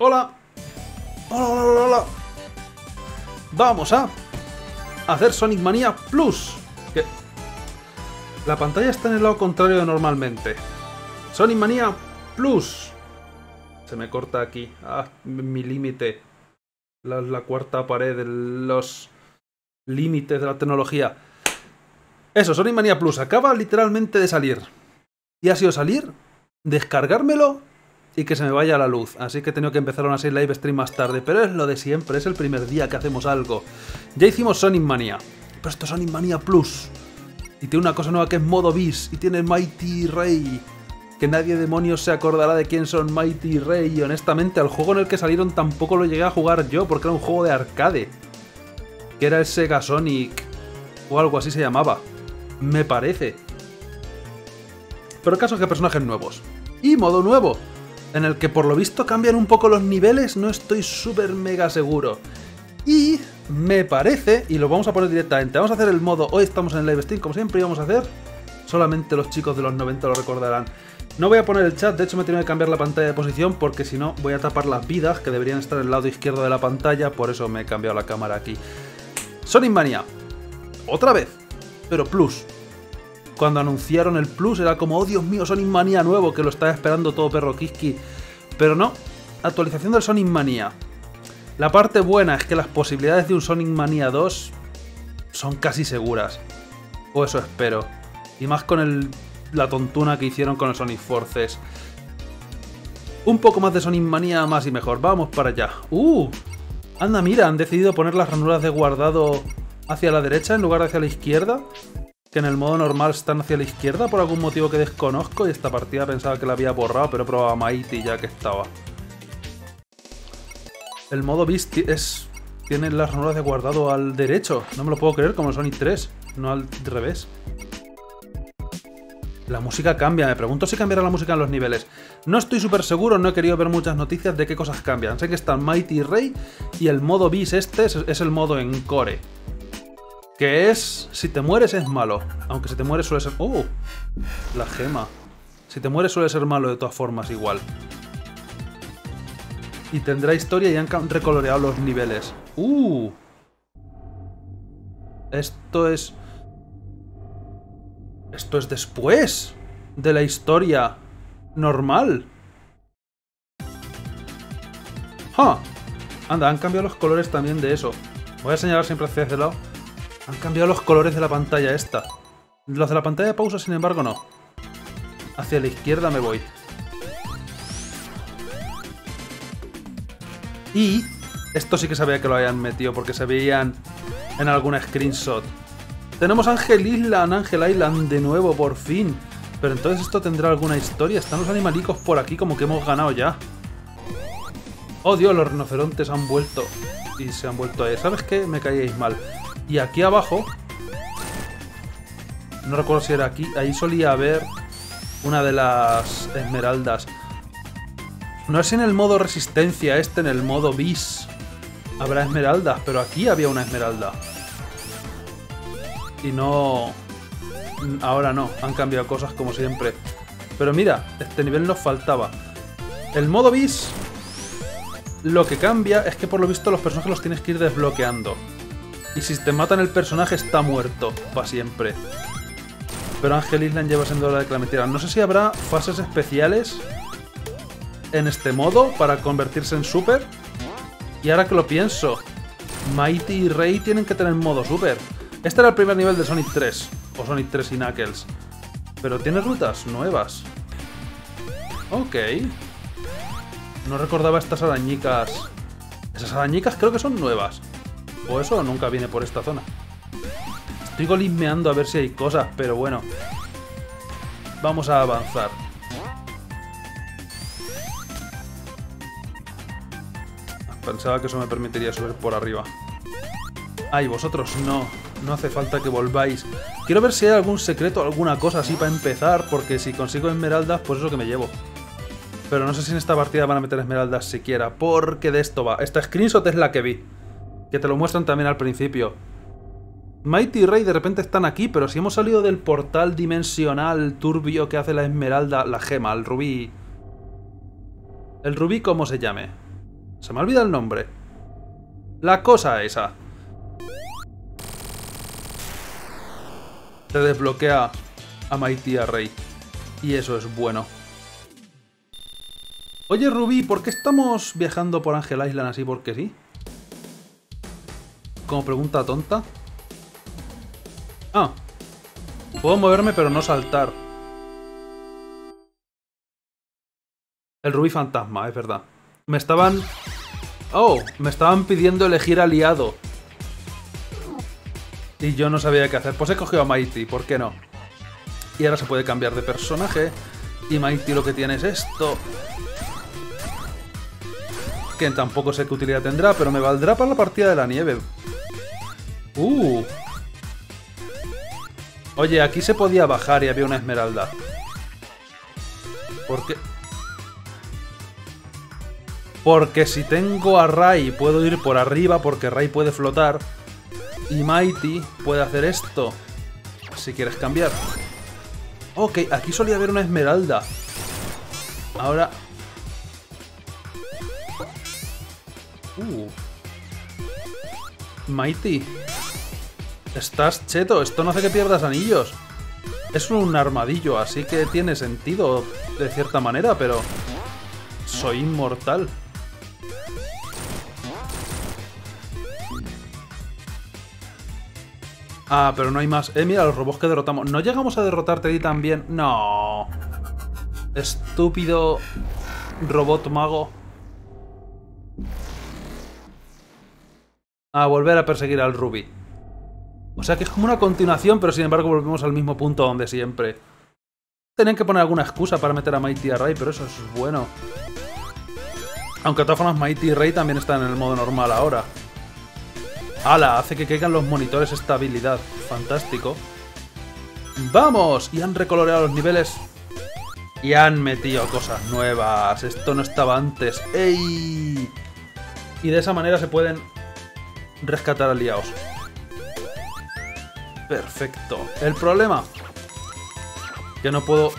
Hola. Hola, hola, hola, hola. Vamos a hacer Sonic Mania Plus. La pantalla está en el lado contrario de normalmente. Sonic Mania Plus. Se me corta aquí. Ah, mi límite. La, la cuarta pared los límites de la tecnología. Eso, Sonic Mania Plus acaba literalmente de salir. Y ha sido salir, descargármelo y que se me vaya la luz. Así que he tenido que empezar una serie live stream más tarde. Pero es lo de siempre, es el primer día que hacemos algo. Ya hicimos Sonic Mania. Pero esto es Sonic Mania Plus. Y tiene una cosa nueva que es modo bis. Y tiene Mighty Ray. Que nadie demonios se acordará de quién son Mighty Ray. Y honestamente, al juego en el que salieron tampoco lo llegué a jugar yo, porque era un juego de arcade. Que era el Sega Sonic. O algo así se llamaba. Me parece. Pero el caso es que personajes nuevos. Y modo nuevo en el que por lo visto cambian un poco los niveles, no estoy súper mega seguro. Y me parece, y lo vamos a poner directamente, vamos a hacer el modo, hoy estamos en el live stream, como siempre íbamos a hacer, solamente los chicos de los 90 lo recordarán. No voy a poner el chat, de hecho me tiene que cambiar la pantalla de posición porque si no voy a tapar las vidas que deberían estar el lado izquierdo de la pantalla, por eso me he cambiado la cámara aquí. Sonic Mania, otra vez, pero Plus. Cuando anunciaron el Plus era como, oh Dios mío, Sonic Mania nuevo, que lo estaba esperando todo perro Kiski. Pero no, actualización del Sonic Mania. La parte buena es que las posibilidades de un Sonic Mania 2 son casi seguras. O eso espero. Y más con el, la tontuna que hicieron con el Sonic Forces. Un poco más de Sonic Mania más y mejor. Vamos para allá. ¡Uh! Anda, mira, han decidido poner las ranuras de guardado hacia la derecha en lugar de hacia la izquierda que en el modo normal están hacia la izquierda por algún motivo que desconozco y esta partida pensaba que la había borrado, pero probaba Mighty ya que estaba. El modo Beast es... tiene las ranuras de guardado al derecho. No me lo puedo creer, como el Sonic 3, no al revés. La música cambia, me pregunto si cambiará la música en los niveles. No estoy súper seguro, no he querido ver muchas noticias de qué cosas cambian. Sé que están Mighty Ray y el modo Beast este es el modo en core. Que es, si te mueres es malo. Aunque si te mueres suele ser... ¡Oh! La gema. Si te mueres suele ser malo de todas formas igual. Y tendrá historia y han recoloreado los niveles. ¡Uh! Esto es... Esto es después de la historia normal. ¡Ja! Anda, han cambiado los colores también de eso. Voy a señalar siempre hacia ese lado. Han cambiado los colores de la pantalla esta. Los de la pantalla de pausa, sin embargo, no. Hacia la izquierda me voy. Y esto sí que sabía que lo hayan metido porque se veían en alguna screenshot. Tenemos Ángel Island, Ángel Island de nuevo, por fin. Pero entonces esto tendrá alguna historia. Están los animalicos por aquí como que hemos ganado ya. Oh Dios, los rinocerontes han vuelto. Y se han vuelto a... ¿Sabes qué? Me caíais mal. Y aquí abajo... No recuerdo si era aquí. Ahí solía haber una de las esmeraldas. No es en el modo resistencia este, en el modo bis. Habrá esmeraldas, pero aquí había una esmeralda. Y no... Ahora no, han cambiado cosas como siempre. Pero mira, este nivel nos faltaba. El modo bis... Lo que cambia es que por lo visto los personajes los tienes que ir desbloqueando. Y si te matan el personaje está muerto para siempre. Pero Ángel Island lleva siendo la de que la metieran. No sé si habrá fases especiales en este modo para convertirse en Super. Y ahora que lo pienso, Mighty y Rey tienen que tener modo Super. Este era el primer nivel de Sonic 3, o Sonic 3 y Knuckles. Pero tiene rutas nuevas. Ok. No recordaba estas arañicas. Esas arañicas creo que son nuevas. O eso nunca viene por esta zona. Estoy golismeando a ver si hay cosas, pero bueno. Vamos a avanzar. Pensaba que eso me permitiría subir por arriba. Ay, vosotros no. No hace falta que volváis. Quiero ver si hay algún secreto, alguna cosa así para empezar, porque si consigo esmeraldas, pues eso que me llevo. Pero no sé si en esta partida van a meter esmeraldas siquiera, porque de esto va. Esta screenshot es la que vi. Que te lo muestran también al principio. Mighty y Rey de repente están aquí, pero si hemos salido del portal dimensional turbio que hace la esmeralda, la gema, el rubí... El rubí como se llame. Se me olvida el nombre. La cosa esa. Te desbloquea a Mighty a Rey. Y eso es bueno. Oye, Rubí, ¿por qué estamos viajando por Angel Island así porque sí? Como pregunta tonta. Ah. Puedo moverme pero no saltar. El Rubí fantasma, es verdad. Me estaban... Oh, me estaban pidiendo elegir aliado. Y yo no sabía qué hacer. Pues he cogido a Mighty, ¿por qué no? Y ahora se puede cambiar de personaje. Y Mighty lo que tiene es esto. Que tampoco sé qué utilidad tendrá, pero me valdrá para la partida de la nieve. Uh. Oye, aquí se podía bajar y había una esmeralda. ¿Por qué? Porque si tengo a Rai puedo ir por arriba porque Rai puede flotar. Y Mighty puede hacer esto. Si quieres cambiar. Ok, aquí solía haber una esmeralda. Ahora... Uh. Mighty. Estás cheto, esto no hace que pierdas anillos. Es un armadillo, así que tiene sentido de cierta manera, pero... Soy inmortal. Ah, pero no hay más. Eh, mira los robots que derrotamos. ¿No llegamos a derrotarte ahí también? No. Estúpido robot mago. A volver a perseguir al Ruby. O sea que es como una continuación, pero sin embargo volvemos al mismo punto donde siempre. Tenían que poner alguna excusa para meter a Mighty y a Ray, pero eso es bueno. Aunque de todas formas Mighty y Ray también están en el modo normal ahora. ¡Hala! Hace que caigan los monitores esta habilidad. Fantástico. ¡Vamos! Y han recoloreado los niveles. Y han metido cosas nuevas. Esto no estaba antes. ¡Ey! Y de esa manera se pueden rescatar aliados. Perfecto. El problema... Que no puedo...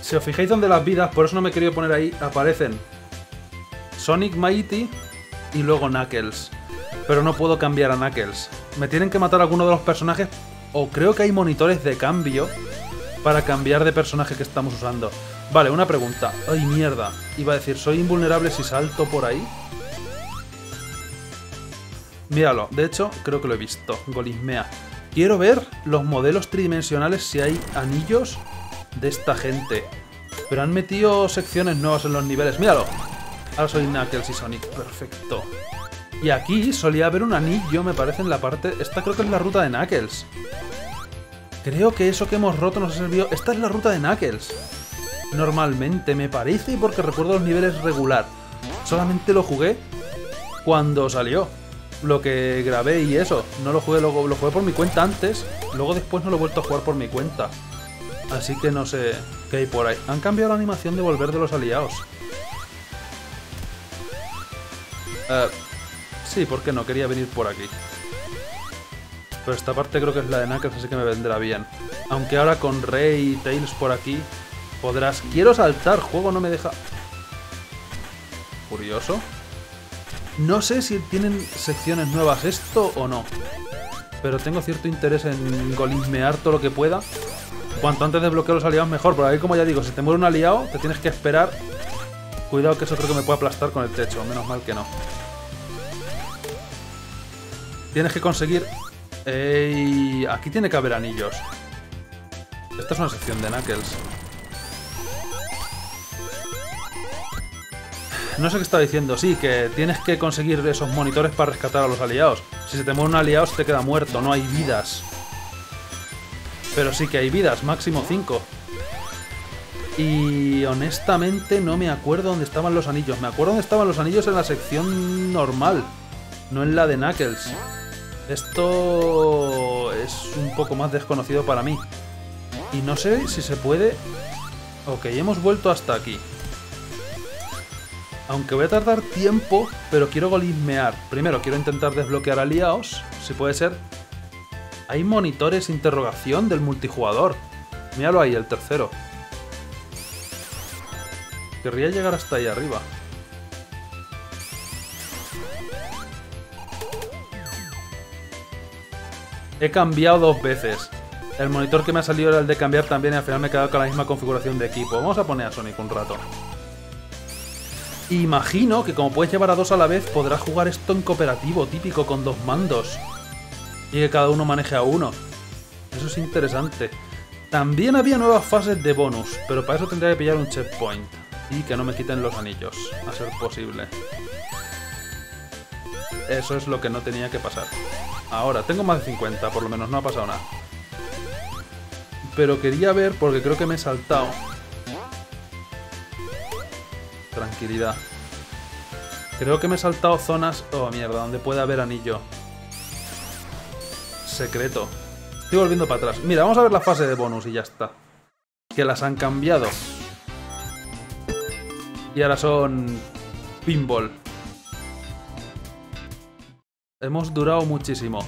Si os fijáis donde las vidas, por eso no me he querido poner ahí, aparecen Sonic Mighty y luego Knuckles pero no puedo cambiar a Knuckles. Me tienen que matar a alguno de los personajes, o creo que hay monitores de cambio para cambiar de personaje que estamos usando. Vale, una pregunta. ¡Ay, mierda! Iba a decir, ¿soy invulnerable si salto por ahí? Míralo, de hecho, creo que lo he visto. Golismea. Quiero ver los modelos tridimensionales si hay anillos de esta gente. Pero han metido secciones nuevas en los niveles. ¡Míralo! Ahora soy Knuckles y Sonic. Perfecto. Y aquí solía haber un anillo, me parece, en la parte... Esta creo que es la ruta de Knuckles. Creo que eso que hemos roto nos ha servido... Esta es la ruta de Knuckles. Normalmente, me parece, porque recuerdo los niveles regular. Solamente lo jugué cuando salió. Lo que grabé y eso. No lo jugué, luego lo jugué por mi cuenta antes. Luego después no lo he vuelto a jugar por mi cuenta. Así que no sé qué hay por ahí. Han cambiado la animación de volver de los aliados. Eh... Sí, ¿por qué no? Quería venir por aquí. Pero esta parte creo que es la de Knuckles, así que me vendrá bien. Aunque ahora con Rey y Tails por aquí podrás... Quiero saltar, juego no me deja... Curioso. No sé si tienen secciones nuevas esto o no. Pero tengo cierto interés en golismear todo lo que pueda. Cuanto antes desbloqueo los aliados mejor. Pero ahí como ya digo, si te muere un aliado, te tienes que esperar. Cuidado que eso creo que me puede aplastar con el techo. Menos mal que no. Tienes que conseguir... aquí tiene que haber anillos. Esta es una sección de Knuckles. No sé qué estaba diciendo. Sí, que tienes que conseguir esos monitores para rescatar a los aliados. Si se te muere un aliado, se te queda muerto. No hay vidas. Pero sí que hay vidas. Máximo 5. Y honestamente no me acuerdo dónde estaban los anillos. Me acuerdo dónde estaban los anillos en la sección normal. No en la de Knuckles. Esto es un poco más desconocido para mí. Y no sé si se puede... Ok, hemos vuelto hasta aquí. Aunque voy a tardar tiempo, pero quiero golismear. Primero quiero intentar desbloquear aliados, si puede ser. Hay monitores interrogación del multijugador. Míralo ahí, el tercero. Querría llegar hasta ahí arriba. He cambiado dos veces. El monitor que me ha salido era el de cambiar también y al final me he quedado con la misma configuración de equipo. Vamos a poner a Sonic un rato. Imagino que como puedes llevar a dos a la vez, podrás jugar esto en cooperativo, típico, con dos mandos. Y que cada uno maneje a uno. Eso es interesante. También había nuevas fases de bonus, pero para eso tendría que pillar un checkpoint. Y que no me quiten los anillos, a ser posible. Eso es lo que no tenía que pasar. Ahora, tengo más de 50, por lo menos no ha pasado nada. Pero quería ver, porque creo que me he saltado. Tranquilidad. Creo que me he saltado zonas... Oh, mierda, donde puede haber anillo. Secreto. Estoy volviendo para atrás. Mira, vamos a ver la fase de bonus y ya está. Que las han cambiado. Y ahora son... Pinball. Hemos durado muchísimo.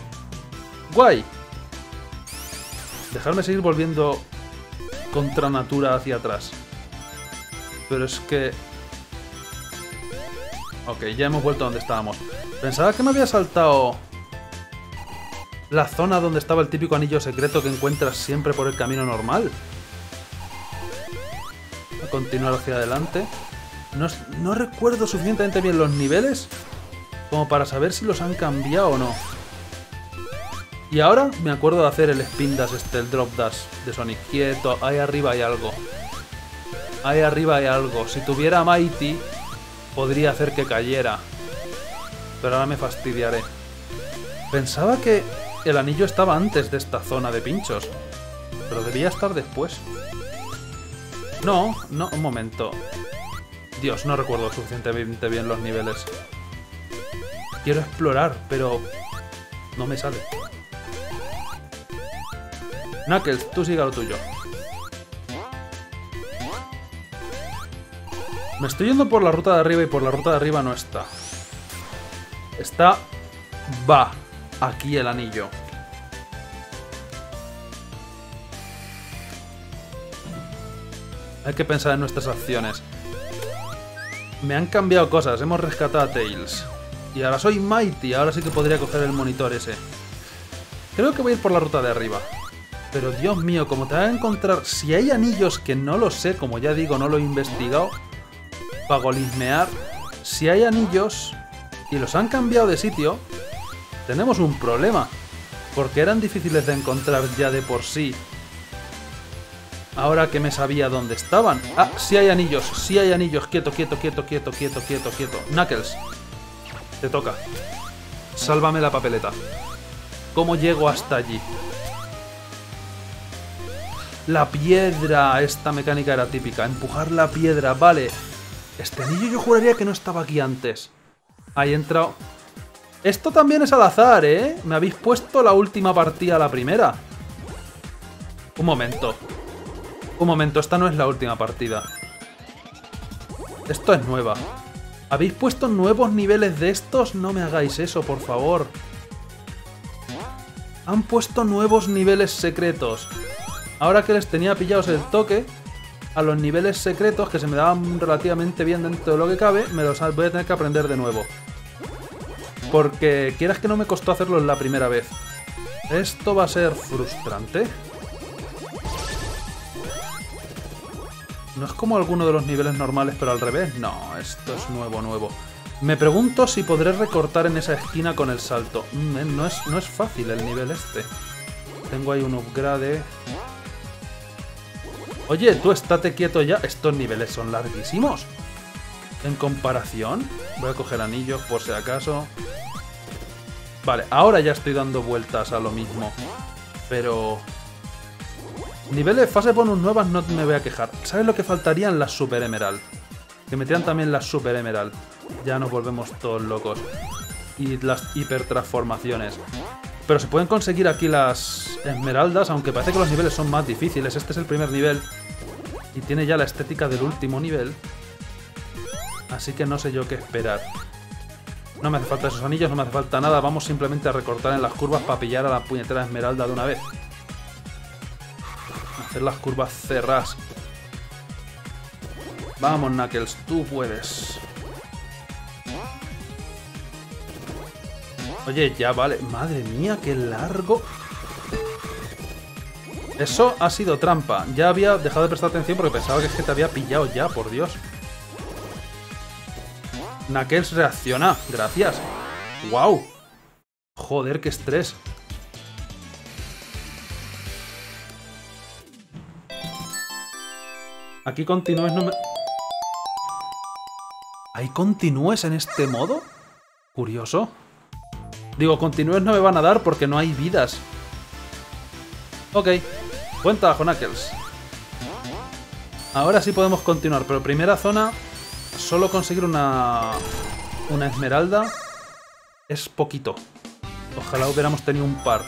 ¡Guay! Dejarme seguir volviendo contra natura hacia atrás. Pero es que... Ok, ya hemos vuelto a donde estábamos. Pensaba que me había saltado... La zona donde estaba el típico anillo secreto que encuentras siempre por el camino normal. A continuar hacia adelante. No, no recuerdo suficientemente bien los niveles como para saber si los han cambiado o no. Y ahora me acuerdo de hacer el spin dash, este, el drop dash de Sonic. Quieto, ahí arriba hay algo. Ahí arriba hay algo. Si tuviera Mighty, podría hacer que cayera. Pero ahora me fastidiaré. Pensaba que el anillo estaba antes de esta zona de pinchos. Pero debía estar después. No, no, un momento. Dios, no recuerdo suficientemente bien los niveles. Quiero explorar, pero no me sale. Knuckles, tú siga lo tuyo. Me estoy yendo por la ruta de arriba y por la ruta de arriba no está. Está... Va. Aquí el anillo. Hay que pensar en nuestras acciones. Me han cambiado cosas. Hemos rescatado a Tails. Y ahora soy Mighty. Ahora sí que podría coger el monitor ese. Creo que voy a ir por la ruta de arriba. Pero Dios mío, como te va a encontrar... Si hay anillos que no lo sé, como ya digo, no lo he investigado. Para golismear. Si hay anillos y los han cambiado de sitio, tenemos un problema. Porque eran difíciles de encontrar ya de por sí. Ahora que me sabía dónde estaban. Ah, sí hay anillos, sí hay anillos. Quieto, quieto, quieto, quieto, quieto, quieto, quieto. Knuckles. Te toca. Sálvame la papeleta. ¿Cómo llego hasta allí? La piedra. Esta mecánica era típica. Empujar la piedra. Vale. Este anillo yo juraría que no estaba aquí antes. Ahí he entrado. Esto también es al azar, ¿eh? Me habéis puesto la última partida a la primera. Un momento. Un momento, esta no es la última partida. Esto es nueva. ¿Habéis puesto nuevos niveles de estos? No me hagáis eso, por favor. Han puesto nuevos niveles secretos. Ahora que les tenía pillados el toque, a los niveles secretos, que se me daban relativamente bien dentro de lo que cabe, me los voy a tener que aprender de nuevo. Porque quieras que no me costó hacerlo la primera vez. Esto va a ser frustrante. ¿No es como alguno de los niveles normales pero al revés? No, esto es nuevo, nuevo. Me pregunto si podré recortar en esa esquina con el salto. Mm, eh, no, es, no es fácil el nivel este. Tengo ahí un upgrade. Oye, tú estate quieto ya. Estos niveles son larguísimos. En comparación, voy a coger anillos por si acaso. Vale, ahora ya estoy dando vueltas a lo mismo. Pero Niveles, fase bonus nuevas no me voy a quejar. ¿Sabes lo que faltarían? Las Super Emerald. Que metieran también las Super Emerald. Ya nos volvemos todos locos. Y las hipertransformaciones. Pero se pueden conseguir aquí las esmeraldas, aunque parece que los niveles son más difíciles. Este es el primer nivel. Y tiene ya la estética del último nivel. Así que no sé yo qué esperar. No me hace falta esos anillos, no me hace falta nada. Vamos simplemente a recortar en las curvas para pillar a la puñetera esmeralda de una vez las curvas cerras. Vamos, Knuckles, tú puedes. Oye, ya vale. Madre mía, qué largo. Eso ha sido trampa. Ya había dejado de prestar atención porque pensaba que es que te había pillado ya, por Dios. Knuckles reacciona. Gracias. ¡Wow! Joder, qué estrés. Aquí continúes no me... ¿Hay continúes en este modo? Curioso. Digo, continúes no me van a dar porque no hay vidas. Ok. Buen trabajo, Knuckles. Ahora sí podemos continuar, pero primera zona... Solo conseguir una... Una esmeralda... Es poquito. Ojalá hubiéramos tenido un par.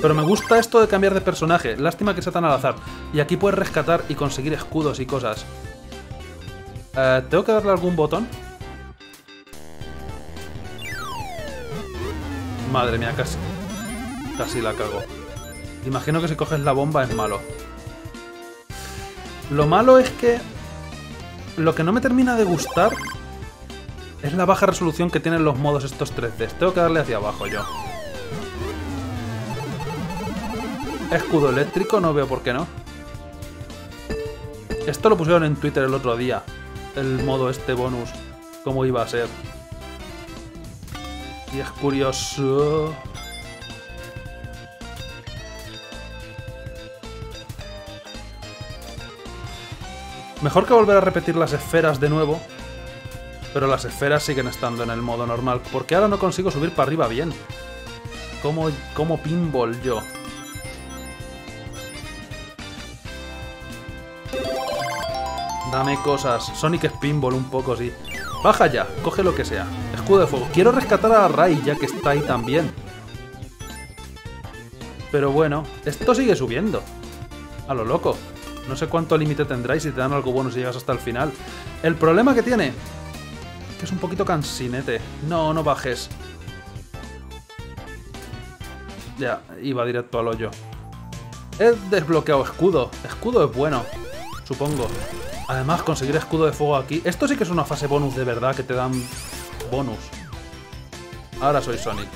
Pero me gusta esto de cambiar de personaje. Lástima que sea tan al azar. Y aquí puedes rescatar y conseguir escudos y cosas. Eh, ¿Tengo que darle algún botón? Madre mía, casi... Casi la cago. Imagino que si coges la bomba es malo. Lo malo es que... Lo que no me termina de gustar... Es la baja resolución que tienen los modos estos 3D. Tengo que darle hacia abajo yo. Escudo eléctrico, no veo por qué no. Esto lo pusieron en Twitter el otro día. El modo este bonus. Cómo iba a ser. Y es curioso... Mejor que volver a repetir las esferas de nuevo. Pero las esferas siguen estando en el modo normal. Porque ahora no consigo subir para arriba bien. Como, como pinball yo. Dame cosas. Sonic es pinball un poco, sí. Baja ya, coge lo que sea. Escudo de fuego. Quiero rescatar a Rai ya que está ahí también. Pero bueno, esto sigue subiendo. A lo loco. No sé cuánto límite tendráis si te dan algo bueno si llegas hasta el final. El problema que tiene... Que es un poquito cansinete. No, no bajes. Ya, iba directo al hoyo. He desbloqueado escudo. Escudo es bueno. Supongo. Además, conseguir escudo de fuego aquí... Esto sí que es una fase bonus de verdad, que te dan bonus. Ahora soy Sonic.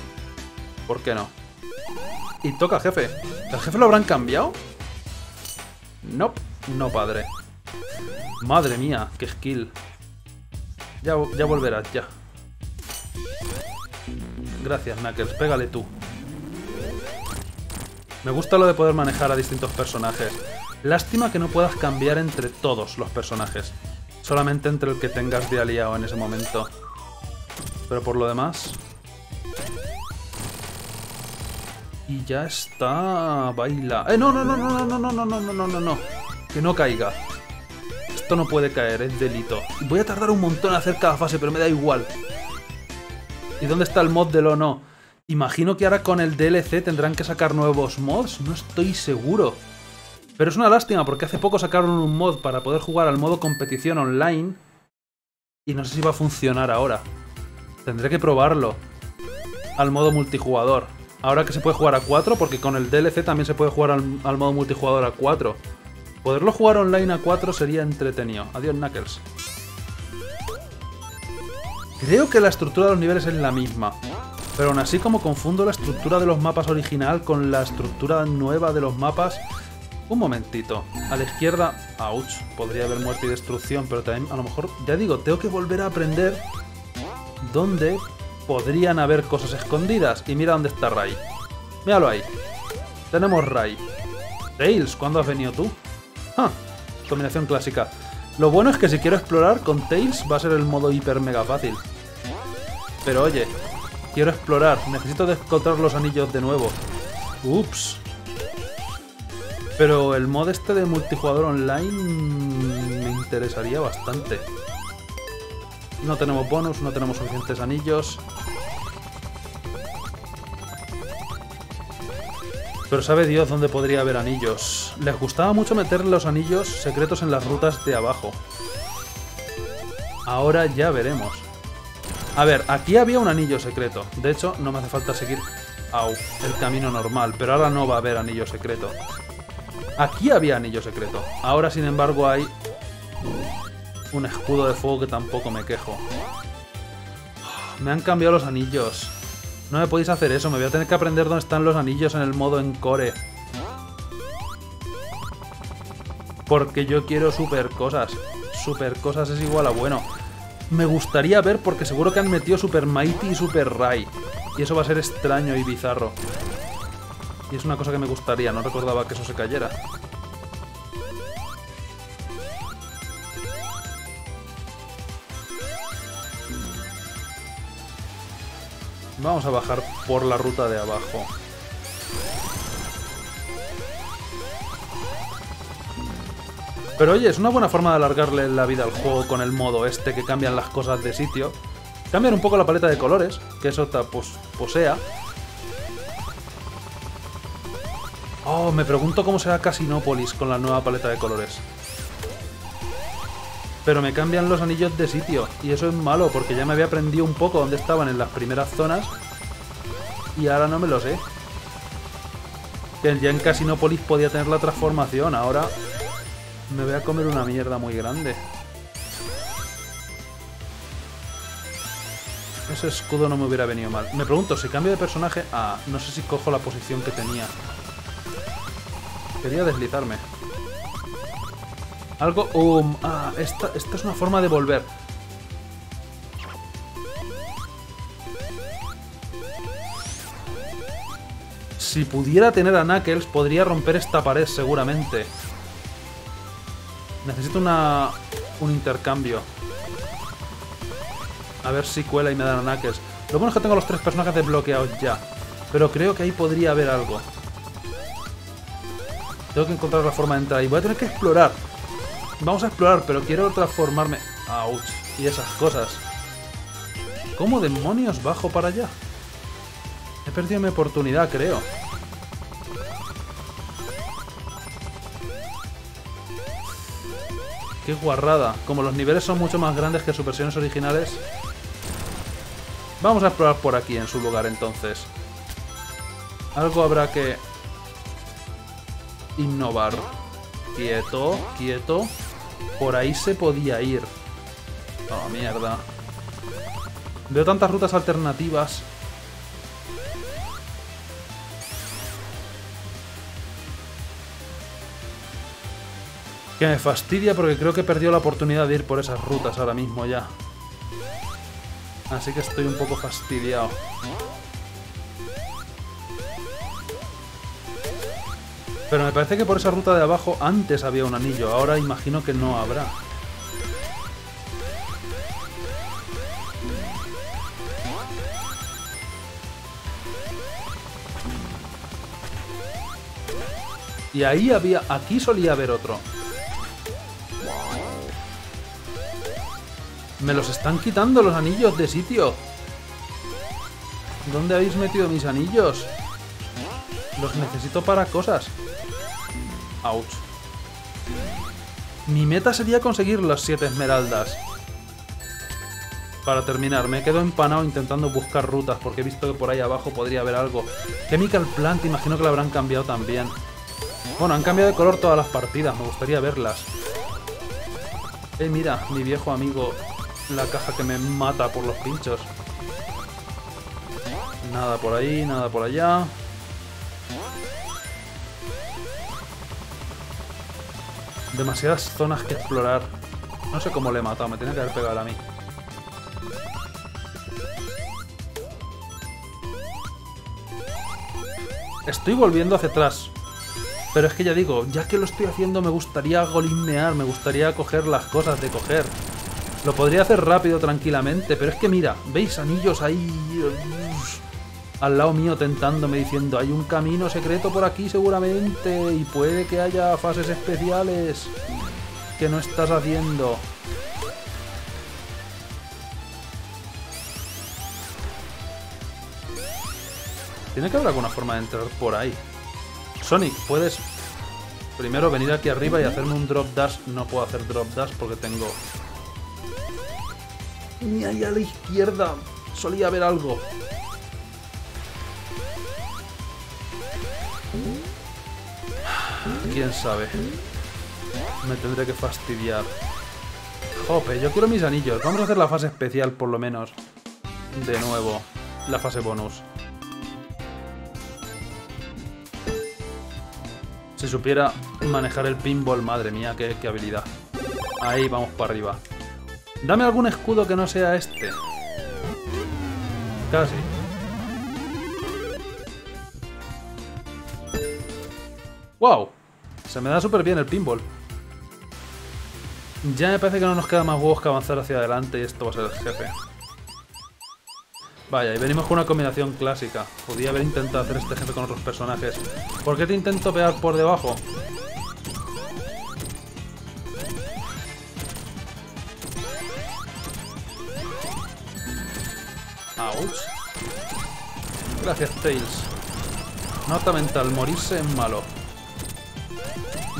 ¿Por qué no? Y toca jefe. ¿El jefe lo habrán cambiado? No, no padre. Madre mía, qué skill. Ya, ya volverás, ya. Gracias, Knuckles. Pégale tú. Me gusta lo de poder manejar a distintos personajes. Lástima que no puedas cambiar entre todos los personajes. Solamente entre el que tengas de aliado en ese momento. Pero por lo demás... Y ya está... Baila... ¡Eh, no, no, no, no, no, no, no, no, no, no, no, no! Que no caiga. Esto no puede caer, es delito. Voy a tardar un montón en hacer cada fase, pero me da igual. ¿Y dónde está el mod del o no? Imagino que ahora con el DLC tendrán que sacar nuevos mods. No estoy seguro. Pero es una lástima porque hace poco sacaron un mod para poder jugar al modo competición online y no sé si va a funcionar ahora. Tendré que probarlo al modo multijugador. Ahora que se puede jugar a 4 porque con el DLC también se puede jugar al, modo multijugador a 4. Poderlo jugar online a 4 sería entretenido. Adiós Knuckles. Creo que la estructura de los niveles es la misma. Pero aún así como confundo la estructura de los mapas original con la estructura nueva de los mapas, un momentito. A la izquierda... Ouch. Podría haber muerte y destrucción, pero también a lo mejor... Ya digo, tengo que volver a aprender dónde podrían haber cosas escondidas. Y mira dónde está Ray. Míralo ahí. Tenemos Ray. Tails, ¿cuándo has venido tú? Ah, combinación clásica. Lo bueno es que si quiero explorar con Tails va a ser el modo hiper mega fácil. Pero oye, quiero explorar. Necesito encontrar los anillos de nuevo. Ups. Pero el mod este de multijugador online me interesaría bastante. No tenemos bonus, no tenemos suficientes anillos. Pero sabe Dios dónde podría haber anillos. Les gustaba mucho meter los anillos secretos en las rutas de abajo. Ahora ya veremos. A ver, aquí había un anillo secreto. De hecho, no me hace falta seguir el camino normal. Pero ahora no va a haber anillo secreto. Aquí había anillo secreto. Ahora, sin embargo, hay un escudo de fuego que tampoco me quejo. Me han cambiado los anillos. No me podéis hacer eso, me voy a tener que aprender dónde están los anillos en el modo encore. Porque yo quiero super cosas. Super cosas es igual a bueno. Me gustaría ver porque seguro que han metido Super Mighty y Super Rai. Y eso va a ser extraño y bizarro. Es una cosa que me gustaría, no recordaba que eso se cayera. Vamos a bajar por la ruta de abajo. Pero oye, es una buena forma de alargarle la vida al juego con el modo este que cambian las cosas de sitio. Cambian un poco la paleta de colores, que eso pues, posea. Oh, me pregunto cómo será Casinópolis con la nueva paleta de colores. Pero me cambian los anillos de sitio, y eso es malo, porque ya me había aprendido un poco dónde estaban en las primeras zonas, y ahora no me lo sé. Ya en Casinópolis podía tener la transformación, ahora me voy a comer una mierda muy grande. Ese escudo no me hubiera venido mal. Me pregunto, si cambio de personaje... Ah, no sé si cojo la posición que tenía. Quería deslizarme. Algo... Um, ah, esta, es una forma de volver. Si pudiera tener a Knuckles, podría romper esta pared seguramente. Necesito una, un intercambio. A ver si cuela y me dan a Knuckles. Lo bueno es que tengo los tres personajes desbloqueados ya. Pero creo que ahí podría haber algo. Tengo que encontrar la forma de entrar y voy a tener que explorar. Vamos a explorar, pero quiero transformarme... ¡Auch! Y esas cosas. ¿Cómo demonios bajo para allá? He perdido mi oportunidad, creo. Qué guarrada. Como los niveles son mucho más grandes que sus versiones originales. Vamos a explorar por aquí en su lugar entonces. Algo habrá que innovar. Quieto, quieto. Por ahí se podía ir. Oh, mierda. Veo tantas rutas alternativas. Que me fastidia porque creo que he perdido la oportunidad de ir por esas rutas ahora mismo ya. Así que estoy un poco fastidiado. Pero me parece que por esa ruta de abajo antes había un anillo. Ahora imagino que no habrá. Y ahí había... Aquí solía haber otro. Me los están quitando los anillos de sitio. ¿Dónde habéis metido mis anillos? Los necesito para cosas. Ouch. Mi meta sería conseguir las siete esmeraldas. Para terminar, me quedo empanado intentando buscar rutas porque he visto que por ahí abajo podría haber algo. Chemical Plant, imagino que la habrán cambiado también. Bueno, han cambiado de color todas las partidas, me gustaría verlas. Eh, mira, mi viejo amigo la caja que me mata por los pinchos. Nada por ahí, nada por allá. Demasiadas zonas que explorar. No sé cómo le he matado, me tiene que haber pegado a mí. Estoy volviendo hacia atrás. Pero es que ya digo, ya que lo estoy haciendo me gustaría golinear, me gustaría coger las cosas de coger. Lo podría hacer rápido, tranquilamente, pero es que mira, ¿veis anillos ahí? Al lado mío tentándome diciendo, hay un camino secreto por aquí seguramente y puede que haya fases especiales que no estás haciendo. Tiene que haber alguna forma de entrar por ahí. Sonic, puedes primero venir aquí arriba y hacerme un drop dash. No puedo hacer drop dash porque tengo ni ahí a la izquierda solía haber algo. ¿Quién sabe? Me tendré que fastidiar. Jope, yo quiero mis anillos. Vamos a hacer la fase especial por lo menos. De nuevo. la fase bonus. Si supiera manejar el pinball, madre mía, qué, habilidad. Ahí, vamos para arriba. Dame algún escudo que no sea este. Casi. ¡Wow! Se me da súper bien el pinball. Ya me parece que no nos queda más huevos que avanzar hacia adelante y esto va a ser el jefe. Vaya, y venimos con una combinación clásica. Podría haber intentado hacer este jefe con otros personajes. ¿Por qué te intento pegar por debajo? Ouch. Gracias, Tails. Nota mental, morirse es malo.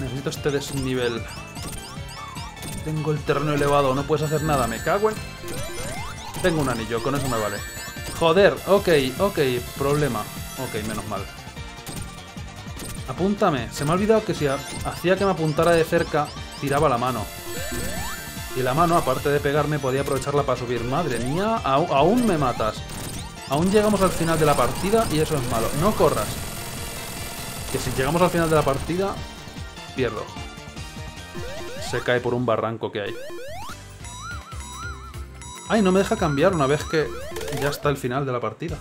Necesito este desnivel. Tengo el terreno elevado, no puedes hacer nada, me cago en... Tengo un anillo, con eso me vale. Joder, ok, ok, problema. Ok, menos mal. Apúntame. Se me ha olvidado que si hacía que me apuntara de cerca, tiraba la mano. Y la mano, aparte de pegarme, podía aprovecharla para subir. Madre mía, aún me matas. Aún llegamos al final de la partida y eso es malo. No corras. Que si llegamos al final de la partida, pierdo. Se cae por un barranco que hay. Ay, no me deja cambiar una vez que ya está el final de la partida.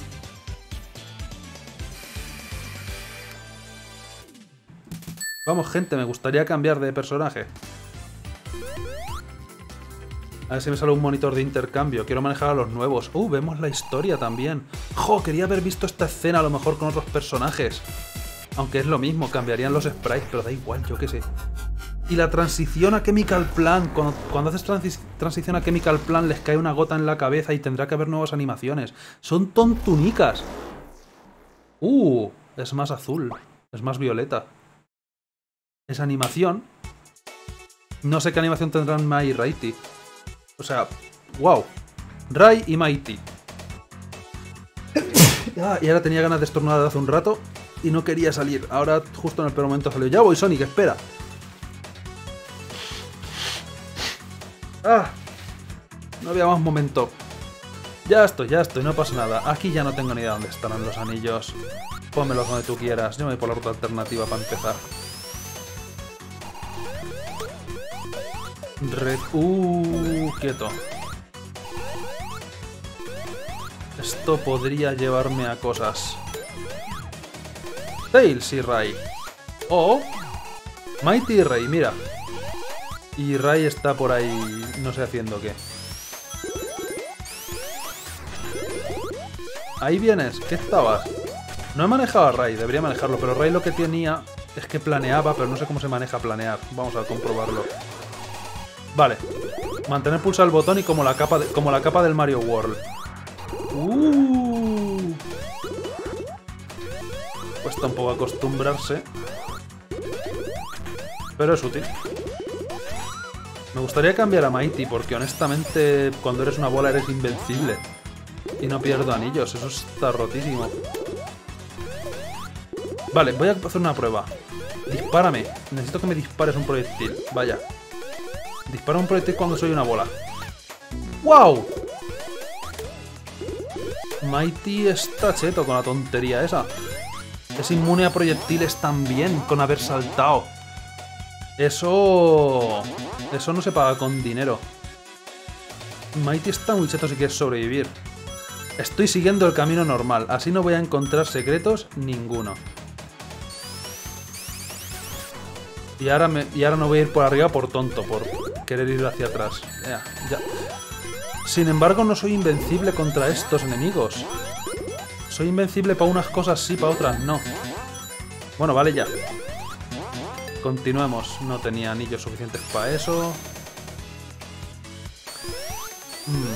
Vamos, gente, me gustaría cambiar de personaje. A ver si me sale un monitor de intercambio. Quiero manejar a los nuevos. Uh, vemos la historia también. Jo, quería haber visto esta escena a lo mejor con otros personajes. Aunque es lo mismo, cambiarían los sprites, pero da igual, yo qué sé. Y la transición a Chemical Plan, cuando, haces transición a Chemical Plan les cae una gota en la cabeza y tendrá que haber nuevas animaciones. Son tontunicas. Uh, es más azul, es más violeta. Esa animación. No sé qué animación tendrán Mai y Raiti. O sea, wow. Rai y Mighty. Ah, y ahora tenía ganas de estornudar hace un rato y no quería salir. Ahora justo en el peor momento salió. Ya voy, Sonic, espera. ¡Ah! No había más momento. Ya estoy, ya estoy, no pasa nada. Aquí ya no tengo ni idea dónde estarán los anillos. Pónmelos donde tú quieras. Yo me voy por la ruta alternativa para empezar. Red... Uh, quieto. Esto podría llevarme a cosas. Tails y Ray. O... Mighty y Ray, mira. Y Ray está por ahí, no sé haciendo qué. Ahí vienes, ¿qué estabas? No he manejado a Ray, debería manejarlo, pero Ray lo que tenía es que planeaba, pero no sé cómo se maneja planear. Vamos a comprobarlo. Vale. Mantener pulsado el botón y como la capa, como la capa del Mario World. Uh. Cuesta un poco acostumbrarse. Pero es útil. Me gustaría cambiar a Mighty, porque honestamente cuando eres una bola eres invencible. Y no pierdo anillos, eso está rotísimo. Vale, voy a hacer una prueba. Dispárame. Necesito que me dispares un proyectil. Vaya. Dispara un proyectil cuando soy una bola. ¡Wow! Mighty está cheto con la tontería esa. Es inmune a proyectiles también, con haber saltado. Eso... Eso no se paga con dinero. Mighty está muy cheto si quieres sobrevivir. Estoy siguiendo el camino normal, así no voy a encontrar secretos ninguno. Y ahora, me, y ahora no voy a ir por arriba por tonto, por querer ir hacia atrás. Ya, ya. Sin embargo, no soy invencible contra estos enemigos. Soy invencible para unas cosas sí, para otras no. Bueno, vale ya. Continuemos. No tenía anillos suficientes para eso. Hmm.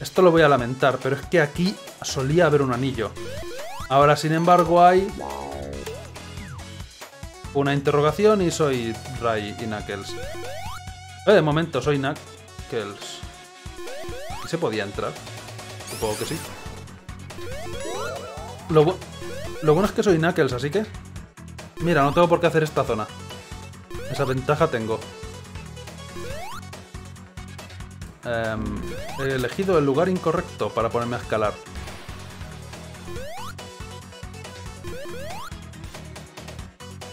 Esto lo voy a lamentar, pero es que aquí solía haber un anillo. Ahora, sin embargo, hay... Una interrogación y soy Ray y Knuckles. Eh, de momento, soy Knuckles. ¿Aquí se podía entrar? Supongo que sí. Lo, lo bueno es que soy Knuckles, así que... Mira, no tengo por qué hacer esta zona. Esa ventaja tengo. Em, he elegido el lugar incorrecto para ponerme a escalar.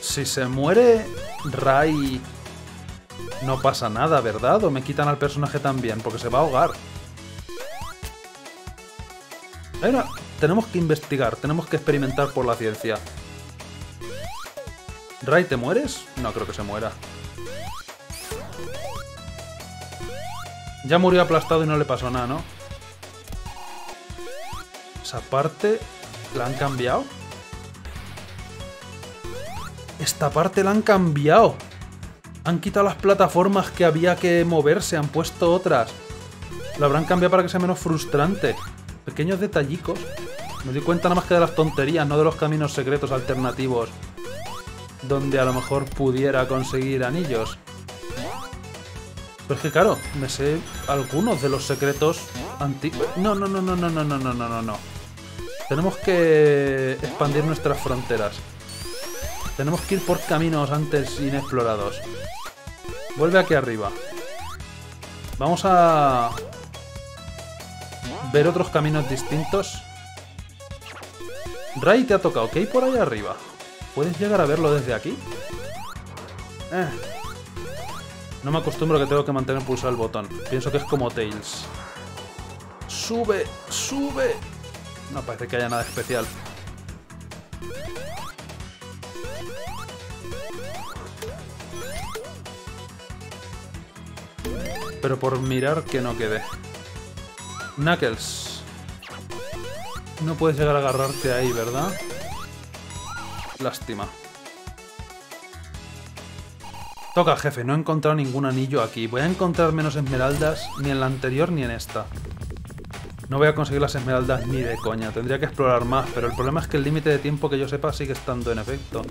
Si se muere Rai, no pasa nada, ¿verdad? ¿O me quitan al personaje también? Porque se va a ahogar. Ahora, tenemos que investigar, tenemos que experimentar por la ciencia. ¿Rai, te mueres? No creo que se muera. Ya murió aplastado y no le pasó nada, ¿no? Esa parte la han cambiado. Esta parte la han cambiado. Han quitado las plataformas que había que moverse, han puesto otras. Lo habrán cambiado para que sea menos frustrante. Pequeños detallicos. Me di cuenta nada más que de las tonterías, no de los caminos secretos alternativos. Donde a lo mejor pudiera conseguir anillos. Pero es que claro, me sé algunos de los secretos antiguos. No, no, no, no, no, no, no, no, no, no, no. Tenemos que expandir nuestras fronteras. Tenemos que ir por caminos antes inexplorados. Vuelve aquí arriba. Vamos a... Ver otros caminos distintos. Ray te ha tocado. ¿Qué hay por ahí arriba? ¿Puedes llegar a verlo desde aquí? Eh. No me acostumbro que tengo que mantener pulsado el botón. Pienso que es como Tails. ¡Sube! ¡Sube! No parece que haya nada especial. Pero por mirar que no quede. Knuckles. No puedes llegar a agarrarte ahí, ¿verdad? Lástima. Toca, jefe. No he encontrado ningún anillo aquí. Voy a encontrar menos esmeraldas ni en la anterior ni en esta. No voy a conseguir las esmeraldas ni de coña. Tendría que explorar más, pero el problema es que el límite de tiempo que yo sepa sigue estando en efecto.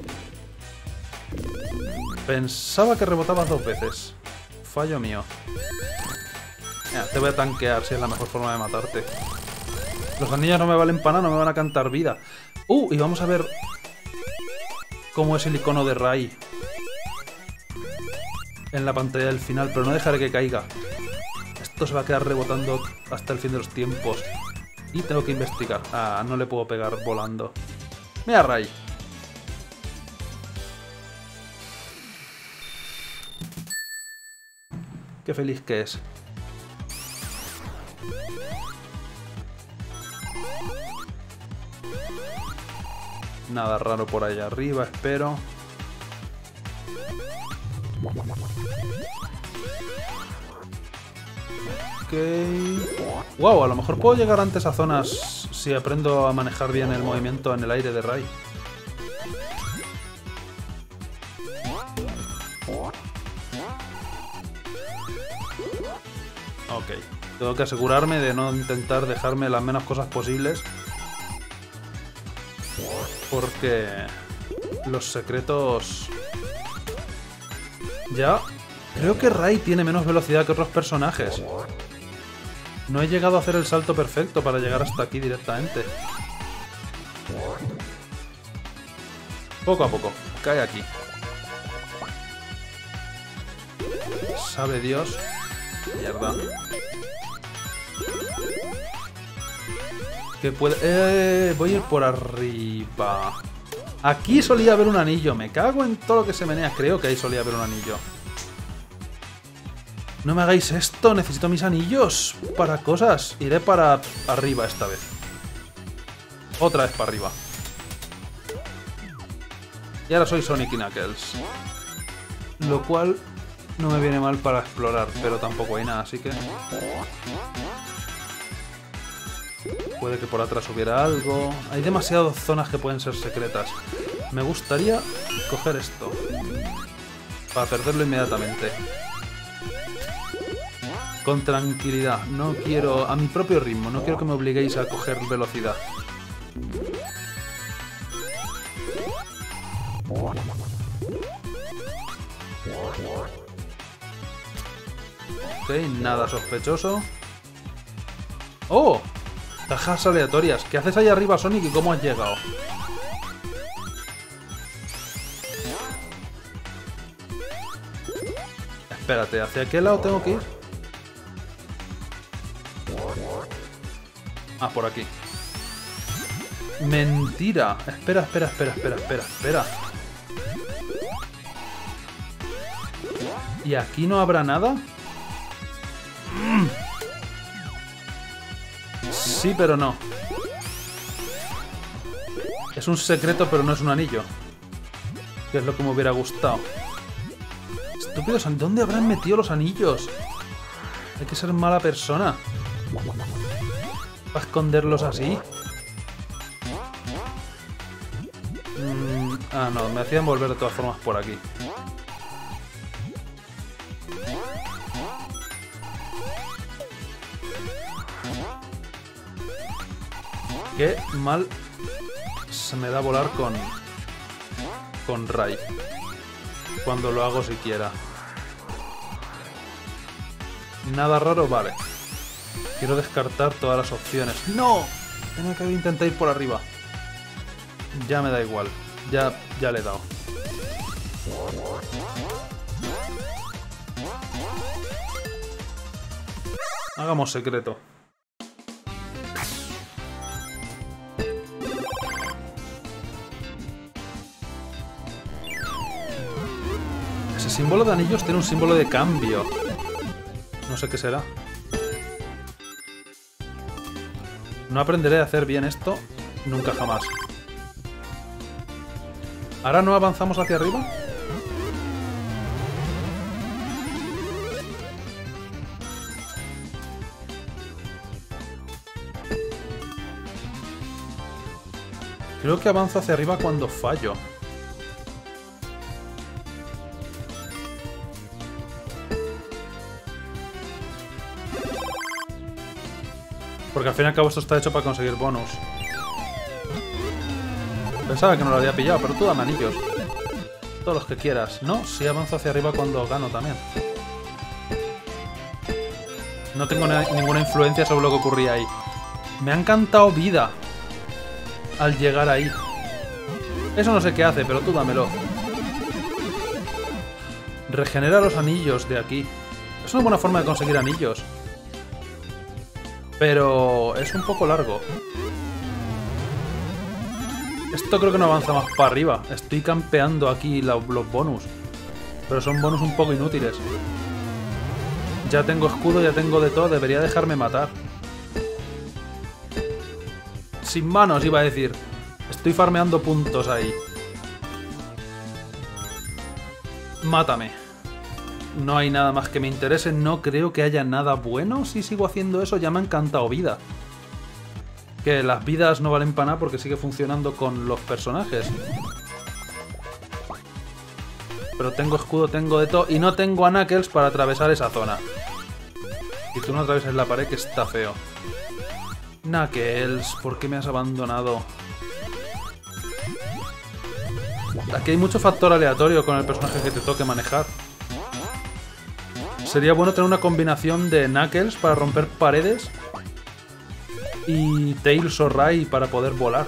Pensaba que rebotaba dos veces. Fallo mío. Te voy a tanquear si es la mejor forma de matarte. Los anillos no me valen para nada, no me van a cantar vida. Uh, y vamos a ver cómo es el icono de Rai en la pantalla del final, pero no dejaré que caiga. Esto se va a quedar rebotando hasta el fin de los tiempos. Y tengo que investigar. Ah, no le puedo pegar volando. Mira, Rai. Qué feliz que es. Nada raro por ahí arriba, espero. Ok. Wow, a lo mejor puedo llegar antes a zonas si aprendo a manejar bien el movimiento en el aire de Rai. Ok. Tengo que asegurarme de no intentar dejarme las menos cosas posibles. Porque los secretos ya. Creo que Rai tiene menos velocidad que otros personajes. No he llegado a hacer el salto perfecto para llegar hasta aquí directamente. Poco a poco. Cae aquí. Sabe Dios. Mierda. Que puede... Eh, voy a ir por arriba. Aquí solía haber un anillo. Me cago en todo lo que se menea. Creo que ahí solía haber un anillo. No me hagáis esto. Necesito mis anillos para cosas. Iré para arriba esta vez. Otra vez para arriba. Y ahora soy Sonic y Knuckles. Lo cual no me viene mal para explorar, pero tampoco hay nada, así que... Puede que por atrás hubiera algo. Hay demasiadas zonas que pueden ser secretas. Me gustaría coger esto. Para perderlo inmediatamente. Con tranquilidad. No quiero... A mi propio ritmo. No quiero que me obliguéis a coger velocidad. Ok, nada sospechoso. ¡Oh! Cajas aleatorias. ¿Qué haces ahí arriba, Sonic, y cómo has llegado? Espérate, ¿hacia qué lado tengo que ir? Ah, por aquí. Mentira. Espera, espera, espera, espera, espera, espera. ¿Y aquí no habrá nada? Sí, pero no. Es un secreto, pero no es un anillo. Que es lo que me hubiera gustado. Estúpidos, ¿dónde habrán metido los anillos? Hay que ser mala persona. ¿Para esconderlos así? Mm, ah, no, me hacían volver de todas formas por aquí. Qué mal se me da volar con... Con Ray. Cuando lo hago siquiera. Nada raro, vale. Quiero descartar todas las opciones. ¡No! Tenía que intentar ir por arriba. Ya me da igual. Ya, ya le he dado. Hagamos secreto. Símbolo de anillos tiene un símbolo de cambio. No sé qué será. No aprenderé a hacer bien esto nunca jamás. ¿Ahora no avanzamos hacia arriba? Creo que avanzo hacia arriba cuando fallo. Porque al fin y al cabo esto está hecho para conseguir bonus. Pensaba que no lo había pillado, pero tú dame anillos. Todos los que quieras. No, si avanzo hacia arriba cuando gano también. No tengo ninguna influencia sobre lo que ocurría ahí. Me ha encantado vida al llegar ahí. Eso no sé qué hace, pero tú dámelo. Regenera los anillos de aquí. Es una buena forma de conseguir anillos. Pero es un poco largo. Esto creo que no avanza más para arriba. Estoy campeando aquí los bonus. Pero son bonus un poco inútiles. Ya tengo escudo, ya tengo de todo. Debería dejarme matar. Sin manos, iba a decir. Estoy farmeando puntos ahí. Mátame. No hay nada más que me interese. No creo que haya nada bueno. Si sigo haciendo eso, ya me ha encantado vida que las vidas no valen para nada porque sigue funcionando con los personajes. Pero tengo escudo, tengo de todo y no tengo a Knuckles para atravesar esa zona. Y tú no atravesas la pared que está feo. Knuckles, ¿por qué me has abandonado? Aquí hay mucho factor aleatorio con el personaje que te toque manejar. Sería bueno tener una combinación de Knuckles para romper paredes y Tails o Ray para poder volar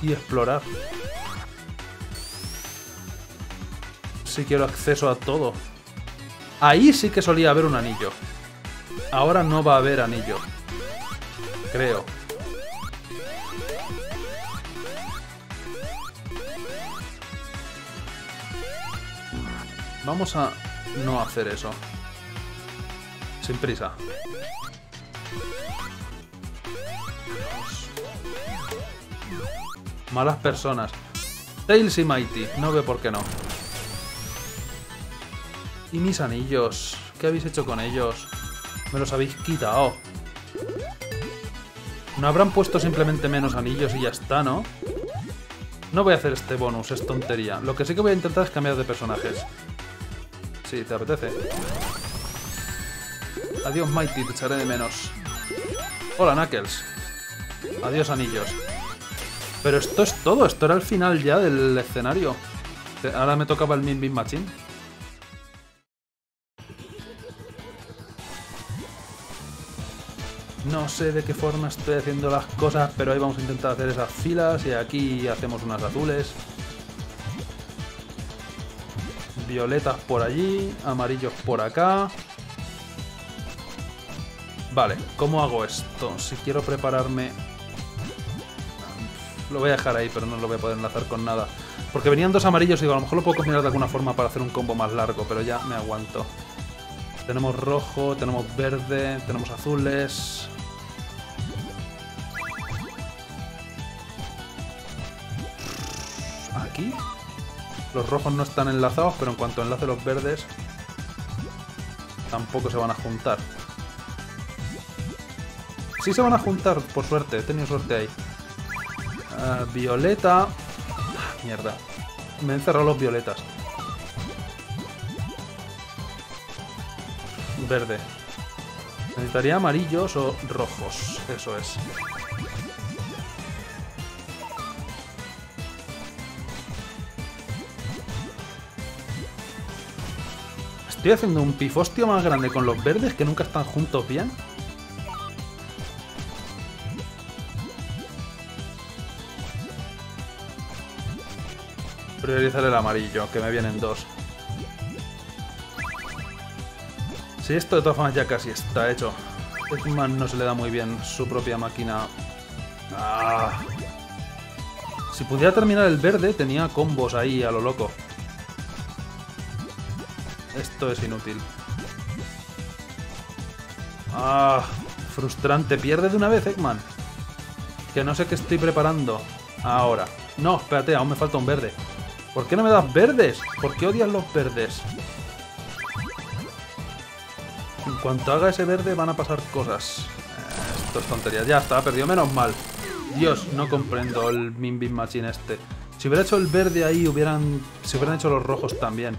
y explorar. Si quiero acceso a todo. Ahí sí que solía haber un anillo. Ahora no va a haber anillo. Creo. Vamos a no hacer eso. Sin prisa. Malas personas. Tails y Mighty. No veo por qué no. ¿Y mis anillos? ¿Qué habéis hecho con ellos? Me los habéis quitado. ¿No habrán puesto simplemente menos anillos y ya está, no? No voy a hacer este bonus, es tontería. Lo que sí que voy a intentar es cambiar de personajes. Sí, ¿te apetece? Adiós, Mighty, te echaré de menos. Hola, Knuckles. Adiós, anillos. Pero esto es todo, esto era el final ya del escenario. Ahora me tocaba el Min Min Machine. No sé de qué forma estoy haciendo las cosas, pero ahí vamos a intentar hacer esas filas y aquí hacemos unas azules. Violetas por allí, amarillos por acá. Vale, ¿cómo hago esto? Si quiero prepararme... Lo voy a dejar ahí, pero no lo voy a poder enlazar con nada. Porque venían dos amarillos y digo, a lo mejor lo puedo combinar de alguna forma para hacer un combo más largo, pero ya me aguanto. Tenemos rojo, tenemos verde, tenemos azules... Aquí los rojos no están enlazados, pero en cuanto enlace los verdes, tampoco se van a juntar. Sí se van a juntar, por suerte. He tenido suerte ahí. Ah, violeta. Ah, mierda. Me he encerrado los violetas. Verde. Necesitaría amarillos o rojos. Eso es. Estoy haciendo un pifostio más grande con los verdes que nunca están juntos bien. Priorizar el amarillo, que me vienen dos. Si esto de todas formas ya casi está hecho. Eggman no se le da muy bien su propia máquina. Ah. Si pudiera terminar el verde, tenía combos ahí a lo loco. Esto es inútil. Ah, frustrante. Pierde de una vez, Eggman. Que no sé qué estoy preparando. Ahora. No, espérate, aún me falta un verde. ¿Por qué no me das verdes? ¿Por qué odias los verdes? En cuanto haga ese verde van a pasar cosas. Eh, esto es tontería. Ya está, perdido. Menos mal. Dios, no comprendo el Min Machine este. Si hubiera hecho el verde ahí, hubieran, se hubieran hecho los rojos también.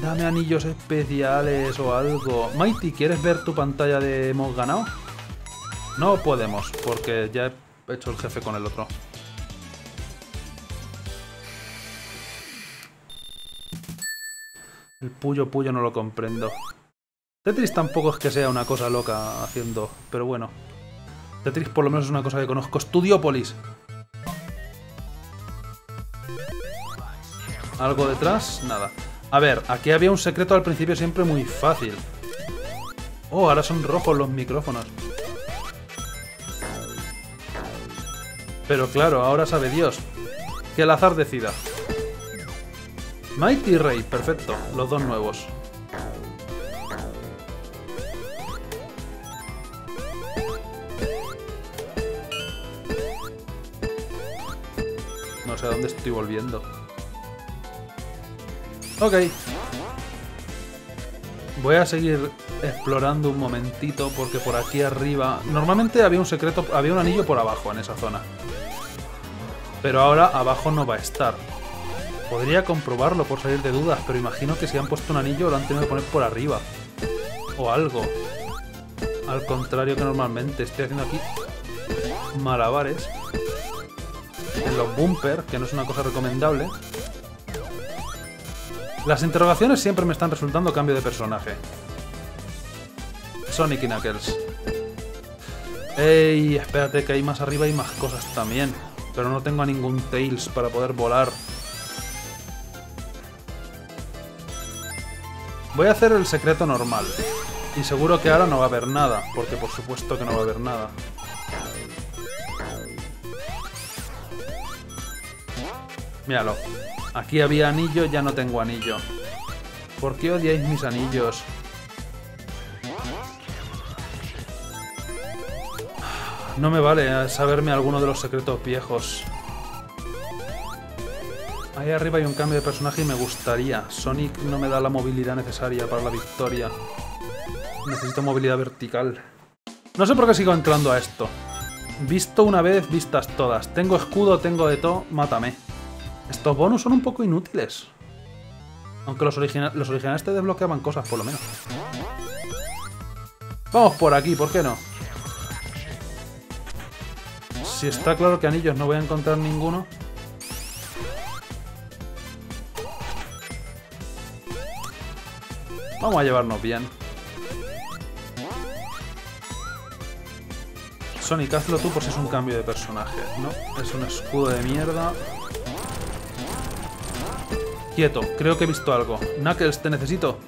Dame anillos especiales o algo. Mighty, ¿quieres ver tu pantalla de hemos ganado? No podemos, porque ya he hecho el jefe con el otro. El puyo puyo no lo comprendo. Tetris tampoco es que sea una cosa loca haciendo, pero bueno. Tetris por lo menos es una cosa que conozco. Studiopolis. ¿Algo detrás? Nada. A ver, aquí había un secreto al principio siempre muy fácil. Oh, ahora son rojos los micrófonos. Pero claro, ahora sabe Dios. Que el azar decida. Mighty Ray, perfecto. Los dos nuevos. No sé a dónde estoy volviendo. Ok. Voy a seguir explorando un momentito porque por aquí arriba... Normalmente había un secreto, había un anillo por abajo en esa zona. Pero ahora abajo no va a estar. Podría comprobarlo por salir de dudas, pero imagino que si han puesto un anillo lo han tenido que poner por arriba. O algo. Al contrario que normalmente. Estoy haciendo aquí malabares. En los bumpers, que no es una cosa recomendable. Las interrogaciones siempre me están resultando cambio de personaje. Sonic y Knuckles. Ey, espérate que hay más arriba y más cosas también. Pero no tengo a ningún Tails para poder volar. Voy a hacer el secreto normal. Y seguro que ahora no va a haber nada, porque por supuesto que no va a haber nada. Míralo. Aquí había anillo, ya no tengo anillo. ¿Por qué odiáis mis anillos? No me vale saberme alguno de los secretos viejos. Ahí arriba hay un cambio de personaje y me gustaría. Sonic no me da la movilidad necesaria para la victoria. Necesito movilidad vertical. No sé por qué sigo entrando a esto. Visto una vez, vistas todas. Tengo escudo, tengo de todo, mátame. Estos bonus son un poco inútiles. Aunque los, los originales te desbloqueaban cosas, por lo menos. Vamos por aquí, ¿por qué no? Si está claro que anillos no voy a encontrar ninguno. Vamos a llevarnos bien. Sonic, hazlo tú por si es un cambio de personaje. No, es un escudo de mierda. Quieto, creo que he visto algo. Knuckles, te necesito.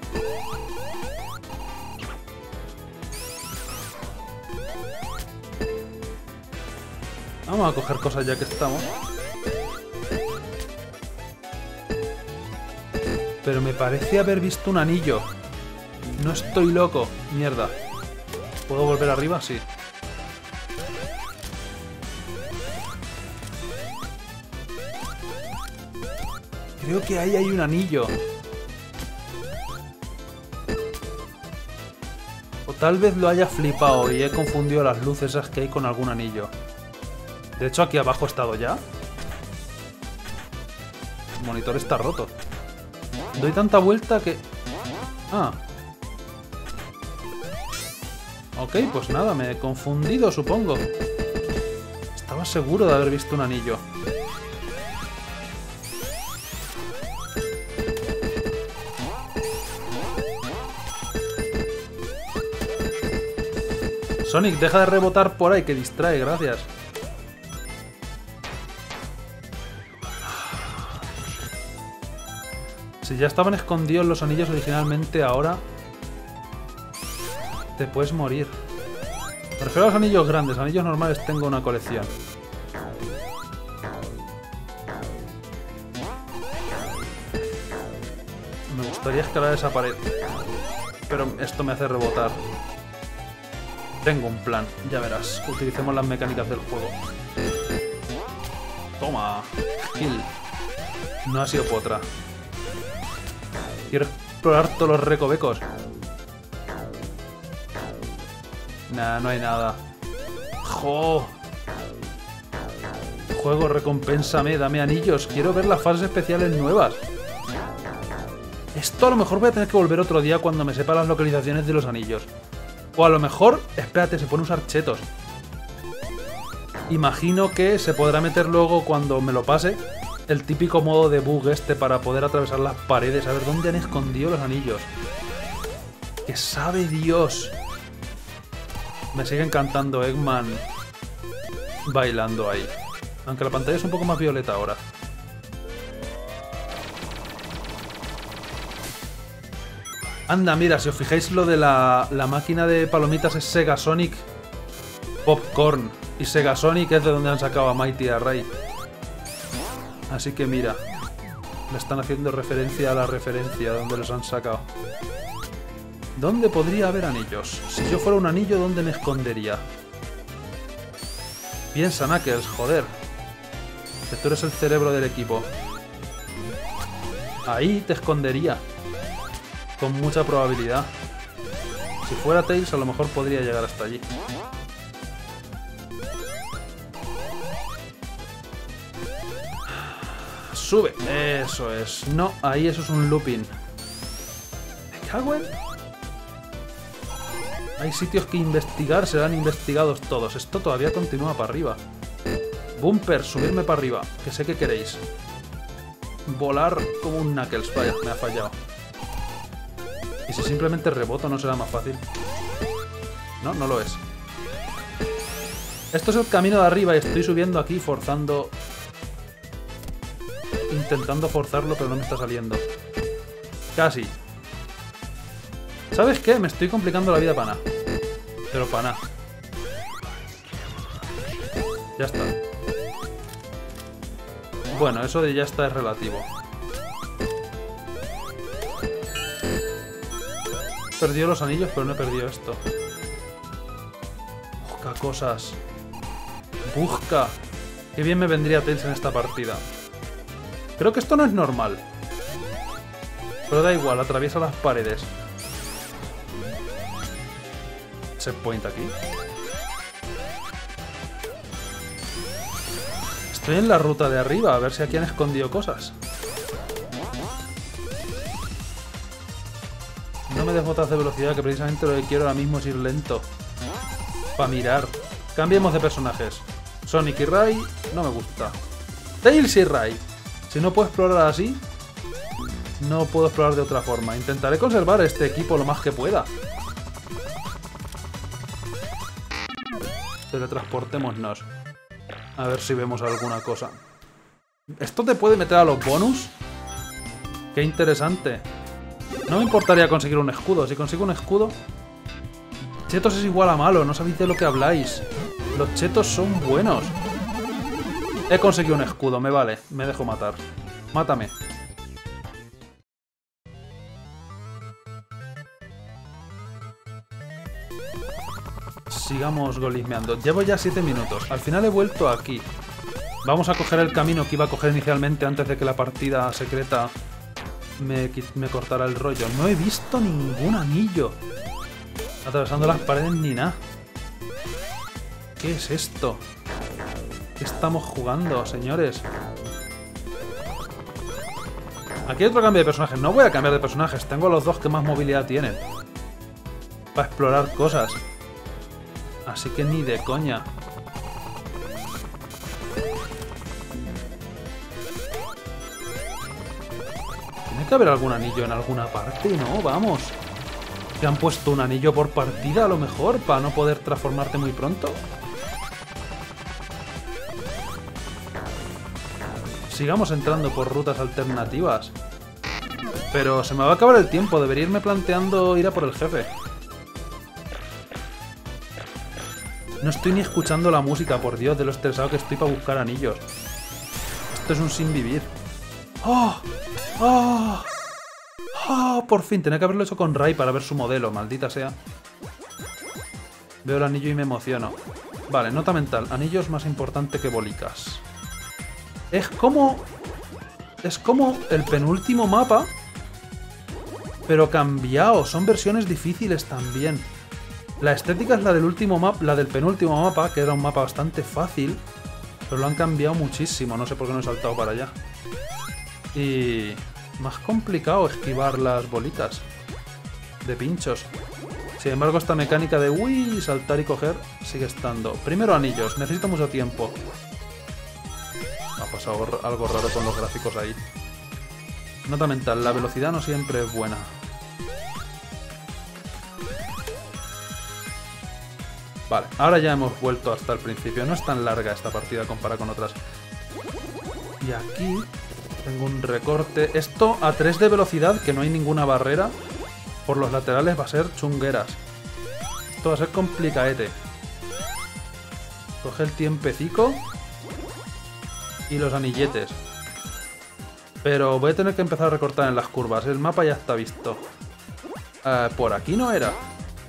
Vamos a coger cosas ya que estamos. Pero me parece haber visto un anillo. No estoy loco. Mierda. ¿Puedo volver arriba? Sí. Creo que ahí hay un anillo. O tal vez lo haya flipado y he confundido las luces esas que hay con algún anillo. De hecho, aquí abajo he estado ya. El monitor está roto. Doy tanta vuelta que... Ah. Ok, pues nada, me he confundido, supongo. Estaba seguro de haber visto un anillo. Sonic, deja de rebotar por ahí, que distrae, gracias. Si ya estaban escondidos los anillos originalmente, ahora... Te puedes morir. Me refiero a los anillos grandes, anillos normales tengo una colección. Me gustaría escalar esa pared. Pero esto me hace rebotar. Tengo un plan, ya verás. Utilicemos las mecánicas del juego. Toma. Kill. No ha sido potra. Quiero explorar todos los recovecos. Nah, no hay nada. ¡Jo! Juego, recompénsame, dame anillos. Quiero ver las fases especiales nuevas. Esto a lo mejor voy a tener que volver otro día cuando me sepa las localizaciones de los anillos. O a lo mejor, espérate, se pone a usar chetos. Imagino que se podrá meter luego cuando me lo pase el típico modo de bug este para poder atravesar las paredes. A ver dónde han escondido los anillos. Que sabe Dios. Me sigue encantando Eggman bailando ahí. Aunque la pantalla es un poco más violeta ahora. Anda, mira, si os fijáis lo de la, la máquina de palomitas es Sega Sonic Popcorn. Y Sega Sonic es de donde han sacado a Mighty Array. Así que mira, le están haciendo referencia a la referencia donde los han sacado. ¿Dónde podría haber anillos? Si yo fuera un anillo, ¿dónde me escondería? Piensa, Knuckles, joder. Que tú eres el cerebro del equipo. Ahí te escondería con mucha probabilidad. Si fuera Tails, a lo mejor podría llegar hasta allí. Sube. Eso es. No, ahí eso es un looping. ¿Me cago en? Hay sitios que investigar, serán investigados todos. Esto todavía continúa para arriba. Bumper, subirme para arriba, que sé que queréis. Volar como un Knuckles. Me ha fallado. ¿Y si simplemente reboto no será más fácil? No, no lo es. Esto es el camino de arriba y estoy subiendo aquí forzando... Intentando forzarlo, pero no me está saliendo. Casi. ¿Sabes qué? Me estoy complicando la vida para nada. Pero para nada. Ya está. Bueno, eso de ya está es relativo. Perdido los anillos, pero no he perdido esto. Busca cosas. Busca. Qué bien me vendría Tails en esta partida. Creo que esto no es normal. Pero da igual, atraviesa las paredes. Set aquí. Estoy en la ruta de arriba, a ver si aquí han escondido cosas. No me des botas de velocidad, que precisamente lo que quiero ahora mismo es ir lento. Para mirar. Cambiemos de personajes. Sonic y Ray, no me gusta. Tails y Ray. Si no puedo explorar así, no puedo explorar de otra forma. Intentaré conservar este equipo lo más que pueda. Teletransportémonos. A ver si vemos alguna cosa. ¿Esto te puede meter a los bonus? Qué interesante. No me importaría conseguir un escudo. Si consigo un escudo... Chetos es igual a malo, no sabéis de lo que habláis. Los chetos son buenos. He conseguido un escudo, me vale. Me dejo matar. Mátame. Sigamos golismeando. Llevo ya 7 minutos. Al final he vuelto aquí. Vamos a coger el camino que iba a coger inicialmente antes de que la partida secreta me, me cortara el rollo. No he visto ningún anillo. Atravesando las paredes ni nada. ¿Qué es esto? ¿Qué estamos jugando, señores? Aquí hay otro cambio de personajes. No voy a cambiar de personajes. Tengo los dos que más movilidad tienen. Para explorar cosas. Así que ni de coña. Que haber algún anillo en alguna parte, ¿no? Vamos. ¿Te han puesto un anillo por partida a lo mejor? Para no poder transformarte muy pronto. Sigamos entrando por rutas alternativas. Pero se me va a acabar el tiempo. Debería irme planteando ir a por el jefe. No estoy ni escuchando la música, por Dios, de lo estresado que estoy para buscar anillos. Esto es un sin vivir. ¡Oh! ¡Oh! ¡Oh! Por fin, tenía que haberlo hecho con Rai para ver su modelo, maldita sea. Veo el anillo y me emociono. Vale, nota mental. Anillo es más importante que bolicas. Es como... Es como el penúltimo mapa, pero cambiado. Son versiones difíciles también. La estética es la del último mapa, la del penúltimo mapa, que era un mapa bastante fácil, pero lo han cambiado muchísimo. No sé por qué no he saltado para allá. Y más complicado esquivar las bolitas de pinchos. Sin embargo, esta mecánica de uy, saltar y coger sigue estando. Primero anillos, necesito mucho tiempo. Ha pasado algo raro con los gráficos ahí. Nota mental, la velocidad no siempre es buena. Vale, ahora ya hemos vuelto hasta el principio. No es tan larga esta partida comparada con otras. Y aquí tengo un recorte. Esto a 3 de velocidad, que no hay ninguna barrera. Por los laterales va a ser chungueras. Esto va a ser complicaete. Coge el tiempecico. Y los anilletes. Pero voy a tener que empezar a recortar en las curvas. El mapa ya está visto. Eh, por aquí no era.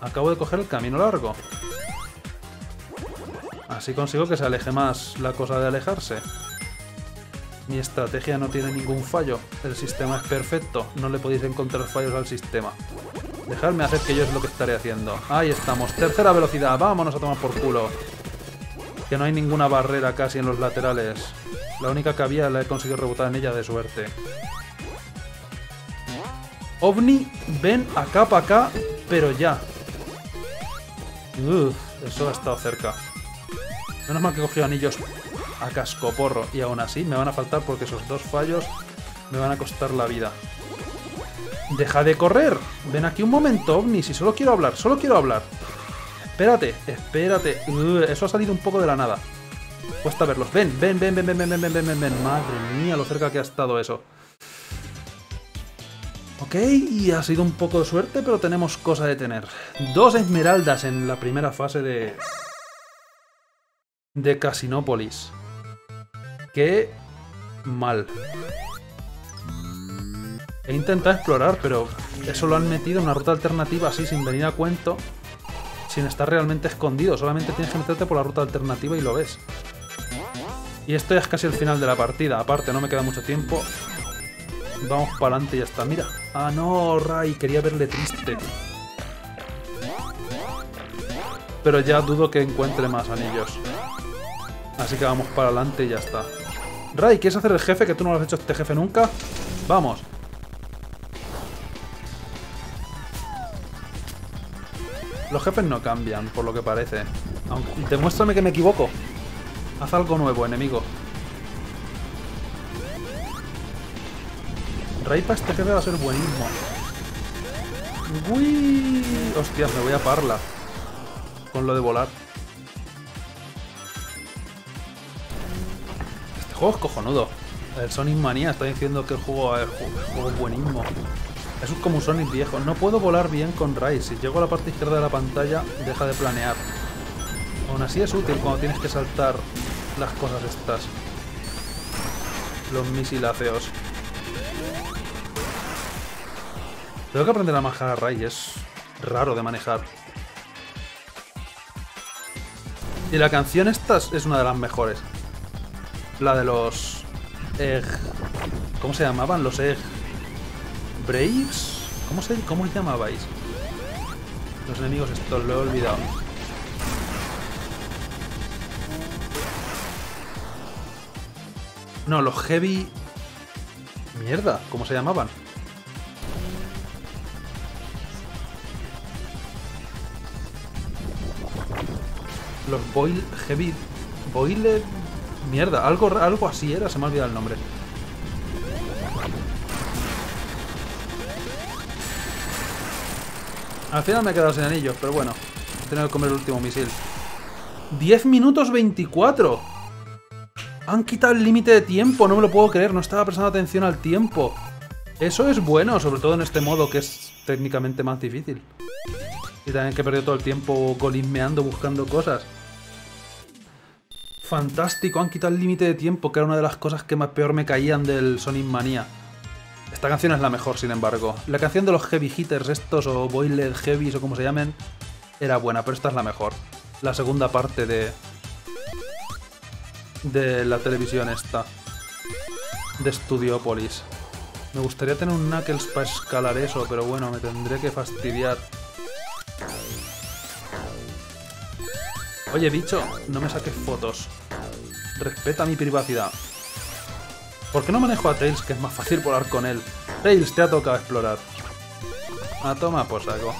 Acabo de coger el camino largo. Así consigo que se aleje más la cosa de alejarse. Mi estrategia no tiene ningún fallo. El sistema es perfecto. No le podéis encontrar fallos al sistema. Dejadme hacer que yo es lo que estaré haciendo. Ahí estamos. Tercera velocidad. Vámonos a tomar por culo. Que no hay ninguna barrera casi en los laterales. La única que había la he conseguido rebotar en ella de suerte. OVNI, ven acá para acá, pero ya. Uf, eso ha estado cerca. Menos mal que he cogido anillos a cascoporro. Y aún así me van a faltar porque esos dos fallos me van a costar la vida. ¡Deja de correr! Ven aquí un momento, OVNI. Si solo quiero hablar, solo quiero hablar. Espérate, espérate. eso ha salido un poco de la nada. Cuesta verlos. Ven, ven, ven, ven, ven, ven, ven, ven, ven, ven. Madre mía, lo cerca que ha estado eso. Ok, y ha sido un poco de suerte, pero tenemos cosa de tener. Dos esmeraldas en la primera fase de, de Casinópolis. Qué mal. He intentado explorar, pero eso lo han metido en una ruta alternativa así, sin venir a cuento, sin estar realmente escondido. Solamente tienes que meterte por la ruta alternativa y lo ves. Y esto ya es casi el final de la partida. Aparte, no me queda mucho tiempo. Vamos para adelante y ya está. Mira. Ah, no, Ray. Quería verle triste. Pero ya dudo que encuentre más anillos. Así que vamos para adelante y ya está. Ray, ¿quieres hacer el jefe? Que tú no lo has hecho este jefe nunca. Vamos. Los jefes no cambian, por lo que parece. demuéstrame que me equivoco. Haz algo nuevo, enemigo. Ray para este jefe va a ser buenísimo. ¡Uy! Hostias, me voy a parla. Con lo de volar. Juego es cojonudo. El Sonic Mania está diciendo que el juego, es buenísimo. Es como un Sonic viejo. No puedo volar bien con Ray. Si llego a la parte izquierda de la pantalla, deja de planear. Aún así es útil cuando tienes que saltar las cosas estas. los misiláceos. Tengo que aprender a manejar a Ray, es raro de manejar. Y la canción esta es una de las mejores. La de los... Egg... ¿Cómo se llamaban? Los Egg... Braves? ¿Cómo, se, ¿Cómo llamabais? Los enemigos estos, lo he olvidado. No, los Heavy... Mierda, ¿cómo se llamaban? Los Boil... Heavy... Boiler... Mierda, algo, algo así era, se me ha olvidado el nombre. Al final me he quedado sin anillos, pero bueno. He tenido que comer el último misil. 10 minutos 24. Han quitado el límite de tiempo, no me lo puedo creer, no estaba prestando atención al tiempo. Eso es bueno, sobre todo en este modo que es técnicamente más difícil. Y también que he perdido todo el tiempo golismeando, buscando cosas. Fantástico, han quitado el límite de tiempo, que era una de las cosas que más peor me caían del Sonic Mania. Esta canción es la mejor, sin embargo. La canción de los Heavy Hitters estos, o Boiled Heavies, o como se llamen, era buena, pero esta es la mejor. La segunda parte de... De la televisión esta. De Studiopolis. Me gustaría tener un Knuckles para escalar eso, pero bueno, me tendré que fastidiar. Oye, bicho, no me saques fotos. Respeta mi privacidad. ¿Por qué no manejo a Tails, que es más fácil volar con él? Tails, te ha tocado explorar. A toma por saco.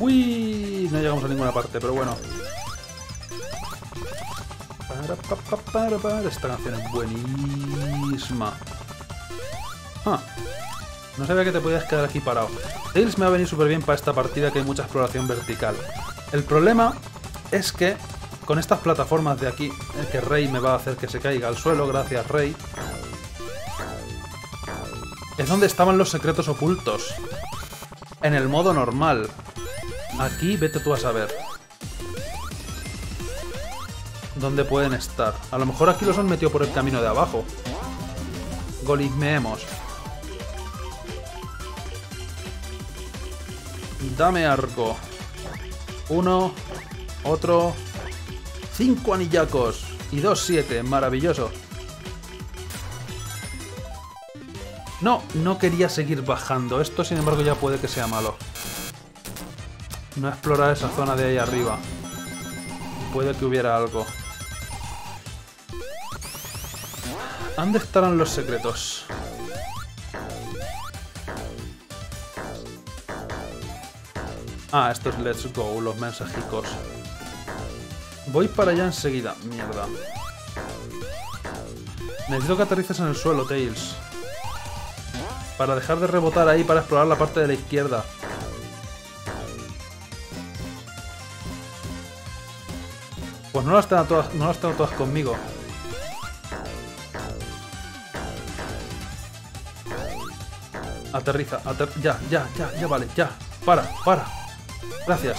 ¡Uy! No llegamos a ninguna parte, pero bueno. Esta canción es buenísima. Ah, no sabía que te podías quedar aquí parado. Tails me va a venir súper bien para esta partida que hay mucha exploración vertical. El problema es que con estas plataformas de aquí, eh, que Rey me va a hacer que se caiga al suelo, gracias Rey, es donde estaban los secretos ocultos. En el modo normal. Aquí vete tú a saber. ¿Dónde pueden estar? A lo mejor aquí los han metido por el camino de abajo. Golismeemos. Dame arco. Uno. Otro. Cinco anillacos. Y dos siete. Maravilloso. No, no quería seguir bajando. Esto, sin embargo, ya puede que sea malo. No explorar esa zona de ahí arriba. Puede que hubiera algo. ¿Dónde estarán los secretos? Ah, esto es Let's Go, los mensajicos. Voy para allá enseguida. Mierda. Necesito que aterrices en el suelo, Tails. Para dejar de rebotar ahí para explorar la parte de la izquierda. Pues no las tengo todas, no las tengo todas conmigo. Aterriza, ater ya, ya, ya, ya vale, ya. Para, para. Gracias.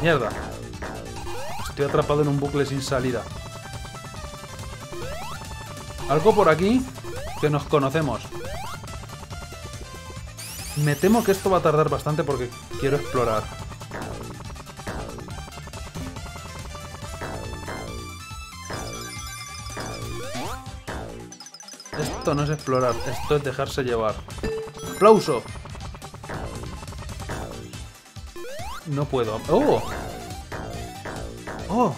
Mierda. Estoy atrapado en un bucle sin salida. Algo por aquí que nos conocemos. Me temo que esto va a tardar bastante porque quiero explorar. Esto no es explorar, esto es dejarse llevar. ¡Aplauso! No puedo. ¡Oh! ¡Oh!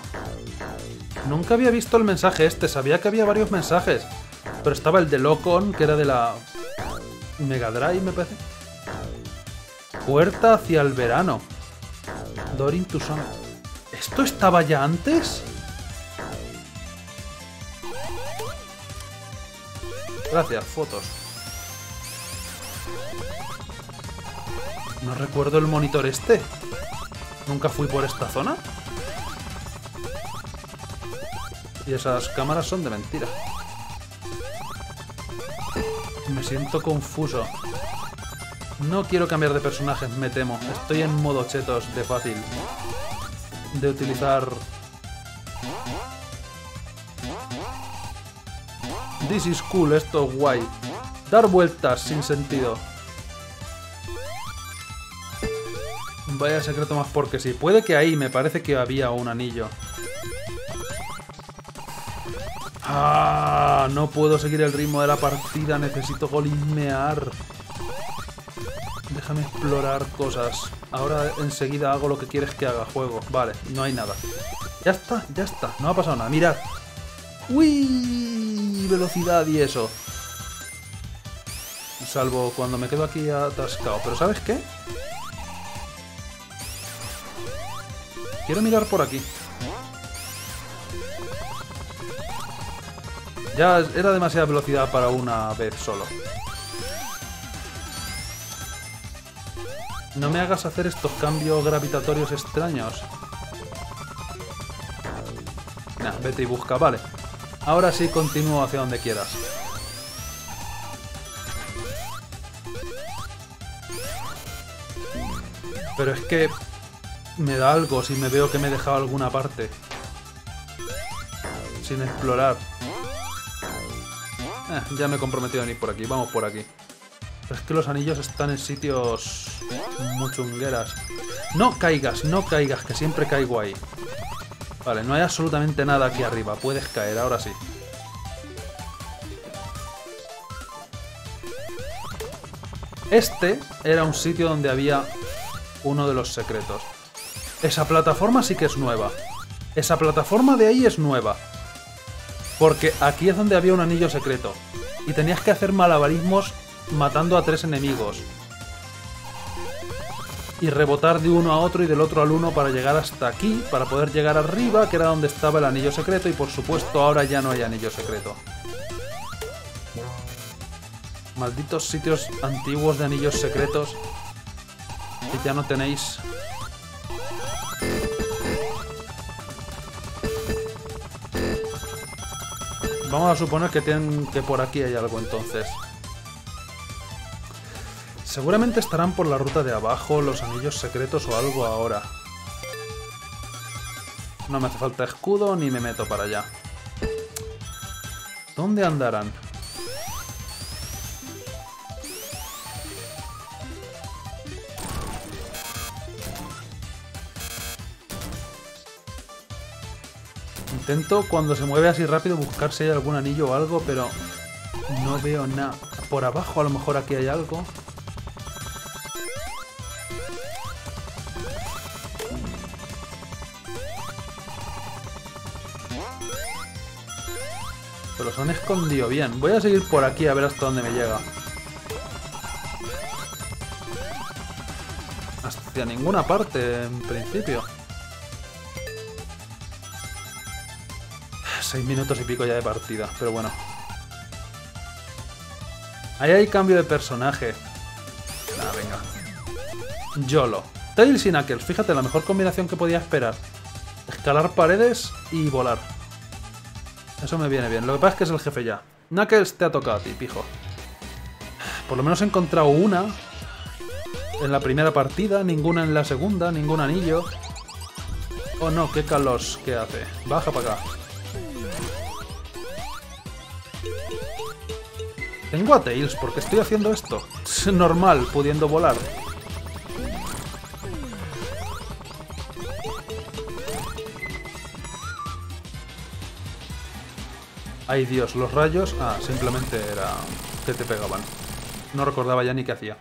Nunca había visto el mensaje este. Sabía que había varios mensajes. Pero estaba el de Locon, que era de la... Mega Drive, me parece. Puerta hacia el verano. Dorin to ¿Esto estaba ya antes? Gracias, fotos. No recuerdo el monitor este. ¿Nunca fui por esta zona? Y esas cámaras son de mentira. Me siento confuso. No quiero cambiar de personajes, me temo. Estoy en modo chetos de fácil. De utilizar... This is cool, esto es guay. Dar vueltas sin sentido. Vaya secreto más porque sí. Puede que ahí me parece que había un anillo. Ah, no puedo seguir el ritmo de la partida. Necesito golismear. Déjame explorar cosas. Ahora enseguida hago lo que quieres que haga, juego. Vale, no hay nada. Ya está, ya está. No ha pasado nada. Mirad. ¡Uy! Velocidad y eso. Salvo cuando me quedo aquí atascado. Pero ¿sabes qué? Quiero mirar por aquí. Ya era demasiada velocidad para una vez solo. No me hagas hacer estos cambios gravitatorios extraños. Nah, vete y busca, vale. Ahora sí continúo hacia donde quieras. Pero es que me da algo si me veo que me he dejado alguna parte. Sin explorar. Eh, ya me he comprometido a ir por aquí. Vamos por aquí. Es que los anillos están en sitios muy chungueras. No caigas, no caigas, que siempre caigo ahí. Vale, no hay absolutamente nada aquí arriba. Puedes caer, ahora sí. Este era un sitio donde había uno de los secretos. Esa plataforma sí que es nueva. Esa plataforma de ahí es nueva. Porque aquí es donde había un anillo secreto. Y tenías que hacer malabarismos matando a tres enemigos. Y rebotar de uno a otro y del otro al uno para llegar hasta aquí, para poder llegar arriba, que era donde estaba el anillo secreto. Y por supuesto ahora ya no hay anillo secreto. Malditos sitios antiguos de anillos secretos. Que ya no tenéis Vamos a suponer que, tienen, que por aquí hay algo entonces. Seguramente estarán por la ruta de abajo, los anillos secretos o algo ahora. No me hace falta escudo ni me meto para allá. ¿Dónde andarán? Intento cuando se mueve así rápido buscar si hay algún anillo o algo, pero no veo nada. Por abajo a lo mejor aquí hay algo. Pero los han escondido bien. Voy a seguir por aquí a ver hasta dónde me llega. Hasta ninguna parte, en principio. Seis minutos y pico ya de partida, pero bueno. Ahí hay cambio de personaje. Nada, venga. YOLO. Tails y Knuckles, fíjate, la mejor combinación que podía esperar. Escalar paredes y volar. Eso me viene bien. Lo que pasa es que es el jefe ya. Knuckles te ha tocado a ti, pijo. Por lo menos he encontrado una en la primera partida, ninguna en la segunda, ningún anillo. Oh no, qué calos que hace. Baja para acá. Tengo a Tails, ¿por qué estoy haciendo esto? Es normal, pudiendo volar. Ay Dios, los rayos... Ah, simplemente era que te pegaban. No recordaba ya ni qué hacía.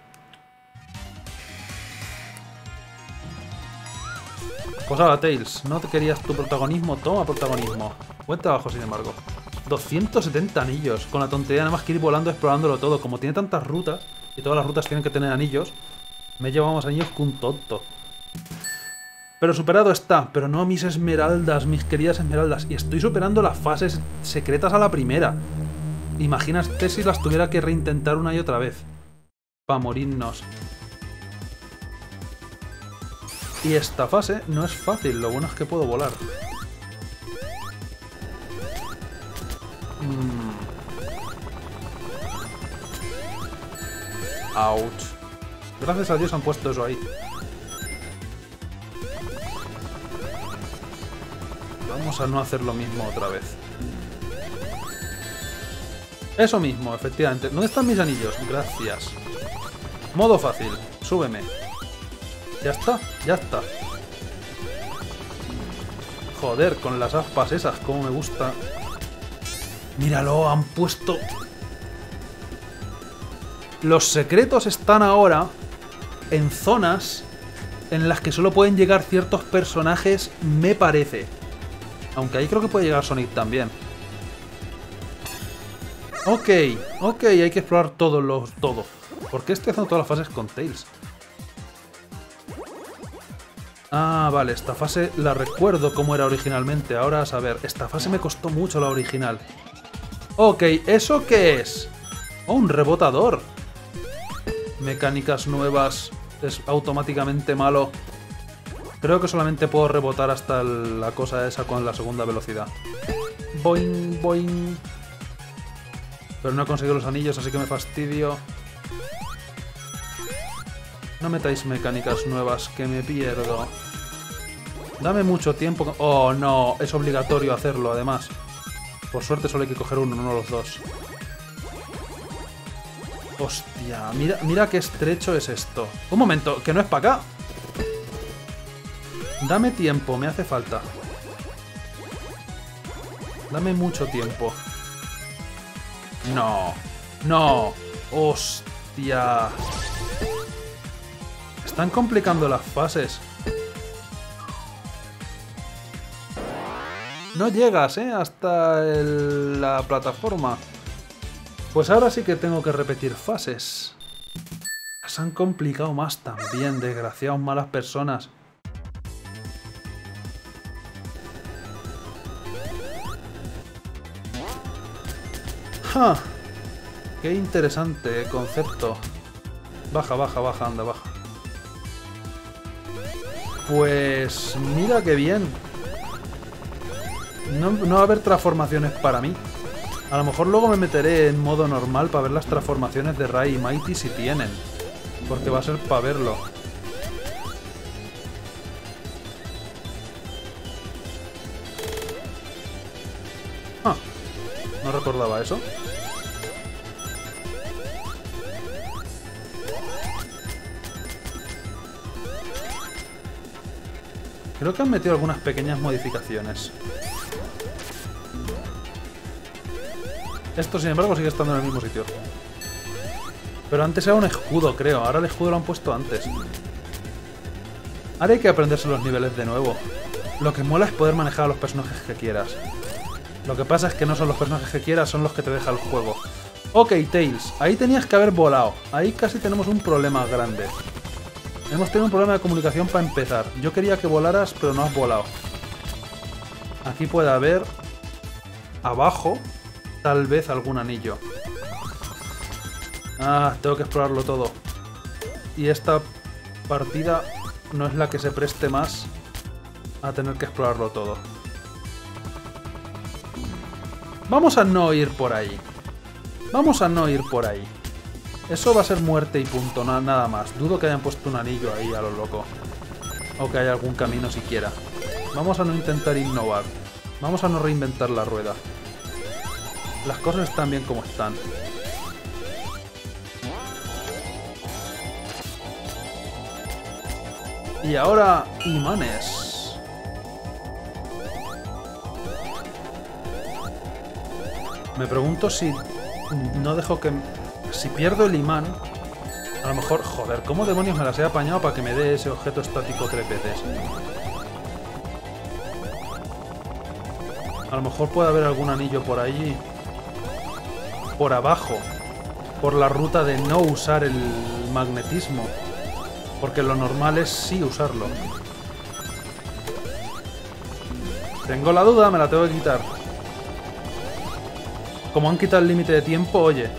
Pues ahora, Tails, ¿no te querías tu protagonismo? Toma protagonismo. Buen trabajo, sin embargo. 270 anillos, con la tontería nada más que ir volando explorándolo todo. Como tiene tantas rutas, y todas las rutas tienen que tener anillos, me llevado más anillos que un tonto. Pero superado está, pero no mis esmeraldas, mis queridas esmeraldas. Y estoy superando las fases secretas a la primera. Imagínate si las tuviera que reintentar una y otra vez. Para morirnos. Y esta fase no es fácil, lo bueno es que puedo volar. Mm. Out. Gracias a Dios han puesto eso ahí. Vamos a no hacer lo mismo otra vez. Eso mismo, efectivamente. ¿Dónde están mis anillos? Gracias. Modo fácil. Súbeme. Ya está, ya está. Joder, con las aspas esas, como me gusta. Míralo, han puesto... Los secretos están ahora en zonas en las que solo pueden llegar ciertos personajes, me parece. Aunque ahí creo que puede llegar Sonic también. Ok, ok, hay que explorar todo, los, todo. ¿Por qué estoy haciendo todas las fases con Tails? Ah, vale, esta fase la recuerdo como era originalmente. Ahora, a saber, esta fase me costó mucho la original. Ok, ¿eso qué es? Oh, un rebotador. Mecánicas nuevas. Es automáticamente malo. Creo que solamente puedo rebotar hasta la cosa esa con la segunda velocidad. Boing, boing. Pero no he conseguido los anillos, así que me fastidio. No metáis mecánicas nuevas, que me pierdo. Dame mucho tiempo. Oh, no, es obligatorio hacerlo, además. Por suerte solo hay que coger uno, no los dos. Hostia, mira, mira qué estrecho es esto. Un momento, que no es para acá. Dame tiempo, me hace falta. Dame mucho tiempo. No. No. Hostia. Están complicando las fases. No llegas, ¿eh? Hasta la plataforma. Pues ahora sí que tengo que repetir fases. Las han complicado más también, desgraciados malas personas. ¡Qué interesante concepto! Baja, baja, baja, anda, baja. Pues mira qué bien. No, va a haber transformaciones para mí. A lo mejor luego me meteré en modo normal para ver las transformaciones de Rai y Mighty si tienen. Porque va a ser para verlo. Ah, no recordaba eso. Creo que han metido algunas pequeñas modificaciones. Esto, sin embargo, sigue estando en el mismo sitio. Pero antes era un escudo, creo. Ahora el escudo lo han puesto antes. Ahora hay que aprenderse los niveles de nuevo. Lo que mola es poder manejar a los personajes que quieras. Lo que pasa es que no son los personajes que quieras, son los que te deja el juego. Ok, Tails. Ahí tenías que haber volado. Ahí casi tenemos un problema grande. Hemos tenido un problema de comunicación para empezar. Yo quería que volaras, pero no has volado. Aquí puede haber... Abajo, tal vez algún anillo. Ah, tengo que explorarlo todo. Y esta partida no es la que se preste más a tener que explorarlo todo. Vamos a no ir por ahí. Vamos a no ir por ahí. Eso va a ser muerte y punto, nada más. Dudo que hayan puesto un anillo ahí a lo loco. O que haya algún camino siquiera. Vamos a no intentar innovar. Vamos a no reinventar la rueda. Las cosas están bien como están. Y ahora, imanes. Me pregunto si no dejo que si pierdo el imán, a lo mejor... Joder, ¿cómo demonios me las he apañado para que me dé ese objeto estático tres veces? A lo mejor puede haber algún anillo por allí. Por abajo. Por la ruta de no usar el magnetismo. Porque lo normal es sí usarlo. Tengo la duda, me la tengo que quitar. Como han quitado el límite de tiempo, oye,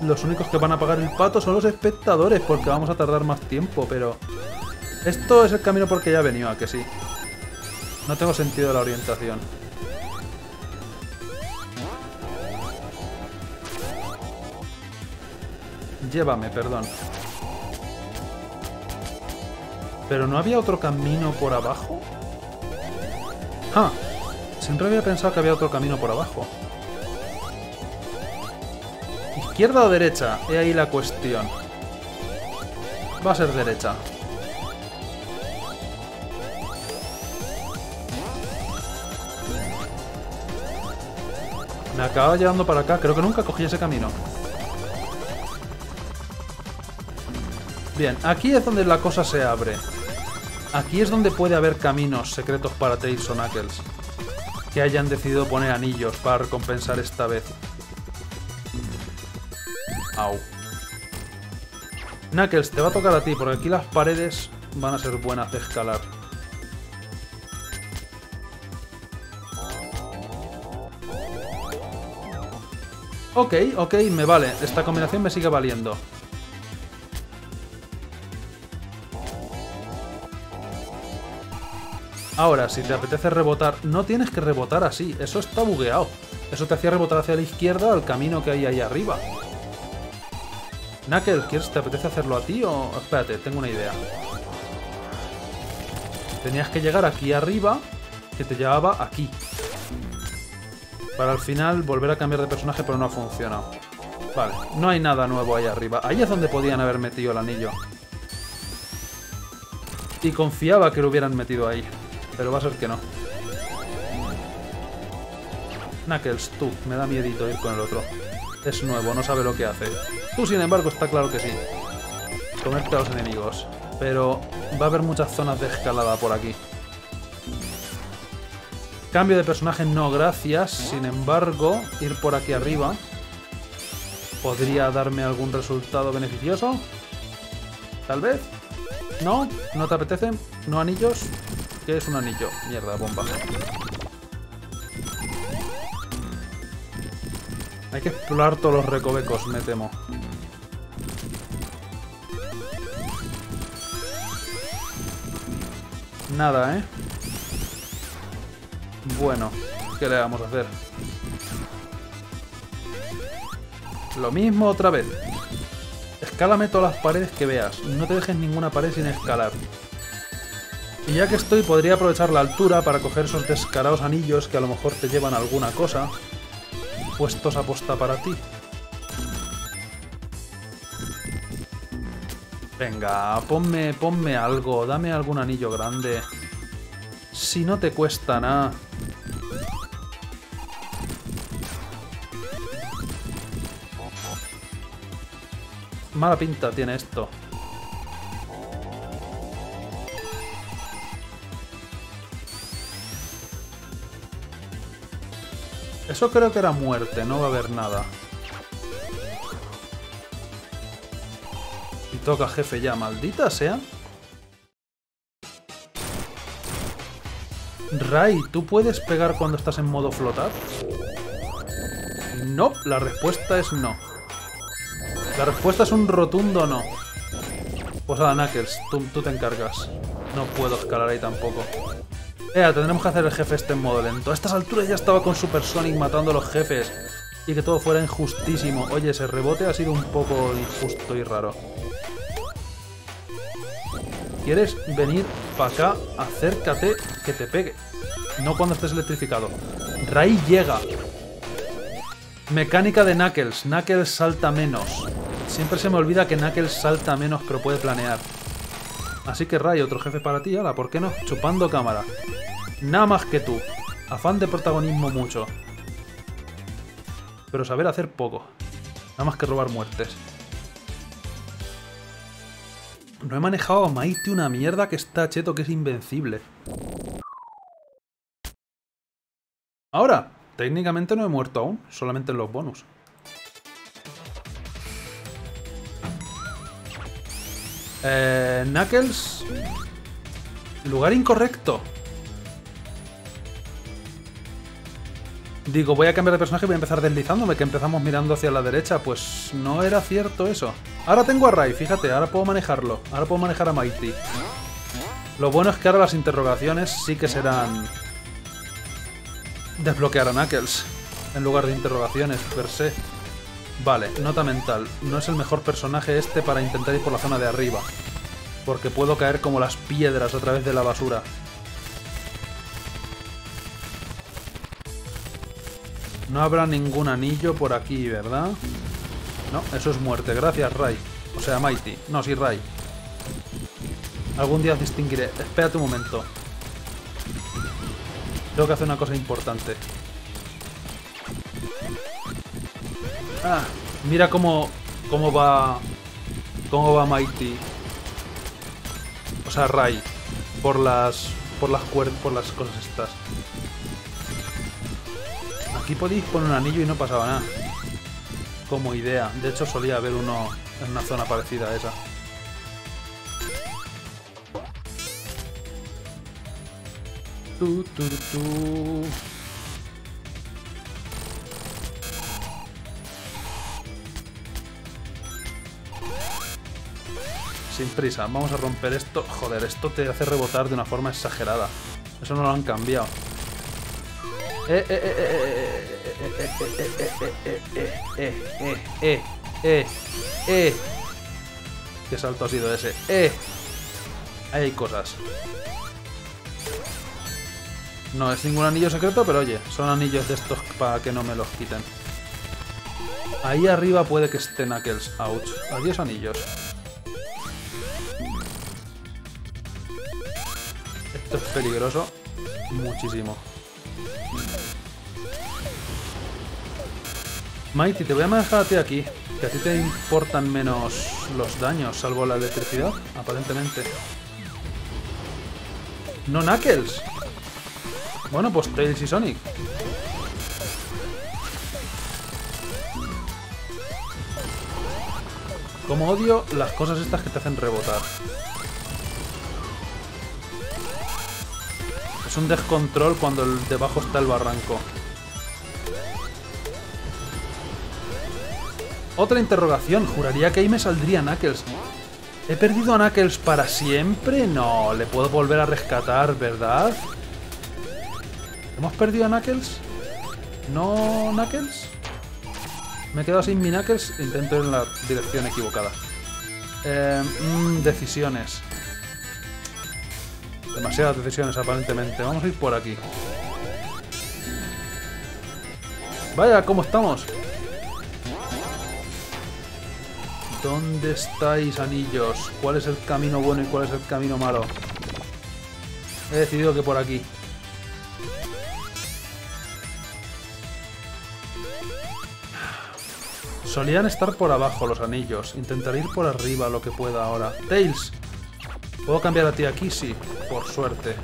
los únicos que van a pagar el pato son los espectadores, porque vamos a tardar más tiempo, pero... Esto es el camino porque ya he venido, a que sí. No tengo sentido de la orientación. Llévame, perdón. ¿Pero no había otro camino por abajo? ¡Ah! Siempre había pensado que había otro camino por abajo. ¿Izquierda o derecha? He ahí la cuestión. Va a ser derecha. Me acaba llevando para acá. Creo que nunca cogí ese camino. Bien, aquí es donde la cosa se abre. Aquí es donde puede haber caminos secretos para Tails o Knuckles. Que hayan decidido poner anillos para recompensar esta vez. Au. Knuckles, te va a tocar a ti, porque aquí las paredes van a ser buenas de escalar. Ok, ok, me vale. Esta combinación me sigue valiendo. Ahora, si te apetece rebotar, no tienes que rebotar así. Eso está bugueado. Eso te hacía rebotar hacia la izquierda al camino que hay ahí arriba. Knuckle, ¿quieres, ¿te apetece hacerlo a ti o...? Espérate, tengo una idea. Tenías que llegar aquí arriba, que te llevaba aquí. Para al final volver a cambiar de personaje, pero no ha funcionado. Vale, no hay nada nuevo ahí arriba. Ahí es donde podían haber metido el anillo. Y confiaba que lo hubieran metido ahí. Pero va a ser que no. Knuckles, tú, me da miedito ir con el otro. Es nuevo, no sabe lo que hace. Tú, sin embargo, está claro que sí. Comerte a los enemigos. Pero va a haber muchas zonas de escalada por aquí. Cambio de personaje, no gracias. Sin embargo, ir por aquí arriba podría darme algún resultado beneficioso. Tal vez. ¿No? ¿No te apetece? ¿No anillos? ¿Qué es un anillo? Mierda, bomba. Hay que explorar todos los recovecos, me temo. Nada, ¿eh? Bueno, ¿qué le vamos a hacer? Lo mismo otra vez. Escálame todas las paredes que veas. No te dejes ninguna pared sin escalar. Y ya que estoy, podría aprovechar la altura para coger esos descarados anillos que a lo mejor te llevan alguna cosa, puestos a posta para ti. Venga, ponme, ponme algo, dame algún anillo grande. Si no te cuesta nada. Mala pinta tiene esto. Eso creo que era muerte, no va a haber nada. Y toca jefe ya, maldita sea. Ray, ¿tú puedes pegar cuando estás en modo flotar? No, la respuesta es no. La respuesta es un rotundo no. Pues a Knuckles, tú, tú te encargas. No puedo escalar ahí tampoco. Eh, tendremos que hacer el jefe este en modo lento. A estas alturas ya estaba con Super Sonic matando a los jefes. Y que todo fuera injustísimo. Oye, ese rebote ha sido un poco injusto y raro. ¿Quieres venir para acá? Acércate, que te pegue. No cuando estés electrificado. Ray llega. Mecánica de Knuckles. Knuckles salta menos. Siempre se me olvida que Knuckles salta menos, pero puede planear. Así que Ray, otro jefe para ti, ahora, ¿por qué no? Chupando cámara. Nada más que tú. Afán de protagonismo mucho. Pero saber hacer poco. Nada más que robar muertes. No he manejado a Mighty una mierda que está cheto, que es invencible. Ahora, técnicamente no he muerto aún, solamente en los bonus. Eh, Knuckles. Lugar incorrecto. Digo, voy a cambiar de personaje y voy a empezar deslizándome, que empezamos mirando hacia la derecha. Pues no era cierto eso. Ahora tengo a Ray, fíjate, ahora puedo manejarlo. Ahora puedo manejar a Mighty. Lo bueno es que ahora las interrogaciones sí que serán... Desbloquear a Knuckles. En lugar de interrogaciones, per se. Vale, nota mental. No es el mejor personaje este para intentar ir por la zona de arriba. Porque puedo caer como las piedras a través de la basura. No habrá ningún anillo por aquí, ¿verdad? No, eso es muerte. Gracias, Ray. O sea, Mighty. No, sí, Ray. Algún día distinguiré. Espérate un momento. Tengo que hacer una cosa importante. Ah, mira cómo, cómo va... Cómo va Mighty. O sea, Ray. Por las... Por las cuerdas... Por las cosas estas. Aquí podéis poner un anillo y no pasaba nada. Como idea. De hecho, solía haber uno en una zona parecida a esa. Tu, tu, tu. Sin prisa, vamos a romper esto. Joder, esto te hace rebotar de una forma exagerada. Eso no lo han cambiado. ¿Qué salto ha sido ese? ¡Eh! Ahí hay cosas. No es ningún anillo secreto, pero oye, son anillos de estos para que no me los quiten. Ahí arriba puede que estén aquellos. Ouch. Adiós anillos. Esto es peligroso. Muchísimo. Mighty, te voy a dejar a ti aquí. Que a ti te importan menos los daños, salvo la electricidad, aparentemente. No Knuckles. Bueno, pues Tails y Sonic. Como odio las cosas estas que te hacen rebotar. Es un descontrol cuando debajo está el barranco. Otra interrogación. Juraría que ahí me saldría Knuckles. ¿He perdido a Knuckles para siempre? No, le puedo volver a rescatar, ¿verdad? ¿Hemos perdido a Knuckles? ¿No Knuckles? Me he quedado sin mi Knuckles. Intento ir en la dirección equivocada. Eh, mm, decisiones. Demasiadas decisiones aparentemente. Vamos a ir por aquí. Vaya, ¿cómo estamos? ¿Dónde estáis, anillos? ¿Cuál es el camino bueno y cuál es el camino malo? He decidido que por aquí. Solían estar por abajo los anillos. Intentaré ir por arriba lo que pueda ahora. Tails. ¿Puedo cambiar a ti aquí? Sí, por suerte.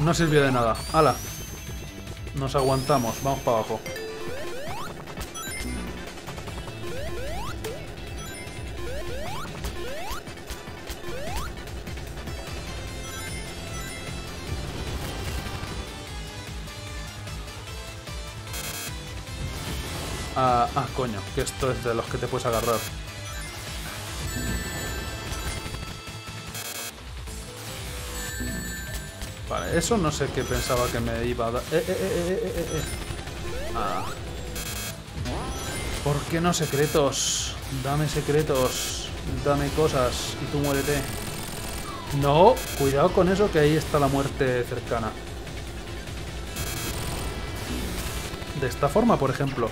No sirvió de nada. ¡Hala! Nos aguantamos. Vamos para abajo. Ah, ah, coño, que esto es de los que te puedes agarrar. Vale, eso no sé qué pensaba que me iba a dar. Eh, eh, eh, eh, eh, eh. Ah. ¿Por qué no secretos? Dame secretos. Dame cosas. Y tú muérete. No, cuidado con eso que ahí está la muerte cercana. De esta forma, por ejemplo.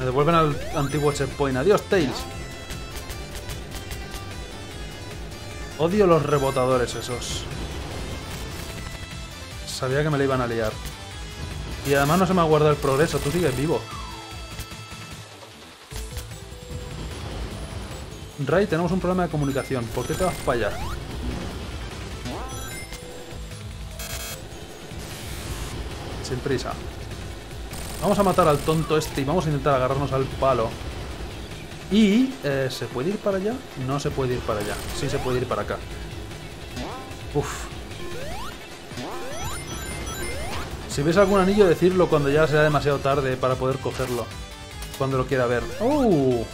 Me devuelven al antiguo checkpoint. Adiós, Tails. Odio los rebotadores esos. Sabía que me la iban a liar. Y además no se me ha guardado el progreso. Tú sigues vivo. Ray, tenemos un problema de comunicación. ¿Por qué te vas para allá? Sin prisa. Vamos a matar al tonto este y vamos a intentar agarrarnos al palo. Y... Eh, ¿Se puede ir para allá? No se puede ir para allá. Sí se puede ir para acá. Uf. Si ves algún anillo, decirlo cuando ya sea demasiado tarde para poder cogerlo. Cuando lo quiera ver. ¡Oh!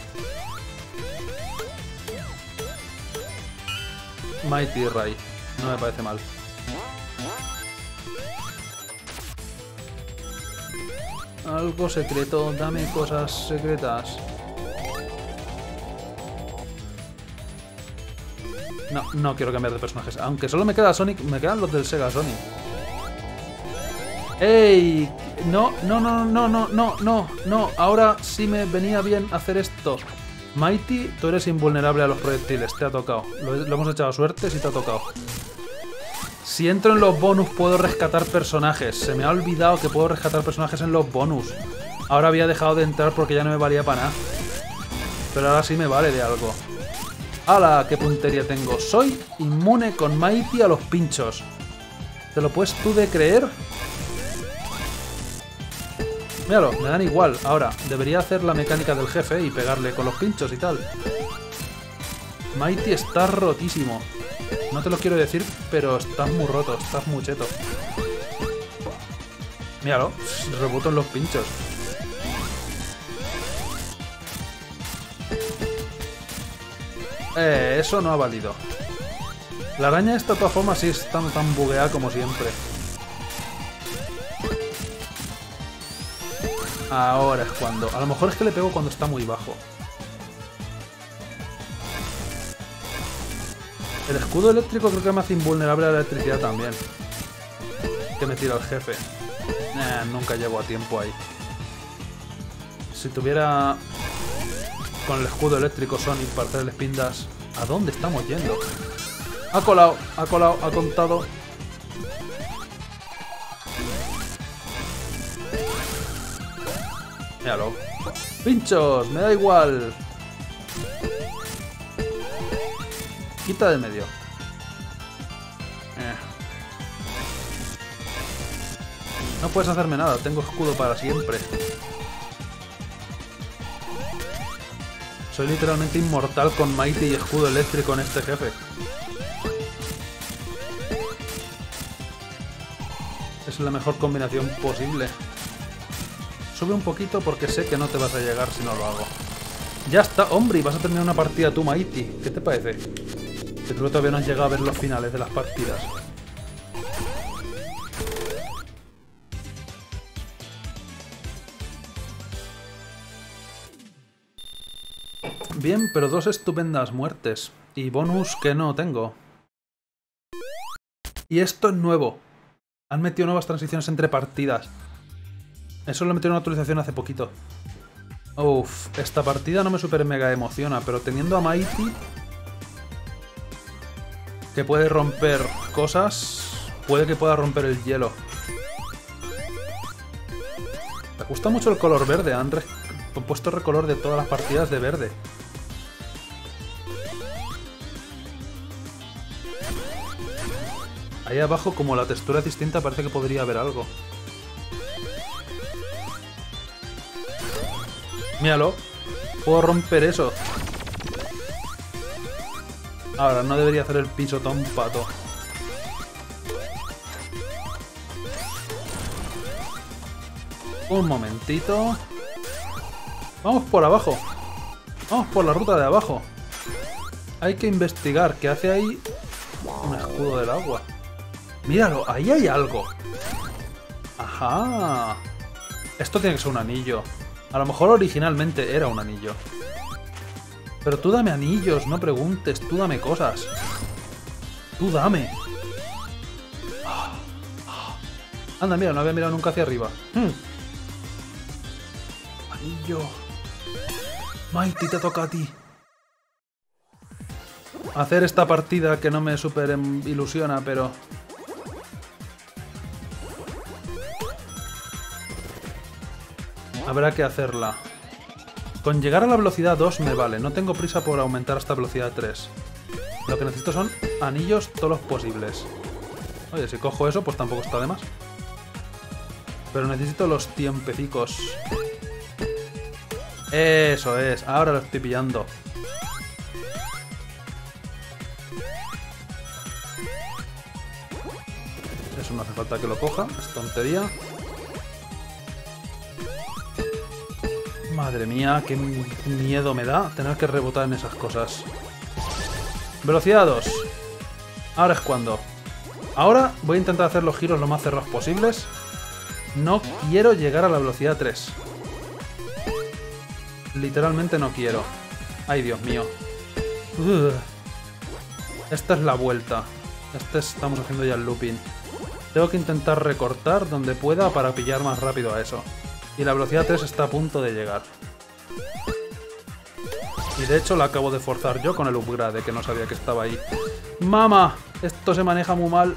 Mighty Ray. No me parece mal. Algo secreto, dame cosas secretas. No, no quiero cambiar de personajes. Aunque solo me queda Sonic, me quedan los del Sega Sonic. ¡Ey! No, no, no, no, no, no, no, no. Ahora sí me venía bien hacer esto. Mighty, tú eres invulnerable a los proyectiles, te ha tocado. Lo, hemos echado suerte si te ha tocado. Si entro en los bonus puedo rescatar personajes. Se me ha olvidado que puedo rescatar personajes en los bonus. Ahora había dejado de entrar porque ya no me valía para nada. Pero ahora sí me vale de algo. ¡Hala! ¡Qué puntería tengo! Soy inmune con Mighty a los pinchos. ¿Te lo puedes tú de creer? Míralo, me dan igual. Ahora, debería hacer la mecánica del jefe y pegarle con los pinchos y tal. Mighty está rotísimo. No te lo quiero decir, pero estás muy roto, estás muy cheto. Míralo, reboto en los pinchos. Eh, eso no ha valido. La araña esta de todas formas sí está tan bugueada como siempre. Ahora es cuando... A lo mejor es que le pego cuando está muy bajo. El escudo eléctrico creo que me hace invulnerable a la electricidad también. Que me tira el jefe. nunca llego a tiempo ahí. Si tuviera con el escudo eléctrico Sonic para hacer el spindas. ¿A dónde estamos yendo? Ha colado, ha colado, ha contado. Míralo. ¡Pinchos! ¡Me da igual! Quita de medio. Eh. No puedes hacerme nada, tengo escudo para siempre. Soy literalmente inmortal con Mighty y escudo eléctrico en este jefe. Es la mejor combinación posible. Sube un poquito porque sé que no te vas a llegar si no lo hago. Ya está, hombre, y vas a terminar una partida tú, Mighty. ¿Qué te parece? Que tú todavía no has llegado a ver los finales de las partidas. Bien, pero dos estupendas muertes. Y bonus que no tengo. Y esto es nuevo. Han metido nuevas transiciones entre partidas. Eso lo metieron en una actualización hace poquito. Uff, esta partida no me super mega emociona, pero teniendo a Mighty... Que puede romper cosas... Puede que pueda romper el hielo. Me gusta mucho el color verde, han, han puesto recolor de todas las partidas de verde. Ahí abajo, como la textura es distinta, parece que podría haber algo. Míralo. Puedo romper eso. Ahora, no debería hacer el pisotón pato. Un momentito. Vamos por abajo. Vamos por la ruta de abajo. Hay que investigar qué hace ahí un escudo del agua. Míralo, ahí hay algo. Ajá. Esto tiene que ser un anillo. A lo mejor originalmente era un anillo. Pero tú dame anillos, no preguntes, tú dame cosas. Tú dame. Anda, mira, no había mirado nunca hacia arriba. Hmm. Anillo. Mighty, te toca a ti. Hacer esta partida que no me super ilusiona, pero Habrá que hacerla. Con llegar a la velocidad 2 me vale, no tengo prisa por aumentar hasta velocidad 3. Lo que necesito son anillos todos los posibles. Oye, si cojo eso, pues tampoco está de más. Pero necesito los tiempecicos. Eso es, ahora lo estoy pillando. Eso no hace falta que lo coja, es tontería. Madre mía, qué miedo me da tener que rebotar en esas cosas. Velocidad 2. Ahora es cuando. Ahora voy a intentar hacer los giros lo más cerrados posibles. No quiero llegar a la velocidad 3. Literalmente no quiero. Ay, Dios mío. Esta es la vuelta. Este estamos haciendo ya el looping. Tengo que intentar recortar donde pueda para pillar más rápido a eso. Y la velocidad 3 está a punto de llegar. Y de hecho la acabo de forzar yo con el upgrade, que no sabía que estaba ahí. ¡Mama! Esto se maneja muy mal.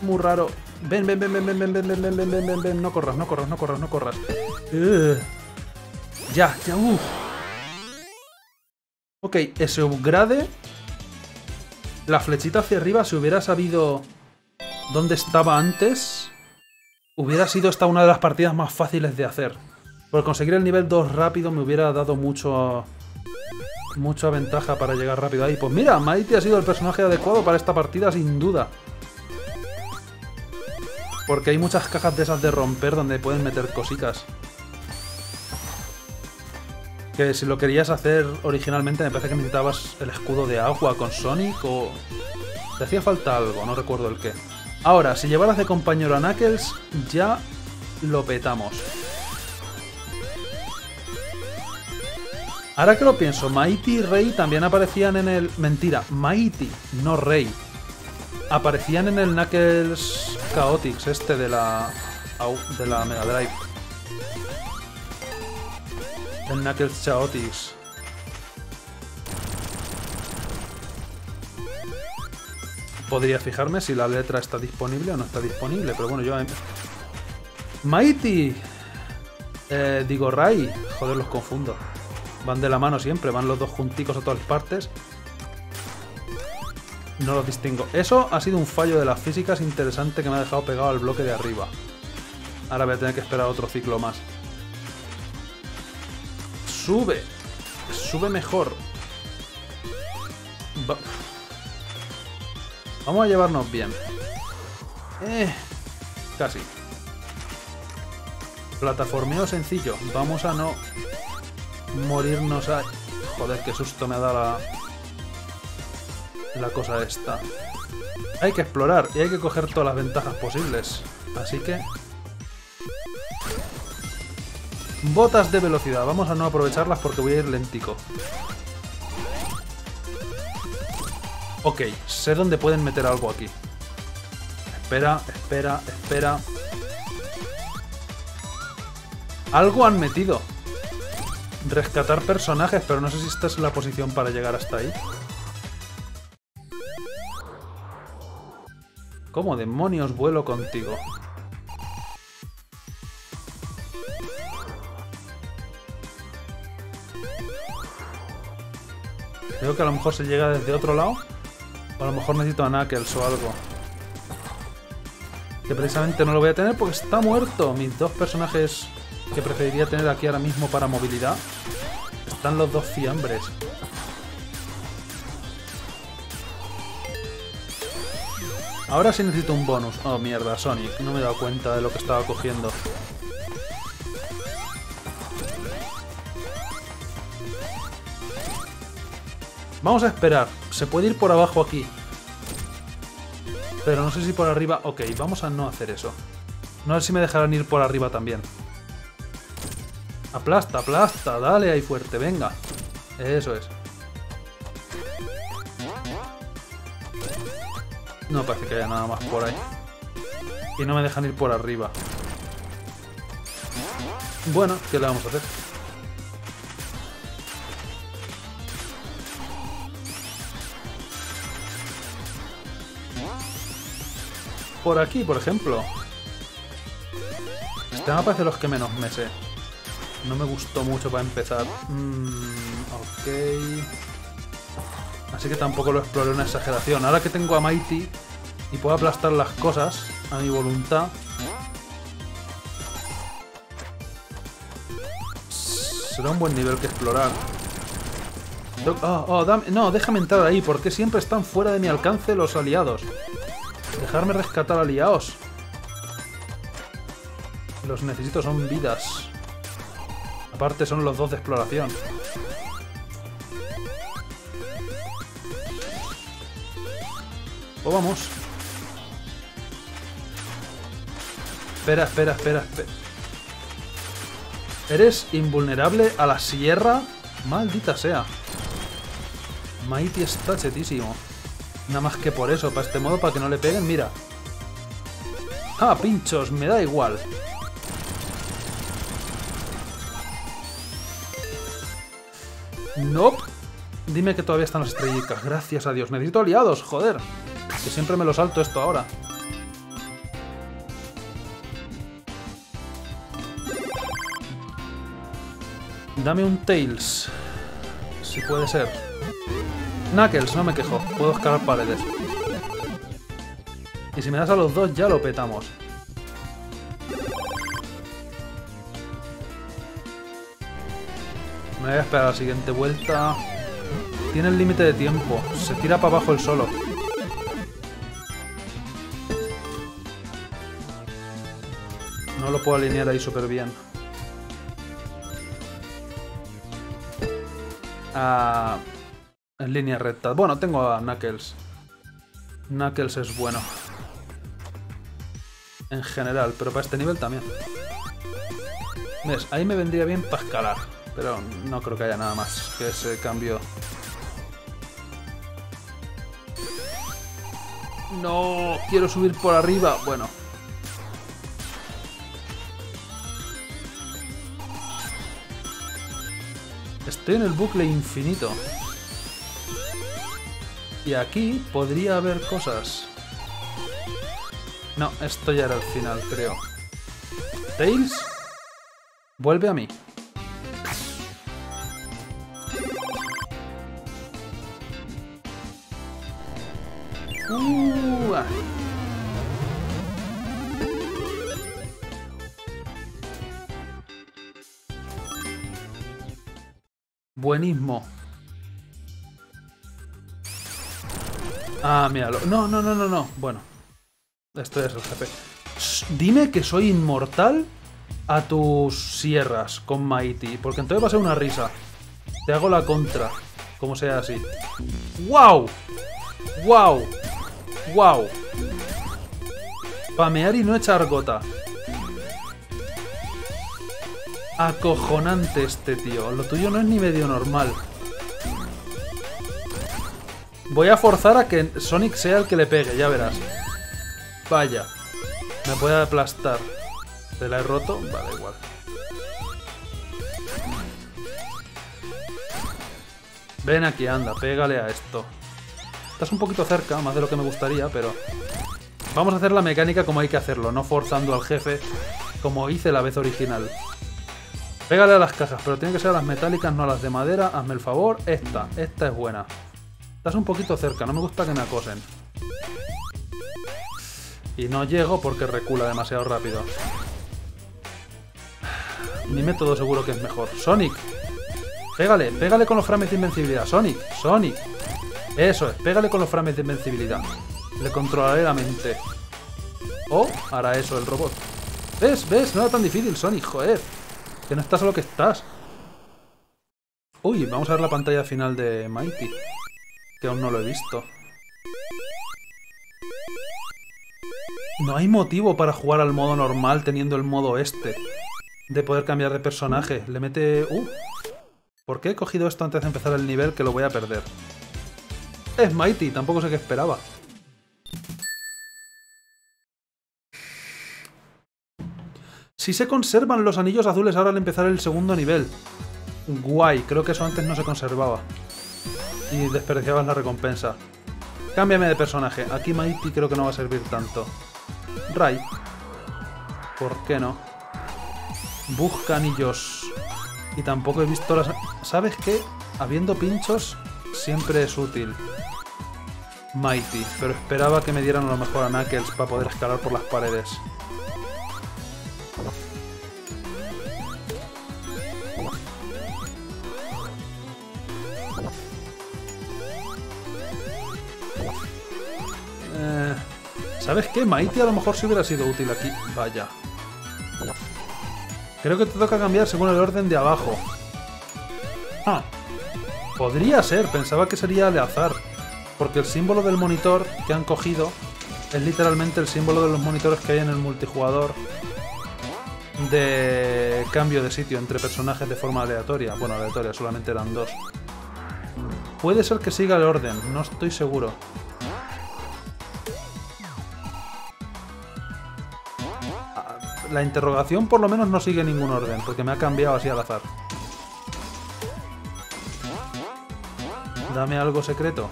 Muy raro. Ven, ven, ven, ven, ven, ven, ven, ven, ven, ven, ven, ven, ven. No corras, no corras, no corras, no corras. Ugh. Ya, ya, uff. Ok, ese upgrade... La flechita hacia arriba, si hubiera sabido dónde estaba antes, hubiera sido esta una de las partidas más fáciles de hacer. Por conseguir el nivel 2 rápido me hubiera dado mucho mucha ventaja para llegar rápido ahí. Pues mira, Mighty ha sido el personaje adecuado para esta partida sin duda. Porque hay muchas cajas de esas de romper donde pueden meter cositas. Que si lo querías hacer originalmente me parece que necesitabas el escudo de agua con Sonic o... Te hacía falta algo, no recuerdo el qué. Ahora, si llevaras de compañero a Knuckles, ya lo petamos. Ahora que lo pienso, Mighty y Rey también aparecían en el... Mentira, Mighty, no Rey. Aparecían en el Knuckles Chaotix, este de la... de la Mega Drive. El Knuckles Chaotix. Podría fijarme si la letra está disponible o no está disponible, pero bueno, yo... Mighty. Eh, digo Ray. Joder, los confundo. Van de la mano siempre, van los dos junticos a todas partes. No los distingo. Eso ha sido un fallo de las físicas interesante que me ha dejado pegado al bloque de arriba. Ahora voy a tener que esperar otro ciclo más. Sube. Sube mejor. Vamos a llevarnos bien. Eh, casi. Plataformeo sencillo. Vamos a no morirnos a... Joder, qué susto me da la... La cosa esta. Hay que explorar y hay que coger todas las ventajas posibles. Así que... Botas de velocidad. Vamos a no aprovecharlas porque voy a ir lentico. Ok, sé dónde pueden meter algo aquí. Espera, espera, espera. Algo han metido. Rescatar personajes, pero no sé si esta es la posición para llegar hasta ahí. ¿Cómo demonios vuelo contigo? Creo que a lo mejor se llega desde otro lado. A lo mejor necesito a Knuckles o algo. Que precisamente no lo voy a tener porque está muerto. Mis dos personajes que preferiría tener aquí ahora mismo para movilidad. Están los dos fiambres. Ahora sí necesito un bonus. Oh, mierda, Sonic. No me he dado cuenta de lo que estaba cogiendo. Vamos a esperar. Se puede ir por abajo aquí. Pero no sé si por arriba... Ok, vamos a no hacer eso. No sé si me dejarán ir por arriba también. Aplasta, aplasta, dale ahí fuerte, venga. Eso es. No parece que haya nada más por ahí. Y no me dejan ir por arriba. Bueno, ¿qué le vamos a hacer? Por aquí, por ejemplo. Este mapa es de los que menos me sé. No me gustó mucho para empezar. Mm, ok. Así que tampoco lo exploré una exageración. Ahora que tengo a Mighty y puedo aplastar las cosas a mi voluntad. Será un buen nivel que explorar. Oh, oh, no, déjame entrar ahí, porque siempre están fuera de mi alcance los aliados. Dejarme rescatar aliados. Los necesito, son vidas. Aparte son los dos de exploración. O vamos. Espera, espera, espera, espera. ¿Eres invulnerable a la sierra? Maldita sea. Mighty está chetísimo. Nada más que por eso, para este modo, para que no le peguen, mira. Ah, pinchos, me da igual. Nope. Dime que todavía están las estrellitas. Gracias a Dios. Necesito aliados, joder. Que siempre me lo salto esto ahora. Dame un Tails. Si puede ser. Knuckles, no me quejo. Puedo escalar paredes. Y si me das a los dos, ya lo petamos. Me voy a esperar a la siguiente vuelta. Tiene el límite de tiempo. Se tira para abajo el solo. No lo puedo alinear ahí súper bien. Ah, en línea recta. Bueno, tengo a Knuckles. Knuckles es bueno. En general, pero para este nivel también. ¿Ves? Ahí me vendría bien para escalar. Pero no creo que haya nada más que ese cambio. No, quiero subir por arriba. Bueno. Estoy en el bucle infinito. Y aquí podría haber cosas. No, esto ya era el final, creo. Tails, vuelve a mí. Uh, ah. Buenismo. Ah, míralo. No, no, no, no, no. Bueno. Esto es el jefe. dime que soy inmortal a tus sierras con Mighty. Porque entonces va a ser una risa. Te hago la contra. Como sea así. ¡Wow! ¡Wow! ¡Wow! Pamear y no echar gota. Acojonante este tío. Lo tuyo no es ni medio normal. Voy a forzar a que Sonic sea el que le pegue, ya verás. Vaya. Me puede aplastar. ¿Te la he roto? Vale, igual. Ven aquí, anda, pégale a esto. Estás un poquito cerca, más de lo que me gustaría, pero... Vamos a hacer la mecánica como hay que hacerlo, no forzando al jefe como hice la vez original. Pégale a las cajas, pero tiene que ser a las metálicas, no a las de madera. Hazme el favor. Esta, esta es buena. Estás un poquito cerca, no me gusta que me acosen. Y no llego porque recula demasiado rápido. Mi método seguro que es mejor. Sonic. Pégale, pégale con los frames de invencibilidad. Sonic, Sonic. Eso es, pégale con los frames de invencibilidad. Le controlaré la mente. O hará eso el robot. ¿Ves? ¿Ves? No era tan difícil, Sonic, joder. Que no estás a lo que estás. Uy, vamos a ver la pantalla final de Mighty que aún no lo he visto. No hay motivo para jugar al modo normal teniendo el modo este. De poder cambiar de personaje. Le mete... Uh. ¿Por qué he cogido esto antes de empezar el nivel que lo voy a perder? Es Mighty, tampoco sé qué esperaba. Si se conservan los anillos azules ahora al empezar el segundo nivel. Guay, creo que eso antes no se conservaba y desperdiciabas la recompensa. Cámbiame de personaje. Aquí Mighty creo que no va a servir tanto. Ray. ¿Por qué no? Busca anillos. Y tampoco he visto las... ¿Sabes qué? Habiendo pinchos, siempre es útil. Mighty, pero esperaba que me dieran a lo mejor a Knuckles para poder escalar por las paredes. ¿Sabes qué? Mighty a lo mejor sí hubiera sido útil aquí. Vaya. Creo que te toca cambiar según el orden de abajo. Ah. Podría ser, pensaba que sería de azar. Porque el símbolo del monitor que han cogido es literalmente el símbolo de los monitores que hay en el multijugador de cambio de sitio entre personajes de forma aleatoria. Bueno, aleatoria, solamente eran dos. Puede ser que siga el orden, no estoy seguro. La interrogación por lo menos no sigue ningún orden, porque me ha cambiado así al azar. Dame algo secreto.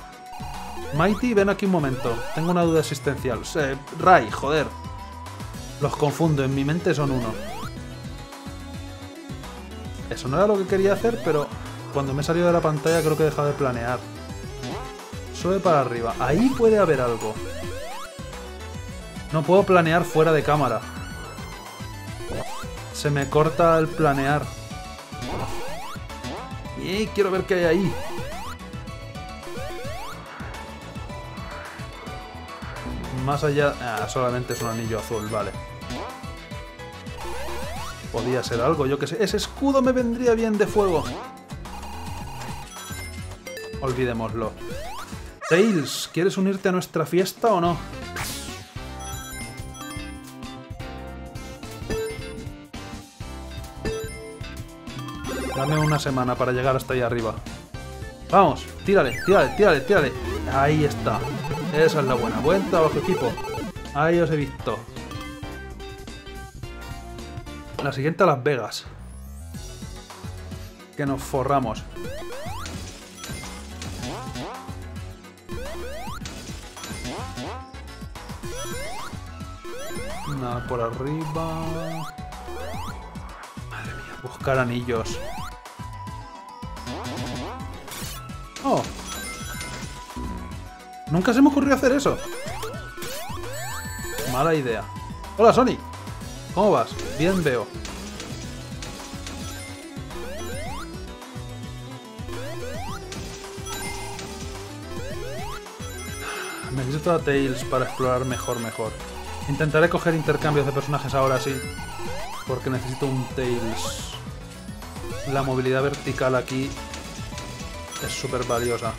Mighty, ven aquí un momento. Tengo una duda existencial. Rai, joder. Los confundo, en mi mente son uno. Eso no era lo que quería hacer, pero cuando me he salido de la pantalla creo que he dejado de planear. Sube para arriba. Ahí puede haber algo. No puedo planear fuera de cámara. Se me corta el planear. Y quiero ver qué hay ahí. Más allá... Ah, solamente es un anillo azul, vale. Podía ser algo, yo que sé. Ese escudo me vendría bien de fuego. Olvidémoslo. Tails, ¿quieres unirte a nuestra fiesta o no? Dame una semana para llegar hasta ahí arriba. Vamos, tírale, tírale, tírale, tírale. Ahí está. Esa es la buena. Buen trabajo, equipo. Ahí os he visto. La siguiente a Las Vegas. Que nos forramos. Nada por arriba. Madre mía, buscar anillos. Oh. Nunca se me ocurrió hacer eso. Mala idea. Hola, Sonic. ¿Cómo vas? Bien veo. Necesito a Tails para explorar mejor, mejor. Intentaré coger intercambios de personajes ahora sí. Porque necesito un Tails. La movilidad vertical aquí es súper valiosa.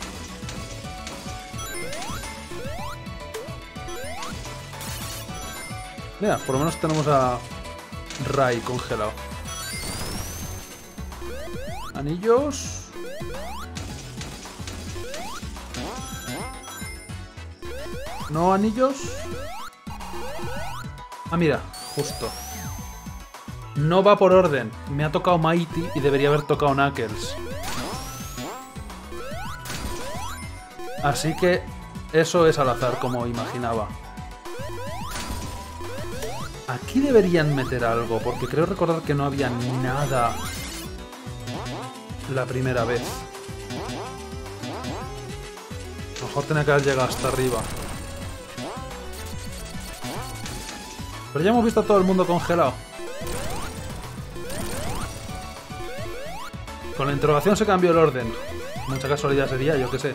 Mira, por lo menos tenemos a Rai congelado. Anillos. No anillos. Ah, mira, justo. No va por orden. Me ha tocado Mighty y debería haber tocado Knuckles. Así que eso es al azar, como imaginaba. Aquí deberían meter algo, porque creo recordar que no había nada la primera vez. Mejor tenía que haber llegado hasta arriba. Pero ya hemos visto a todo el mundo congelado. Con la interrogación se cambió el orden. Mucha casualidad sería, yo qué sé.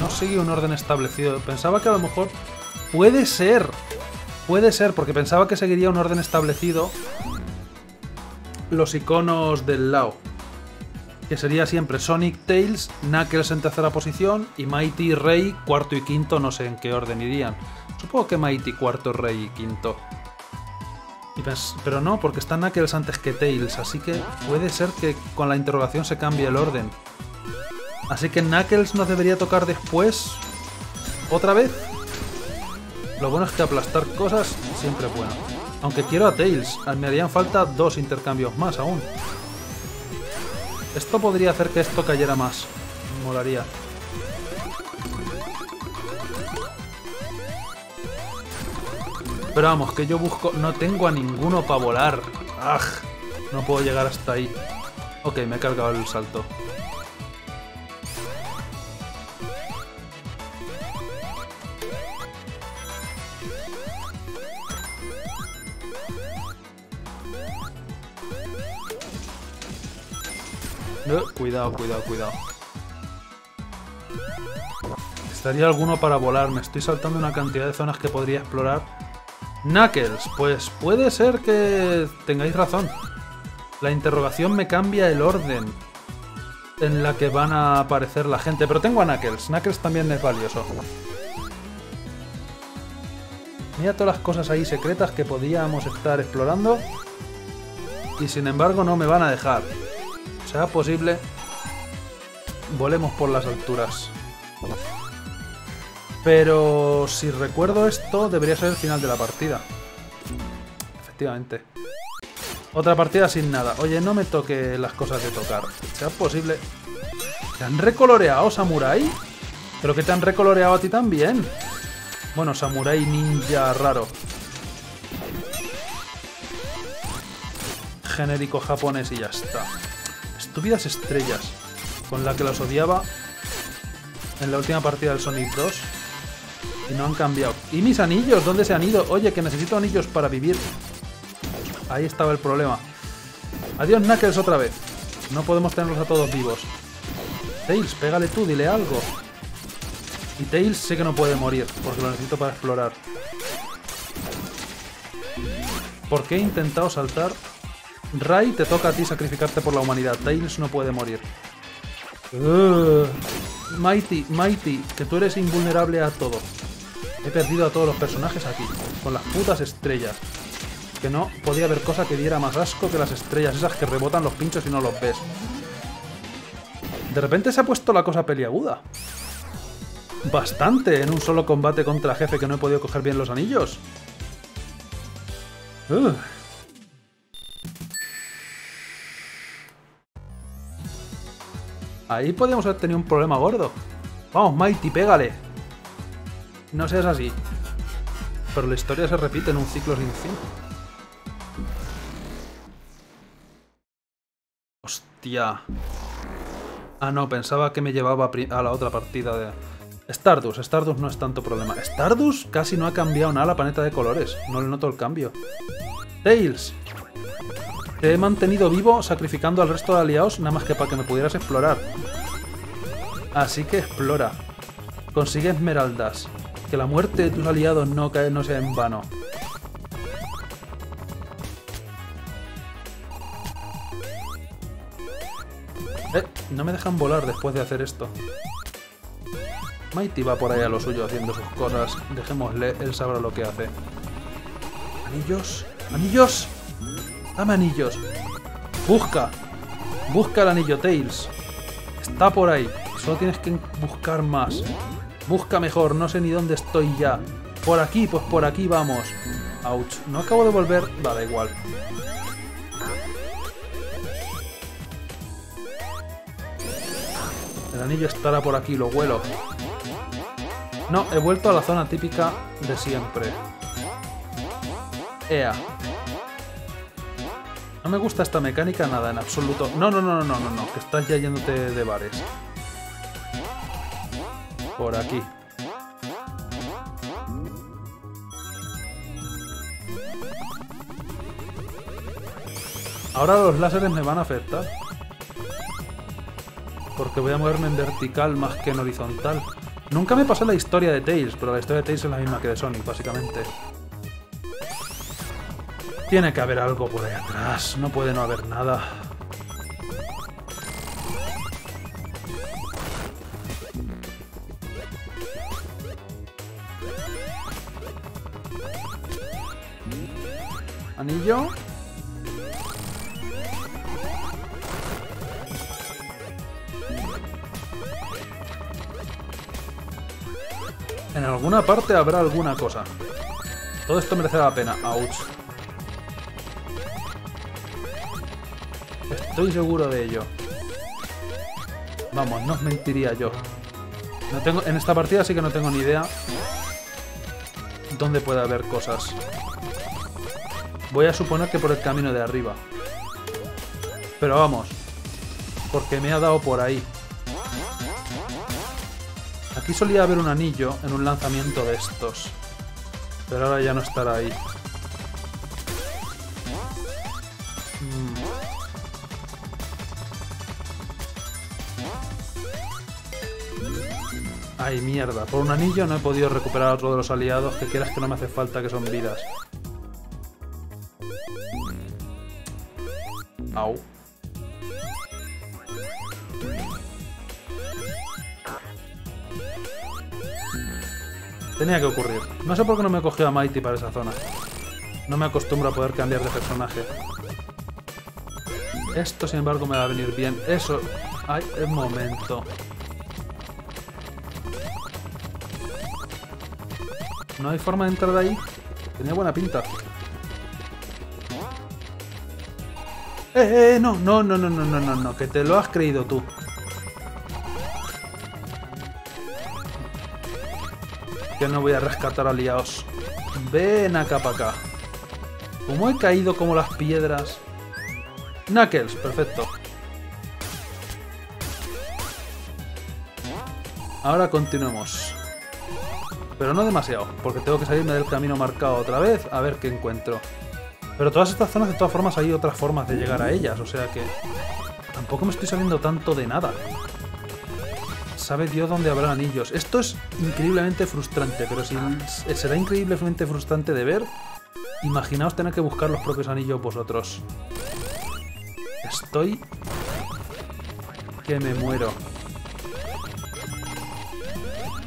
No sigue un orden establecido. Pensaba que a lo mejor... Puede ser. Puede ser, porque pensaba que seguiría un orden establecido los iconos del lado. Que sería siempre Sonic Tails, Knuckles en tercera posición y Mighty Rey cuarto y quinto, no sé en qué orden irían. Supongo que Mighty cuarto, Rey y quinto. Pero no, porque está Knuckles antes que Tails, así que puede ser que con la interrogación se cambie el orden. Así que Knuckles nos debería tocar después. ¿Otra vez? Lo bueno es que aplastar cosas siempre es bueno. Aunque quiero a Tails, me harían falta dos intercambios más aún. Esto podría hacer que esto cayera más. Molaría. Pero vamos, que yo busco... No tengo a ninguno para volar. ¡Aj! No puedo llegar hasta ahí. Ok, me he cargado el salto. Cuidado, cuidado, cuidado. Estaría alguno para volar. Me estoy saltando una cantidad de zonas que podría explorar. Knuckles, pues puede ser que tengáis razón. La interrogación me cambia el orden en la que van a aparecer la gente. Pero tengo a Knuckles. Knuckles también es valioso. Mira todas las cosas ahí secretas que podíamos estar explorando. Y sin embargo no me van a dejar. Sea posible, volemos por las alturas. Pero si recuerdo esto, debería ser el final de la partida. Efectivamente. Otra partida sin nada. Oye, no me toque las cosas de tocar. Sea posible... ¿Te han recoloreado, Samurai? Creo que te han recoloreado a ti también. Bueno, Samurai Ninja raro. Genérico japonés y ya está. Estúpidas estrellas. Con la que los odiaba en la última partida del Sonic 2. Y no han cambiado. ¿Y mis anillos? ¿Dónde se han ido? Oye, que necesito anillos para vivir. Ahí estaba el problema. Adiós, Knuckles, otra vez. No podemos tenerlos a todos vivos. Tails, pégale tú, dile algo. Y Tails sé que no puede morir, porque lo necesito para explorar. ¿Por qué he intentado saltar? Ray, te toca a ti sacrificarte por la humanidad. Tails no puede morir. Mighty, Mighty, que tú eres invulnerable a todo. He perdido a todos los personajes aquí, con las putas estrellas. Que no podía haber cosa que diera más asco que las estrellas esas que rebotan los pinchos y no los ves. De repente se ha puesto la cosa peliaguda bastante en un solo combate contra jefe que no he podido coger bien los anillos. Ahí podríamos haber tenido un problema gordo. Vamos, Mighty, pégale. No seas así. Pero la historia se repite en un ciclo sin fin. Hostia. Ah, no, pensaba que me llevaba a la otra partida de... Stardust, Stardust no es tanto problema. Stardust casi no ha cambiado nada la planeta de colores. No le noto el cambio. Tails. Te he mantenido vivo sacrificando al resto de aliados nada más que para que me pudieras explorar. Así que explora. Consigue esmeraldas. Que la muerte de tus aliados no, cae, no sea en vano. Eh, no me dejan volar después de hacer esto. Mighty va por ahí a lo suyo haciendo sus cosas. Dejémosle, él sabrá lo que hace. ¿Anillos? ¿Anillos? Dame anillos. Busca. Busca el anillo, Tails. Está por ahí. Solo tienes que buscar más. Busca mejor, no sé ni dónde estoy ya. Por aquí, pues por aquí vamos. Ouch. No acabo de volver. Va, da igual. El anillo estará por aquí, lo huelo. No, he vuelto a la zona típica de siempre. Ea. No me gusta esta mecánica nada, en absoluto. No, no, no, no, no, no, que estás ya yéndote de bares. Por aquí. Ahora los láseres me van a afectar. Porque voy a moverme en vertical más que en horizontal. Nunca me pasó la historia de Tails, pero la historia de Tails es la misma que de Sonic, básicamente. Tiene que haber algo por ahí atrás, no puede no haber nada. Anillo. En alguna parte habrá alguna cosa. Todo esto merece la pena. Ouch. Estoy seguro de ello. Vamos, no os mentiría yo. No tengo, en esta partida sí que no tengo ni idea dónde puede haber cosas. Voy a suponer que por el camino de arriba. Pero vamos, porque me ha dado por ahí. Aquí solía haber un anillo en un lanzamiento de estos. Pero ahora ya no estará ahí. Ay, mierda. Por un anillo no he podido recuperar a otro de los aliados que quieras que no me hace falta, que son vidas. Au. Tenía que ocurrir. No sé por qué no me cogió a Mighty para esa zona. No me acostumbro a poder cambiar de personaje. Esto, sin embargo, me va a venir bien. Eso... Ay, un momento. No hay forma de entrar de ahí. Tenía buena pinta. ¡Eh, eh! No, no, no, no, no, no, no, no. Que te lo has creído tú. Que no voy a rescatar aliados. Ven acá para acá. Como he caído como las piedras. Knuckles, perfecto. Ahora continuemos. Pero no demasiado, porque tengo que salirme del camino marcado otra vez a ver qué encuentro. Pero todas estas zonas, de todas formas, hay otras formas de llegar a ellas, o sea que... Tampoco me estoy saliendo tanto de nada. Sabe Dios dónde habrá anillos. Esto es increíblemente frustrante, pero si será increíblemente frustrante de ver, imaginaos tener que buscar los propios anillos vosotros. Estoy... que me muero.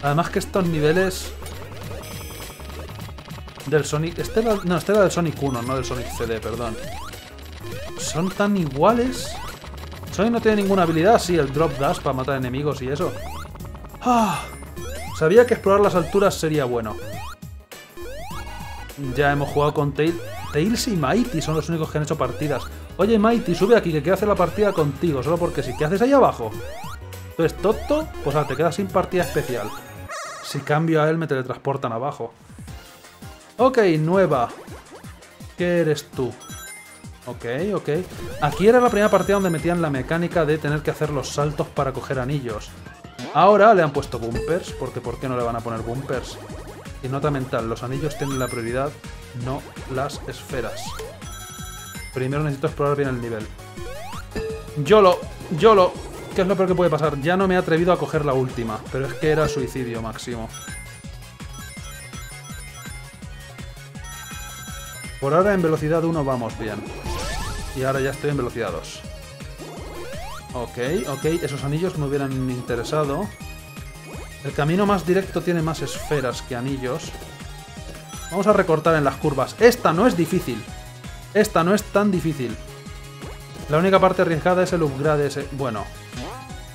Además que estos niveles del Sonic... Este no, este del Sonic 1, no del Sonic CD, perdón. Son tan iguales. Sonic no tiene ninguna habilidad, sí, el drop dash para matar enemigos y eso. Ah, sabía que explorar las alturas sería bueno. Ya hemos jugado con Tails. Tails y Mighty son los únicos que han hecho partidas. Oye, Mighty, sube aquí que quiero hacer la partida contigo, solo porque si ¿Qué haces ahí abajo? ¿Tú eres? Pues ahora te quedas sin partida especial. Si cambio a él me teletransportan abajo. Ok, nueva. ¿Qué eres tú? Ok, ok. Aquí era la primera partida donde metían la mecánica de tener que hacer los saltos para coger anillos. Ahora le han puesto bumpers, porque ¿por qué no le van a poner bumpers? Y nota mental, los anillos tienen la prioridad, no las esferas. Primero necesito explorar bien el nivel. YOLO, YOLO. ¿Qué es lo peor que puede pasar? Ya no me he atrevido a coger la última, pero es que era suicidio máximo. Por ahora en velocidad 1 vamos bien. Y ahora ya estoy en velocidad 2. Ok, ok, esos anillos me hubieran interesado. El camino más directo tiene más esferas que anillos. Vamos a recortar en las curvas. Esta no es difícil. Esta no es tan difícil. La única parte arriesgada es el upgrade ese. Bueno.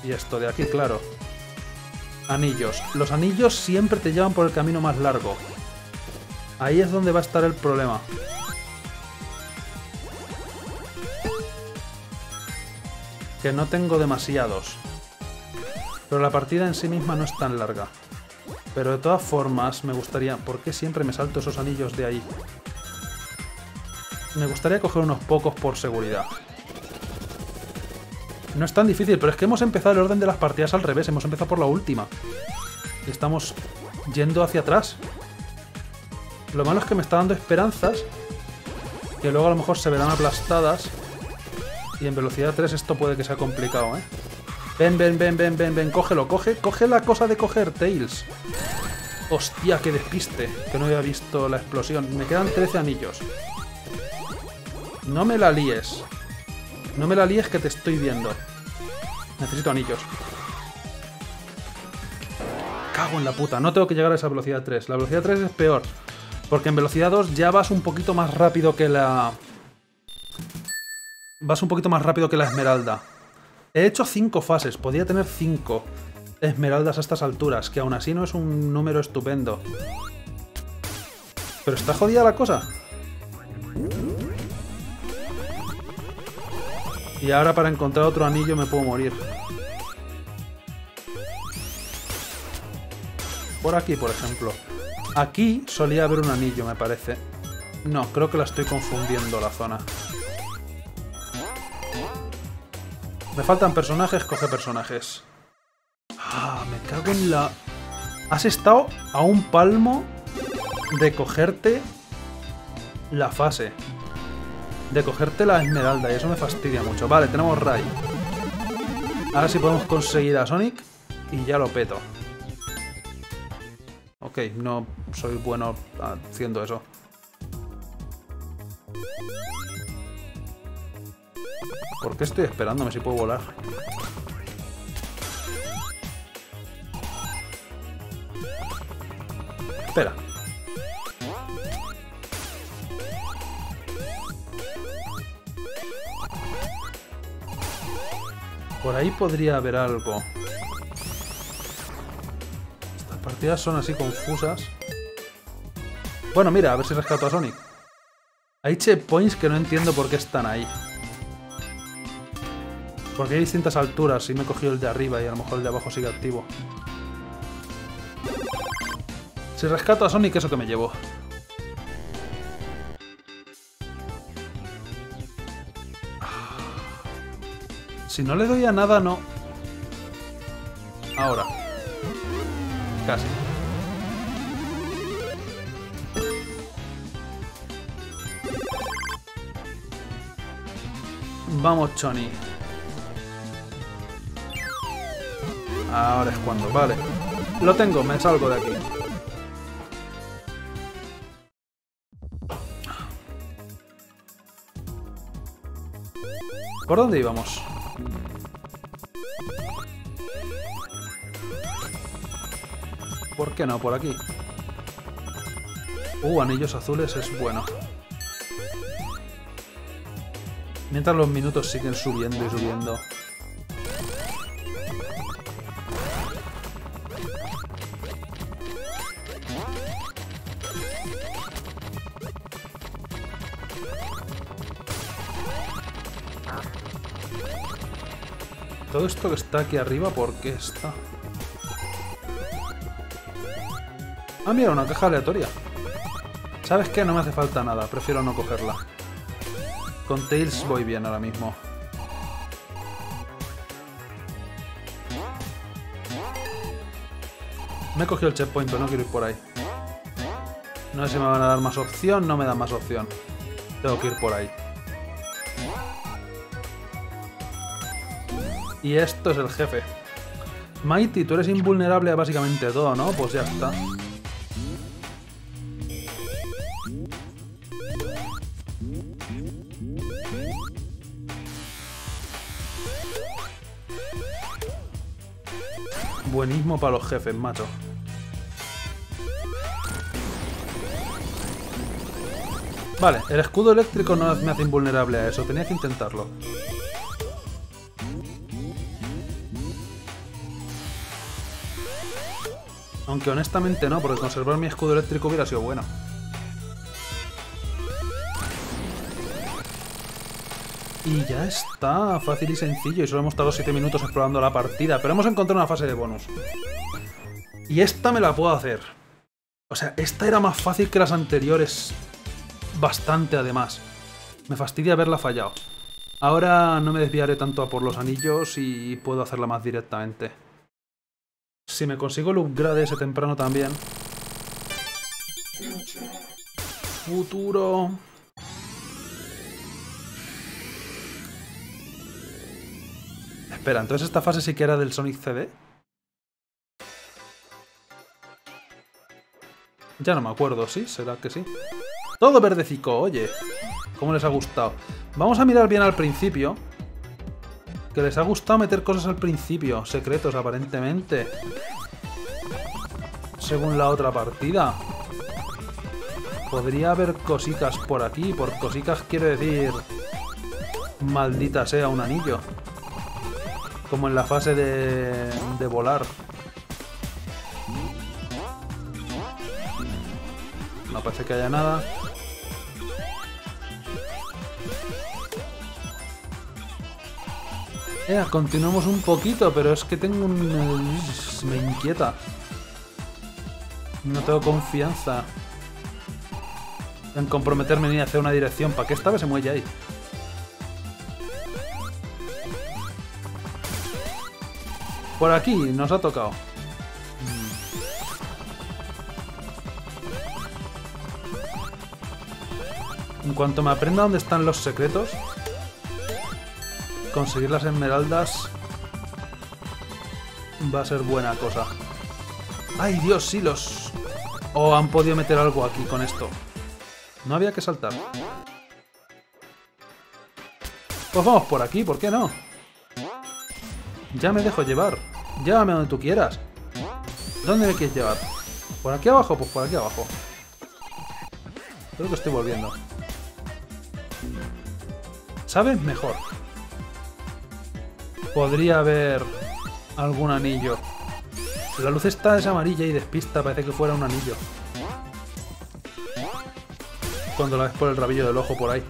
Y esto de aquí, claro. Anillos. Los anillos siempre te llevan por el camino más largo. Ahí es donde va a estar el problema. Que no tengo demasiados. Pero la partida en sí misma no es tan larga. Pero de todas formas me gustaría... ¿Por qué siempre me salto esos anillos de ahí? Me gustaría coger unos pocos por seguridad. No es tan difícil, pero es que hemos empezado el orden de las partidas al revés. Hemos empezado por la última. Estamos yendo hacia atrás. Lo malo es que me está dando esperanzas que luego a lo mejor se verán aplastadas y en velocidad 3 esto puede que sea complicado, ¿eh? Ven, ven, ven, ven, ven, ven, cógelo, coge, coge la cosa de coger, Tails. Hostia, qué despiste, que no había visto la explosión. Me quedan 13 anillos. No me la líes. No me la líes que te estoy viendo. Necesito anillos. Cago en la puta, no tengo que llegar a esa velocidad 3. La velocidad 3 es peor. Porque en velocidad 2 ya vas un poquito más rápido que la... Vas un poquito más rápido que la esmeralda. He hecho 5 fases, podía tener 5 esmeraldas a estas alturas, que aún así no es un número estupendo. Pero está jodida la cosa. Y ahora para encontrar otro anillo me puedo morir. Por aquí, por ejemplo. Aquí solía haber un anillo, me parece. No, creo que la estoy confundiendo la zona. Me faltan personajes, coge personajes. Ah, me cago en la... Has estado a un palmo de cogerte la fase. De cogerte la esmeralda y eso me fastidia mucho. Vale, tenemos Ray. Ahora sí podemos conseguir a Sonic y ya lo peto. Ok, no soy bueno haciendo eso. ¿Por qué estoy esperándome si puedo volar? Espera. Por ahí podría haber algo. Partidas son así confusas. Bueno, mira, a ver si rescato a Sonic. Hay checkpoints que no entiendo por qué están ahí. Porque hay distintas alturas y me he cogido el de arriba y a lo mejor el de abajo sigue activo. Si rescato a Sonic, eso que me llevo. Si no le doy a nada, no. Ahora. Casi. Vamos, Choni. Ahora es cuando, vale. Lo tengo, me salgo de aquí. ¿Por dónde íbamos? ¿Por qué no? Por aquí. Uh, anillos azules es bueno. Mientras los minutos siguen subiendo y subiendo. Todo esto que está aquí arriba, ¿por qué está? Ah, mira, una caja aleatoria. ¿Sabes qué? No me hace falta nada. Prefiero no cogerla. Con Tails voy bien ahora mismo. Me he cogido el checkpoint, pero no quiero ir por ahí. No sé si me van a dar más opción, no me dan más opción. Tengo que ir por ahí. Y esto es el jefe. Mighty, tú eres invulnerable a básicamente todo, ¿no? Pues ya está. Buenismo para los jefes, macho. Vale, el escudo eléctrico no me hace invulnerable a eso, tenía que intentarlo. Aunque honestamente no, porque conservar mi escudo eléctrico hubiera sido bueno. Y ya está, fácil y sencillo, y solo hemos estado 7 minutos explorando la partida, pero hemos encontrado una fase de bonus. Y esta me la puedo hacer. O sea, esta era más fácil que las anteriores. Bastante, además. Me fastidia haberla fallado. Ahora no me desviaré tanto a por los anillos y puedo hacerla más directamente. Si me consigo el upgrade ese temprano también. Futuro. Espera, entonces esta fase sí que era del Sonic CD. Ya no me acuerdo, ¿sí? ¿Será que sí? Todo verdecico, oye. ¿Cómo les ha gustado? Vamos a mirar bien al principio. Que les ha gustado meter cosas al principio. Secretos, aparentemente. Según la otra partida. Podría haber cositas por aquí. Por cositas quiero decir... Maldita sea un anillo. Como en la fase de, de volar. No parece que haya nada. Eh, continuamos un poquito, pero es que tengo un... me inquieta. No tengo confianza en comprometerme ni hacer una dirección. ¿Para qué esta vez se muelle ahí? Por aquí nos ha tocado. En cuanto me aprenda dónde están los secretos, conseguir las esmeraldas va a ser buena cosa. ¡Ay, Dios, sí los... O han podido meter algo aquí con esto. No había que saltar. Pues vamos por aquí, ¿por qué no? Ya me dejo llevar. Llévame donde tú quieras. ¿Dónde me quieres llevar? ¿Por aquí abajo? Pues por aquí abajo. Creo que estoy volviendo. ¿Sabes? Mejor. Podría haber algún anillo. La luz está es amarilla y despista, parece que fuera un anillo. Cuando la ves por el rabillo del ojo por ahí.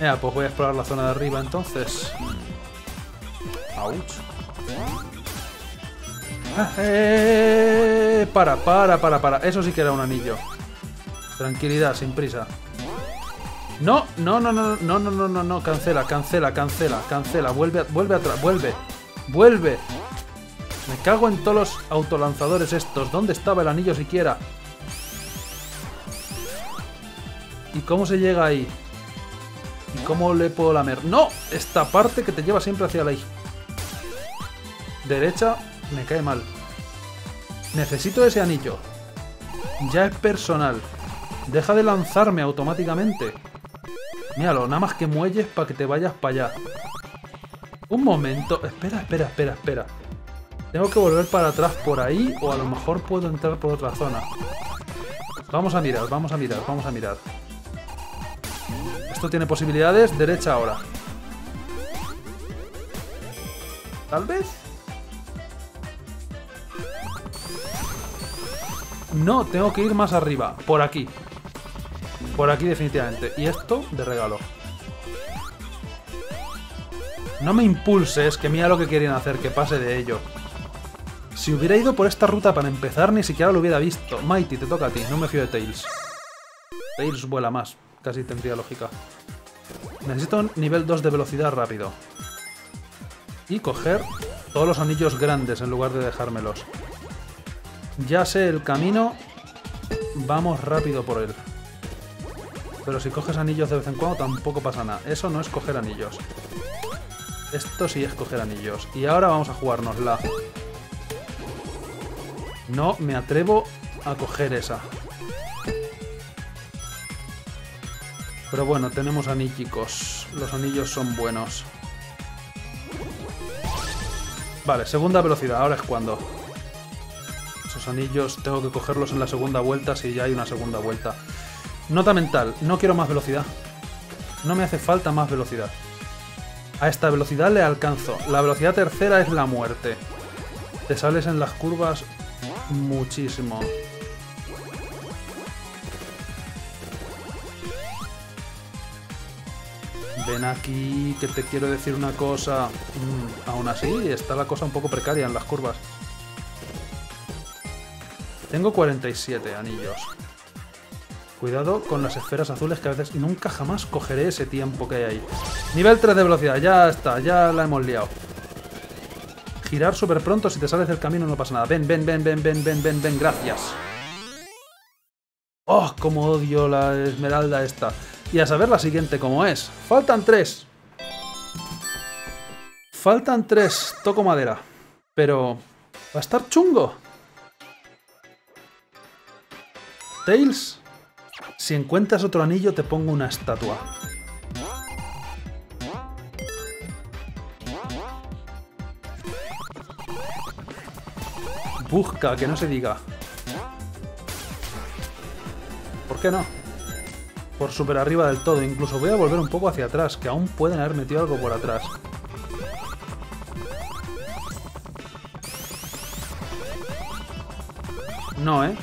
Ya, pues voy a explorar la zona de arriba entonces. Ouch. Ah, eh, para, para, para, para. Eso sí que era un anillo. Tranquilidad, sin prisa. No, no, no, no, no, no, no, no, no. Cancela, cancela, cancela, cancela. Vuelve, vuelve atrás, vuelve. Vuelve. Me cago en todos los autolanzadores estos. ¿Dónde estaba el anillo siquiera? ¿Y cómo se llega ahí? ¿Y cómo le puedo lamer? ¡No! Esta parte que te lleva siempre hacia la derecha me cae mal. Necesito ese anillo. Ya es personal. Deja de lanzarme automáticamente. Míralo, nada más que muelles para que te vayas para allá. Un momento. Espera, espera, espera, espera. Tengo que volver para atrás por ahí o a lo mejor puedo entrar por otra zona. Vamos a mirar, vamos a mirar, vamos a mirar. Esto tiene posibilidades. Derecha ahora. Tal vez. No, tengo que ir más arriba. Por aquí. Por aquí definitivamente. Y esto de regalo. No me impulses, que mira lo que quieren hacer, que pase de ello. Si hubiera ido por esta ruta para empezar, ni siquiera lo hubiera visto. Mighty, te toca a ti, no me fío de Tails. Tails vuela más, casi tendría lógica. Necesito nivel 2 de velocidad rápido. Y coger todos los anillos grandes en lugar de dejármelos. Ya sé el camino, vamos rápido por él. Pero si coges anillos de vez en cuando tampoco pasa nada. Eso no es coger anillos. Esto sí es coger anillos. Y ahora vamos a jugárnosla. No me atrevo a coger esa. Pero bueno, tenemos anillicos. Los anillos son buenos. Vale, segunda velocidad. Ahora es cuando. Esos anillos tengo que cogerlos en la segunda vuelta si ya hay una segunda vuelta. Nota mental. No quiero más velocidad. No me hace falta más velocidad. A esta velocidad le alcanzo. La velocidad tercera es la muerte. Te sales en las curvas muchísimo. Ven aquí, que te quiero decir una cosa. Mm, aún así, está la cosa un poco precaria en las curvas. Tengo 47 anillos. Cuidado con las esferas azules que a veces nunca jamás cogeré ese tiempo que hay ahí. Nivel 3 de velocidad, ya está, ya la hemos liado. Girar súper pronto, si te sales del camino no pasa nada. Ven, ven, ven, ven, ven, ven, ven, ven, gracias. ¡Oh, cómo odio la esmeralda esta! Y a saber la siguiente cómo es. Faltan tres. Faltan tres. Toco madera. Pero... ¿Va a estar chungo? Tails, si encuentras otro anillo te pongo una estatua. Busca, que no se diga. ¿Por qué no? Por super arriba del todo. Incluso voy a volver un poco hacia atrás, que aún pueden haber metido algo por atrás. No, ¿eh?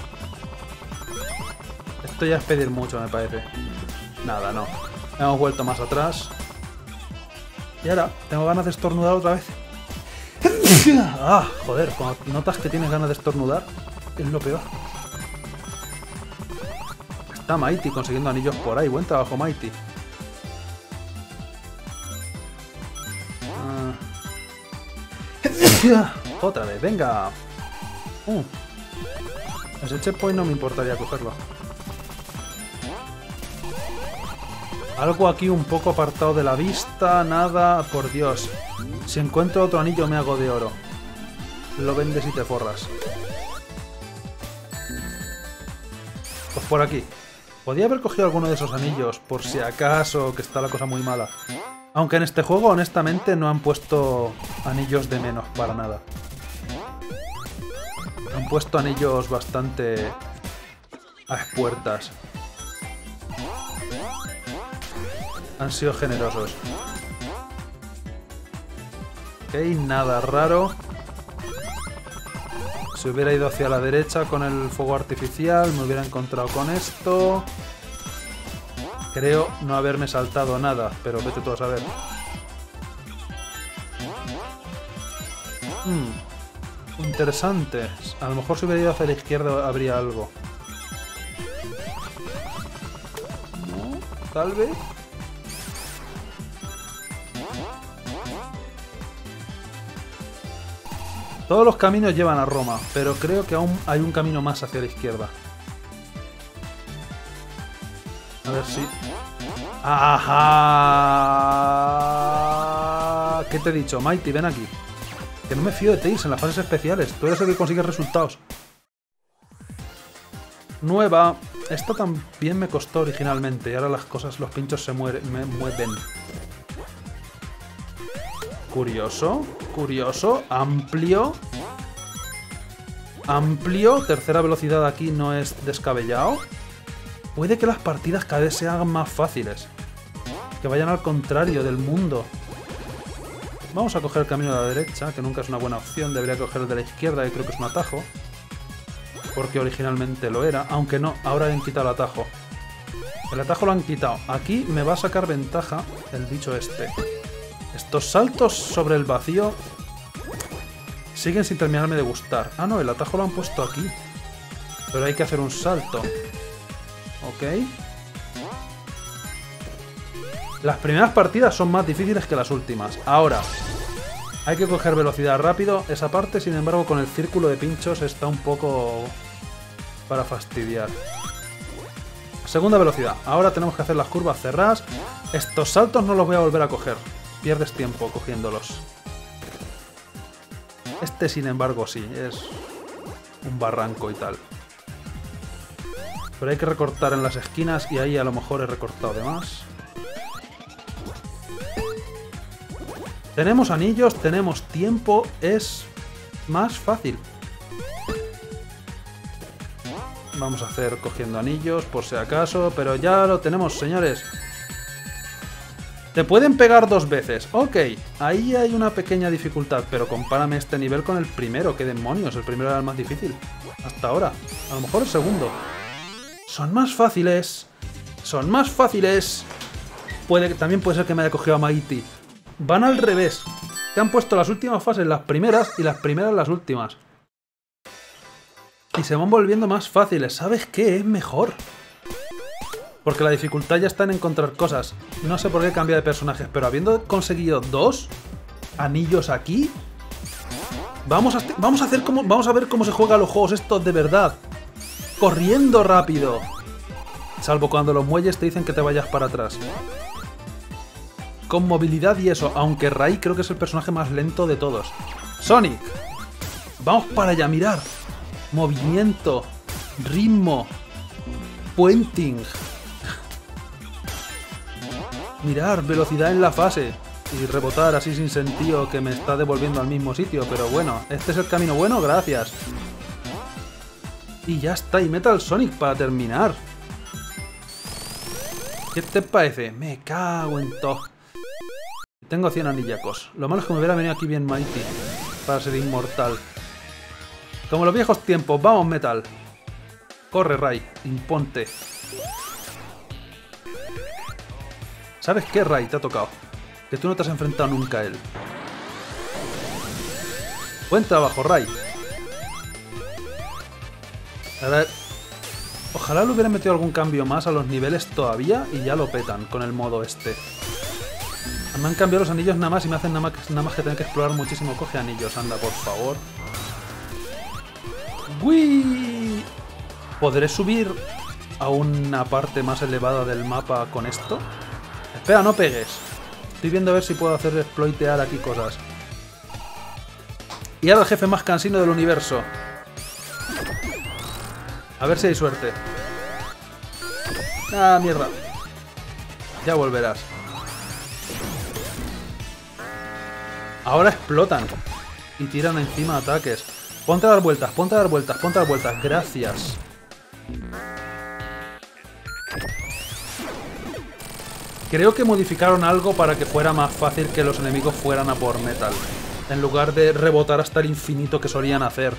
Esto ya es pedir mucho, me parece. Nada, no. Hemos vuelto más atrás. Y ahora, tengo ganas de estornudar otra vez. ah, joder, cuando notas que tienes ganas de estornudar, es lo peor. Está Mighty consiguiendo anillos por ahí. Buen trabajo, Mighty. Ah. Otra vez, venga. Uh. Ese checkpoint no me importaría cogerlo. Algo aquí un poco apartado de la vista, nada, por Dios. Si encuentro otro anillo me hago de oro. Lo vendes y te forras. Pues por aquí. Podría haber cogido alguno de esos anillos, por si acaso, que está la cosa muy mala. Aunque en este juego, honestamente, no han puesto anillos de menos para nada. Han puesto anillos bastante a expuertas. Han sido generosos. Ok, nada raro. Si hubiera ido hacia la derecha con el fuego artificial, me hubiera encontrado con esto. Creo no haberme saltado nada, pero vete tú a saber. Hmm, interesante. A lo mejor si hubiera ido hacia la izquierda habría algo. Tal vez. Todos los caminos llevan a Roma, pero creo que aún hay un camino más hacia la izquierda. A ver si... ¡Ajá! ¿Qué te he dicho? Mighty, ven aquí. Que no me fío de Tails en las fases especiales. Tú eres el que consigue resultados. Nueva. Esto también me costó originalmente. Y ahora las cosas, los pinchos se mueren, me mueven. Curioso, curioso, amplio. Amplio, tercera velocidad aquí no es descabellado. Puede que las partidas cada vez se hagan más fáciles. Que vayan al contrario del mundo. Vamos a coger el camino de la derecha, que nunca es una buena opción. Debería coger el de la izquierda, que creo que es un atajo. Porque originalmente lo era, aunque no, ahora han quitado el atajo. El atajo lo han quitado. Aquí me va a sacar ventaja el bicho este. Estos saltos sobre el vacío siguen sin terminarme de gustar. Ah, no, el atajo lo han puesto aquí. Pero hay que hacer un salto. Ok. Las primeras partidas son más difíciles que las últimas. Ahora, hay que coger velocidad rápido. Esa parte, sin embargo, con el círculo de pinchos está un poco para fastidiar. Segunda velocidad. Ahora tenemos que hacer las curvas cerradas. Estos saltos no los voy a volver a coger pierdes tiempo cogiéndolos. Este, sin embargo, sí, es un barranco y tal. Pero hay que recortar en las esquinas y ahí a lo mejor he recortado de más. Tenemos anillos, tenemos tiempo, es más fácil. Vamos a hacer cogiendo anillos por si acaso, pero ya lo tenemos, señores. Te pueden pegar dos veces. Ok, ahí hay una pequeña dificultad, pero compárame este nivel con el primero. ¿Qué demonios? El primero era el más difícil. Hasta ahora. A lo mejor el segundo. Son más fáciles. Son más fáciles. Puede, también puede ser que me haya cogido a Mighty. Van al revés. Te han puesto las últimas fases las primeras y las primeras las últimas. Y se van volviendo más fáciles. ¿Sabes qué? Es mejor. Porque la dificultad ya está en encontrar cosas. No sé por qué cambia de personajes, pero habiendo conseguido dos anillos aquí... Vamos a, vamos a hacer como, vamos a ver cómo se juegan los juegos estos de verdad. Corriendo rápido. Salvo cuando los muelles te dicen que te vayas para atrás. Con movilidad y eso, aunque Rai creo que es el personaje más lento de todos. Sonic. Vamos para allá, mirar. Movimiento. Ritmo. Puenting. Mirar, velocidad en la fase. Y rebotar así sin sentido que me está devolviendo al mismo sitio. Pero bueno, este es el camino bueno, gracias. Y ya está, y Metal Sonic para terminar. ¿Qué te parece? Me cago en todo. Tengo 100 anillacos. Lo malo es que me hubiera venido aquí bien Mighty para ser inmortal. Como los viejos tiempos. Vamos, Metal. Corre, Ray. Imponte. ¿Sabes qué, Ray? Te ha tocado. Que tú no te has enfrentado nunca a él. Buen trabajo, Ray. A ver... Ojalá le hubieran metido algún cambio más a los niveles todavía y ya lo petan con el modo este. Me han cambiado los anillos nada más y me hacen nada más, nada más que tener que explorar muchísimo. Coge anillos, anda, por favor. ¡Wii! ¿Podré subir a una parte más elevada del mapa con esto? Espera, no pegues. Estoy viendo a ver si puedo hacer exploitear aquí cosas. Y ahora el jefe más cansino del universo. A ver si hay suerte. Ah, mierda. Ya volverás. Ahora explotan. Y tiran encima ataques. Ponte a dar vueltas, ponte a dar vueltas, ponte a dar vueltas. Gracias. Creo que modificaron algo para que fuera más fácil que los enemigos fueran a por metal. En lugar de rebotar hasta el infinito que solían hacer.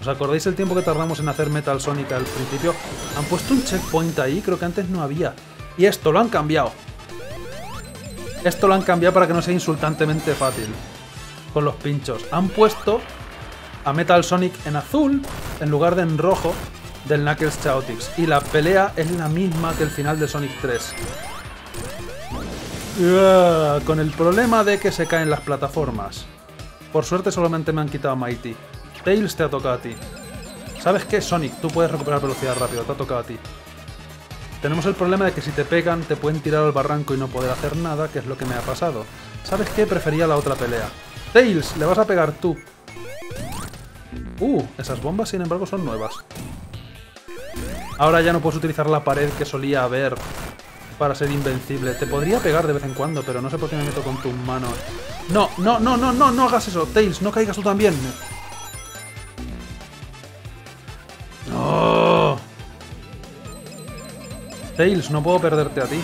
¿Os acordáis el tiempo que tardamos en hacer Metal Sonic al principio? Han puesto un checkpoint ahí, creo que antes no había. Y esto lo han cambiado. Esto lo han cambiado para que no sea insultantemente fácil. Con los pinchos. Han puesto a Metal Sonic en azul en lugar de en rojo del Knuckles Chaotix. Y la pelea es la misma que el final de Sonic 3. Con el problema de que se caen las plataformas. Por suerte solamente me han quitado Mighty. Tails te ha tocado a ti. ¿Sabes qué, Sonic? Tú puedes recuperar velocidad rápido, te ha tocado a ti. Tenemos el problema de que si te pegan te pueden tirar al barranco y no poder hacer nada, que es lo que me ha pasado. ¿Sabes qué? Prefería la otra pelea. Tails, le vas a pegar tú. Uh, esas bombas sin embargo son nuevas. Ahora ya no puedes utilizar la pared que solía haber para ser invencible. Te podría pegar de vez en cuando, pero no sé por qué me meto con tus manos. No, no, no, no, no, no hagas eso. Tails, no caigas tú también. No. Tails, no puedo perderte a ti.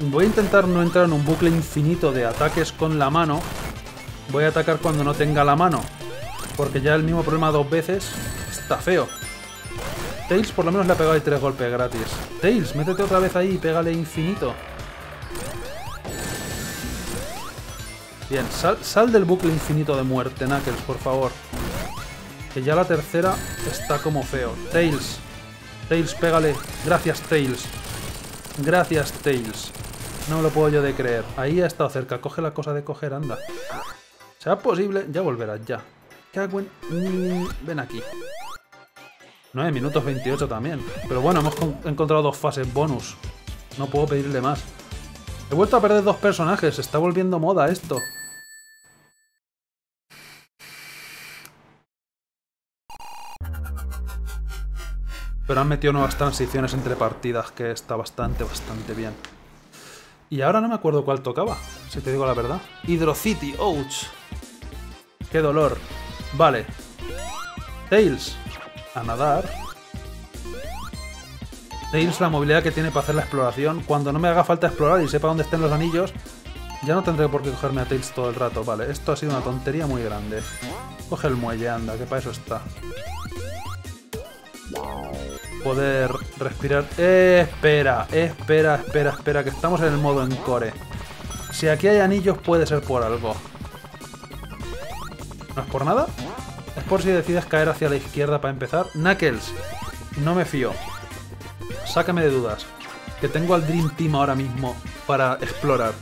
Voy a intentar no entrar en un bucle infinito de ataques con la mano. Voy a atacar cuando no tenga la mano. Porque ya el mismo problema dos veces feo. Tails por lo menos le ha pegado ahí tres golpes gratis. Tails, métete otra vez ahí y pégale infinito. Bien, sal, sal del bucle infinito de muerte, Knuckles, por favor. Que ya la tercera está como feo. Tails. Tails, pégale. Gracias, Tails. Gracias, Tails. No lo puedo yo de creer. Ahí ha estado cerca. Coge la cosa de coger, anda. Sea posible, ya volverás, ya. Cagüen. Mm, ven aquí. 9 minutos 28 también. Pero bueno, hemos encontrado dos fases bonus. No puedo pedirle más. He vuelto a perder dos personajes. Se está volviendo moda esto. Pero han metido nuevas transiciones entre partidas que está bastante, bastante bien. Y ahora no me acuerdo cuál tocaba, si te digo la verdad. Hydro City, ouch. Qué dolor. Vale. Tails. A nadar. Tails la movilidad que tiene para hacer la exploración. Cuando no me haga falta explorar y sepa dónde estén los anillos, ya no tendré por qué cogerme a Tails todo el rato. Vale, esto ha sido una tontería muy grande. Coge el muelle, anda, que para eso está poder respirar. espera, espera, espera, espera, que estamos en el modo encore. Si aquí hay anillos puede ser por algo. ¿No es por nada? Es por si decides caer hacia la izquierda para empezar. Knuckles, no me fío. Sácame de dudas. Que tengo al Dream Team ahora mismo para explorar.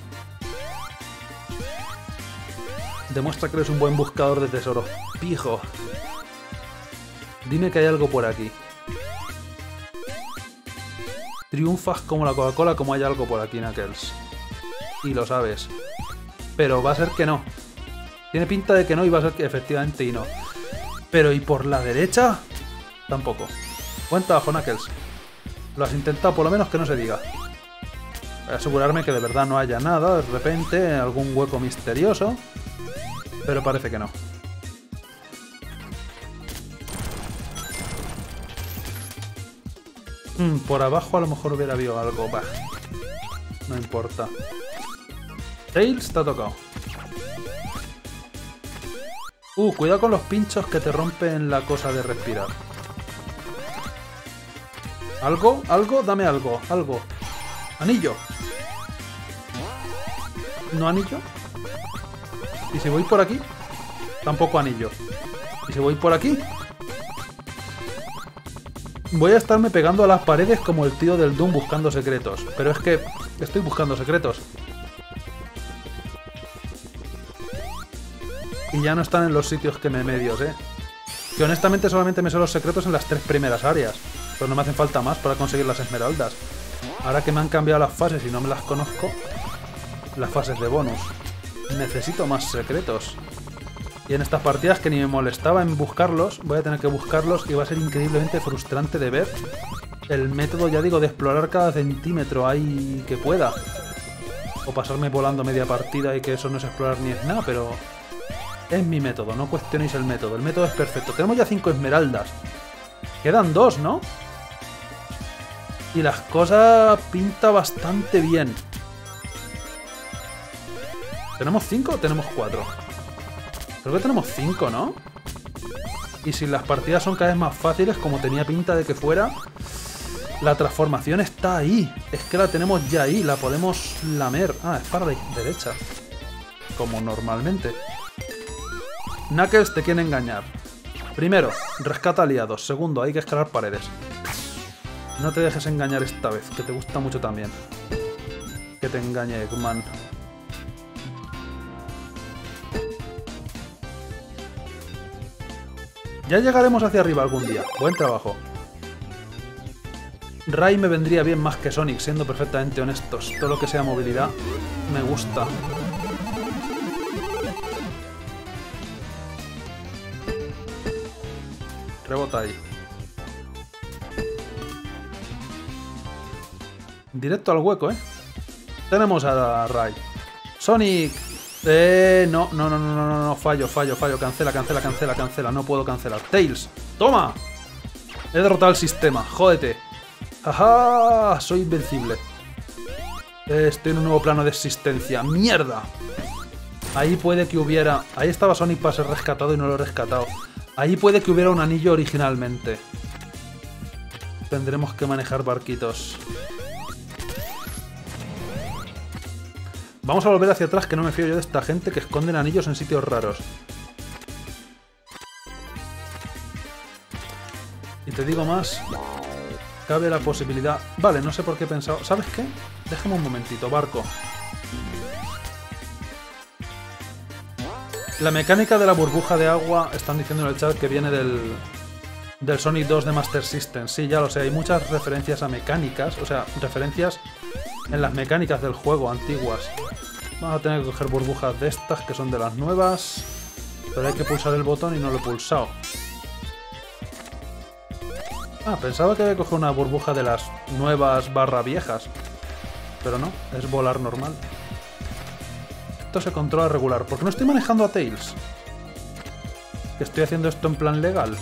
Demuestra que eres un buen buscador de tesoros. Pijo. Dime que hay algo por aquí. Triunfas como la Coca-Cola como hay algo por aquí, Knuckles. Y lo sabes. Pero va a ser que no. Tiene pinta de que no y va a ser que efectivamente y no. Pero ¿y por la derecha? Tampoco. Buen trabajo, Knuckles. Lo has intentado, por lo menos que no se diga. Voy a asegurarme que de verdad no haya nada, de repente, algún hueco misterioso. Pero parece que no. Hmm, por abajo a lo mejor hubiera habido algo. Bah. No importa. Tails ha tocado. Uh, cuidado con los pinchos que te rompen la cosa de respirar. ¿Algo? ¿Algo? Dame algo. Algo. Anillo. ¿No anillo? ¿Y si voy por aquí? Tampoco anillo. ¿Y si voy por aquí? Voy a estarme pegando a las paredes como el tío del Doom buscando secretos. Pero es que estoy buscando secretos. Y ya no están en los sitios que me medios, ¿eh? Que honestamente solamente me sé los secretos en las tres primeras áreas. Pero no me hacen falta más para conseguir las esmeraldas. Ahora que me han cambiado las fases y no me las conozco, las fases de bonus. Necesito más secretos. Y en estas partidas que ni me molestaba en buscarlos, voy a tener que buscarlos y va a ser increíblemente frustrante de ver el método, ya digo, de explorar cada centímetro ahí que pueda. O pasarme volando media partida y que eso no es explorar ni es nada, pero... Es mi método, no cuestionéis el método. El método es perfecto. Tenemos ya cinco esmeraldas. Quedan dos, ¿no? Y las cosas pinta bastante bien. ¿Tenemos cinco o tenemos cuatro? Creo que tenemos cinco, ¿no? Y si las partidas son cada vez más fáciles, como tenía pinta de que fuera, la transformación está ahí. Es que la tenemos ya ahí, la podemos lamer. Ah, es para la derecha. Como normalmente. Knuckles te quiere engañar. Primero, rescata aliados. Segundo, hay que escalar paredes. No te dejes engañar esta vez, que te gusta mucho también. Que te engañe, Eggman. Ya llegaremos hacia arriba algún día. Buen trabajo. Ray me vendría bien más que Sonic, siendo perfectamente honestos. Todo lo que sea movilidad me gusta. Rebota ahí. Directo al hueco, ¿eh? Tenemos a Ray. Sonic. Eh, no, no, no, no, no, no, fallo, fallo, fallo. Cancela, cancela, cancela, cancela. No puedo cancelar. Tails. ¡Toma! He derrotado el sistema. Jódete. ¡Ajá! Soy invencible. Estoy en un nuevo plano de existencia. ¡Mierda! Ahí puede que hubiera... Ahí estaba Sonic para ser rescatado y no lo he rescatado. Ahí puede que hubiera un anillo originalmente. Tendremos que manejar barquitos. Vamos a volver hacia atrás, que no me fío yo de esta gente que esconden anillos en sitios raros. Y te digo más, cabe la posibilidad... Vale, no sé por qué he pensado... ¿Sabes qué? Déjame un momentito, barco. La mecánica de la burbuja de agua, están diciendo en el chat que viene del, del Sonic 2 de Master System. Sí, ya lo sé, hay muchas referencias a mecánicas, o sea, referencias en las mecánicas del juego antiguas. Vamos a tener que coger burbujas de estas, que son de las nuevas. Pero hay que pulsar el botón y no lo he pulsado. Ah, pensaba que había coger una burbuja de las nuevas barra viejas. Pero no, es volar normal. Esto se controla regular. ¿Por qué no estoy manejando a Tails? Estoy haciendo esto en plan legal.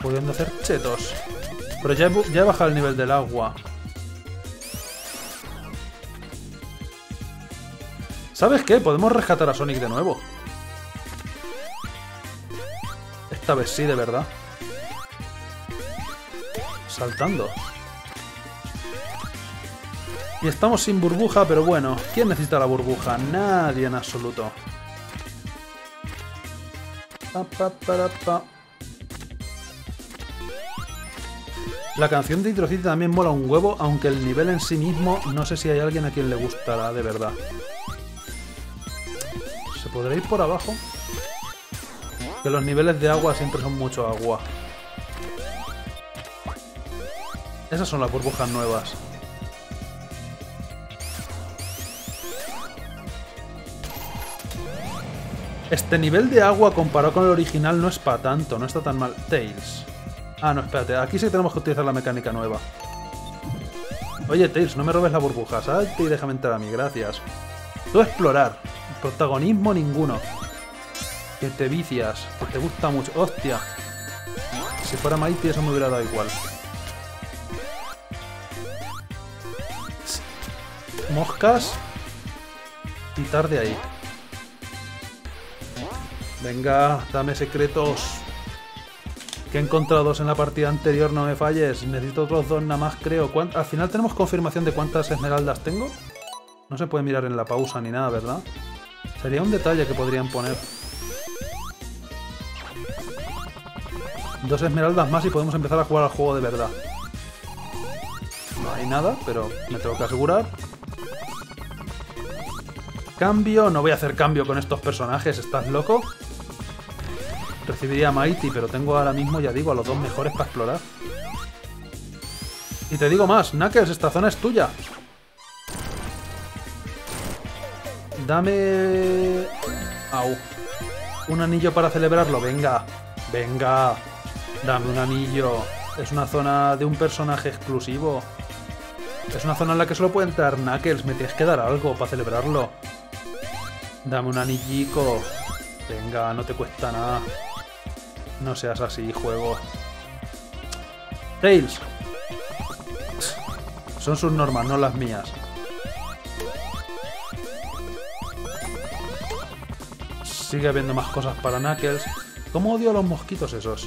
Pudiendo hacer chetos. Pero ya ya he bajado el nivel del agua. ¿Sabes qué? Podemos rescatar a Sonic de nuevo. Esta vez sí, de verdad saltando. Y estamos sin burbuja, pero bueno, ¿quién necesita la burbuja? Nadie en absoluto. la canción de Hydro también mola un huevo, aunque el nivel en sí mismo no sé si hay alguien a quien le gustará de verdad. ¿Se podrá ir por abajo? Que los niveles de agua siempre son mucho agua. Esas son las burbujas nuevas. Este nivel de agua comparado con el original no es para tanto, no está tan mal. Tails. Ah, no, espérate, aquí sí tenemos que utilizar la mecánica nueva. Oye, Tails, no me robes la burbuja, salte y déjame entrar a mí, gracias. Tú explorar. Protagonismo ninguno. Que te vicias, te gusta mucho. ¡Hostia! Si fuera Mighty eso me hubiera dado igual. moscas. Quitar de ahí. Venga, dame secretos. Que he encontrado dos en la partida anterior, no me falles. Necesito otros dos nada más, creo. Al final tenemos confirmación de cuántas esmeraldas tengo. No se puede mirar en la pausa ni nada, ¿verdad? Sería un detalle que podrían poner. Dos esmeraldas más y podemos empezar a jugar al juego de verdad. No hay nada, pero me tengo que asegurar. Cambio, no voy a hacer cambio con estos personajes, ¿estás loco? Recibiría a Mighty, pero tengo ahora mismo, ya digo, a los dos mejores para explorar. Y te digo más, Knuckles, esta zona es tuya. Dame... Au. Un anillo para celebrarlo, venga. Venga. Dame un anillo. Es una zona de un personaje exclusivo. Es una zona en la que solo puede entrar Knuckles. Me tienes que dar algo para celebrarlo. Dame un anillico. Venga, no te cuesta nada. No seas así, juego. Tails. Son sus normas, no las mías. Sigue habiendo más cosas para Knuckles. ¿Cómo odio a los mosquitos esos?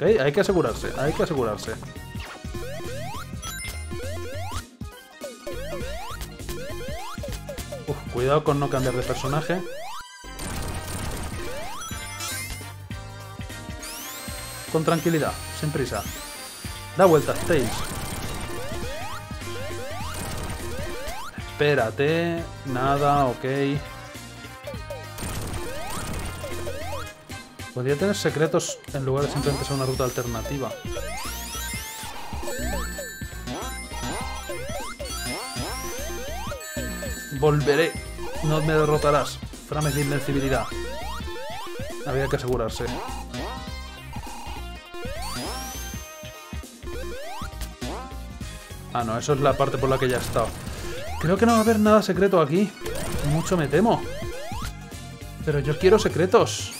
Hay que asegurarse, hay que asegurarse. Cuidado con no cambiar de personaje. Con tranquilidad, sin prisa. Da vueltas, Tails. Espérate. Nada, ok. Podría tener secretos en lugar de simplemente ser una ruta alternativa. Volveré. No me derrotarás. Frames de invencibilidad. Había que asegurarse. Ah, no, eso es la parte por la que ya he estado. Creo que no va a haber nada secreto aquí. Mucho me temo. Pero yo quiero secretos.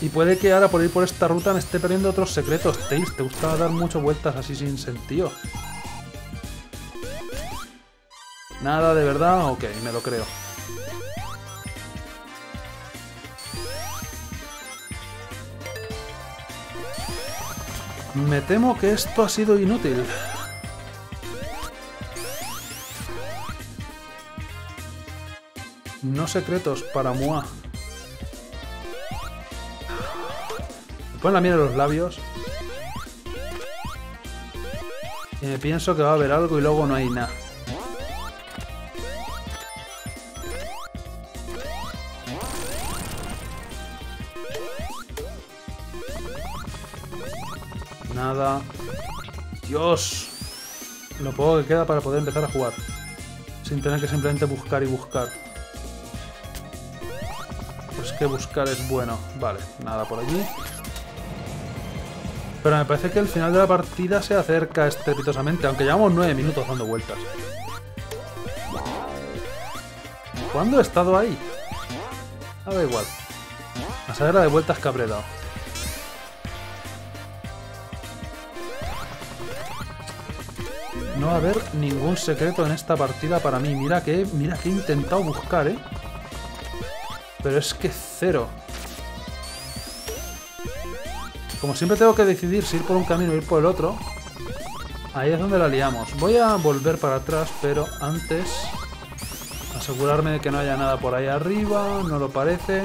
Y puede que ahora por ir por esta ruta me esté perdiendo otros secretos. Tails, te gusta dar muchas vueltas así sin sentido. Nada de verdad, ok, me lo creo. Me temo que esto ha sido inútil. No secretos para Mua. Pon la miel en los labios. Y me pienso que va a haber algo y luego no hay nada. Nada. Dios. Lo poco que queda para poder empezar a jugar. Sin tener que simplemente buscar y buscar. Pues que buscar es bueno. Vale, nada por allí. Pero me parece que el final de la partida se acerca estrepitosamente, aunque llevamos nueve minutos dando vueltas. ¿Cuándo he estado ahí? Ah, da igual. A saber la de vueltas que habré dado. No va a haber ningún secreto en esta partida para mí. Mira que, mira que he intentado buscar, ¿eh? Pero es que cero. Como siempre tengo que decidir si ir por un camino o ir por el otro, ahí es donde la liamos. Voy a volver para atrás, pero antes asegurarme de que no haya nada por ahí arriba, no lo parece.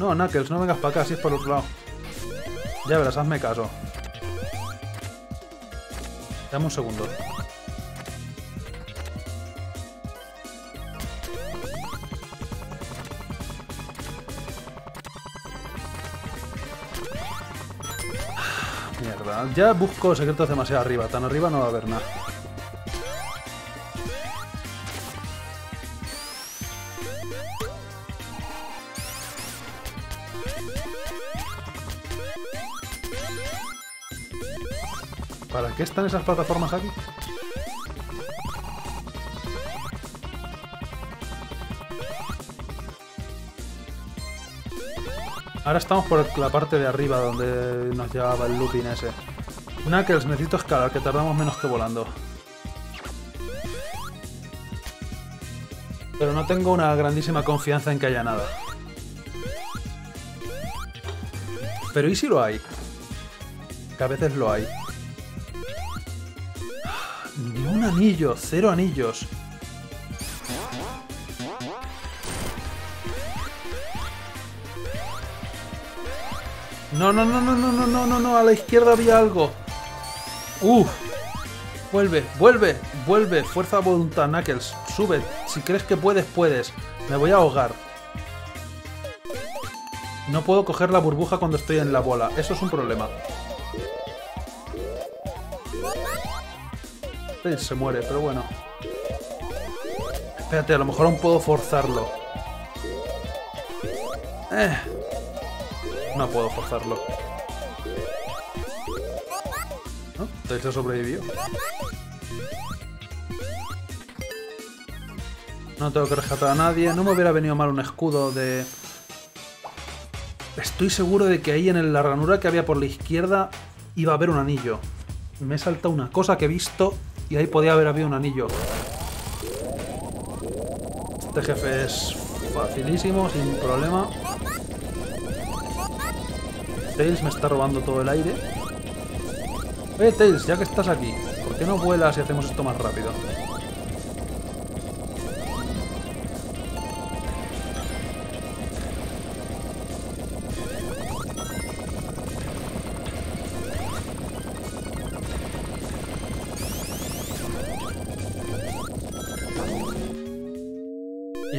No, Knuckles, no vengas para acá, si es por otro lado. Ya verás, hazme caso. Dame un segundo. Mierda, ya busco secretos demasiado arriba. Tan arriba no va a haber nada. ¿Para qué están esas plataformas aquí? Ahora estamos por la parte de arriba donde nos llevaba el looping ese. Knuckles, necesito escalar, que tardamos menos que volando. Pero no tengo una grandísima confianza en que haya nada. Pero ¿y si lo hay? Que a veces lo hay. Ni un anillo, cero anillos. No, no, no, no, no, no, no, no, no, a la izquierda había algo. Uf. Vuelve, vuelve, vuelve. Fuerza voluntad, Knuckles. Sube. Si crees que puedes, puedes. Me voy a ahogar. No puedo coger la burbuja cuando estoy en la bola. Eso es un problema. Se muere, pero bueno. Espérate, a lo mejor aún puedo forzarlo. Eh. No puedo forzarlo. ¿No? Tails ha sobrevivido. No tengo que rescatar a nadie. No me hubiera venido mal un escudo de... Estoy seguro de que ahí en la ranura que había por la izquierda iba a haber un anillo. Me he saltado una cosa que he visto y ahí podía haber habido un anillo. Este jefe es facilísimo, sin problema. Tails me está robando todo el aire. Eh, Tails, ya que estás aquí, ¿por qué no vuelas y hacemos esto más rápido?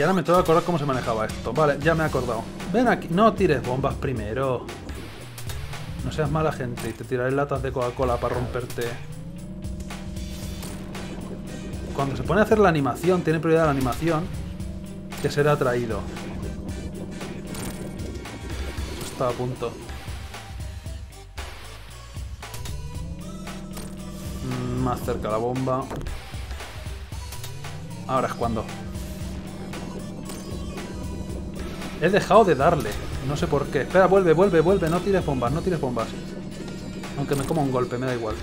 Ahora me tengo que acordar cómo se manejaba esto. Vale, ya me he acordado. Ven aquí. No tires bombas primero. No seas mala gente y te tiraré latas de Coca-Cola para romperte. Cuando se pone a hacer la animación, tiene prioridad la animación, que será atraído. Eso está a punto. Mm, más cerca la bomba. Ahora es cuando. He dejado de darle. No sé por qué. Espera, vuelve, vuelve, vuelve. No tires bombas, no tires bombas. Aunque me coma un golpe, me da igual.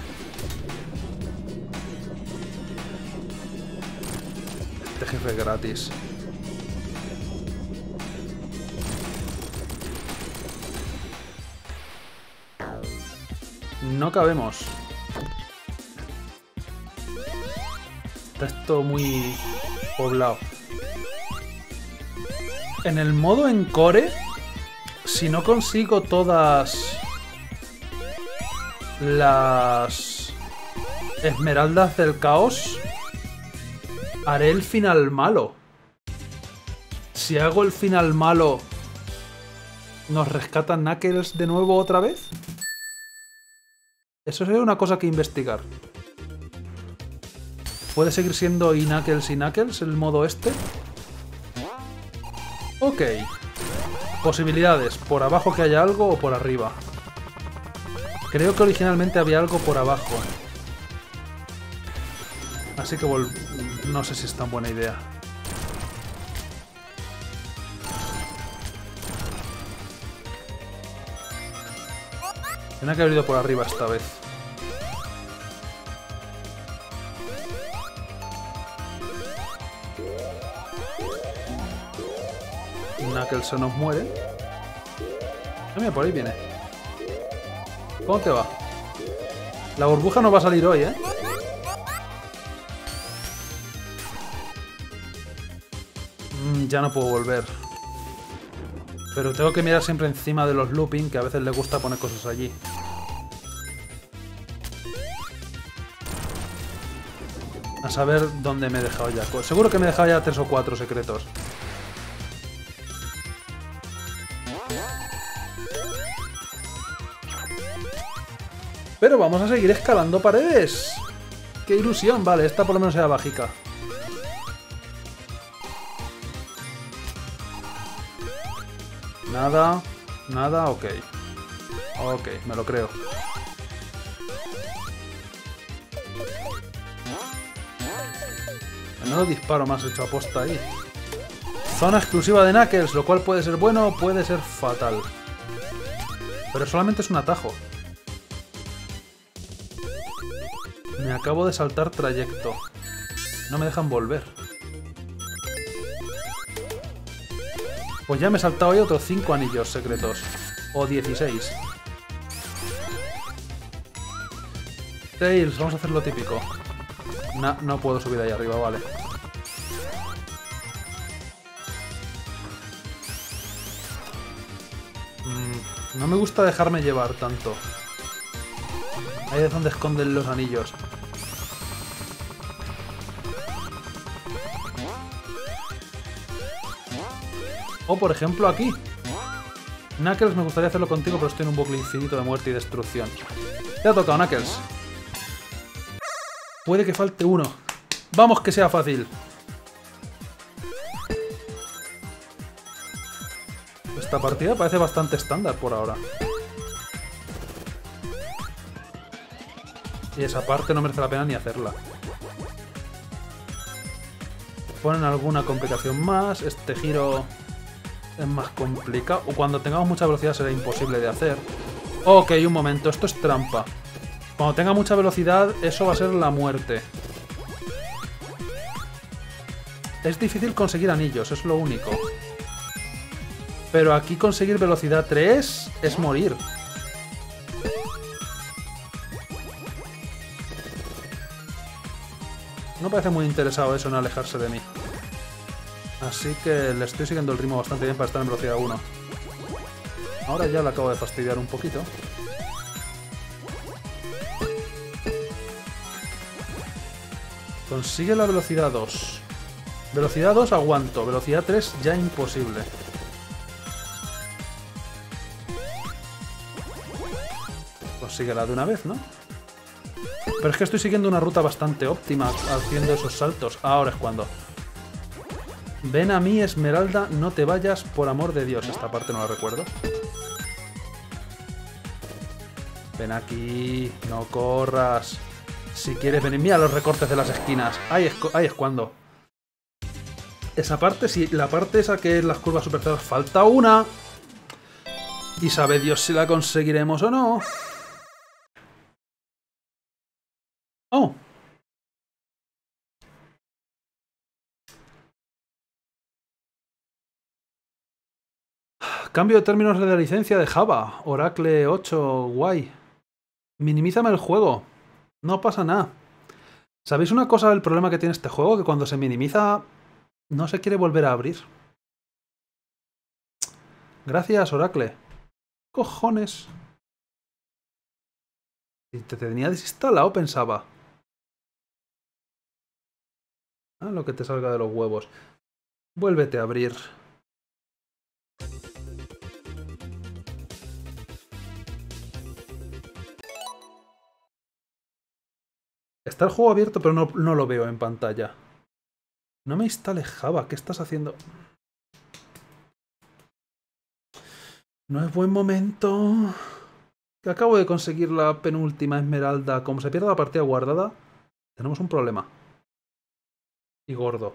Este jefe es gratis. No cabemos. Está esto muy poblado. En el modo encore, si no consigo todas las esmeraldas del caos, haré el final malo. Si hago el final malo, ¿nos rescatan Knuckles de nuevo otra vez? Eso sería una cosa que investigar. ¿Puede seguir siendo y Knuckles y Knuckles el modo este? Ok. Posibilidades. Por abajo que haya algo o por arriba. Creo que originalmente había algo por abajo. Así que no sé si es tan buena idea. Tenía que haber ido por arriba esta vez. Knuckles se nos muere. Ah, mira, por ahí viene. ¿Cómo te va? La burbuja no va a salir hoy, ¿eh? Mm, ya no puedo volver. Pero tengo que mirar siempre encima de los looping, que a veces le gusta poner cosas allí. A saber dónde me he dejado ya. Seguro que me he dejado ya tres o cuatro secretos. Pero vamos a seguir escalando paredes. ¡Qué ilusión! Vale, esta por lo menos sea bajica. Nada, nada, ok. Ok, me lo creo. No disparo más hecho aposta ahí. Zona exclusiva de Knuckles, lo cual puede ser bueno puede ser fatal. Pero solamente es un atajo. Me acabo de saltar trayecto. No me dejan volver. Pues ya me he saltado hoy otros 5 anillos secretos. O 16. Tails, vamos a hacer lo típico. No, no puedo subir ahí arriba, vale. Mm, no me gusta dejarme llevar tanto. Ahí es donde esconden los anillos. O por ejemplo aquí. Knuckles, me gustaría hacerlo contigo, pero estoy en un bucle infinito de muerte y destrucción. Te ha tocado, Knuckles. Puede que falte uno. Vamos que sea fácil. Esta partida parece bastante estándar por ahora. Y esa parte no merece la pena ni hacerla. Ponen alguna complicación más. Este giro es más complicado. O cuando tengamos mucha velocidad será imposible de hacer. Ok, un momento. Esto es trampa. Cuando tenga mucha velocidad, eso va a ser la muerte. Es difícil conseguir anillos, es lo único. Pero aquí conseguir velocidad 3 es morir. No parece muy interesado eso en alejarse de mí. Así que le estoy siguiendo el ritmo bastante bien para estar en velocidad 1. Ahora ya le acabo de fastidiar un poquito. Consigue la velocidad 2. Velocidad 2 aguanto, velocidad 3 ya imposible. Consíguela de una vez, ¿no? Pero es que estoy siguiendo una ruta bastante óptima haciendo esos saltos. Ahora es cuando. Ven a mí, Esmeralda, no te vayas, por amor de Dios. Esta parte no la recuerdo. Ven aquí, no corras. Si quieres venir, mira los recortes de las esquinas. Ahí es, ahí es cuando. Esa parte, sí, la parte esa que es las curvas super falta una. Y sabe Dios si la conseguiremos o no. Oh. Cambio de términos de la licencia de Java. Oracle 8, guay. Minimízame el juego. No pasa nada. ¿Sabéis una cosa del problema que tiene este juego? Que cuando se minimiza no se quiere volver a abrir. Gracias, Oracle. Cojones. Y te tenía desinstalado, pensaba. Ah, lo que te salga de los huevos. Vuélvete a abrir. Está el juego abierto, pero no, no lo veo en pantalla. No me instales Java, ¿qué estás haciendo? No es buen momento. Acabo de conseguir la penúltima esmeralda. Como se pierda la partida guardada, tenemos un problema. Y gordo.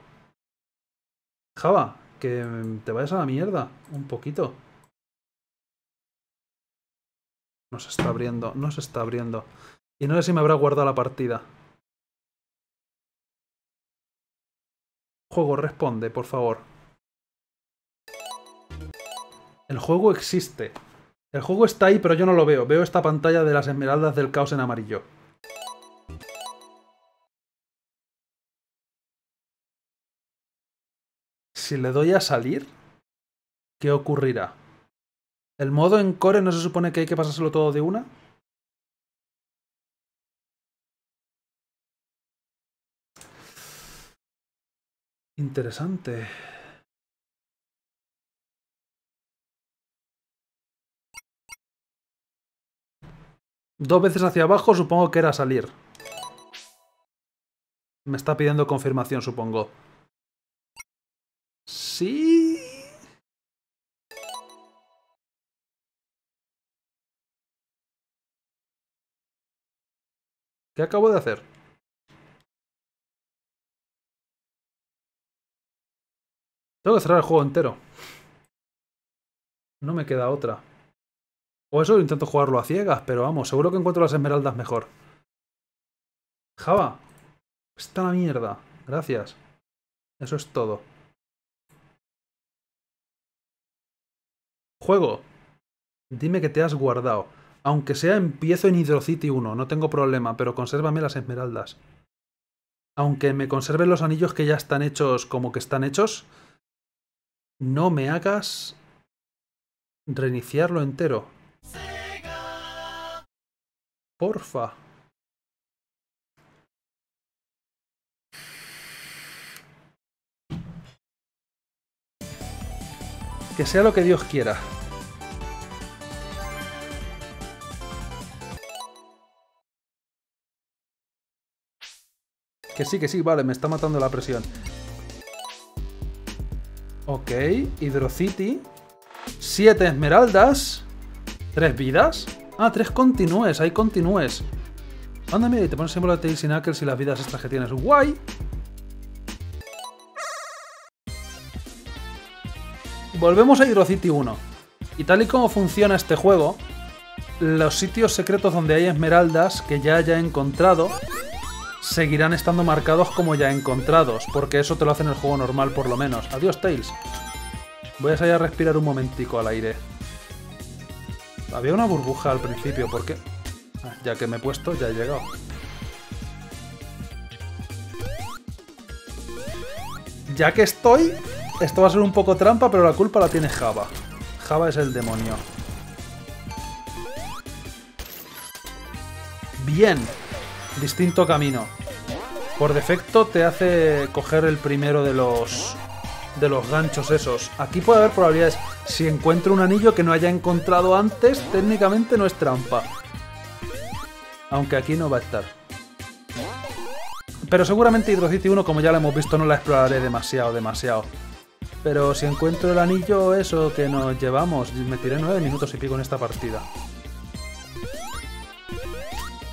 Java, que te vayas a la mierda. Un poquito. No se está abriendo, no se está abriendo. Y no sé si me habrá guardado la partida. Juego, responde, por favor. El juego existe. El juego está ahí, pero yo no lo veo. Veo esta pantalla de las esmeraldas del caos en amarillo. Si le doy a salir, ¿qué ocurrirá? ¿El modo en core no se supone que hay que pasárselo todo de una? Interesante. Dos veces hacia abajo supongo que era salir. Me está pidiendo confirmación, supongo. Sí. ¿Qué acabo de hacer? Tengo que cerrar el juego entero. No me queda otra. O eso intento jugarlo a ciegas, pero vamos, seguro que encuentro las esmeraldas mejor. Java. Está la mierda. Gracias. Eso es todo. Juego. Dime que te has guardado. Aunque sea empiezo en Hydrocity 1, no tengo problema, pero consérvame las esmeraldas. Aunque me conserven los anillos que ya están hechos como que están hechos, no me hagas reiniciarlo entero. Porfa. Que sea lo que Dios quiera. Que sí, que sí, vale, me está matando la presión. Ok, Hydrocity. Siete esmeraldas. Tres vidas. Ah, tres continúes, hay continúes. Anda, mira, y te pones símbolo de Tails y Knuckles y las vidas extras que tienes. ¡Guay! Volvemos a Hydrocity 1. Y tal y como funciona este juego, los sitios secretos donde hay esmeraldas que ya haya encontrado seguirán estando marcados como ya encontrados, porque eso te lo hace en el juego normal por lo menos. Adiós, Tails. Voy a salir a respirar un momentico al aire. Había una burbuja al principio, ¿por qué? Ah, ya que me he puesto, ya he llegado. Ya que estoy, esto va a ser un poco trampa, pero la culpa la tiene Java. Java es el demonio. Bien. Distinto camino. Por defecto te hace coger el primero de los de los ganchos esos. Aquí puede haber probabilidades. Si encuentro un anillo que no haya encontrado antes, técnicamente no es trampa. Aunque aquí no va a estar. Pero seguramente Hydrocity 1, como ya lo hemos visto, no la exploraré demasiado, demasiado. Pero si encuentro el anillo, eso que nos llevamos, me tiré nueve minutos y pico en esta partida.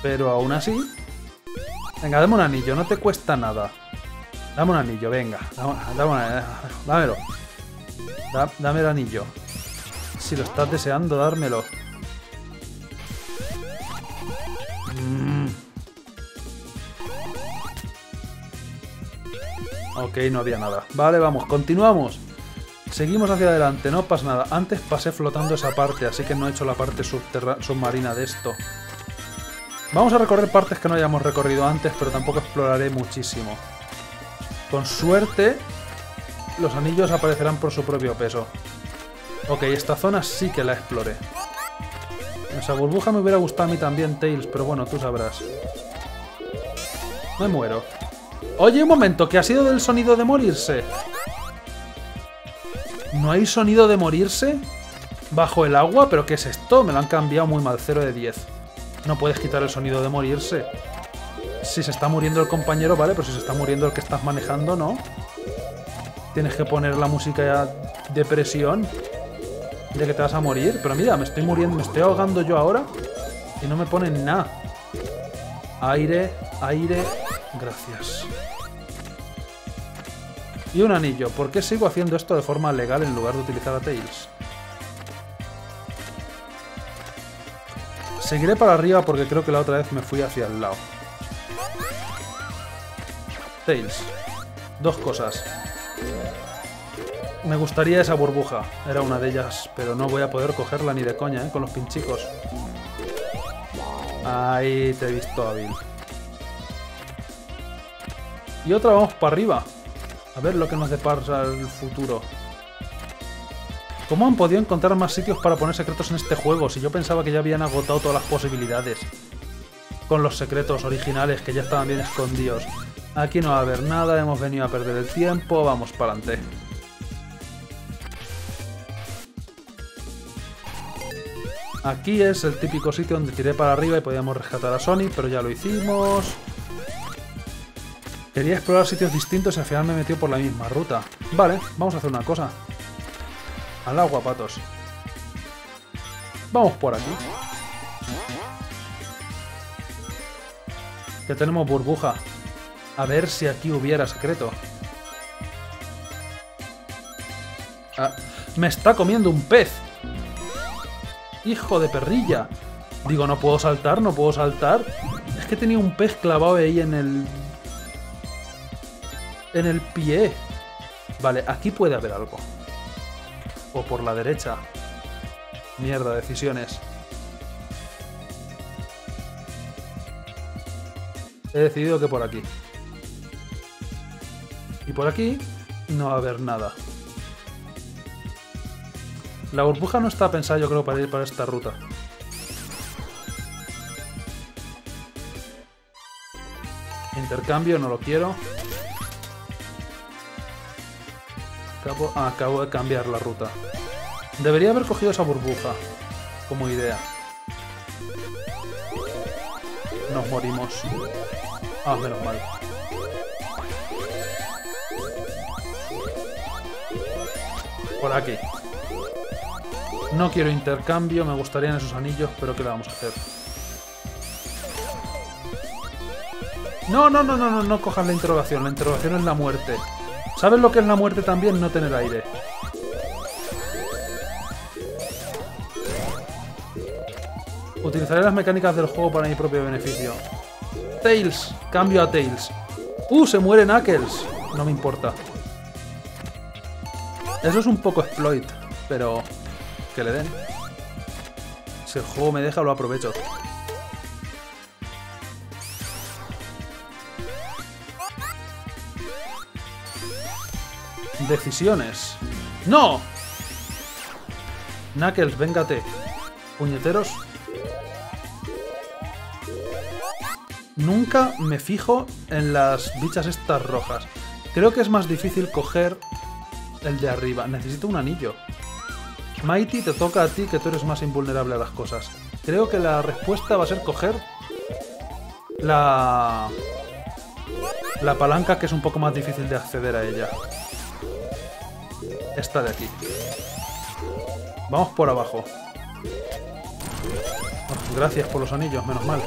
Pero aún así... Venga, dame un anillo, no te cuesta nada. Dame un anillo, venga. Dame, dame, dámelo. dame el anillo. Si lo estás deseando, dármelo. Mm. Ok, no había nada. Vale, vamos, continuamos. Seguimos hacia adelante, no pasa nada. Antes pasé flotando esa parte, así que no he hecho la parte submarina de esto. Vamos a recorrer partes que no hayamos recorrido antes, pero tampoco exploraré muchísimo. Con suerte, los anillos aparecerán por su propio peso. Ok, esta zona sí que la exploré. Esa burbuja me hubiera gustado a mí también, Tails, pero bueno, tú sabrás. Me muero. Oye, un momento, ¿qué ha sido del sonido de morirse? ¿No hay sonido de morirse? ¿Bajo el agua? ¿Pero qué es esto? Me lo han cambiado muy mal, 0 de 10. No puedes quitar el sonido de morirse. Si se está muriendo el compañero, vale, pero si se está muriendo el que estás manejando, no. Tienes que poner la música de presión. De que te vas a morir. Pero mira, me estoy muriendo, me estoy ahogando yo ahora. Y no me ponen nada. Aire, aire. Gracias. Y un anillo. ¿Por qué sigo haciendo esto de forma legal en lugar de utilizar a Tails? Seguiré para arriba porque creo que la otra vez me fui hacia el lado. Tails. Dos cosas. Me gustaría esa burbuja. Era una de ellas, pero no voy a poder cogerla ni de coña, ¿eh? Con los pinchicos. Ahí te he visto hábil. Y otra vamos para arriba. A ver lo que nos depara el futuro. ¿Cómo han podido encontrar más sitios para poner secretos en este juego si yo pensaba que ya habían agotado todas las posibilidades? Con los secretos originales que ya estaban bien escondidos. Aquí no va a haber nada, hemos venido a perder el tiempo, vamos para adelante. Aquí es el típico sitio donde tiré para arriba y podíamos rescatar a Sonic, pero ya lo hicimos. Quería explorar sitios distintos y al final me metió por la misma ruta. Vale, vamos a hacer una cosa. Al agua, patos. Vamos por aquí. Que tenemos burbuja. A ver si aquí hubiera secreto. Ah, me está comiendo un pez. Hijo de perrilla. Digo, no puedo saltar, no puedo saltar. Es que tenía un pez clavado ahí en el... En el pie. Vale, aquí puede haber algo. O por la derecha. Mierda, decisiones. He decidido que por aquí. Y por aquí no va a haber nada. La burbuja no está pensada yo creo para ir para esta ruta. Intercambio, no lo quiero. Acabo, de cambiar la ruta. Debería haber cogido esa burbuja como idea. Nos morimos. Ah, menos mal. Por aquí. No quiero intercambio, me gustarían esos anillos, pero ¿qué le vamos a hacer? No, no, no, no, no, no cojas la interrogación. La interrogación es la muerte. ¿Sabes lo que es la muerte también? No tener aire. Utilizaré las mecánicas del juego para mi propio beneficio. Tails. Cambio a Tails. ¡Uh! Se muere Knuckles. No me importa. Eso es un poco exploit, pero... Que le den. Si el juego me deja, lo aprovecho. Decisiones. ¡No! Knuckles, véngate. Puñeteros. Nunca me fijo en las bichas estas rojas. Creo que es más difícil coger el de arriba. Necesito un anillo. Mighty, te toca a ti que tú eres más invulnerable a las cosas. Creo que la respuesta va a ser coger la... La palanca que es un poco más difícil de acceder a ella. Esta de aquí. Vamos por abajo. Oh, gracias por los anillos, menos mal.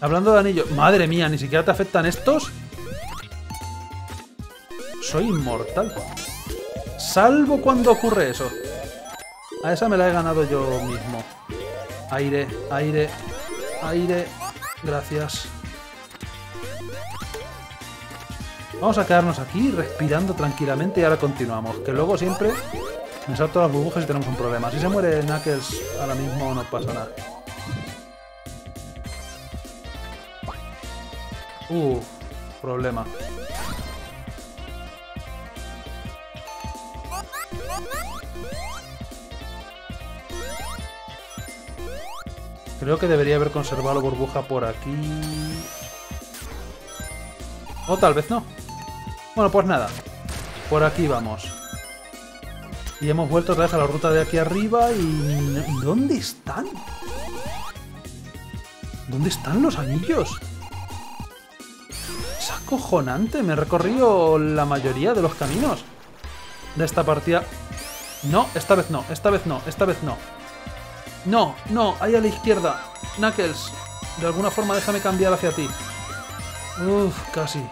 Hablando de anillos... Madre mía, ¿ni siquiera te afectan estos? Soy inmortal. Salvo cuando ocurre eso. A esa me la he ganado yo mismo. Aire, aire, aire. Gracias. Vamos a quedarnos aquí respirando tranquilamente y ahora continuamos. Que luego siempre me salto las burbujas y tenemos un problema. Si se muere Knuckles ahora mismo no pasa nada. Uh, problema. Creo que debería haber conservado burbuja por aquí. O tal vez no. Bueno, pues nada. Por aquí vamos. Y hemos vuelto otra vez a la ruta de aquí arriba y... ¿Dónde están? ¿Dónde están los anillos? Es acojonante. Me he recorrido la mayoría de los caminos de esta partida. No, esta vez no, esta vez no, esta vez no. No, no, ahí a la izquierda. Knuckles, de alguna forma déjame cambiar hacia ti. Uf, casi.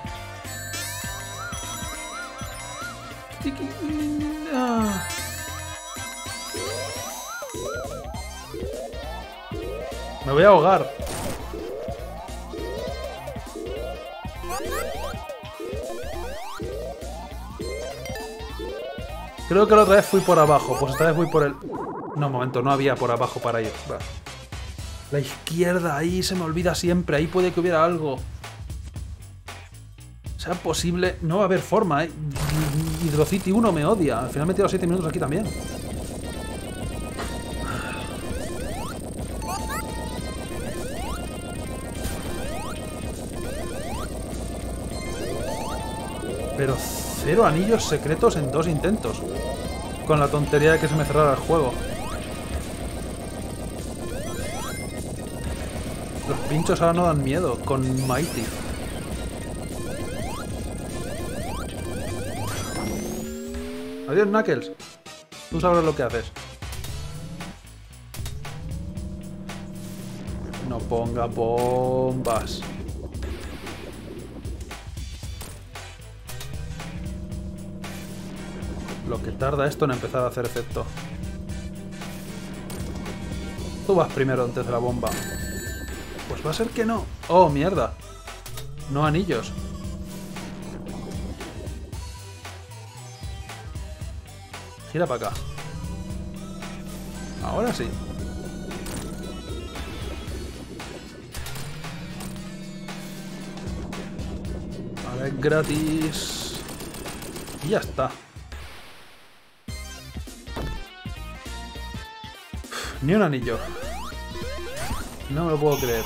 Me voy a ahogar. Creo que la otra vez fui por abajo, pues esta vez fui por el... No, un momento, no había por abajo para ir. La izquierda, ahí se me olvida siempre, ahí puede que hubiera algo. Sea posible... No va a haber forma, ¿eh? Hydrocity 1 me odia. Al final me he tirado 7 minutos aquí también. anillos secretos en dos intentos. Con la tontería de que se me cerrara el juego. Los pinchos ahora no dan miedo, con Mighty. Adiós, Knuckles. Tú sabrás lo que haces. No ponga bombas. Lo que tarda esto en empezar a hacer efecto. Tú vas primero antes de la bomba. Pues va a ser que no. Oh, mierda. No anillos. Gira para acá. Ahora sí. Vale, gratis. Y ya está. Ni un anillo. No me lo puedo creer.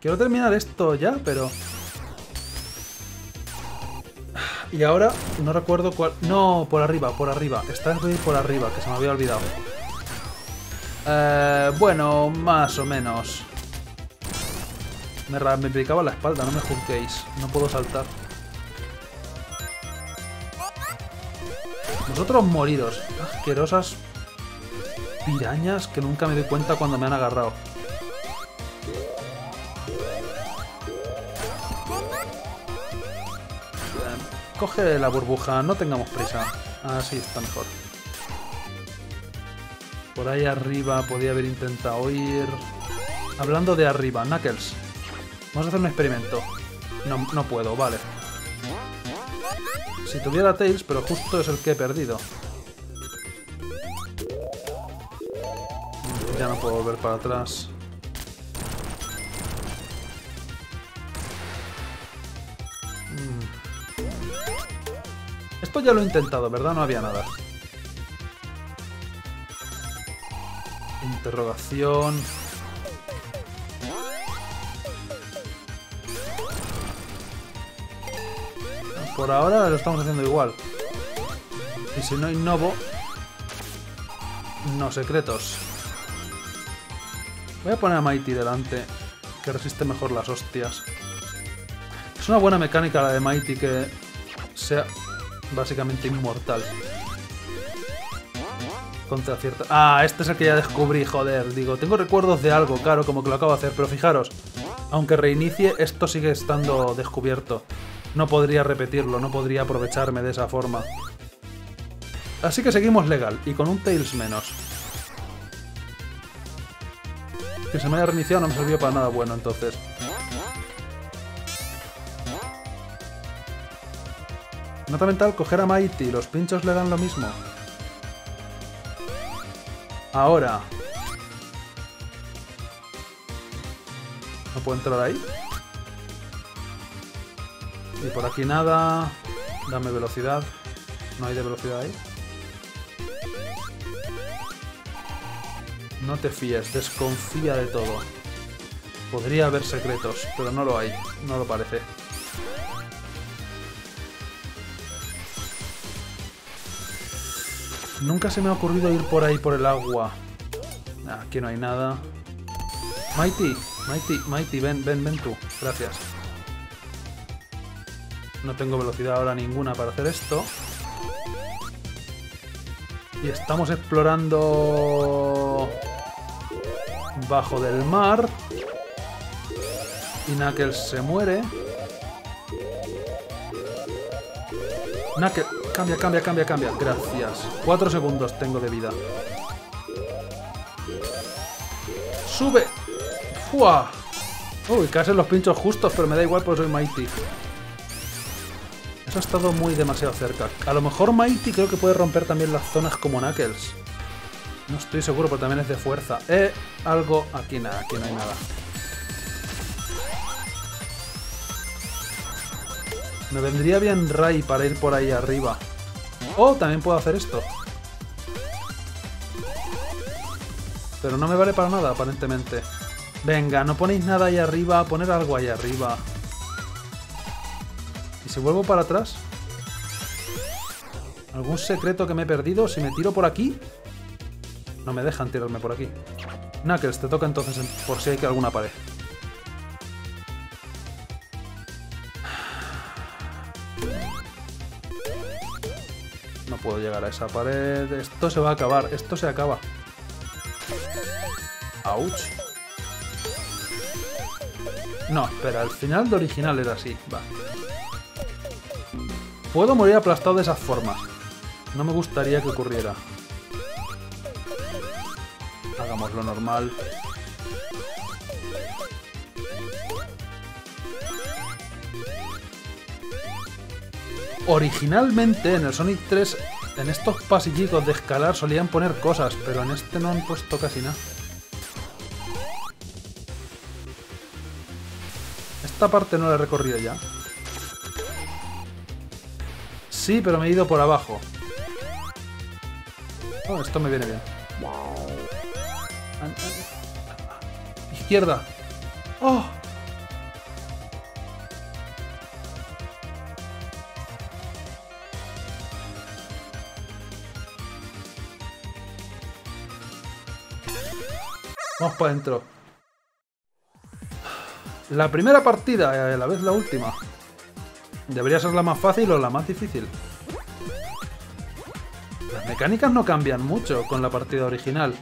Quiero terminar esto ya, pero... Y ahora no recuerdo cuál... No, por arriba, por arriba. Está por arriba, que se me había olvidado. Eh, bueno, más o menos. Me, picaba la espalda, no me juzguéis. No puedo saltar. Vosotros moriros. Asquerosas pirañas que nunca me doy cuenta cuando me han agarrado. Coge la burbuja, no tengamos prisa. Así está mejor. Por ahí arriba podía haber intentado ir. Hablando de arriba, Knuckles. Vamos a hacer un experimento. No, puedo, vale. Si tuviera Tails, pero justo es el que he perdido. Ya no puedo volver para atrás. Mm. Esto ya lo he intentado, ¿verdad? No había nada. Interrogación. Por ahora lo estamos haciendo igual. Y si no innovo... No secretos. Voy a poner a Mighty delante, que resiste mejor las hostias. Es una buena mecánica la de Mighty que sea básicamente inmortal. Contra cierta... Ah, este es el que ya descubrí, joder. Digo, tengo recuerdos de algo, claro, como que lo acabo de hacer, pero fijaros, aunque reinicie, esto sigue estando descubierto. No podría repetirlo, no podría aprovecharme de esa forma. Así que seguimos legal, y con un Tails menos. Que se me haya reiniciado no me sirvió para nada bueno, entonces. Nota mental, coger a Mighty, los pinchos le dan lo mismo. Ahora. ¿No puedo entrar ahí? Y por aquí nada. Dame velocidad. No hay de velocidad ahí. No te fíes, desconfía de todo. Podría haber secretos, pero no lo hay. No lo parece. Nunca se me ha ocurrido ir por ahí por el agua. Aquí no hay nada. Mighty, Mighty, Mighty, ven, ven, ven tú. Gracias. No tengo velocidad ahora ninguna para hacer esto. Y estamos explorando bajo del mar. Y Knuckles se muere. Knuckles, cambia, cambia, cambia, cambia. Gracias. Cuatro segundos tengo de vida. ¡Sube! ¡Fua! Uy, casi los pinchos justos, pero me da igual porque soy Mighty. Eso ha estado muy demasiado cerca. A lo mejor Mighty creo que puede romper también las zonas como Knuckles. No estoy seguro, pero también es de fuerza. Eh, algo... Aquí nada, aquí no hay nada. Me vendría bien Ray para ir por ahí arriba. Oh, también puedo hacer esto. Pero no me vale para nada, aparentemente. Venga, no ponéis nada ahí arriba, poner algo ahí arriba. ¿Y si vuelvo para atrás? ¿Algún secreto que me he perdido? Si me tiro por aquí... No me dejan tirarme por aquí. Knuckles, te toca entonces en- por si hay que alguna pared. No puedo llegar a esa pared. Esto se va a acabar. Esto se acaba. Ouch. No, espera. El final de original era así. Va. Puedo morir aplastado de esas formas. No me gustaría que ocurriera. Hagamos lo normal. Originalmente en el Sonic 3, en estos pasillitos de escalar solían poner cosas, pero en este no han puesto casi nada. Esta parte no la he recorrido ya. Sí, pero me he ido por abajo. Oh, esto me viene bien. Izquierda. ¡Oh! Vamos para adentro. La primera partida a la vez la última. Debería ser la más fácil o la más difícil. Las mecánicas no cambian mucho con la partida original.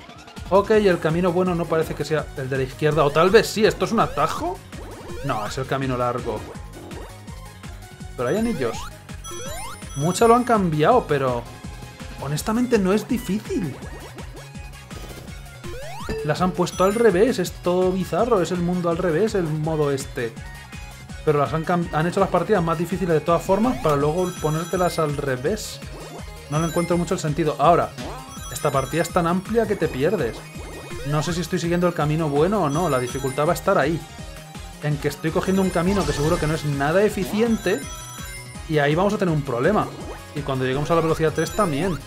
Ok, el camino bueno no parece que sea el de la izquierda. O tal vez sí, ¿esto es un atajo? No, es el camino largo. Pero hay anillos. Mucho lo han cambiado, pero... Honestamente no es difícil. Las han puesto al revés, es todo bizarro, es el mundo al revés, el modo este. Pero las han, han hecho las partidas más difíciles de todas formas para luego ponértelas al revés. No le encuentro mucho el sentido. Ahora, esta partida es tan amplia que te pierdes. No sé si estoy siguiendo el camino bueno o no, la dificultad va a estar ahí. En que estoy cogiendo un camino que seguro que no es nada eficiente y ahí vamos a tener un problema. Y cuando lleguemos a la velocidad 3 también.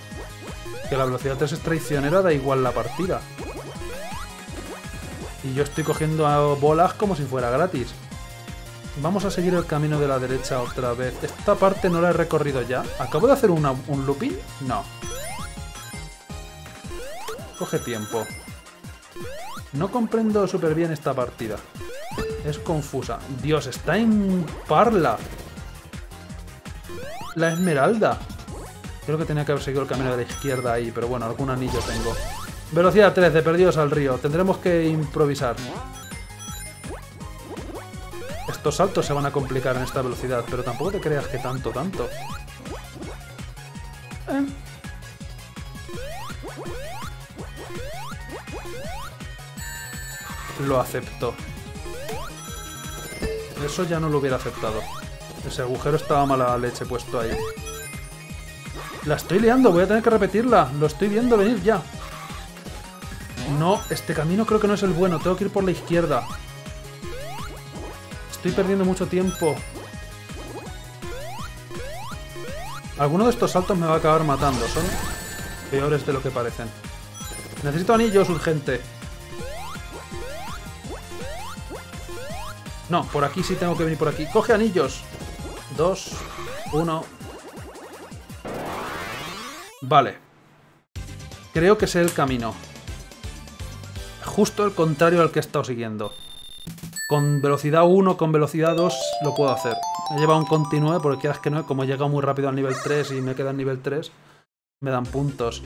Que la velocidad 3 es traicionera, da igual la partida. Y yo estoy cogiendo bolas como si fuera gratis. Vamos a seguir el camino de la derecha otra vez. Esta parte no la he recorrido ya. ¿Acabo de hacer un looping? No. Coge tiempo. No comprendo súper bien esta partida. Es confusa. Dios, está en Parla. La Esmeralda. Creo que tenía que haber seguido el camino de la izquierda ahí, pero bueno, algún anillo tengo. Velocidad 13, perdidos al río. Tendremos que improvisar. Estos saltos se van a complicar en esta velocidad, pero tampoco te creas que tanto, tanto. Eh. Lo acepto. Eso ya no lo hubiera aceptado. Ese agujero estaba mala leche puesto ahí. La estoy liando, voy a tener que repetirla. Lo estoy viendo venir ya. No, este camino creo que no es el bueno. Tengo que ir por la izquierda. Estoy perdiendo mucho tiempo. Alguno de estos saltos me va a acabar matando. Son peores de lo que parecen. Necesito anillos urgente. No, por aquí sí tengo que venir por aquí. ¡Coge anillos! Dos, uno... Vale. Creo que sé el camino. Justo el contrario al que he estado siguiendo. Con velocidad 1, con velocidad 2 lo puedo hacer. Me lleva un continúe porque quieras que no, como he llegado muy rápido al nivel 3 y me queda en nivel 3, me dan puntos.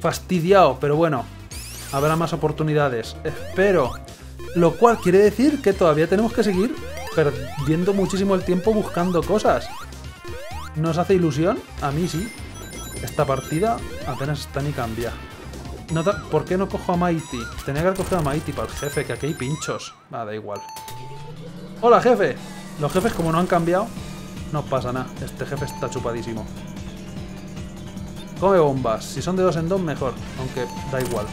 Fastidiado, pero bueno, habrá más oportunidades. Espero. Lo cual quiere decir que todavía tenemos que seguir perdiendo muchísimo el tiempo buscando cosas. ¿Nos hace ilusión? A mí sí. Esta partida apenas está ni cambia. ¿Por qué no cojo a Mighty? Tenía que haber cogido a Mighty para el jefe, que aquí hay pinchos. Ah, da igual. ¡Hola, jefe! Los jefes, como no han cambiado, no pasa nada. Este jefe está chupadísimo. Come bombas. Si son de dos en dos, mejor. Aunque da igual.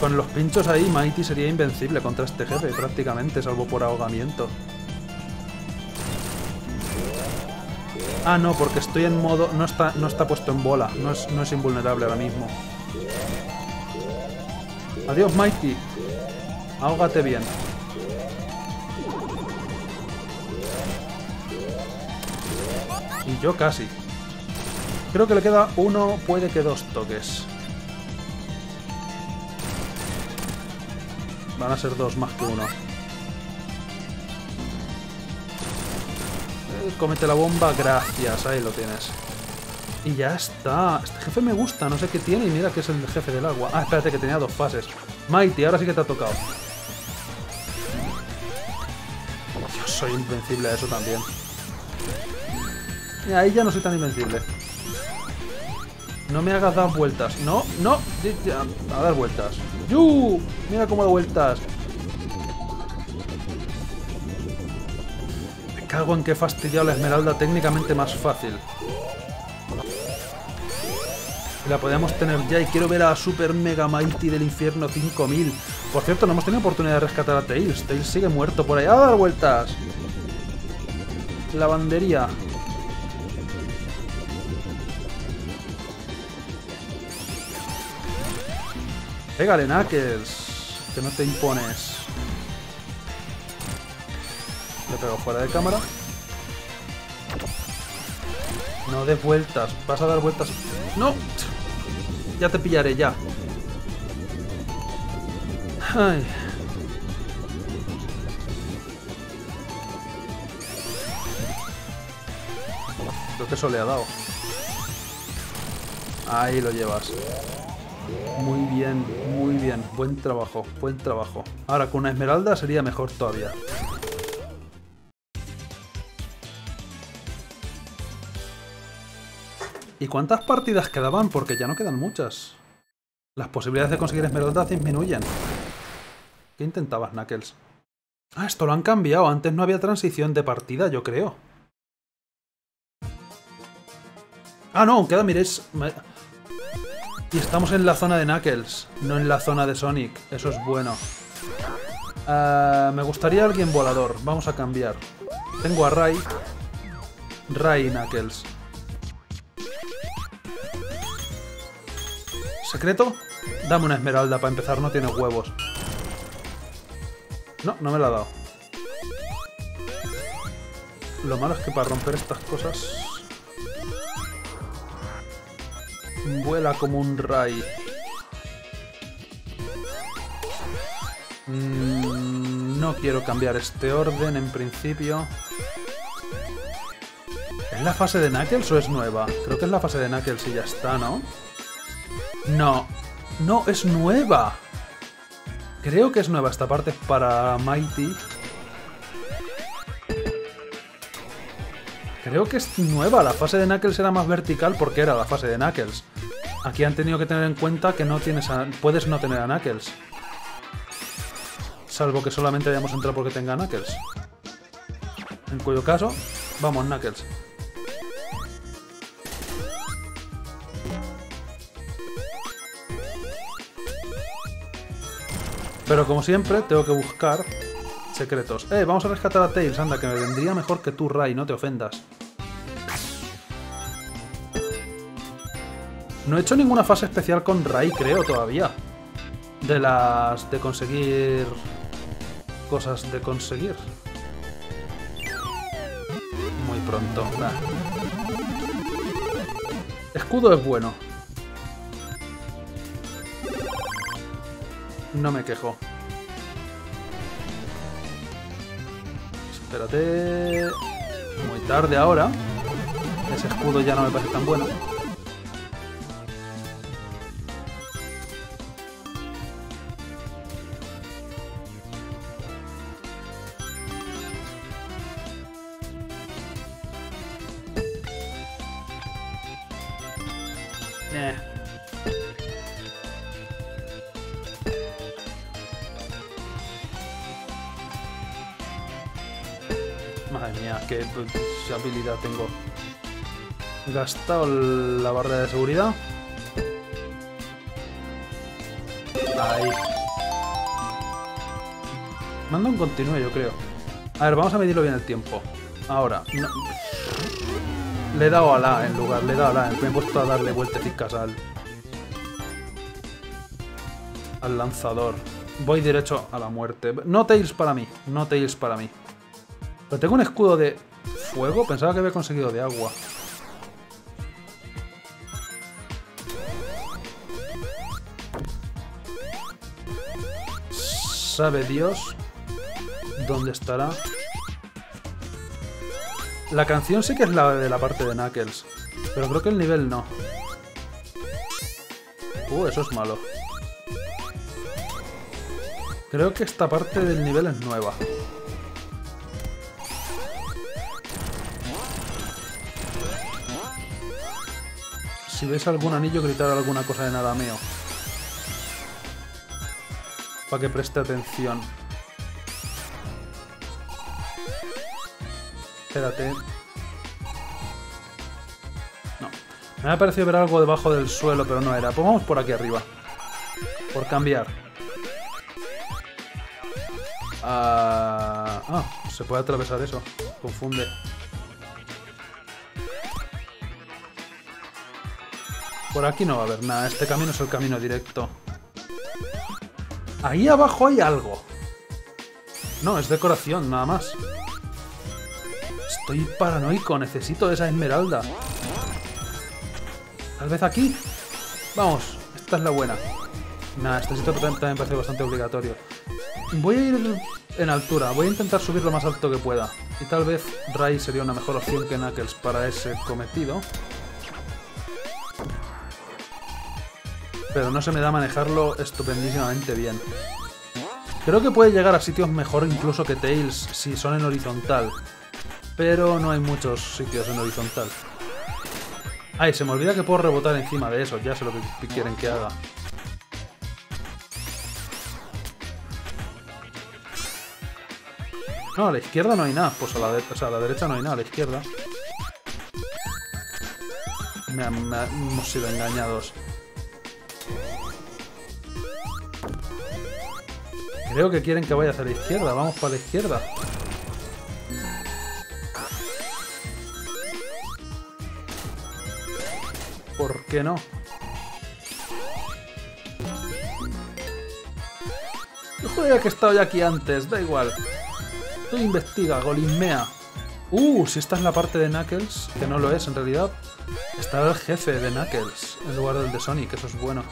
Con los pinchos ahí, Mighty sería invencible contra este jefe, prácticamente, salvo por ahogamiento. Ah, no, porque estoy en modo... No está, no está puesto en bola, no es, no es invulnerable ahora mismo. Adiós, Mighty. Ahógate bien. Y yo casi. Creo que le queda uno, puede que dos toques. Van a ser dos más que uno. Comete la bomba, gracias, ahí lo tienes. Y ya está. Este jefe me gusta, no sé qué tiene y mira que es el jefe del agua. Ah, espérate que tenía dos fases. Mighty, ahora sí que te ha tocado. Yo soy invencible a eso también. Y ahí ya no soy tan invencible. No me hagas dar vueltas. No, no. A dar vueltas. ¡Yu! Mira cómo da vueltas. Cago en que he fastidiado la esmeralda técnicamente más fácil. La podemos tener ya y quiero ver a Super Mega Mighty del Infierno 5000. Por cierto, no hemos tenido oportunidad de rescatar a Tails. Tails sigue muerto por ahí. ¡A dar vueltas! Lavandería. Pégale, Knuckles. Que no te impones. Le pego fuera de cámara. No des vueltas. Vas a dar vueltas. ¡No! Ya te pillaré, ya. Ay. Creo que eso le ha dado. Ahí lo llevas. Muy bien, muy bien. Buen trabajo, buen trabajo. Ahora con una esmeralda sería mejor todavía. ¿Y cuántas partidas quedaban? Porque ya no quedan muchas. Las posibilidades de conseguir esmeraldas disminuyen. ¿Qué intentabas, Knuckles? Ah, esto lo han cambiado. Antes no había transición de partida, yo creo. Ah, no, queda, miréis... Y estamos en la zona de Knuckles, no en la zona de Sonic. Eso es bueno. Ah, me gustaría alguien volador. Vamos a cambiar. Tengo a Ray. Ray y Knuckles. ¿Secreto? Dame una esmeralda para empezar, no tiene huevos. No, no me la ha dado. Lo malo es que para romper estas cosas... Vuela como un ray. Mm, no quiero cambiar este orden en principio. ¿Es la fase de Knuckles o es nueva? Creo que es la fase de Knuckles y ya está, ¿no? No. No, es nueva. Creo que es nueva. Esta parte para Mighty. Creo que es nueva. La fase de Knuckles era más vertical porque era la fase de Knuckles. Aquí han tenido que tener en cuenta que no tienes puedes no tener a Knuckles. Salvo que solamente hayamos entrado porque tenga Knuckles. En cuyo caso, vamos, Knuckles. Pero como siempre, tengo que buscar secretos. Eh, vamos a rescatar a Tails, anda, que me vendría mejor que tú, Ray, no te ofendas. No he hecho ninguna fase especial con Ray, creo, todavía. De las... de conseguir... cosas de conseguir. Muy pronto. Escudo es bueno. No me quejo. Espérate... Muy tarde ahora. Ese escudo ya no me parece tan bueno. ¿Qué habilidad tengo? Gastado la barra de seguridad. Ahí. Manda un continúe, yo creo. A ver, vamos a medirlo bien el tiempo. Ahora. Le he dado a la en lugar, le he dado a la. Me he puesto a darle vueltecitas al... Al lanzador. Voy derecho a la muerte. No Tails para mí. No Tails para mí. Pero tengo un escudo de fuego. Pensaba que había conseguido de agua. Sabe Dios dónde estará. La canción sí que es la de la parte de Knuckles. Pero creo que el nivel no. Uh, eso es malo. Creo que esta parte del nivel es nueva. Si ves algún anillo, gritar alguna cosa de nada mío. Para que preste atención. Espérate. No. Me ha parecido ver algo debajo del suelo, pero no era. Pues vamos por aquí arriba. Por cambiar. ah, ah se puede atravesar eso. Confunde. Por aquí no va a haber nada. Este camino es el camino directo. Ahí abajo hay algo. No, es decoración, nada más. Estoy paranoico. Necesito esa esmeralda. Tal vez aquí. Vamos, esta es la buena. Nah, este sitio también parece bastante obligatorio. Voy a ir en altura, voy a intentar subir lo más alto que pueda. Y tal vez Rai sería una mejor opción que Knuckles para ese cometido. Pero no se me da manejarlo estupendísimamente bien. Creo que puede llegar a sitios mejor incluso que Tails si son en horizontal. Pero no hay muchos sitios en horizontal. Ay, se me olvida que puedo rebotar encima de eso. Ya sé lo que quieren que haga. No, a la izquierda no hay nada. Pues a la, a la derecha no hay nada, a la izquierda. Me, hemos sido engañados. Creo que quieren que vaya hacia la izquierda. Vamos para la izquierda. ¿Por qué no? Yo jugaría que he estado ya aquí antes, da igual. Tú investiga, golismea. Uh, si esta es la parte de Knuckles, que no lo es en realidad, está el jefe de Knuckles en lugar del de Sonic, eso es bueno.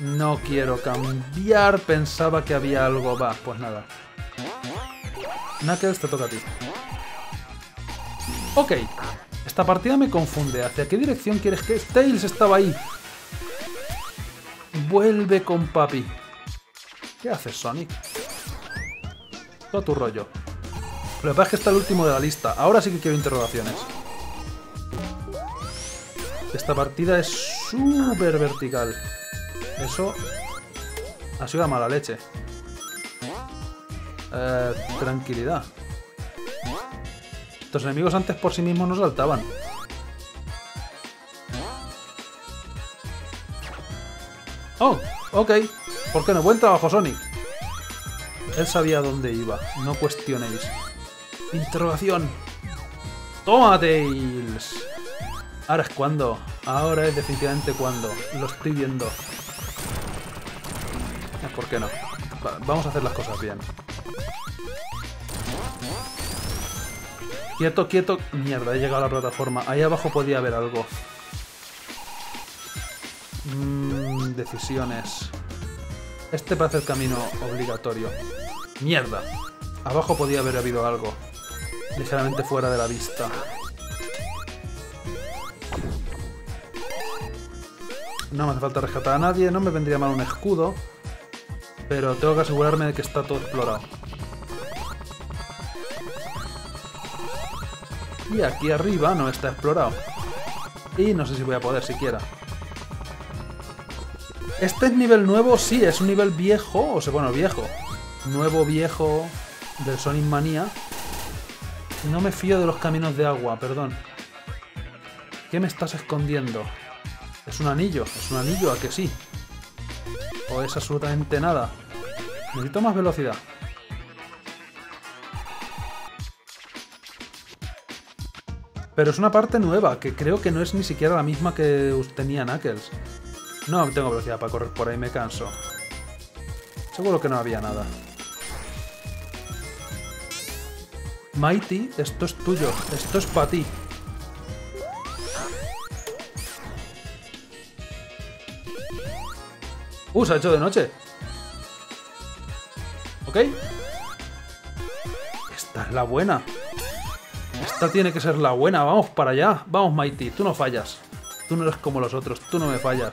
No quiero cambiar, pensaba que había algo. Va, pues nada. Knuckles, te toca a ti. Ok, esta partida me confunde. ¿Hacia qué dirección quieres que... Tails estaba ahí. Vuelve con papi. ¿Qué haces, Sonic? Todo tu rollo. Lo que pasa es que está el último de la lista. Ahora sí que quiero interrogaciones. Esta partida es súper vertical. Eso ha sido mala leche. Eh, tranquilidad. Estos enemigos antes por sí mismos no saltaban. Oh, ok. ¿Por qué no? Buen trabajo, Sonic. Él sabía dónde iba, no cuestionéis. Interrogación. ¡Toma, Tails! Ahora es cuando. Ahora es definitivamente cuando. Lo estoy viendo. ¿Por qué no? vamos a hacer las cosas bien. Quieto, quieto. Mierda, he llegado a la plataforma. Ahí abajo podía haber algo. Mmm, decisiones. Este parece el camino obligatorio. ¡Mierda! Abajo podía haber habido algo. Ligeramente fuera de la vista. No me hace falta rescatar a nadie, no me vendría mal un escudo. Pero tengo que asegurarme de que está todo explorado. Y aquí arriba no está explorado. Y no sé si voy a poder siquiera. ¿Este es nivel nuevo? Sí, es un nivel viejo. O sea, bueno, viejo nuevo viejo del Sonic Mania. No me fío de los caminos de agua, perdón. ¿Qué me estás escondiendo? ¿Es un anillo? ¿Es un anillo? ¿A que sí? ¿O es absolutamente nada? Necesito más velocidad. Pero es una parte nueva, que creo que no es ni siquiera la misma que tenía Knuckles. No tengo velocidad para correr por ahí, me canso. Seguro que no había nada. Mighty, esto es tuyo. Esto es para ti. Uh, se ha hecho de noche. ¿Ok? Esta es la buena. Esta tiene que ser la buena. Vamos para allá. Vamos, Mighty. Tú no fallas. Tú no eres como los otros. Tú no me fallas.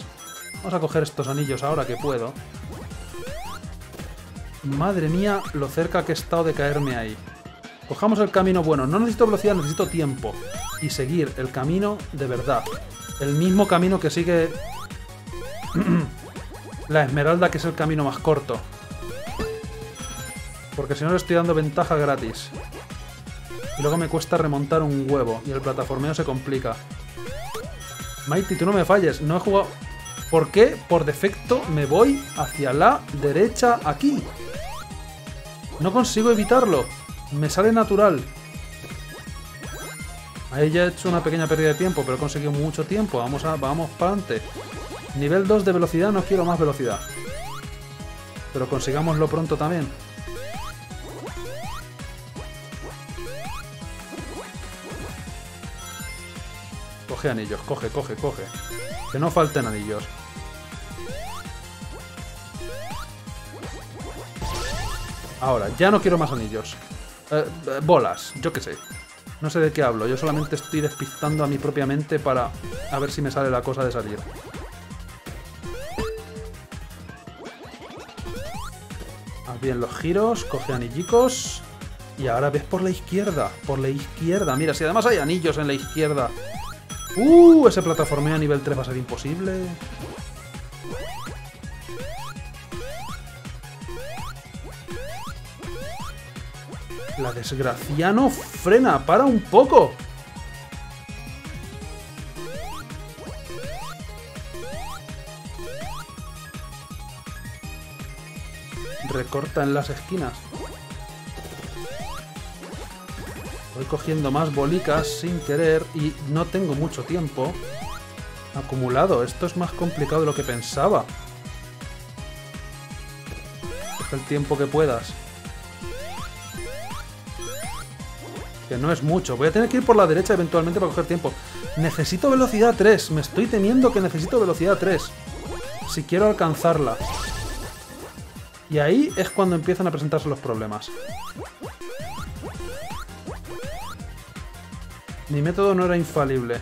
Vamos a coger estos anillos ahora que puedo. Madre mía, lo cerca que he estado de caerme ahí. Cojamos el camino bueno. No necesito velocidad, necesito tiempo. Y seguir el camino de verdad. El mismo camino que sigue... la Esmeralda, que es el camino más corto. Porque si no le estoy dando ventaja gratis. Y luego me cuesta remontar un huevo. Y el plataformeo se complica. Mighty, tú no me falles. No he jugado... ¿Por qué por defecto me voy hacia la derecha aquí? No consigo evitarlo. Me sale natural. Ahí ya he hecho una pequeña pérdida de tiempo, pero he conseguido mucho tiempo. Vamos, a, vamos para adelante. Nivel 2 de velocidad, no quiero más velocidad. Pero consigámoslo pronto también. coge anillos, coge, coge, coge. Que no falten anillos. Ahora, ya no quiero más anillos. Eh, eh, bolas, yo qué sé. No sé de qué hablo, yo solamente estoy despistando a mi propia mente para a ver si me sale la cosa de salir. Bien los giros, coge anillicos. Y ahora ves por la izquierda, por la izquierda. Mira, si además hay anillos en la izquierda. ¡Uh! Ese plataformeo a nivel 3 va a ser imposible. La desgracia no frena, para un poco. Recorta en las esquinas. Voy cogiendo más bolicas sin querer y no tengo mucho tiempo acumulado. Esto es más complicado de lo que pensaba. Coge el tiempo que puedas. Que no es mucho. Voy a tener que ir por la derecha eventualmente para coger tiempo. Necesito velocidad 3. Me estoy temiendo que necesito velocidad 3. Si quiero alcanzarla. Y ahí es cuando empiezan a presentarse los problemas. Mi método no era infalible.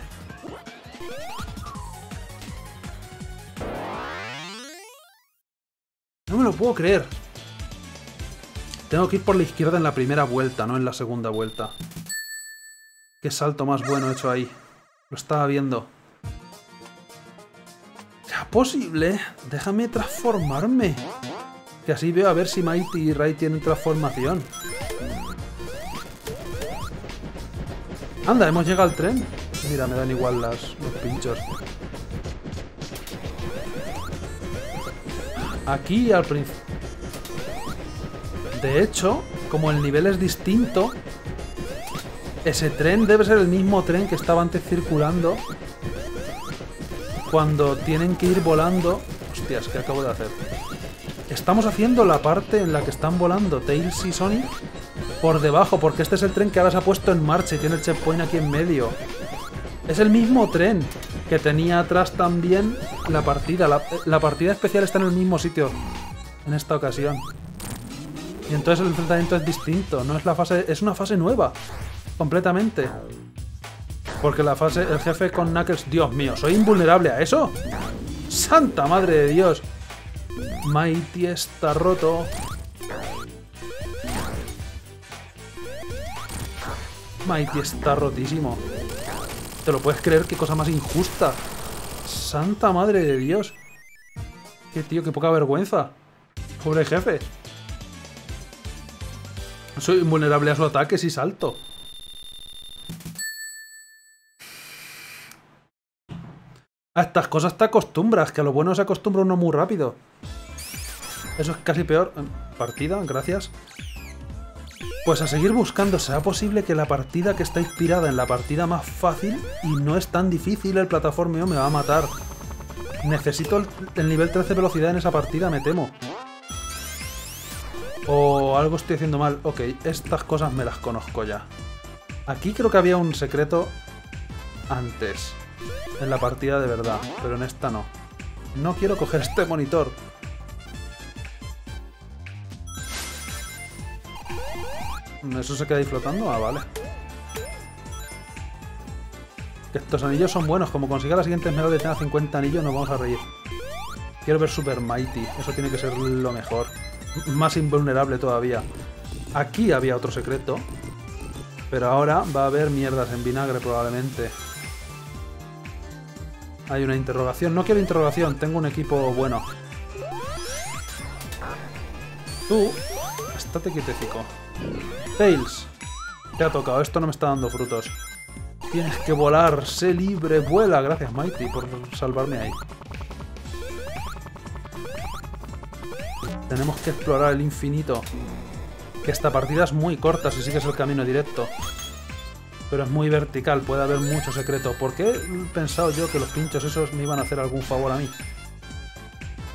No me lo puedo creer. Tengo que ir por la izquierda en la primera vuelta, no en la segunda vuelta. Qué salto más bueno he hecho ahí. Lo estaba viendo. ¿Será posible? Déjame transformarme. Que así veo a ver si Mighty y Ray tienen transformación. Anda, hemos llegado al tren. Mira, me dan igual las, los pinchos. Aquí al principio... De hecho, como el nivel es distinto, ese tren debe ser el mismo tren que estaba antes circulando. Cuando tienen que ir volando... Hostias, ¿qué acabo de hacer? Estamos haciendo la parte en la que están volando Tails y Sonic por debajo, porque este es el tren que ahora se ha puesto en marcha y tiene el checkpoint aquí en medio. Es el mismo tren que tenía atrás también la partida. La, partida especial está en el mismo sitio en esta ocasión. Y entonces el enfrentamiento es distinto, no es la fase... Es una fase nueva completamente. Porque la fase, el jefe con Knuckles, Dios mío, ¿soy invulnerable a eso? ¡Santa madre de Dios! Mighty está roto. Mighty está rotísimo. ¿Te lo puedes creer? Qué cosa más injusta. ¡Santa madre de Dios! Qué tío, qué poca vergüenza. Pobre jefe. Soy invulnerable a su ataque si salto. A estas cosas te acostumbras, que a lo bueno se acostumbra uno muy rápido. Eso es casi peor. Partida, gracias. Pues a seguir buscando, ¿será posible que la partida que está inspirada en la partida más fácil y no es tan difícil el plataformeo me va a matar? Necesito el, el nivel 13 velocidad en esa partida, me temo. O algo estoy haciendo mal. Ok, estas cosas me las conozco ya. Aquí creo que había un secreto antes. En la partida de verdad, pero en esta no. No quiero coger este monitor. ¿Eso se queda ahí flotando? Ah, vale. Estos anillos son buenos. Como consiga la siguiente esmeralda de tenga 50 anillos, nos vamos a reír. Quiero ver Super Mighty. Eso tiene que ser lo mejor. Más invulnerable todavía. Aquí había otro secreto. Pero ahora va a haber mierdas en vinagre probablemente. Hay una interrogación. No quiero interrogación, tengo un equipo bueno. Tú, estate quietecico. Tails, te ha tocado. Esto no me está dando frutos. Tienes que volar, sé libre, vuela. Gracias, Mighty, por salvarme ahí. Tenemos que explorar el infinito. Que esta partida es muy corta si sigues el camino directo pero es muy vertical, puede haber mucho secreto. ¿Por qué he pensado yo que los pinchos esos me iban a hacer algún favor a mí?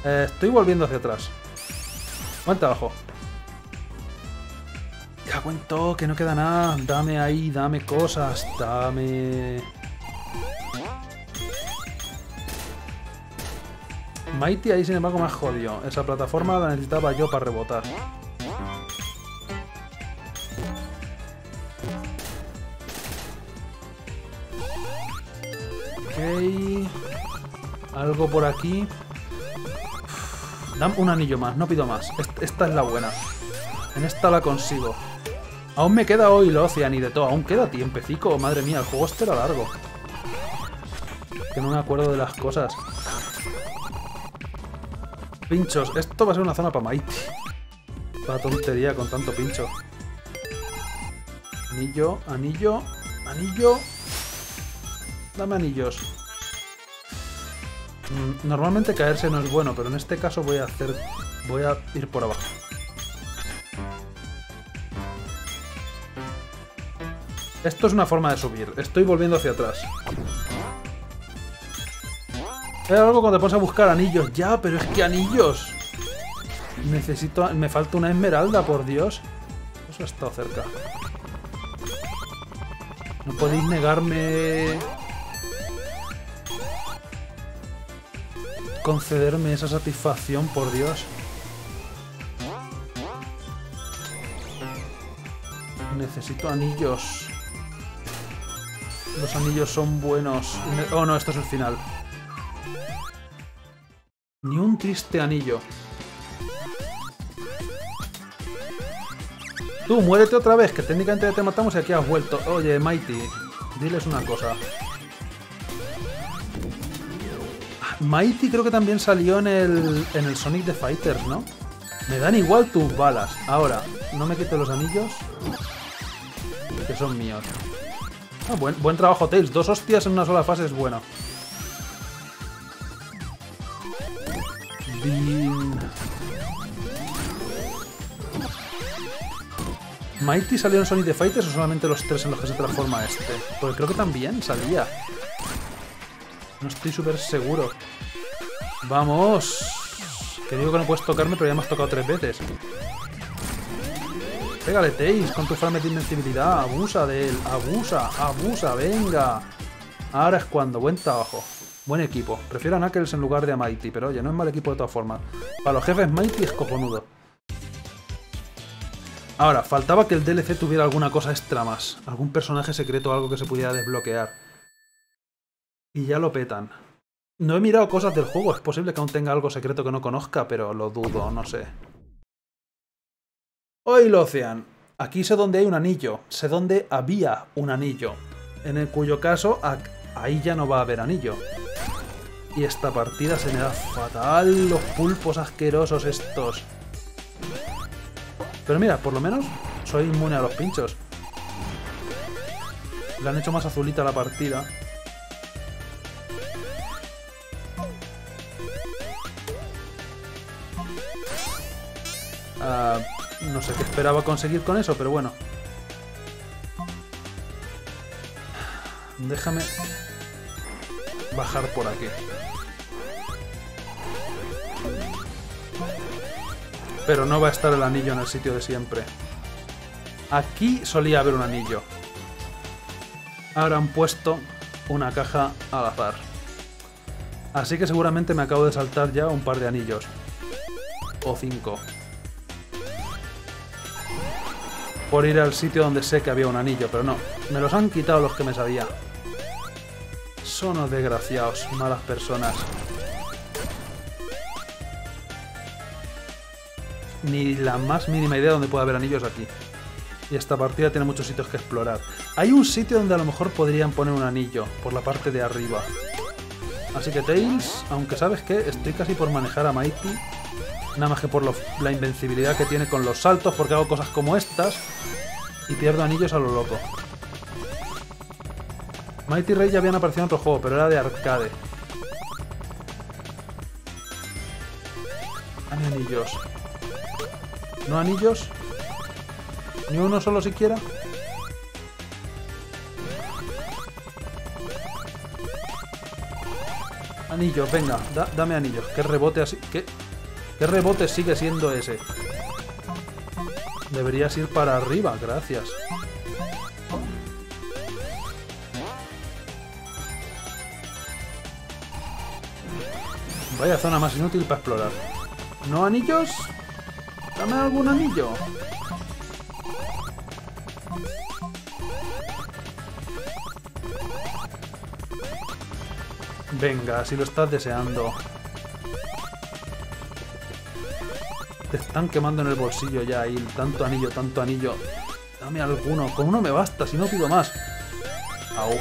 Eh, estoy volviendo hacia atrás. Buen trabajo. Ya cuento que no queda nada. Dame ahí, dame cosas, dame... Mighty ahí sin embargo más jodido. Esa plataforma la necesitaba yo para rebotar. Ok. Algo por aquí. Dame un anillo más, no pido más. Esta es la buena. En esta la consigo. Aún me queda hoy lo Ocean y de todo. Aún queda tiempecico. Madre mía, el juego este era largo. Que no me acuerdo de las cosas. Pinchos. Esto va a ser una zona para Mighty. Para tontería con tanto pincho. Anillo, anillo, anillo. Dame anillos. Mm, normalmente caerse no es bueno, pero en este caso voy a hacer... Voy a ir por abajo. Esto es una forma de subir. Estoy volviendo hacia atrás. Era algo cuando te pones a buscar anillos. Ya, pero es que anillos. Necesito... Me falta una esmeralda, por Dios. Eso ha estado cerca. No podéis negarme... Concederme esa satisfacción, por Dios. Necesito anillos. Los anillos son buenos. Oh, no, esto es el final. Ni un triste anillo. Tú, muérete otra vez, que técnicamente te matamos y aquí has vuelto. Oye, Mighty, diles una cosa. Mighty creo que también salió en el, en el Sonic the Fighters, ¿no? Me dan igual tus balas. Ahora, no me quite los anillos. Que son míos. Ah, buen, trabajo, Tails. Dos hostias en una sola fase es bueno. ¿Mighty salió en Sonic the Fighters o solamente los tres en los que se transforma este? Porque creo que también salía. No estoy súper seguro. ¡Vamos! Que digo que no puedes tocarme, pero ya me has tocado tres veces. Pégale, Tails, con tu frame de invencibilidad. Abusa de él. Abusa, abusa, venga. Ahora es cuando. Buen trabajo. Buen equipo. Prefiero a Knuckles en lugar de a Mighty, pero oye, no es mal equipo de todas formas. Para los jefes, Mighty es cojonudo. Ahora, faltaba que el DLC tuviera alguna cosa extra más. Algún personaje secreto o algo que se pudiera desbloquear. Y ya lo petan. No he mirado cosas del juego, es posible que aún tenga algo secreto que no conozca, pero lo dudo, no sé. Hoy Ocean. Aquí sé dónde hay un anillo, sé dónde había un anillo, en el cuyo caso ahí ya no va a haber anillo. Y esta partida se me da fatal, los pulpos asquerosos estos. Pero mira, por lo menos soy inmune a los pinchos. Le han hecho más azulita la partida. Ah... No sé qué esperaba conseguir con eso, pero bueno. Déjame bajar por aquí. Pero no va a estar el anillo en el sitio de siempre. Aquí solía haber un anillo. Ahora han puesto una caja al azar. Así que seguramente me acabo de saltar ya un par de anillos. O cinco. Por ir al sitio donde sé que había un anillo, pero no. Me los han quitado los que me sabía. Son desgraciados, malas personas. Ni la más mínima idea de dónde puede haber anillos aquí. Y esta partida tiene muchos sitios que explorar. Hay un sitio donde a lo mejor podrían poner un anillo, por la parte de arriba. Así que Tails, aunque sabes que estoy casi por manejar a Mighty, Nada más que por la invencibilidad que tiene con los saltos, porque hago cosas como estas y pierdo anillos a lo loco. Mighty Ray ya habían aparecido en otro juego, pero era de arcade. Dame anillos. ¿No anillos? ¿Ni uno solo siquiera? Anillos, venga, dame anillos. Que rebote así. ¿Qué? ¿Qué rebote sigue siendo ese? Deberías ir para arriba, gracias. Vaya zona más inútil para explorar. ¿No anillos? Dame algún anillo. Venga, si lo estás deseando. Están quemando en el bolsillo ya ahí. Tanto anillo, tanto anillo. Dame alguno. Con uno me basta, si no pido más. Au.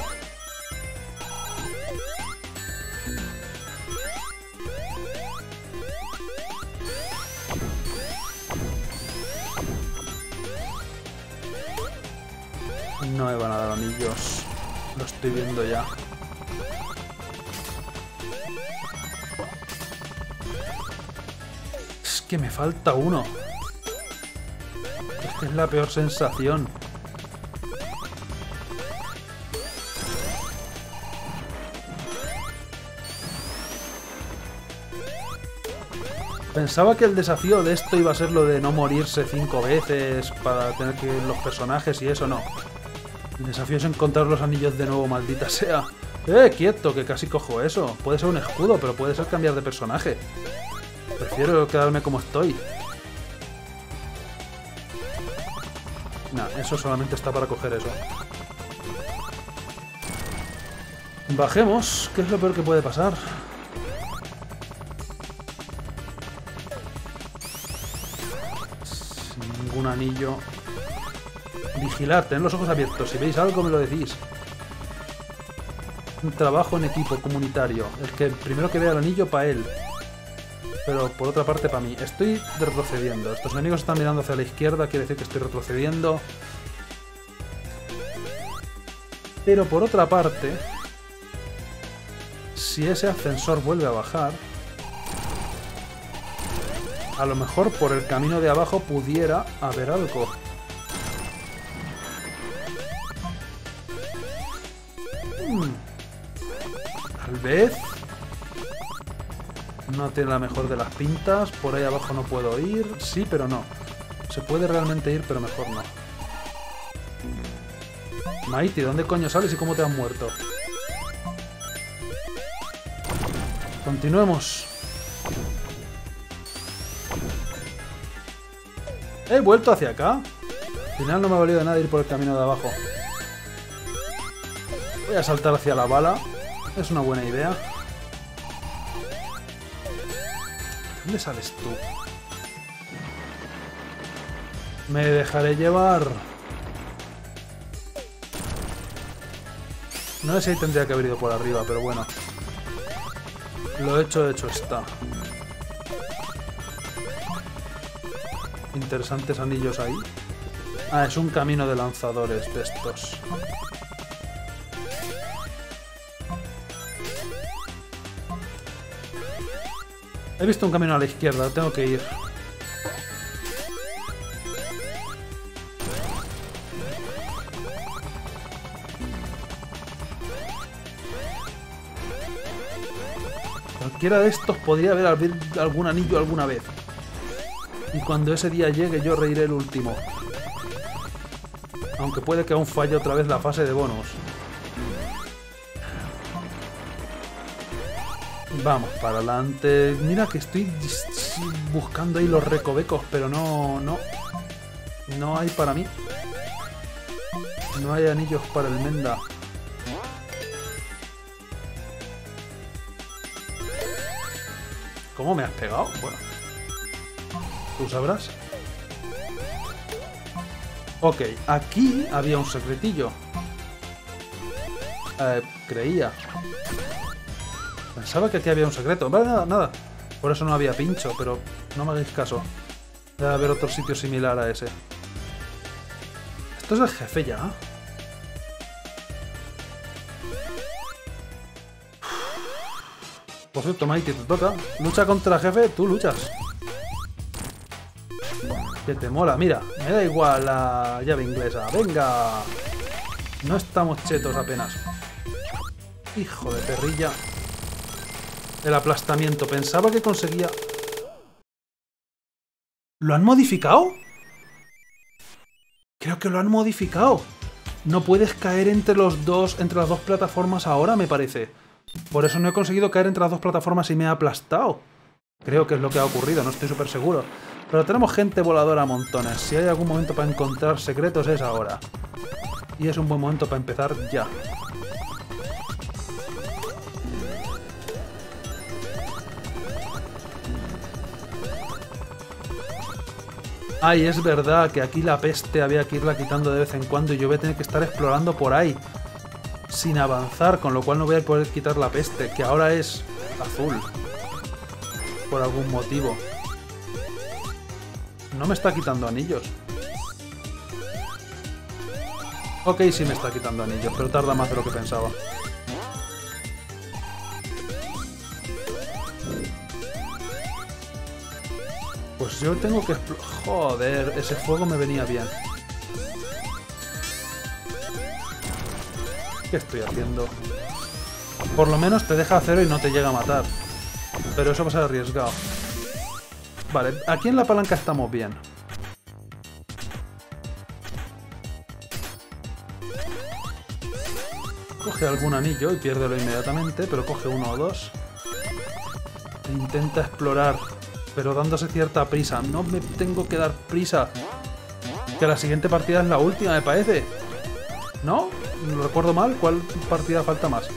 No me van a dar anillos. Lo estoy viendo ya. Que me falta uno. Es que es la peor sensación. Pensaba que el desafío de esto iba a ser lo de no morirse cinco veces para tener que los personajes y eso no. El desafío es encontrar los anillos de nuevo, maldita sea. ¡Eh, quieto! Que casi cojo eso. Puede ser un escudo, pero puede ser cambiar de personaje. Prefiero quedarme como estoy. Nah, eso solamente está para coger eso. Bajemos. ¿Qué es lo peor que puede pasar? Sin ningún anillo. Vigilar, tened los ojos abiertos. Si veis algo, me lo decís. Un trabajo en equipo comunitario. El que primero que vea el anillo, para él. Pero por otra parte, para mí. Estoy retrocediendo. Estos enemigos están mirando hacia la izquierda, quiere decir que estoy retrocediendo. Pero por otra parte, si ese ascensor vuelve a bajar, a lo mejor por el camino de abajo pudiera haber algo. Hmm. Tal vez. No tiene la mejor de las pintas. Por ahí abajo no puedo ir. Sí, pero no. Se puede realmente ir, pero mejor no. Mighty, ¿dónde coño sales y cómo te has muerto? Continuemos. He vuelto hacia acá. Al final no me ha valido de nada ir por el camino de abajo. Voy a saltar hacia la bala. Es una buena idea. ¿Dónde sales tú? Me dejaré llevar. No sé si tendría que haber ido por arriba, pero bueno. Lo hecho, hecho está. Interesantes anillos ahí. Ah, es un camino de lanzadores de estos. He visto un camino a la izquierda, tengo que ir. Cualquiera de estos podría haber algún anillo alguna vez. Y cuando ese día llegue yo reiré el último. Aunque puede que aún falle otra vez la fase de bonus. Vamos para adelante. Mira que estoy buscando ahí los recovecos, pero no, no. No hay para mí. No hay anillos para el Menda. ¿Cómo me has pegado? Bueno. Tú sabrás. Ok, aquí había un secretillo. Eh, creía. Pensaba que aquí había un secreto. Vale, nada, nada. Por eso no había pincho, pero no me hagáis caso. Debe haber otro sitio similar a ese. Esto es el jefe ya. Por cierto, Mighty, te toca. Lucha contra jefe, tú luchas. Que te mola, mira, me da igual la llave inglesa. ¡Venga! No estamos chetos apenas. Hijo de perrilla. El aplastamiento. Pensaba que conseguía... ¿Lo han modificado? Creo que lo han modificado. No puedes caer entre los dos, entre las dos plataformas ahora, me parece. Por eso no he conseguido caer entre las dos plataformas y me he aplastado. Creo que es lo que ha ocurrido, no estoy súper seguro. Pero tenemos gente voladora a montones. Si hay algún momento para encontrar secretos es ahora. Y es un buen momento para empezar ya. Ay, es verdad que aquí la peste había que irla quitando de vez en cuando y yo voy a tener que estar explorando por ahí. Sin avanzar, con lo cual no voy a poder quitar la peste, que ahora es azul. Por algún motivo. No me está quitando anillos. Ok, sí me está quitando anillos, pero tarda más de lo que pensaba. Pues yo tengo que... Joder, ese fuego me venía bien. ¿Qué estoy haciendo? Por lo menos te deja cero y no te llega a matar. Pero eso va a ser arriesgado. Vale, aquí en la palanca estamos bien. Coge algún anillo y piérdelo inmediatamente, pero coge uno o dos. E intenta explorar pero dándose cierta prisa. No me tengo que dar prisa. Que la siguiente partida es la última, me parece. ¿No? ¿Lo recuerdo mal? ¿Cuál partida falta más?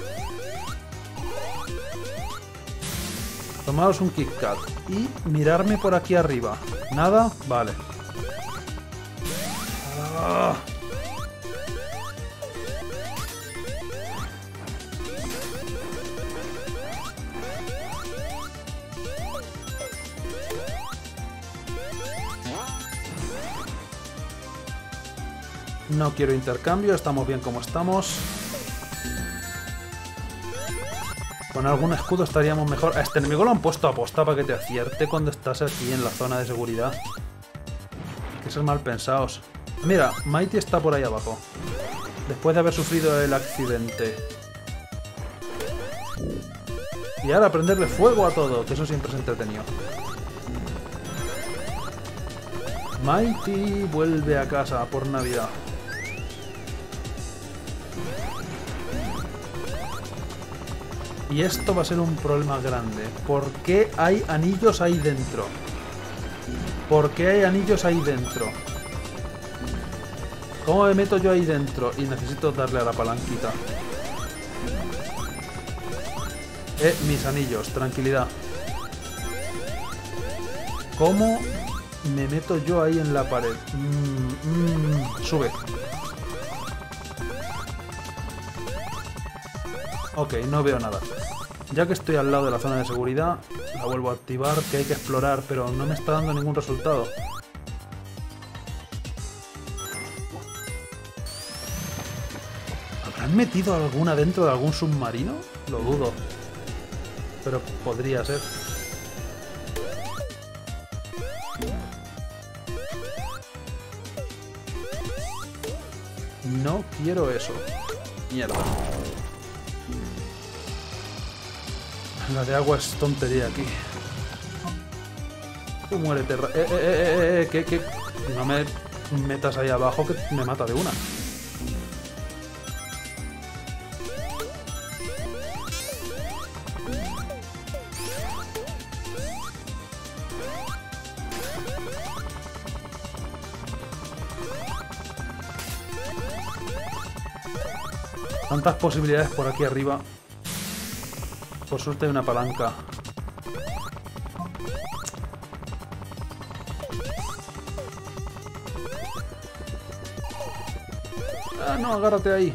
Tomaros un Kit Kat y mirarme por aquí arriba. ¿Nada? Vale. Ah. No quiero intercambio, estamos bien como estamos. Con algún escudo estaríamos mejor. A este enemigo lo han puesto a posta para que te acierte cuando estás aquí en la zona de seguridad. Que son mal pensados. Mira, Mighty está por ahí abajo. Después de haber sufrido el accidente. Y ahora prenderle fuego a todo, que eso siempre es entretenido. Mighty vuelve a casa por Navidad. Y esto va a ser un problema grande. ¿Por qué hay anillos ahí dentro? ¿Por qué hay anillos ahí dentro? ¿Cómo me meto yo ahí dentro? Y necesito darle a la palanquita. Eh, mis anillos, tranquilidad. ¿Cómo me meto yo ahí en la pared? Mm, mm, sube. Ok, no veo nada. Ya que estoy al lado de la zona de seguridad, la vuelvo a activar, que hay que explorar, pero no me está dando ningún resultado. ¿Habrán metido alguna dentro de algún submarino? Lo dudo. Pero podría ser. No quiero eso. Mierda. La de agua es tontería aquí. Tú muérete. Eh, eh, eh, eh, que, que... No me metas ahí abajo que me mata de una. Tantas posibilidades por aquí arriba. Por suerte hay una palanca. Ah, no, agárrate ahí.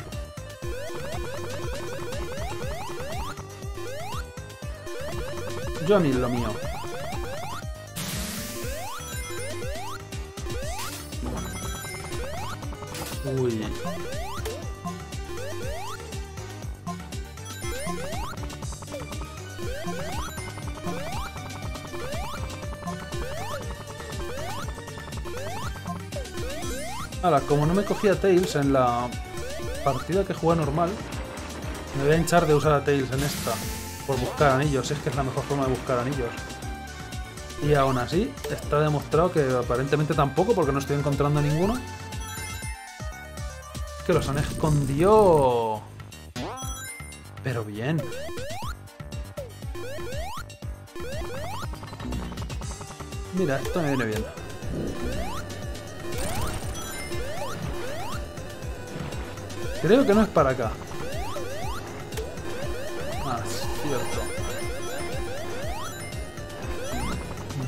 Yo a mí lo mío. Uy. Ahora, como no me cogía Tails en la partida que jugaba normal, me voy a hinchar de usar a Tails en esta. Por buscar anillos, es que es la mejor forma de buscar anillos. Y aún así, está demostrado que aparentemente tampoco, porque no estoy encontrando ninguno. Que los han escondido... Pero bien. Mira, esto me viene bien. Creo que no es para acá. Ah, es cierto.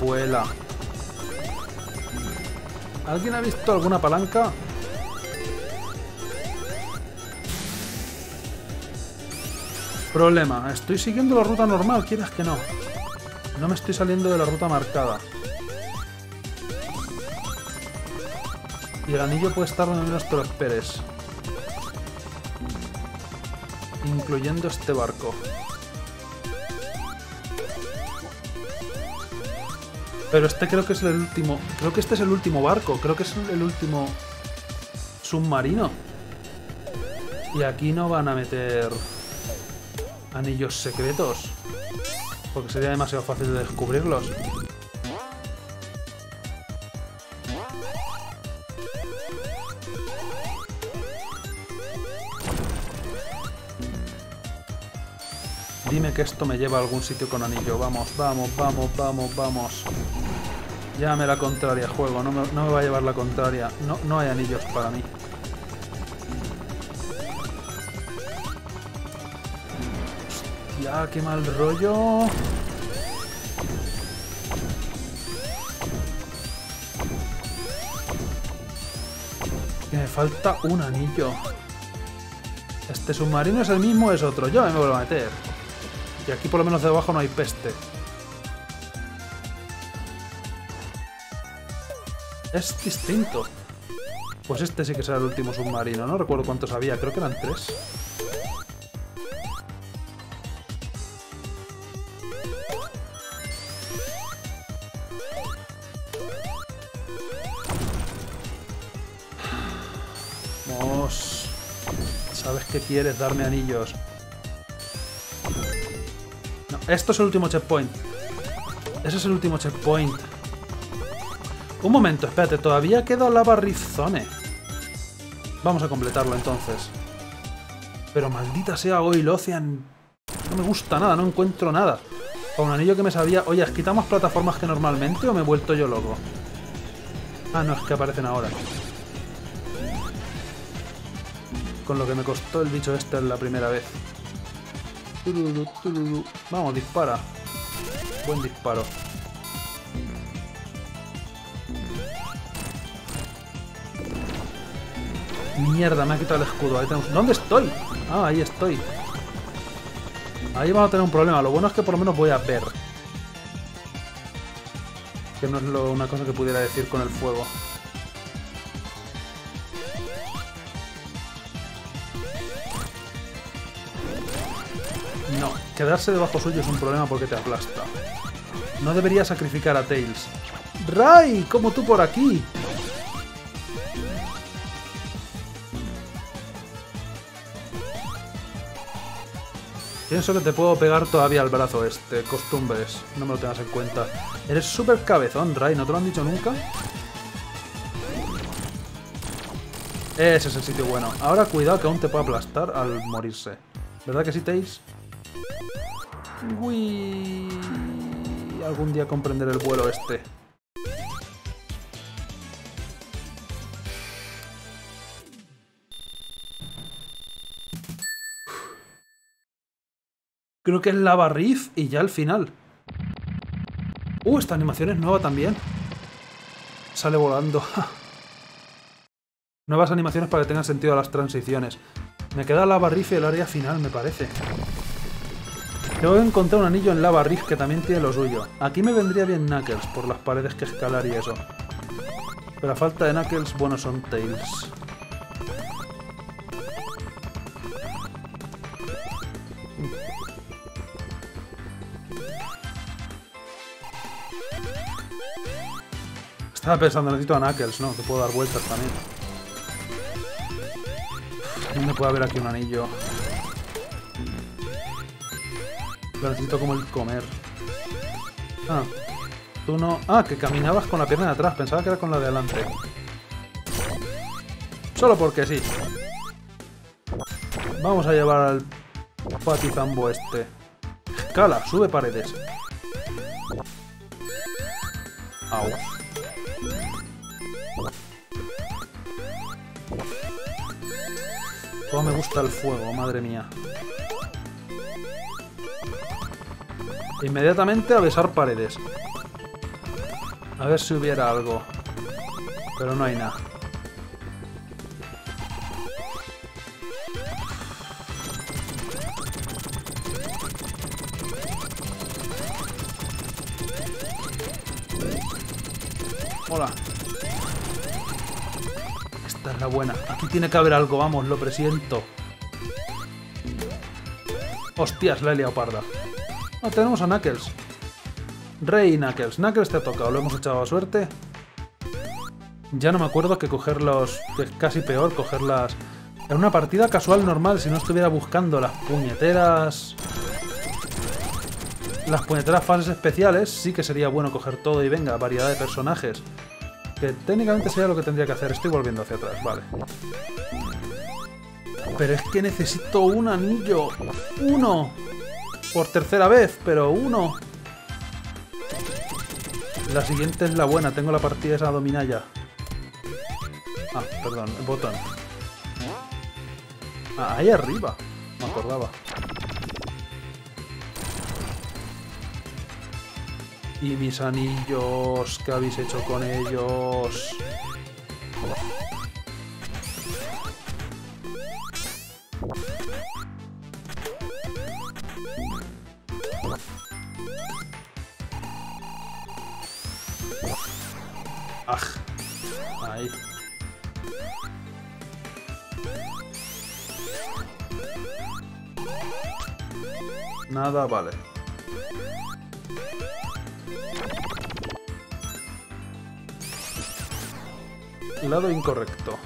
Vuela. ¿Alguien ha visto alguna palanca? Problema, estoy siguiendo la ruta normal, quieras que no. No me estoy saliendo de la ruta marcada. Y el anillo puede estar donde menos te lo esperes. Incluyendo este barco. Pero este creo que es el último... Creo que este es el último barco. Creo que es el último submarino. Y aquí no van a meter anillos secretos. Porque sería demasiado fácil de descubrirlos. Que esto me lleva a algún sitio con anillo. Vamos, vamos, vamos, vamos, vamos. Llámame la contraria, juego. No me, va a llevar la contraria. No, hay anillos para mí. Ya, qué mal rollo. Me falta un anillo. Este submarino es el mismo, es otro. Yo me vuelvo a meter. Y aquí por lo menos debajo no hay peste. Es distinto. Pues este sí que será el último submarino. No recuerdo cuántos había, creo que eran tres. Vamos. ¿Sabes que quieres? Darme anillos. Esto es el último checkpoint. Ese es el último checkpoint. Un momento, espérate, todavía queda Lava Rift Zone. Vamos a completarlo entonces. Pero maldita sea Oil Ocean. No me gusta nada, no encuentro nada. Con un anillo que me sabía... Oye, ¿quitamos plataformas que normalmente o me he vuelto yo loco? Ah, no, es que aparecen ahora. Con lo que me costó el bicho este la primera vez. Vamos, dispara. Buen disparo. Mierda, me ha quitado el escudo. Ahí tenemos... ¿Dónde estoy? Ah, ahí estoy. Ahí vamos a tener un problema. Lo bueno es que por lo menos voy a ver. Que no es una cosa que pudiera decir con el fuego. Quedarse debajo suyo es un problema porque te aplasta. No debería sacrificar a Tails. ¡Ray! ¿Cómo tú por aquí? Pienso que te puedo pegar todavía al brazo este. Costumbres. No me lo tengas en cuenta. Eres súper cabezón, Ray. ¿No te lo han dicho nunca? Ese es el sitio bueno. Ahora cuidado que aún te puede aplastar al morirse. ¿Verdad que sí, Tails? Uy, algún día comprenderé el vuelo este. Creo que es Lava Reef y ya al final. Uh, esta animación es nueva también. Sale volando. Nuevas animaciones para que tengan sentido las transiciones. Me queda Lava Reef y el área final, me parece. Tengo que encontrar un anillo en Lava Reef que también tiene lo suyo. Aquí me vendría bien Knuckles, por las paredes que escalar y eso. Pero a falta de Knuckles, bueno, son Tails. Estaba pensando, necesito a Knuckles, ¿no? Que puedo dar vueltas también. ¿Dónde puede haber aquí un anillo? Lo necesito como el comer. Ah, tú no... Ah, que caminabas con la pierna de atrás. Pensaba que era con la de adelante. Solo porque sí. Vamos a llevar al patizambo este. Escala, sube paredes. Au. Cómo me gusta el fuego, madre mía. Inmediatamente a besar paredes. A ver si hubiera algo. Pero no hay nada. Hola. Esta es la buena. Aquí tiene que haber algo, vamos, lo presiento. Hostias, la he liado parda. Ah, tenemos a Knuckles. Rey Knuckles. Knuckles te ha tocado, lo hemos echado a suerte. Ya no me acuerdo que cogerlos... Es casi peor cogerlas... En una partida casual normal, si no estuviera buscando las puñeteras... Las puñeteras fases especiales, sí que sería bueno coger todo y venga, variedad de personajes. Que técnicamente sería lo que tendría que hacer. Estoy volviendo hacia atrás, vale. Pero es que necesito un anillo. ¡Uno! Por tercera vez, pero uno. La siguiente es la buena. Tengo la partida esa dominada. Ah, perdón, el botón. Ah, ahí arriba. Me acordaba. Y mis anillos, ¿qué habéis hecho con ellos? ¡Ah! Ahí. Nada, vale. Lado incorrecto.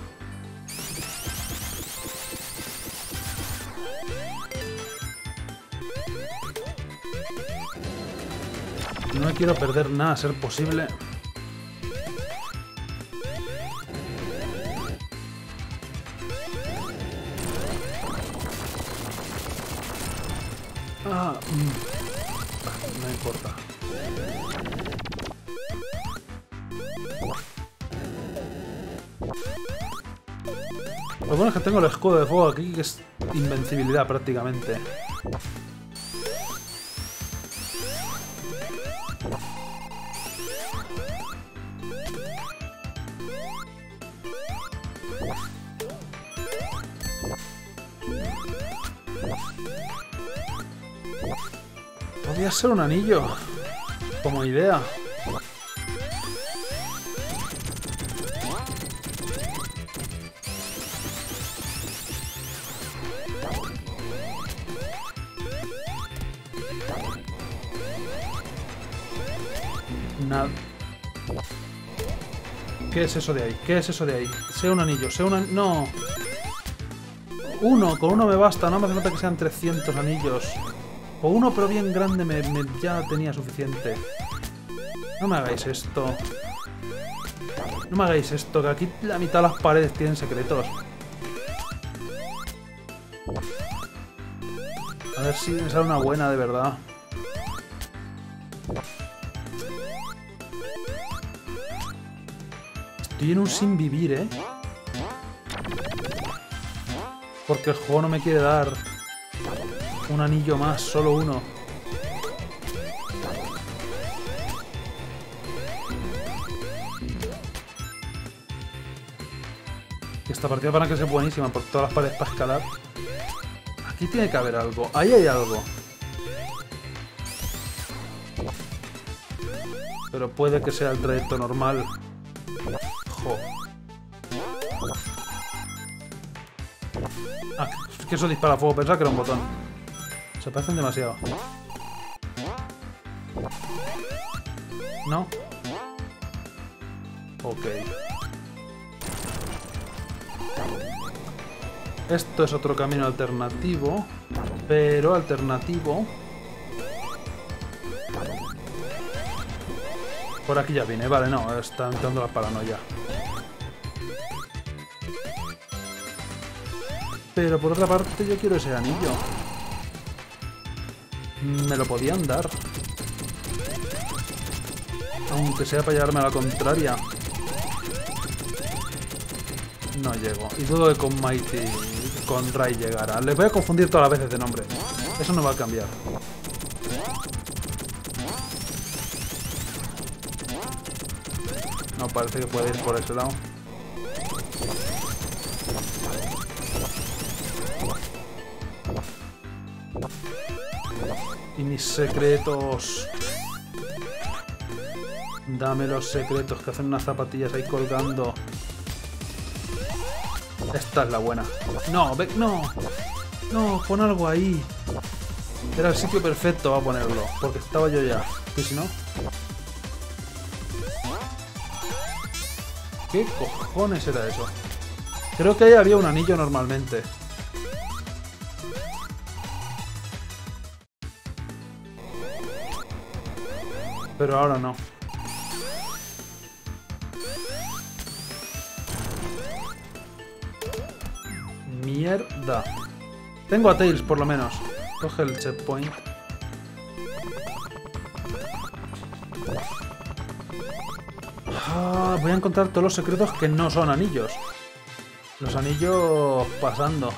No quiero perder nada, ser posible. Ah, mm. no importa. Lo bueno es que tengo el escudo de fuego aquí, que es invencibilidad prácticamente. Podría ser un anillo, como idea. Nada. ¿Qué es eso de ahí? ¿Qué es eso de ahí? Sea un anillo, sea un anillo... ¡No! Uno, con uno me basta, no me hace falta que sean 300 anillos. O uno, pero bien grande, me, ya tenía suficiente. No me hagáis esto. No me hagáis esto, que aquí la mitad de las paredes tienen secretos. A ver si me sale una buena de verdad. Estoy en un sin vivir, ¿eh? Porque el juego no me quiere dar un anillo más, solo uno. Esta partida para que sea buenísima, por todas las paredes para escalar. Aquí tiene que haber algo. Ahí hay algo. Pero puede que sea el trayecto normal. Jo. Ah, que eso dispara fuego. Pensaba que era un botón. Se parecen demasiado. ¿No? Ok. Esto es otro camino alternativo. Pero alternativo... Por aquí ya vine. Vale, no. Está entrando la paranoia. Pero por otra parte yo quiero ese anillo. Me lo podían dar. Aunque sea para llevarme a la contraria. No llego. Y dudo que con Mighty, con Rai llegara. Les voy a confundir todas las veces de nombre. Eso no va a cambiar. No, parece que puede ir por ese lado. Secretos. Dame los secretos que hacen unas zapatillas ahí colgando. Esta es la buena. No, ve, no. No, pon algo ahí. Era el sitio perfecto a ponerlo. Porque estaba yo ya. Si no. ¿Qué cojones era eso? Creo que ahí había un anillo normalmente. Pero ahora no. Mierda. Tengo a Tails, por lo menos. Coge el checkpoint. Ah, voy a encontrar todos los secretos que no son anillos. Los anillos pasando.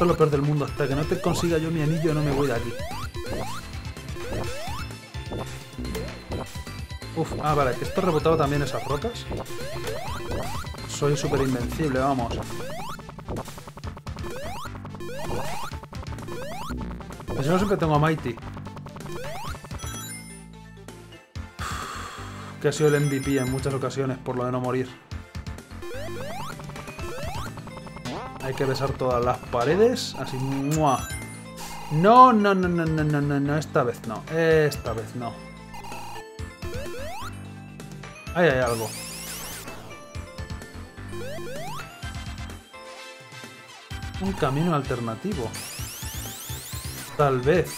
Esto es lo peor del mundo. Hasta que no te consiga yo mi anillo no me voy de aquí. Uf, ah, vale, que esto rebotaba también esas rocas. Soy súper invencible, vamos. Pues yo siempre tengo a Mighty. Que ha sido el MVP en muchas ocasiones por lo de no morir. Hay que besar todas las paredes. Así. ¡mua! No, no, no, no, no, no, no, no. Esta vez no. Esta vez no. Ahí hay algo. Un camino alternativo. Tal vez.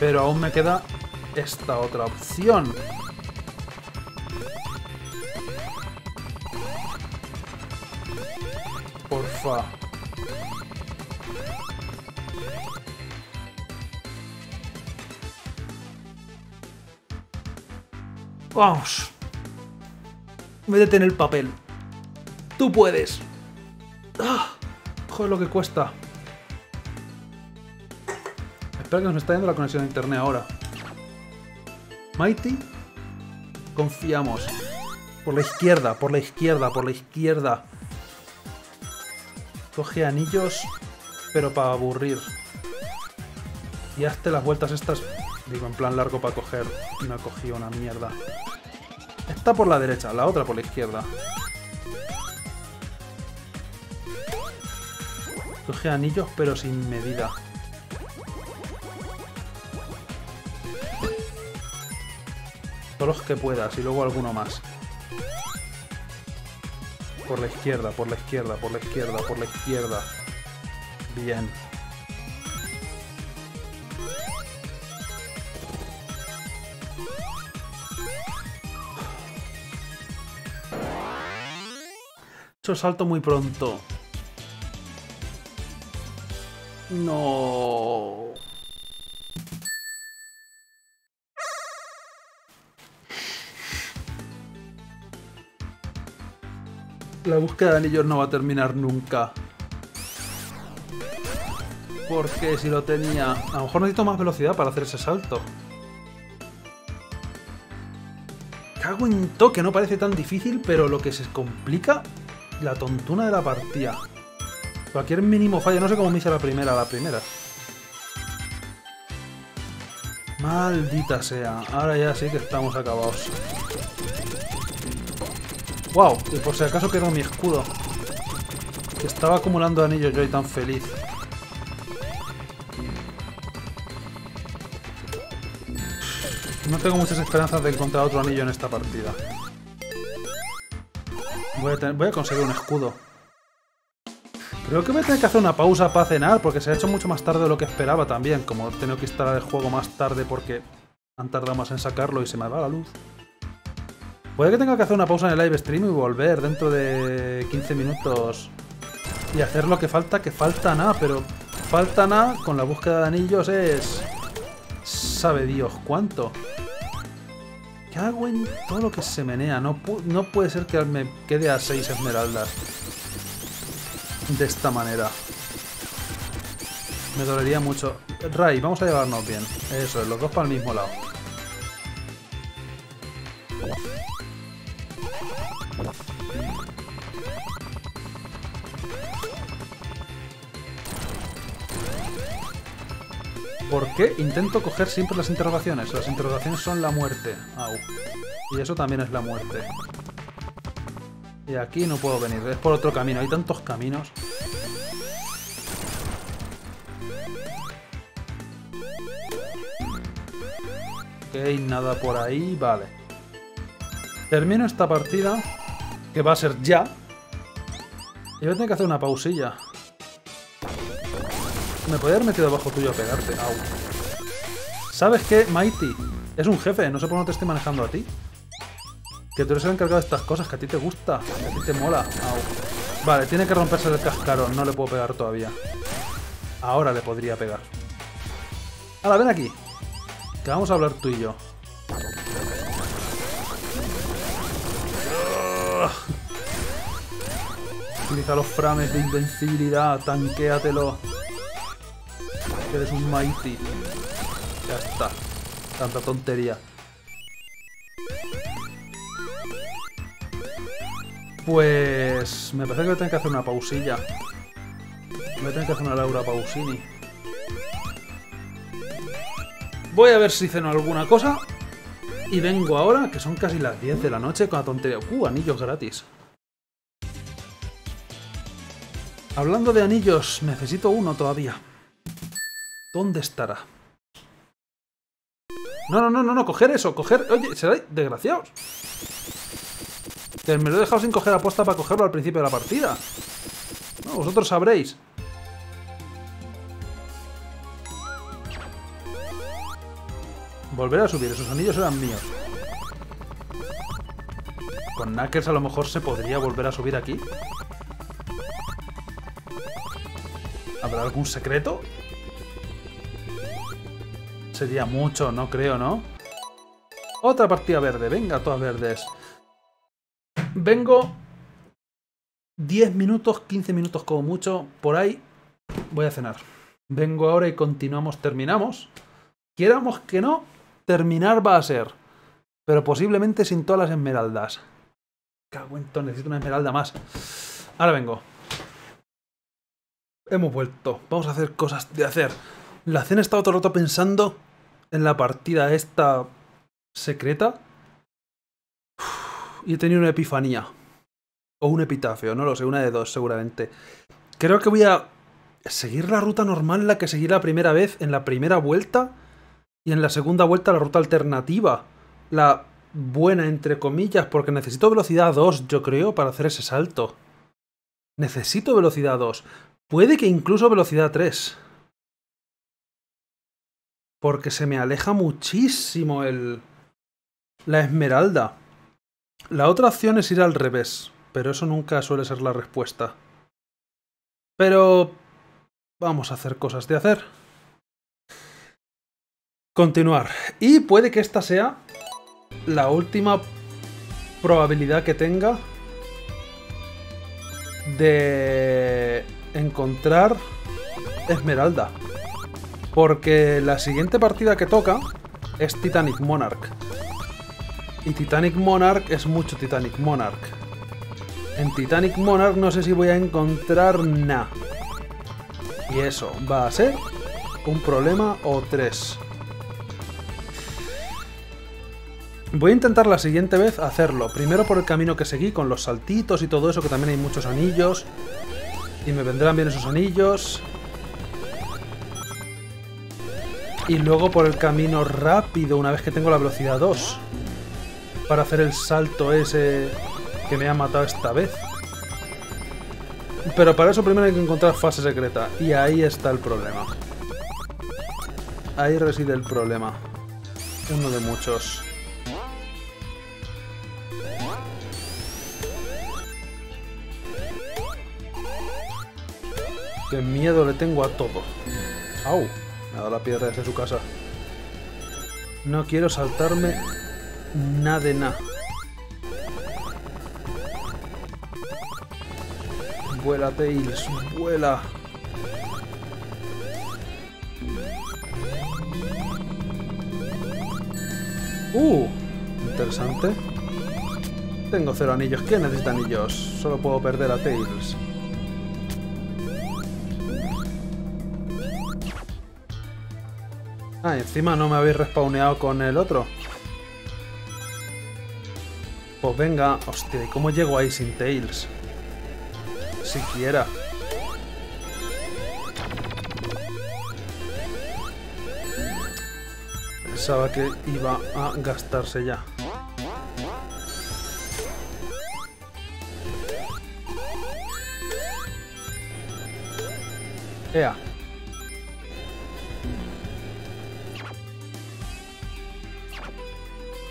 Pero aún me queda esta otra opción. Vamos. Métete en el papel. Tú puedes. ¡Ah! Joder, lo que cuesta. Espera que nos está yendo la conexión a internet ahora. Mighty. Confiamos. Por la izquierda, por la izquierda, por la izquierda. Coge anillos, pero para aburrir. Y hazte las vueltas estas, digo, en plan largo para coger. No he una mierda. Esta por la derecha, la otra por la izquierda. Coge anillos, pero sin medida. Todos los que puedas y luego alguno más. Por la izquierda, por la izquierda, por la izquierda, por la izquierda. Bien. Hecho salto muy pronto. No. La búsqueda de anillos no va a terminar nunca. Porque si lo tenía... A lo mejor necesito más velocidad para hacer ese salto. Cago en toque, no parece tan difícil, pero lo que se complica... La tontuna de la partida. Cualquier mínimo fallo, no sé cómo me hice la primera, la primera. Maldita sea, ahora ya sí que estamos acabados. ¡Wow! Y por si acaso quedó mi escudo. Estaba acumulando anillos yo y tan feliz. No tengo muchas esperanzas de encontrar otro anillo en esta partida. Voy a, voy a conseguir un escudo. Creo que voy a tener que hacer una pausa para cenar, porque se ha hecho mucho más tarde de lo que esperaba también. Como he tenido que instalar el juego más tarde porque han tardado más en sacarlo y se me va la luz. Puede que tenga que hacer una pausa en el live stream y volver dentro de 15 minutos y hacer lo que falta, que falta nada, pero falta nada, con la búsqueda de anillos es... Sabe Dios cuánto. ¿Qué hago en todo lo que se menea? No, no puede ser que me quede a 6 esmeraldas. De esta manera. Me dolería mucho. Ray, vamos a llevarnos bien. Eso, los dos para el mismo lado. ¿Por qué intento coger siempre las interrogaciones? Las interrogaciones son la muerte. Au. Y eso también es la muerte. Y aquí no puedo venir, es por otro camino. Hay tantos caminos. Ok, nada por ahí, vale. Termino esta partida, que va a ser ya. Y voy a tener que hacer una pausilla. Me podía haber metido debajo tuyo a pegarte. Au. ¿Sabes qué, Mighty? Es un jefe, no sé por qué no te estoy manejando a ti. Que tú eres el encargado de estas cosas, que a ti te gusta, que a ti te mola. Au. Vale, tiene que romperse el cascarón, no le puedo pegar todavía. Ahora le podría pegar. Ahora, ven aquí. Que vamos a hablar tú y yo. Utiliza los frames de invencibilidad, tanquéatelo. Eres un mighty. Ya está. Tanta tontería. Pues... Me parece que voy a tener que hacer una pausilla. Voy a tener que hacer una Laura Pausini. Voy a ver si ceno alguna cosa. Y vengo ahora, que son casi las 10 de la noche, con la tontería. ¡Uh, anillos gratis! Hablando de anillos, necesito uno todavía. ¿Dónde estará? No, no, no, no, no, coger eso, coger... Oye, ¿será desgraciados? Que me lo he dejado sin coger aposta para cogerlo al principio de la partida. No, vosotros sabréis. Volver a subir, esos anillos eran míos. Con Knuckles a lo mejor se podría volver a subir aquí. ¿Habrá algún secreto? Sería mucho, no creo, ¿no? Otra partida verde, venga, todas verdes. Vengo 10 minutos, 15 minutos como mucho, por ahí voy a cenar. Vengo ahora y continuamos, terminamos. Quieramos que no, terminar va a ser. Pero posiblemente sin todas las esmeraldas. Cago en necesito una esmeralda más. Ahora vengo. Hemos vuelto. Vamos a hacer cosas de hacer. La cena todo el rato pensando en la partida esta secreta. y he tenido una epifanía. O un epitafio, no lo sé, una de dos seguramente. Creo que voy a seguir la ruta normal, la que seguí la primera vez, en la primera vuelta. Y en la segunda vuelta la ruta alternativa. La buena, entre comillas, porque necesito velocidad 2, yo creo, para hacer ese salto. Necesito velocidad 2. Puede que incluso velocidad 3 porque se me aleja muchísimo el... la esmeralda. La otra opción es ir al revés, pero eso nunca suele ser la respuesta. Pero... vamos a hacer cosas de hacer. Continuar. Y puede que esta sea la última probabilidad que tenga de encontrar Esmeralda. Porque la siguiente partida que toca es Titanic Monarch. Y Titanic Monarch es mucho Titanic Monarch. En Titanic Monarch no sé si voy a encontrar nada. Y eso va a ser un problema o tres. Voy a intentar la siguiente vez hacerlo. Primero por el camino que seguí, con los saltitos y todo eso, que también hay muchos anillos. Y me vendrán bien esos anillos. y luego por el camino rápido una vez que tengo la velocidad 2 para hacer el salto ese que me ha matado esta vez. Pero para eso primero hay que encontrar fase secreta y ahí está el problema. Ahí reside el problema. Uno de muchos. Qué miedo le tengo a todo. ¡Au! Me ha dado la piedra desde su casa. No quiero saltarme nada de nada. Vuela, Tails, vuela. Uh, interesante. Tengo cero anillos. ¿Qué necesita anillos? Solo puedo perder a Tails. Ah, encima no me habéis respawneado con el otro. Pues venga. Hostia, ¿y cómo llego ahí sin Tails? Siquiera. Pensaba que iba a gastarse ya. Ea.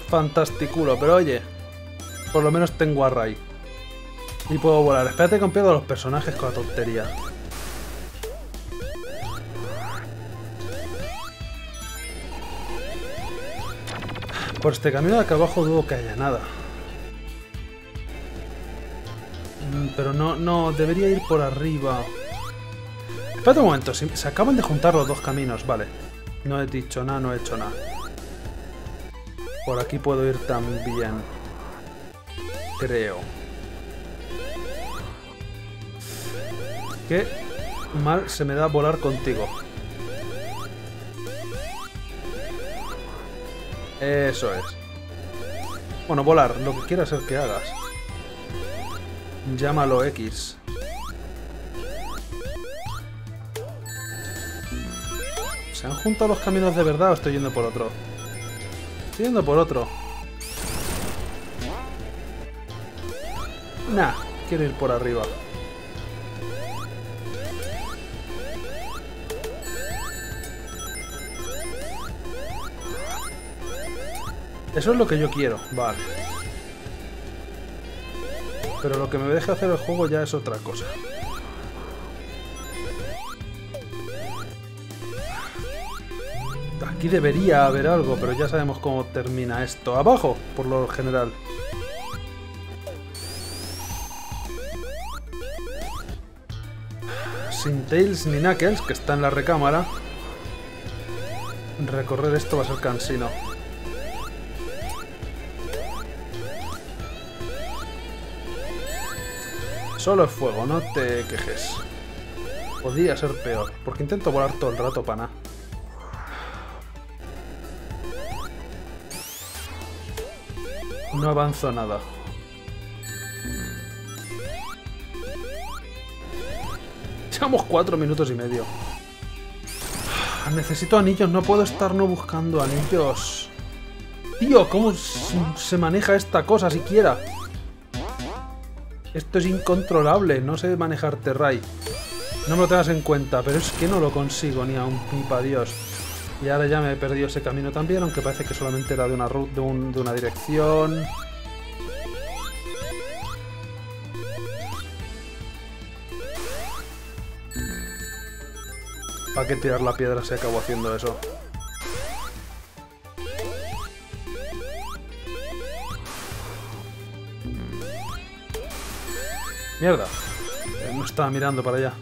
Fantasticulo, pero oye, por lo menos tengo a Ray. Y puedo volar. Espérate que pierdo los personajes con la tontería. Por este camino de acá abajo dudo que haya nada. Mm, pero no, no, debería ir por arriba. Espérate un momento, se acaban de juntar los dos caminos, vale. No he dicho nada, no he hecho nada. Por aquí puedo ir también. Creo. Qué mal se me da volar contigo. Eso es. Bueno, volar, lo que quieras ser que hagas. Llámalo X. ¿Se han juntado los caminos de verdad o estoy yendo por otro? Estoy yendo por otro. Nah, quiero ir por arriba. Eso es lo que yo quiero, vale. Pero lo que me deja hacer el juego ya es otra cosa. Aquí debería haber algo, pero ya sabemos cómo termina esto. Abajo, por lo general. Sin Tails ni Knuckles, que está en la recámara. Recorrer esto va a ser cansino. Solo es fuego, no te quejes. Podría ser peor, porque intento volar todo el rato para nada. No avanzo nada. Llevamos cuatro minutos y medio. Necesito anillos, no puedo estar no buscando anillos. Tío, ¿cómo se maneja esta cosa siquiera? Esto es incontrolable, no sé manejar Terray. No me lo tengas en cuenta, pero es que no lo consigo ni a un pipa Dios. Y ahora ya me he perdido ese camino también, aunque parece que solamente era de una, de, de una dirección. ¿Para qué tirar la piedra si acabo haciendo eso? Mierda. Eh, no estaba mirando para allá.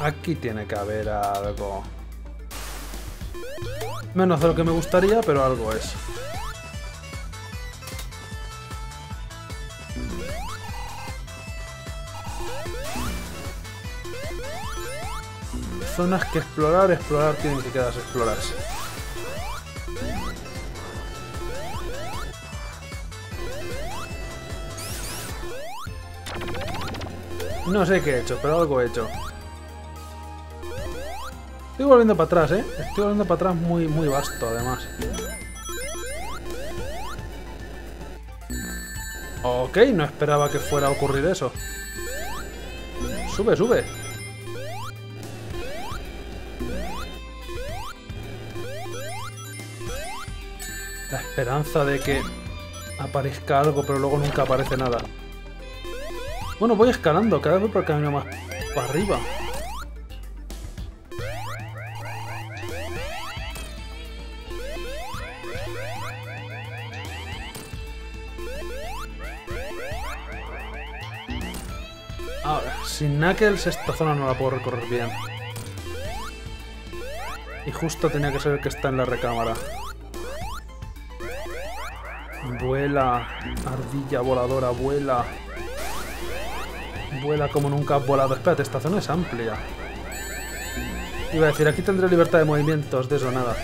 Aquí tiene que haber algo. Menos de lo que me gustaría, pero algo es. Zonas que explorar, explorar tienen que quedarse explorarse. No sé qué he hecho, pero algo he hecho. Estoy volviendo para atrás, ¿eh? Estoy volviendo para atrás muy, muy vasto, además. Ok, no esperaba que fuera a ocurrir eso. Sube, sube. La esperanza de que aparezca algo, pero luego nunca aparece nada. Bueno, voy escalando, cada vez voy por el camino más para arriba. Ahora, sin Knuckles esta zona no la puedo recorrer bien. Y justo tenía que el que está en la recámara. Vuela, ardilla voladora, vuela. Vuela como nunca has volado. Espérate, esta zona es amplia. Iba a decir, aquí tendré libertad de movimientos, de eso nada.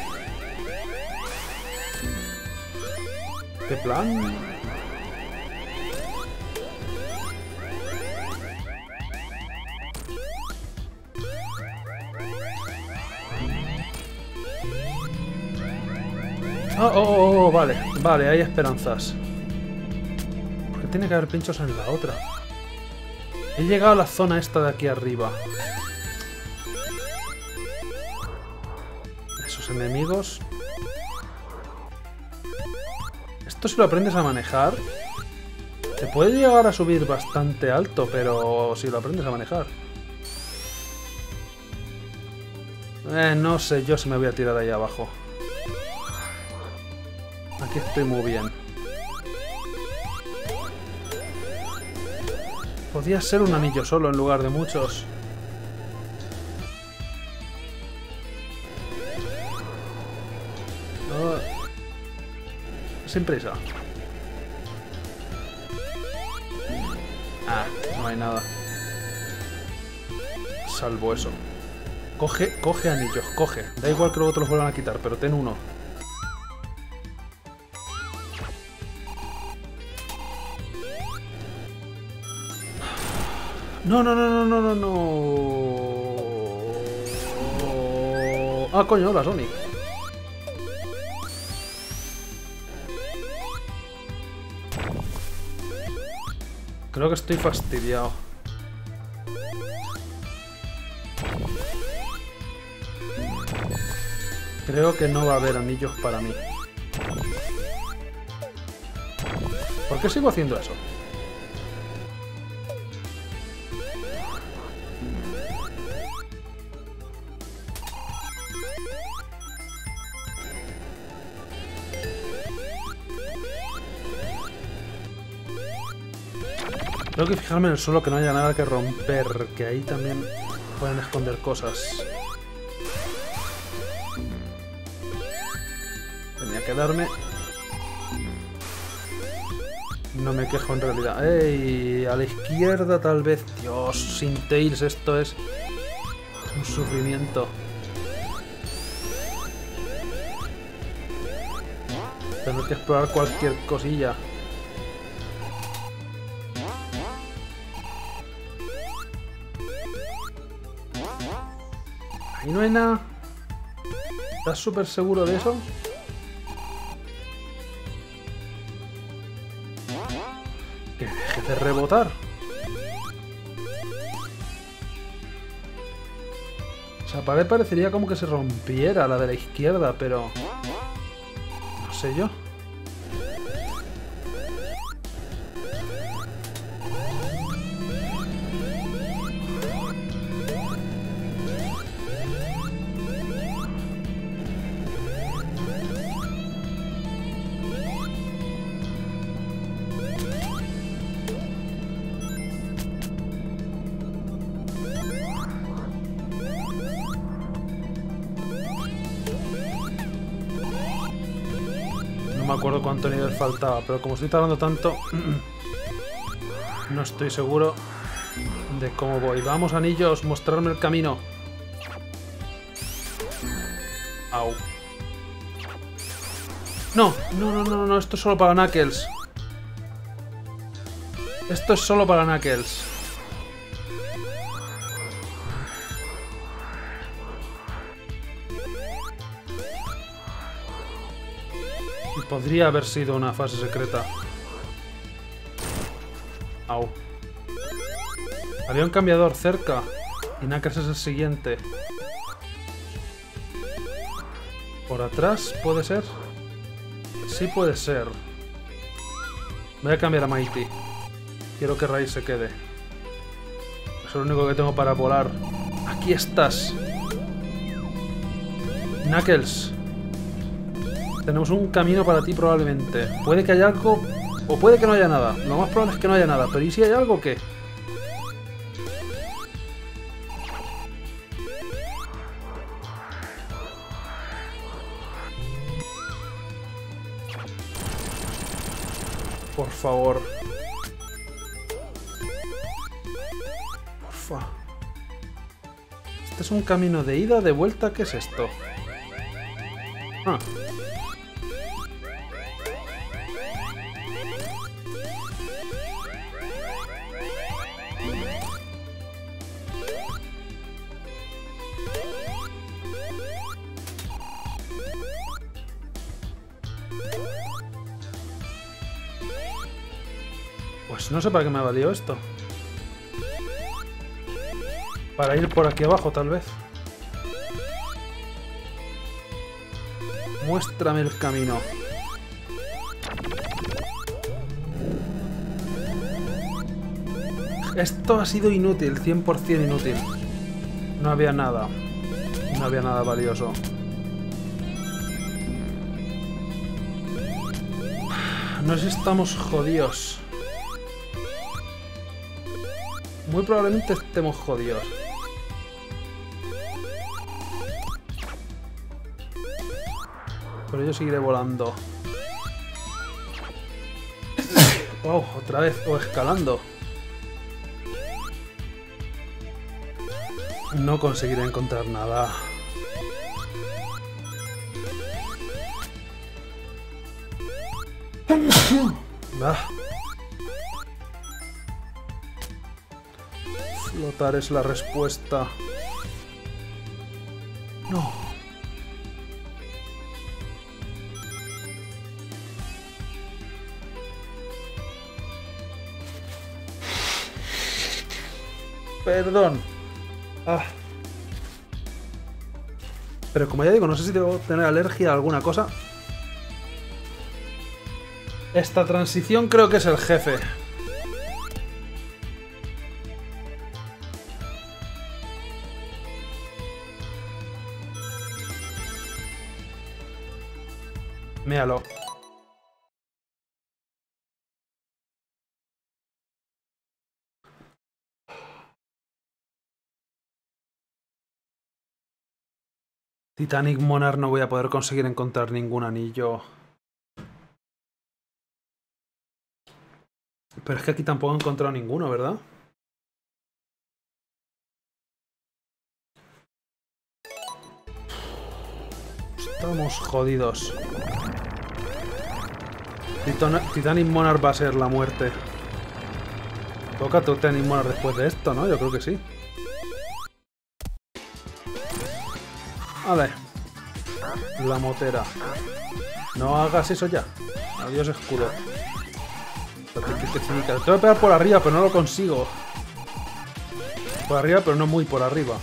¿Qué plan? Oh, oh, oh, oh, vale, vale, hay esperanzas. Porque tiene que haber pinchos en la otra. He llegado a la zona esta de aquí arriba. Esos enemigos... Esto si lo aprendes a manejar... Te puede llegar a subir bastante alto, pero si lo aprendes a manejar. Eh, no sé yo si me voy a tirar ahí abajo. Aquí estoy muy bien. Podría ser un anillo solo en lugar de muchos. Sin prisa. Ah, no hay nada. Salvo eso. Coge, coge anillos, coge. Da igual que luego te los vuelvan a quitar, pero ten uno. No, no, no, no, no, no, no. Ah, coño, hola, Sonic. Creo que estoy fastidiado. Creo que no va a haber anillos para mí. ¿Por qué sigo haciendo eso? Tengo que fijarme en el suelo que no haya nada que romper, que ahí también pueden esconder cosas. Tenía que darme... No me quejo en realidad. ¡Ey! A la izquierda tal vez. Dios, sin Tails esto es un sufrimiento. Tengo que explorar cualquier cosilla. ¿Y no hay nada? ¿Estás súper seguro de eso? Que deje de rebotar. O sea, pared parecería como que se rompiera la de la izquierda, pero... No sé yo. Faltaba, pero como estoy tardando tanto, no estoy seguro de cómo voy. Vamos, anillos, mostrarme el camino. Au. No, no, no, no, no, esto es solo para Knuckles. Esto es solo para Knuckles. Podría haber sido una fase secreta. Au. Había un cambiador cerca. Y Knuckles es el siguiente. ¿Por atrás puede ser? Sí puede ser. Voy a cambiar a Mighty. Quiero que Ray se quede. Es lo único que tengo para volar. Aquí estás. Knuckles. Tenemos un camino para ti probablemente. Puede que haya algo o puede que no haya nada. Lo más probable es que no haya nada. Pero ¿y si hay algo qué? Por favor. Porfa. Este es un camino de ida, de vuelta. ¿Qué es esto? Sé para qué me ha valido esto. Para ir por aquí abajo, tal vez. Muéstrame el camino. Esto ha sido inútil, 100% inútil. No había nada. No había nada valioso. Nos estamos jodidos. Muy probablemente estemos jodidos. Pero yo seguiré volando. Oh, otra vez. O escalando. No conseguiré encontrar nada. Es la respuesta. No. Perdón. Ah. Pero como ya digo, no sé si debo tener alergia a alguna cosa. Esta transición creo que es el jefe. Titanic Monarch no voy a poder conseguir encontrar ningún anillo. Pero es que aquí tampoco he encontrado ninguno, ¿verdad? Estamos jodidos. Titanic Monarch va a ser la muerte. Toca Titanic Monarch después de esto, ¿no? Yo creo que sí. Vale. La motera. No hagas eso ya. Adiós, escudo. Te tengo que pegar por arriba, pero no lo consigo. Por arriba, pero no muy por arriba.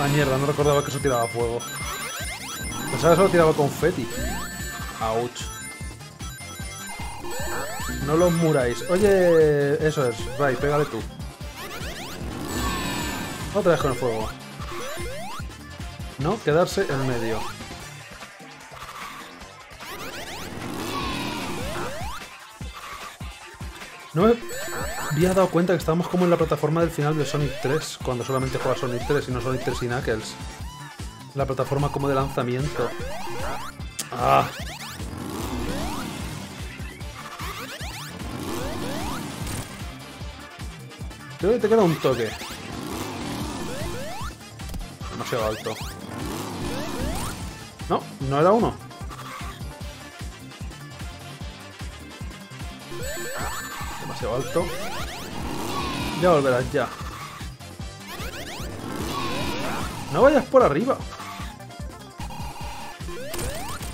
Ah, mierda, no recordaba que eso tiraba fuego. Pensaba que solo tiraba confeti. Ouch. No los muráis. Oye, eso es. Ray, pégale tú. Otra vez con el fuego. No, quedarse en medio. No me había dado cuenta que estábamos como en la plataforma del final de Sonic 3, cuando solamente juega Sonic 3 y no Sonic 3 y Knuckles. La plataforma como de lanzamiento. ¡Ah! Creo que te queda un toque. Demasiado alto. No, no era uno. Demasiado alto. Ya volverás, ya. No vayas por arriba.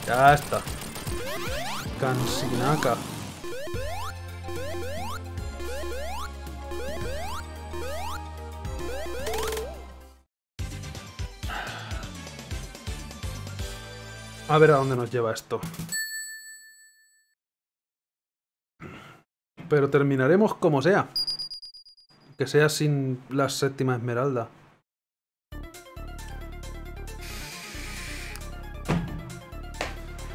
Ya está. Kansinaka. A ver a dónde nos lleva esto. Pero terminaremos como sea. Que sea sin la séptima esmeralda.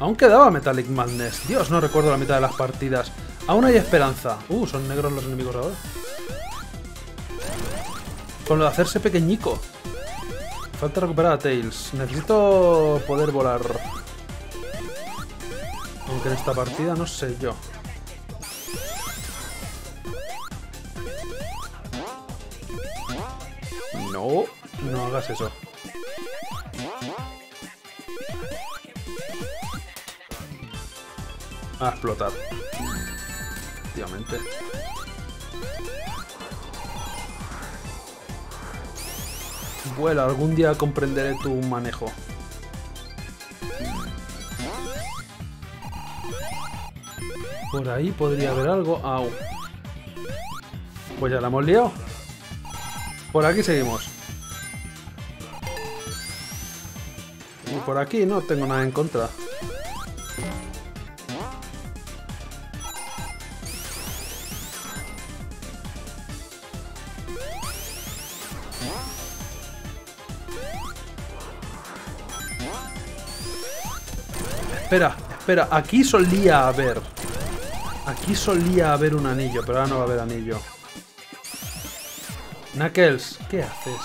Aún quedaba Metallic Madness. Dios, no recuerdo la mitad de las partidas. Aún hay esperanza. Uh, son negros los enemigos ahora. Con lo de hacerse pequeñico. Falta recuperar a Tails. Necesito poder volar. Aunque en esta partida no sé yo. No, no hagas eso. A explotar. Efectivamente. Vuela, algún día comprenderé tu manejo. Por ahí podría haber algo. Au. Pues ya la hemos liado. Por aquí seguimos. Y por aquí no tengo nada en contra. Aquí solía haber. Aquí solía haber un anillo, pero ahora no va a haber anillo. Knuckles, ¿qué haces?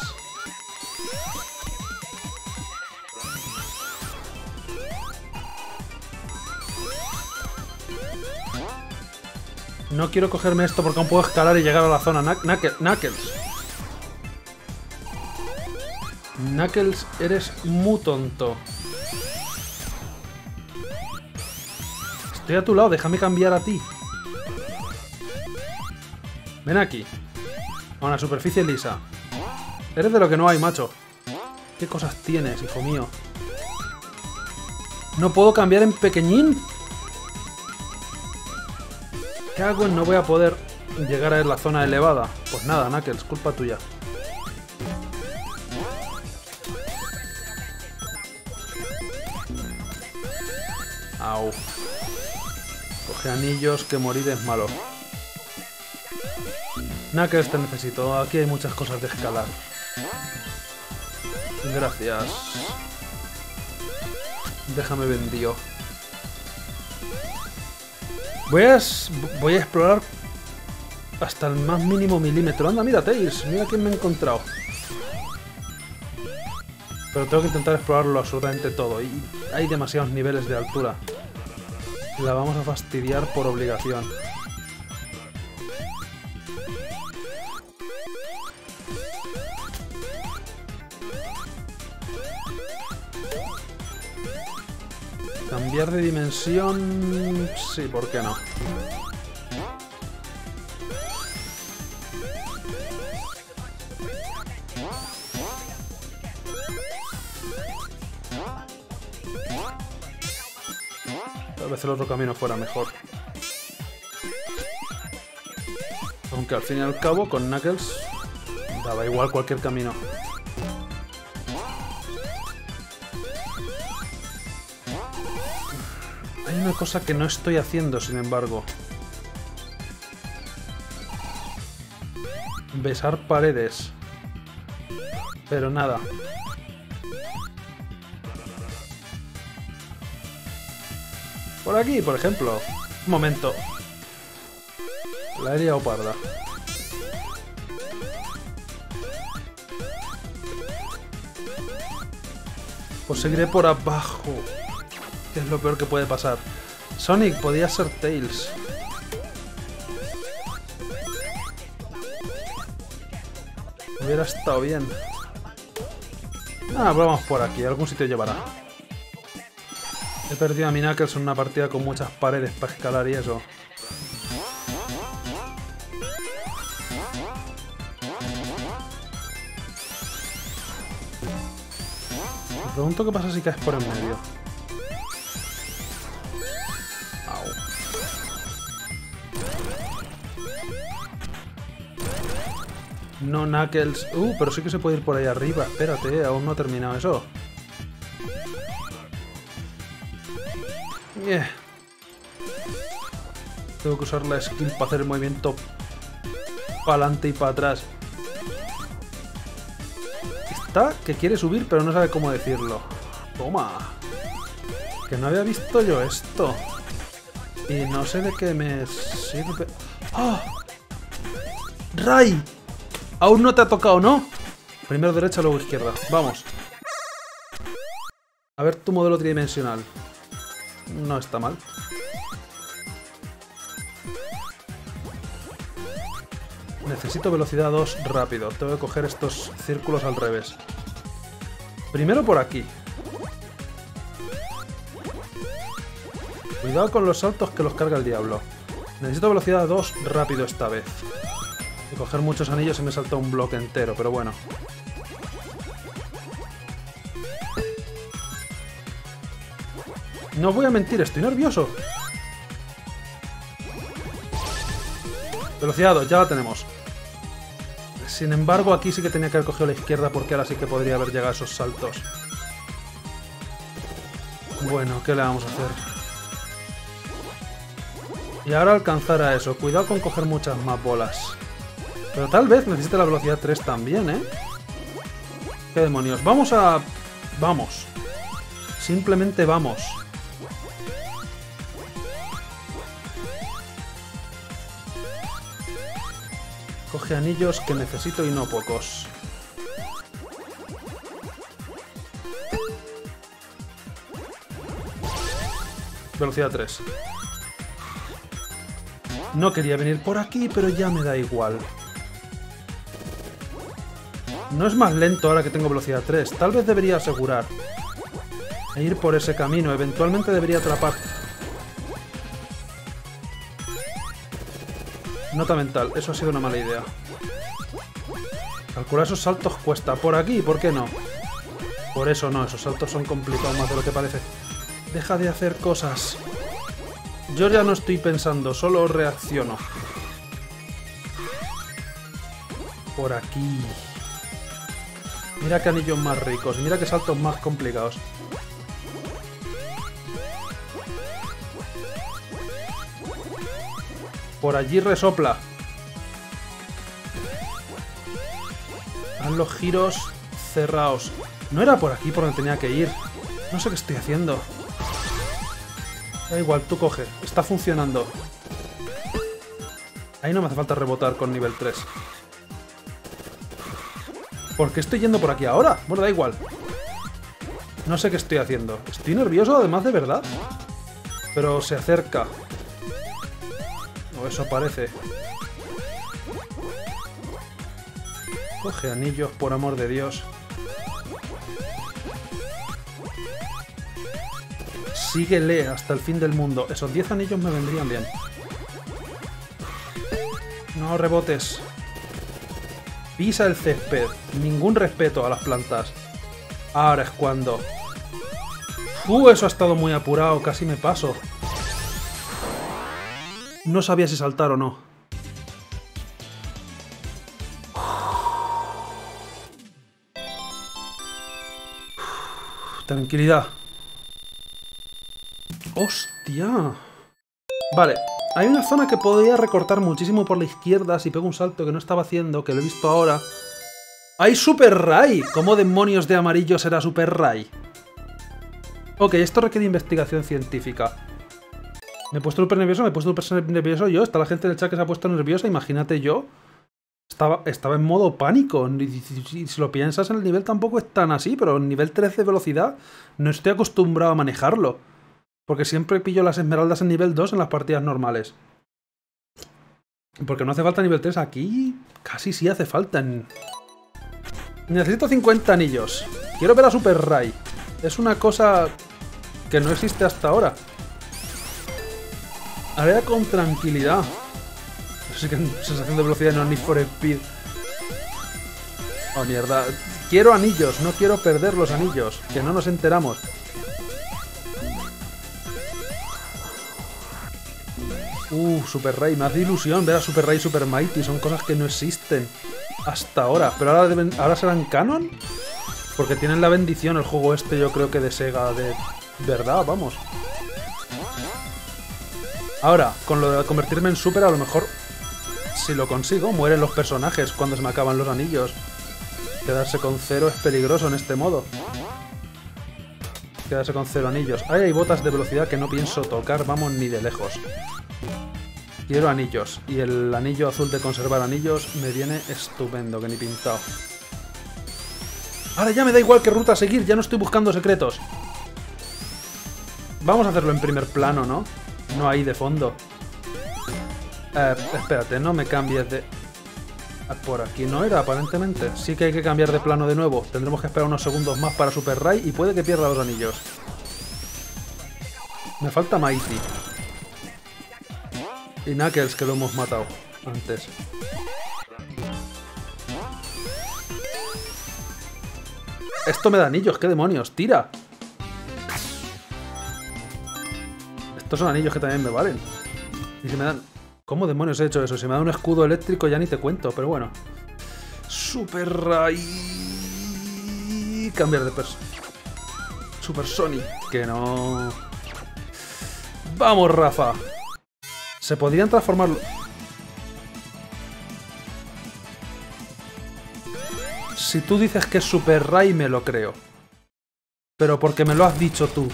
No quiero cogerme esto porque aún puedo escalar y llegar a la zona. Knuckles. Knuckles, eres muy tonto. Estoy a tu lado, déjame cambiar a ti. Ven aquí. A una superficie lisa. Eres de lo que no hay, macho. ¿Qué cosas tienes, hijo mío? ¿No puedo cambiar en pequeñín? ¿Qué hago no voy a poder llegar a la zona elevada? Pues nada, Knuckles, culpa tuya. Au anillos, que morir es malo. Knuckles te necesito, aquí hay muchas cosas de escalar. Gracias. Déjame vendió. Voy a, voy a explorar hasta el más mínimo milímetro. Anda, mira, Tails, mira quién me he encontrado. Pero tengo que intentar explorarlo absolutamente todo. Y hay demasiados niveles de altura. La vamos a fastidiar por obligación. Cambiar de dimensión... Sí, ¿por qué no? El otro camino fuera mejor. Aunque al fin y al cabo con Knuckles daba igual cualquier camino. Hay una cosa que no estoy haciendo, sin embargo. Besar paredes. Pero nada. Por aquí, por ejemplo. Un momento. La aérea o parda. Pues seguiré por abajo. Es lo peor que puede pasar. Sonic, podía ser Tails. Hubiera estado bien. Ah, vamos por aquí. Algún sitio llevará. He perdido a mi Knuckles en una partida con muchas paredes para escalar y eso. Me pregunto qué pasa si caes por en medio. No, Knuckles. Uh, pero sí que se puede ir por ahí arriba. Espérate, aún no ha terminado eso. Eh. Tengo que usar la skill para hacer el movimiento para adelante y para atrás. Está que quiere subir, pero no sabe cómo decirlo. Toma. Que no había visto yo esto. Y no sé de qué me sirve... ¡Ah! ¡Ray! Aún no te ha tocado, ¿no? Primero derecha, luego izquierda. Vamos. A ver tu modelo tridimensional. No está mal. Necesito velocidad 2 rápido. Tengo que coger estos círculos al revés. Primero por aquí. Cuidado con los saltos que los carga el diablo. Necesito velocidad 2 rápido esta vez. Y coger muchos anillos y me salta un bloque entero, pero bueno. No voy a mentir, estoy nervioso. Velocidad 2, ya la tenemos. Sin embargo, aquí sí que tenía que haber cogido la izquierda porque ahora sí que podría haber llegado a esos saltos. Bueno, ¿qué le vamos a hacer? Y ahora alcanzar a eso. Cuidado con coger muchas más bolas. Pero tal vez necesite la velocidad 3 también, ¿eh? ¿Qué demonios? Vamos a... Vamos. Simplemente vamos. Coge anillos que necesito y no pocos. Velocidad 3. No quería venir por aquí, pero ya me da igual. No es más lento ahora que tengo velocidad 3. Tal vez debería asegurar. E ir por ese camino. Eventualmente debería atrapar. Nota mental. Eso ha sido una mala idea. Calcular esos saltos cuesta. Por aquí, ¿por qué no? Por eso no. Esos saltos son complicados más de lo que parece. Deja de hacer cosas. Yo ya no estoy pensando, solo reacciono. Por aquí. Mira qué anillos más ricos, mira qué saltos más complicados. Por allí resopla. Haz los giros cerrados. No era por aquí por donde tenía que ir. No sé qué estoy haciendo. Da igual, tú coge. Está funcionando. Ahí no me hace falta rebotar con nivel 3. ¿Por qué estoy yendo por aquí ahora? Bueno, da igual. No sé qué estoy haciendo. Estoy nervioso, además, de verdad. Pero se acerca. Eso parece. Coge anillos, por amor de Dios. Síguele hasta el fin del mundo. Esos 10 anillos me vendrían bien. No rebotes. Pisa el césped. Ningún respeto a las plantas. Ahora es cuando. Uh, eso ha estado muy apurado. Casi me paso. No sabía si saltar o no. Tranquilidad. ¡Hostia! Vale, hay una zona que podría recortar muchísimo por la izquierda si pego un salto que no estaba haciendo, que lo he visto ahora. ¡Hay Super Ray! ¿Cómo demonios de amarillo será Super Ray? Ok, esto requiere investigación científica. Me he puesto súper nervioso, me he puesto súper nervioso yo. Está la gente del chat que se ha puesto nerviosa, imagínate yo. Estaba, estaba en modo pánico. Si, si lo piensas, en el nivel tampoco es tan así, pero en nivel 13 de velocidad no estoy acostumbrado a manejarlo. Porque siempre pillo las esmeraldas en nivel 2 en las partidas normales. Porque no hace falta nivel 3 aquí. Casi sí hace falta. Necesito 50 anillos. Quiero ver a Super Ray. Es una cosa que no existe hasta ahora. Haré con tranquilidad. Así que sensación de velocidad no ni for Speed. Oh, mierda. Quiero anillos, no quiero perder los anillos. Que no nos enteramos. Uh, Super Ray, me hace ilusión ver a Super Ray y Super Mighty, son cosas que no existen hasta ahora. Pero ahora, deben, ahora serán canon, porque tienen la bendición el juego este, yo creo que de Sega, de verdad, vamos. Ahora, con lo de convertirme en super, a lo mejor, si lo consigo, mueren los personajes cuando se me acaban los anillos. Quedarse con cero es peligroso en este modo. Quedarse con cero anillos. Ahí hay botas de velocidad que no pienso tocar, vamos, ni de lejos. Quiero anillos. Y el anillo azul de conservar anillos me viene estupendo, que ni pintado. Ahora ya me da igual qué ruta seguir, ya no estoy buscando secretos. Vamos a hacerlo en primer plano, ¿no? No ahí de fondo. Eh, espérate, no me cambies de... Ah, por aquí no era, aparentemente. Sí que hay que cambiar de plano de nuevo. Tendremos que esperar unos segundos más para Super Ray y puede que pierda los anillos. Me falta Mighty. Y Knuckles, que lo hemos matado antes. Esto me da anillos, ¿qué demonios? ¡Tira! Son anillos que también me valen. Y si me dan... ¿Cómo demonios he hecho eso? Si me da un escudo eléctrico ya ni te cuento, pero bueno. Super Ray... Cambiar de persona. Super Sonic. Que no... Vamos, Rafa. Se podrían transformar... Si tú dices que es Super Ray, me lo creo. Pero porque me lo has dicho tú.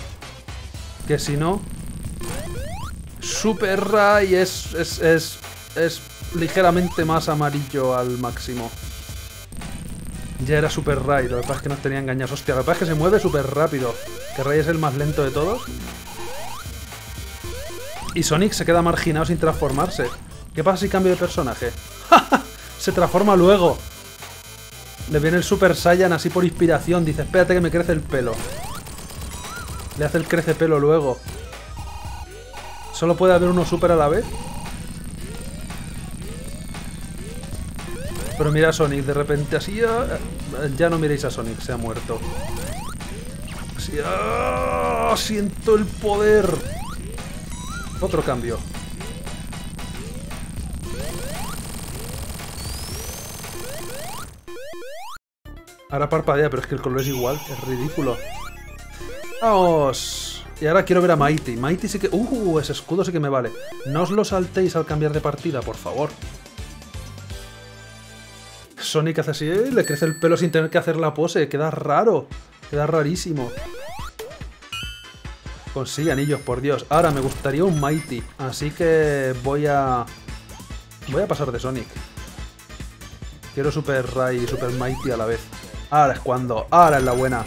Que si no... Super Ray es, es, es, es ligeramente más amarillo al máximo. Ya era Super Ray, lo que pasa es que nos tenía engañados. Hostia, lo que pasa es que se mueve súper rápido. Que Ray es el más lento de todos. Y Sonic se queda marginado sin transformarse. ¿Qué pasa si cambio de personaje? se transforma luego. Le viene el Super Saiyan así por inspiración. Dice, espérate que me crece el pelo. Le hace el crece pelo luego. ¿Solo puede haber uno super a la vez? Pero mira a Sonic, de repente así... Ah, ya no miréis a Sonic, se ha muerto. Así... ¡ah! ¡Siento el poder! Otro cambio. Ahora parpadea, pero es que el color es igual. Es ridículo. ¡Vamos! Y ahora quiero ver a Mighty. Mighty sí que... ¡Uh! Ese escudo sí que me vale. No os lo saltéis al cambiar de partida, por favor. Sonic hace así, ¿eh? le crece el pelo sin tener que hacer la pose. Queda raro. Queda rarísimo. Consigue anillos, por Dios. Ahora me gustaría un Mighty. Así que voy a... Voy a pasar de Sonic. Quiero Super Ray y Super Mighty a la vez. Ahora es cuando. Ahora es la buena.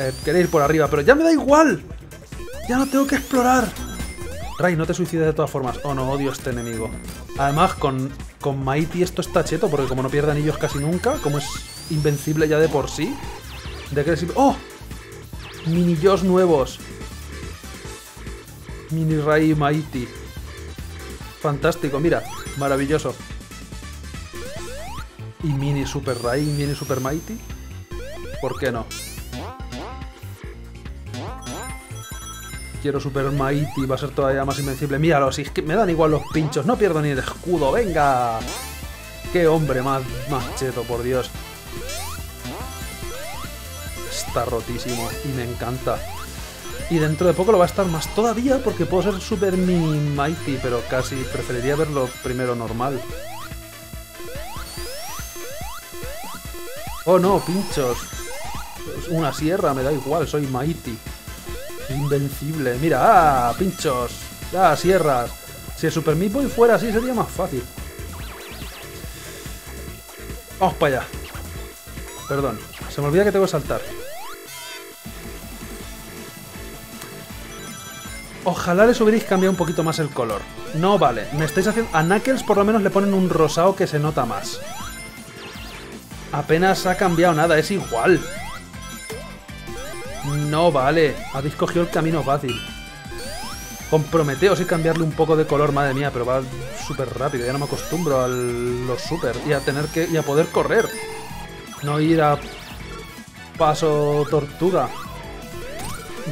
Eh, queréis ir por arriba, pero ya me da igual. ¡Ya no tengo que explorar! Ray, no te suicides de todas formas. Oh, no, odio a este enemigo. Además, con, con Mighty esto está cheto, porque como no pierde anillos casi nunca, como es invencible ya de por sí... ¿De qué sirve? ¡Oh! Mini Joss nuevos. Mini Ray Mighty. Fantástico, mira. Maravilloso. ¿Y Mini Super Ray, Mini Super Mighty? ¿Por qué no? Quiero Super Mighty, va a ser todavía más invencible. Míralo, si es que me dan igual los pinchos, no pierdo ni el escudo, venga. Qué hombre más, más cheto, por Dios. Está rotísimo y me encanta. Y dentro de poco lo va a estar más todavía porque puedo ser Super Mini Mighty, pero casi preferiría verlo primero normal. Oh no, pinchos. Una sierra, me da igual, soy Mighty. Invencible. Mira, ¡ah! Pinchos. ¡Ah! Sierras. Si el Super Meat fuera así sería más fácil. Vamos para allá. Perdón. Se me olvida que tengo que saltar. Ojalá les hubierais cambiado un poquito más el color. No vale. Me estáis haciendo... A Knuckles por lo menos le ponen un rosado que se nota más. Apenas ha cambiado nada. Es igual. No vale, habéis cogido el camino fácil. Comprometeos y cambiarle un poco de color, madre mía, pero va súper rápido. Ya no me acostumbro a los super y a tener que y a poder correr. No ir a paso tortuga.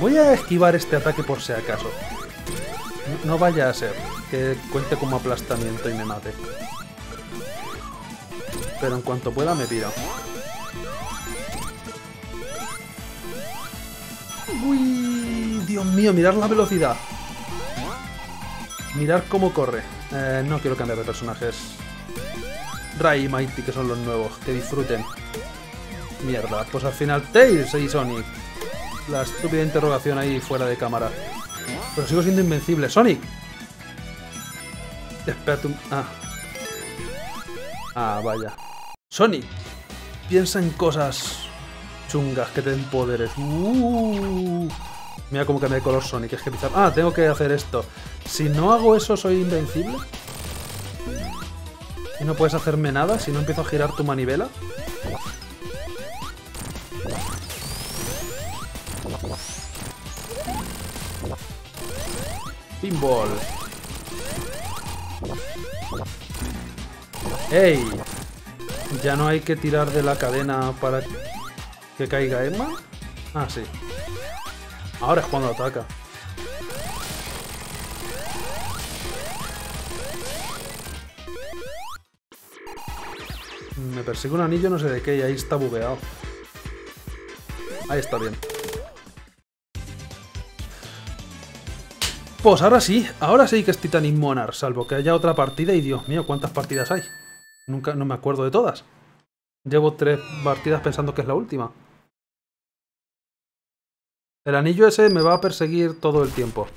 Voy a esquivar este ataque por si acaso. No vaya a ser que cuente como aplastamiento y me mate. Pero en cuanto pueda me piro. Uy, Dios mío, mirar la velocidad. Mirar cómo corre. Eh, no quiero cambiar de personajes. Ray y Mighty, que son los nuevos. Que disfruten. Mierda, pues al final Tails y Sonic. La estúpida interrogación ahí fuera de cámara. Pero sigo siendo invencible. ¡Sonic! Espérate un... Ah. Ah, vaya. Sonic, piensa en cosas chungas que te den poderes. Uh. Mira cómo cambia de color Sonic, es que. Ah, tengo que hacer esto. Si no hago eso, ¿soy invencible? ¿Y no puedes hacerme nada si no empiezo a girar tu manivela? Pinball. ¡Ey! ¿Ya no hay que tirar de la cadena para que caiga Emma? Ah, sí. Ahora es cuando ataca. Me persigue un anillo no sé de qué y ahí está bugueado. Ahí está bien. Pues ahora sí, ahora sí que es Titanic Monarch, salvo que haya otra partida y Dios mío, ¿cuántas partidas hay? Nunca, no me acuerdo de todas. Llevo tres partidas pensando que es la última. El anillo ese me va a perseguir todo el tiempo.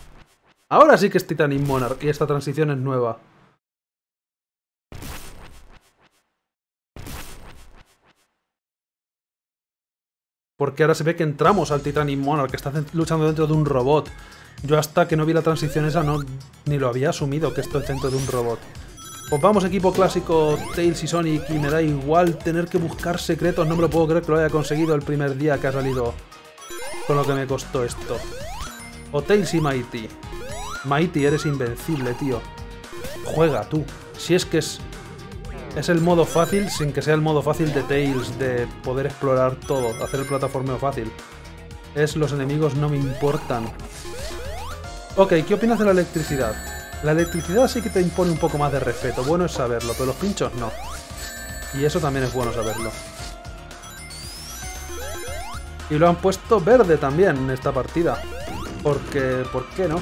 Ahora sí que es Titanic Monarch y esta transición es nueva. Porque ahora se ve que entramos al Titanic Monarch, que está luchando dentro de un robot. Yo hasta que no vi la transición esa no ni lo había asumido que esto es dentro de un robot. Pues vamos equipo clásico Tails y Sonic y me da igual tener que buscar secretos, no me lo puedo creer que lo haya conseguido el primer día que ha salido con lo que me costó esto. O Tails y Mighty. Mighty, eres invencible, tío. Juega tú. Si es que es... Es el modo fácil sin que sea el modo fácil de Tails, de poder explorar todo, hacer el plataformeo fácil. Es los enemigos no me importan. Ok, ¿qué opinas de la electricidad? La electricidad sí que te impone un poco más de respeto, bueno es saberlo, pero los pinchos no. Y eso también es bueno saberlo. Y lo han puesto verde también en esta partida. Porque, ¿por qué no?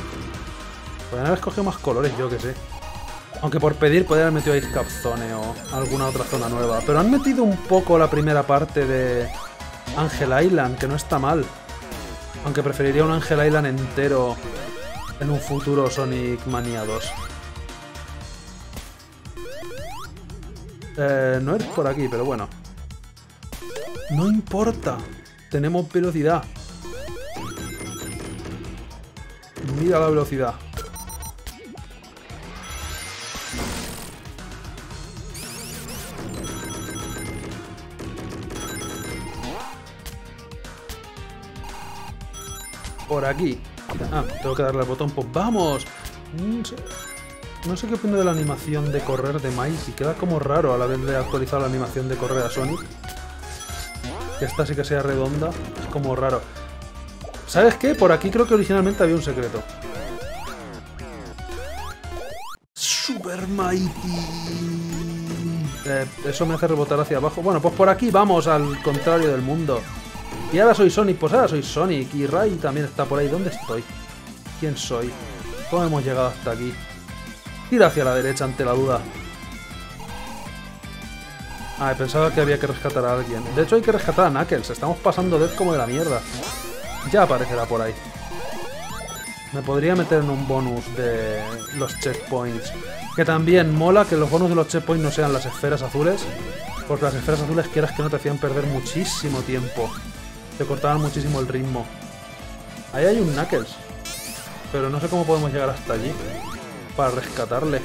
Podrían haber escogido más colores, yo que sé. Aunque por pedir podrían haber metido Ice Zone o alguna otra zona nueva. Pero han metido un poco la primera parte de Angel Island, que no está mal. Aunque preferiría un Angel Island entero en un futuro Sonic Mania 2. Eh, no eres por aquí, pero bueno. No importa. Tenemos velocidad. Mira la velocidad. Por aquí. Ah, tengo que darle al botón. Pues vamos. No sé qué opino de la animación de correr de Mighty. Queda como raro al haberle actualizado la animación de correr a Sonic que esta sí que sea redonda, es como raro. ¿Sabes qué? Por aquí creo que originalmente había un secreto. Super Mighty. Eh, eso me hace rebotar hacia abajo. Bueno, pues por aquí vamos al contrario del mundo. Y ahora soy Sonic, pues ahora soy Sonic. Y Ray también está por ahí. ¿Dónde estoy? ¿Quién soy? ¿Cómo hemos llegado hasta aquí? Tira hacia la derecha ante la duda. Ah, pensaba que había que rescatar a alguien. De hecho hay que rescatar a Knuckles. Estamos pasando Death como de la mierda. Ya aparecerá por ahí. Me podría meter en un bonus de los checkpoints. Que también mola que los bonus de los checkpoints no sean las esferas azules. Porque las esferas azules quieras que no te hacían perder muchísimo tiempo. Te cortaban muchísimo el ritmo. Ahí hay un Knuckles. Pero no sé cómo podemos llegar hasta allí. Para rescatarle.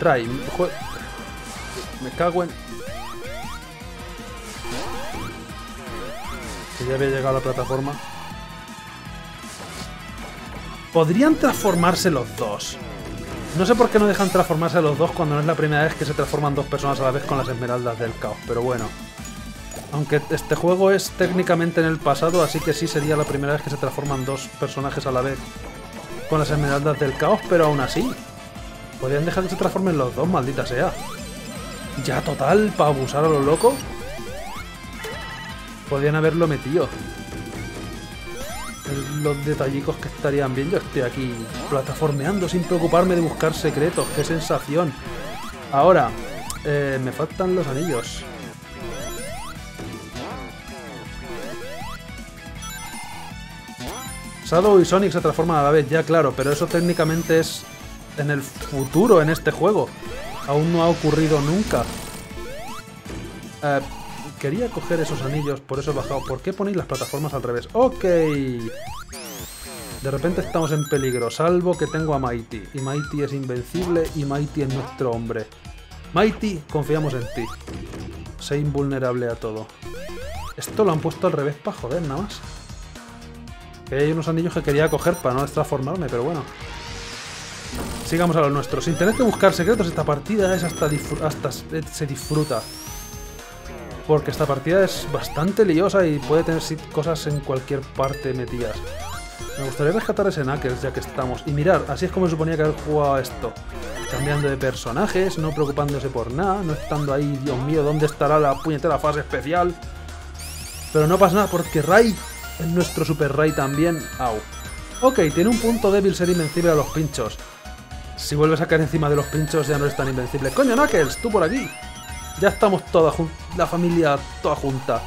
Ray, me cago en... Que ya había llegado a la plataforma. Podrían transformarse los dos. No sé por qué no dejan transformarse los dos cuando no es la primera vez que se transforman dos personas a la vez con las esmeraldas del caos, pero bueno. Aunque este juego es técnicamente en el pasado, así que sí sería la primera vez que se transforman dos personajes a la vez con las esmeraldas del caos, pero aún así, Podrían dejar que se transformen los dos, maldita sea. Ya total, para abusar a lo loco. Podrían haberlo metido. Los detallicos que estarían bien. Yo estoy aquí plataformeando sin preocuparme de buscar secretos. ¡Qué sensación! Ahora, eh, me faltan los anillos. Shadow y Sonic se transforman a la vez, ya claro, pero eso técnicamente es en el futuro en este juego. Aún no ha ocurrido nunca. Eh, quería coger esos anillos, por eso he bajado. ¿Por qué ponéis las plataformas al revés? ¡Ok! De repente estamos en peligro, salvo que tengo a Mighty. Y Mighty es invencible y Mighty es nuestro hombre. Mighty, confiamos en ti. Sé invulnerable a todo. Esto lo han puesto al revés para joder, nada más. Que hay unos anillos que quería coger para no transformarme, pero bueno. Sigamos a lo nuestro. Sin tener que buscar secretos, esta partida es hasta, hasta se disfruta. Porque esta partida es bastante liosa y puede tener cosas en cualquier parte metidas. Me gustaría rescatar ese Knuckles ya que estamos. Y mirar, así es como se suponía que haber jugado esto. Cambiando de personajes, no preocupándose por nada, no estando ahí, Dios mío, ¿dónde estará la puñetera fase especial? Pero no pasa nada porque Ray es nuestro Super Ray también. Au. Ok, tiene un punto débil ser invencible a los pinchos. Si vuelves a caer encima de los pinchos ya no es tan invencible. ¡Coño, Knuckles! ¡Tú por aquí! Ya estamos toda la familia toda junta.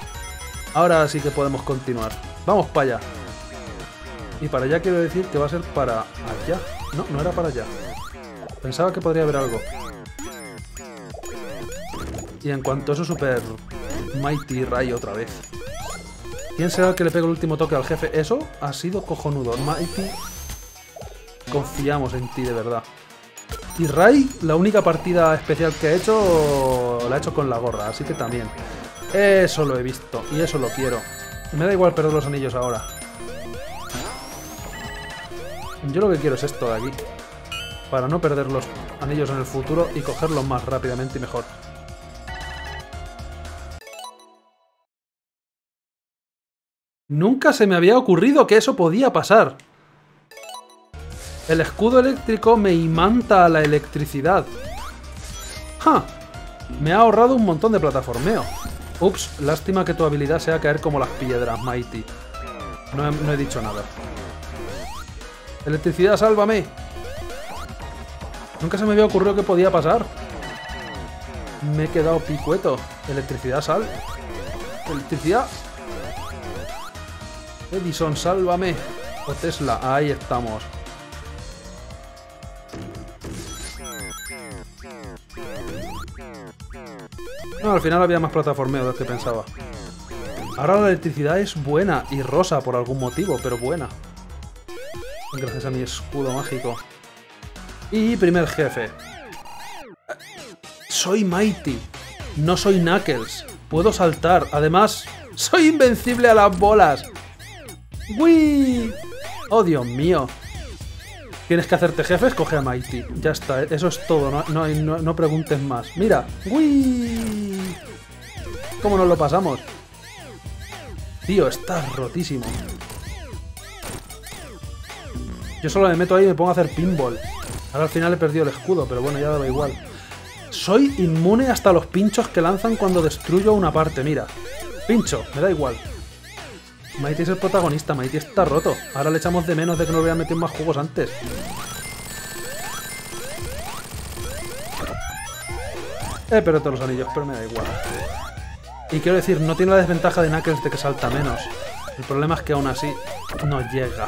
Ahora sí que podemos continuar. Vamos para allá. Y para allá quiero decir que va a ser para allá. No, no era para allá. Pensaba que podría haber algo. Y en cuanto a eso, Super Mighty Ray otra vez. ¿Quién será el que le pegue el último toque al jefe? Eso ha sido cojonudo. Mighty, confiamos en ti de verdad. Y Ray, la única partida especial que ha hecho, la ha hecho con la gorra, así que también. Eso lo he visto y eso lo quiero. Me da igual perder los anillos ahora. Yo lo que quiero es esto de aquí. Para no perder los anillos en el futuro y cogerlos más rápidamente y mejor. Nunca se me había ocurrido que eso podía pasar. El escudo eléctrico me imanta a la electricidad. ¡Ja! Me ha ahorrado un montón de plataformeo. Ups, lástima que tu habilidad sea caer como las piedras, Mighty. No he, no he dicho nada. Electricidad, sálvame. Nunca se me había ocurrido que podía pasar. Me he quedado picueto. Electricidad, sal. Electricidad. Edison, sálvame. O Tesla, ahí estamos. No, al final había más plataformeo de lo que pensaba. Ahora la electricidad es buena y rosa por algún motivo, pero buena. Gracias a mi escudo mágico. Y primer jefe. Soy Mighty. No soy Knuckles. Puedo saltar. Además, soy invencible a las bolas. ¡Wii! ¡Oh, Dios mío! Tienes que hacerte jefe, escoge a Mighty. Ya está, eso es todo, no, no, no preguntes más. ¡Mira! ¡Wii! ¿Cómo nos lo pasamos? Tío, está rotísimo. Yo solo me meto ahí y me pongo a hacer pinball. Ahora al final he perdido el escudo, pero bueno, ya da igual. Soy inmune hasta los pinchos que lanzan cuando destruyo una parte, mira. Pincho, me da igual. Mighty es el protagonista, Mighty está roto. Ahora le echamos de menos de que no hubiera metido más juegos antes. He perdido todos los anillos, pero me da igual. Y quiero decir, no tiene la desventaja de Knuckles de que salta menos. El problema es que aún así no llega.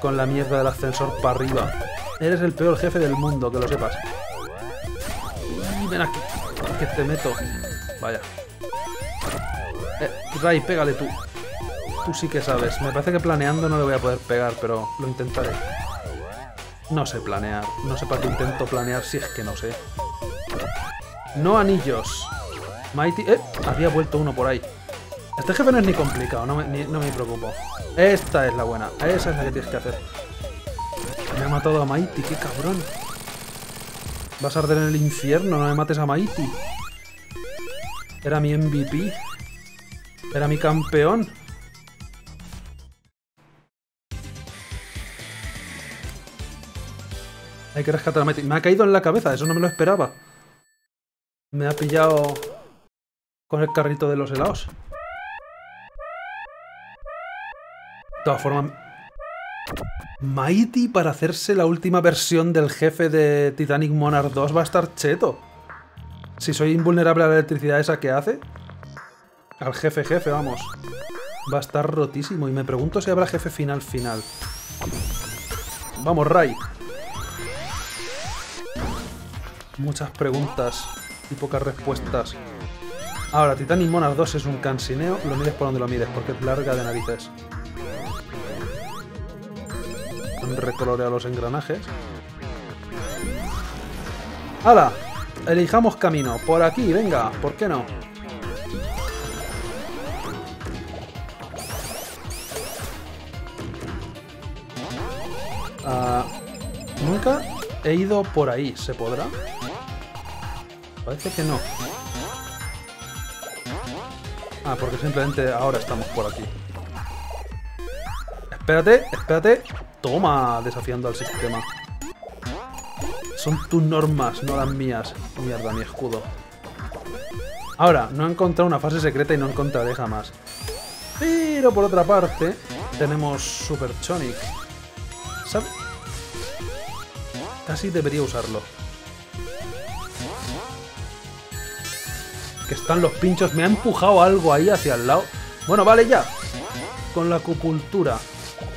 Con la mierda del ascensor para arriba. Eres el peor jefe del mundo, que lo sepas. Ven aquí, que te meto. Vaya. Eh, Ray, pégale tú. Tú sí que sabes. Me parece que planeando no le voy a poder pegar, pero lo intentaré. No sé planear. No sé para qué intento planear si es que no sé. No anillos. Mighty... ¡Eh! Había vuelto uno por ahí. Este jefe no es ni complicado, no me, no me preocupo. Esta es la buena. Esa es la que tienes que hacer. Me ha matado a Mighty, qué cabrón. Vas a arder en el infierno, no me mates a Mighty. Era mi MVP. Era mi campeón. Hay que rescatar a Mighty. Me ha caído en la cabeza, eso no me lo esperaba. Me ha pillado con el carrito de los helados. todas formas... Mighty para hacerse la última versión del jefe de Titanic Monarch 2 va a estar cheto. Si soy invulnerable a la electricidad esa que hace... Al jefe jefe, vamos. Va a estar rotísimo. Y me pregunto si habrá jefe final final. Vamos, Ray. Muchas preguntas y pocas respuestas. Ahora, Titanic Monarch 2 es un cansineo. Lo mires por donde lo mires, porque es larga de narices. Recolorea los engranajes. ¡Hala! Elijamos camino. Por aquí, venga. ¿Por qué no? Ah, nunca he ido por ahí. ¿Se podrá? Parece que no. Ah, porque simplemente ahora estamos por aquí. Espérate, espérate. Toma, desafiando al sistema. Son tus normas, no las mías. Mierda, mi escudo. Ahora, no he encontrado una fase secreta y no encontraré jamás. Pero por otra parte, tenemos Super Sonic. ¿Sabes? Casi debería usarlo. Que están los pinchos. Me ha empujado algo ahí hacia el lado. Bueno, vale ya. Con la acupuntura.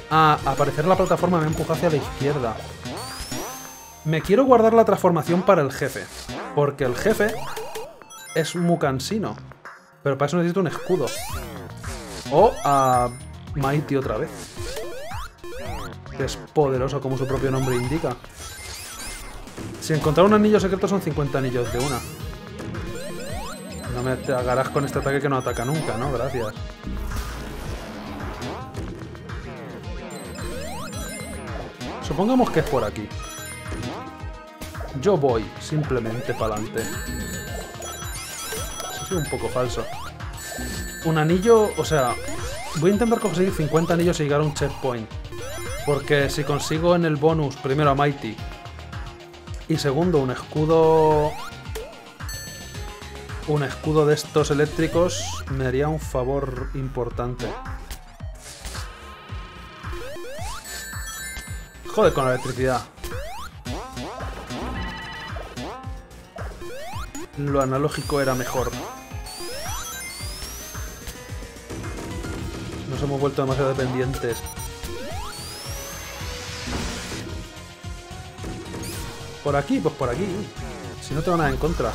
Ah, aparecer la plataforma me ha empujado hacia la izquierda. Me quiero guardar la transformación para el jefe. Porque el jefe es muy cansino. Pero para eso necesito un escudo. O a Mighty otra vez. Es poderoso como su propio nombre indica. Si encontrar un anillo secreto son 50 anillos de una. No me agarras con este ataque que no ataca nunca, ¿no? Gracias. Supongamos que es por aquí. Yo voy simplemente para adelante. Eso es un poco falso. Un anillo, o sea, voy a intentar conseguir 50 anillos y llegar a un checkpoint. Porque si consigo en el bonus primero a Mighty y segundo un escudo un escudo de estos eléctricos me haría un favor importante. Joder con la electricidad. Lo analógico era mejor. Nos hemos vuelto demasiado dependientes. ¿Por aquí? Pues por aquí. Si no tengo nada en contra.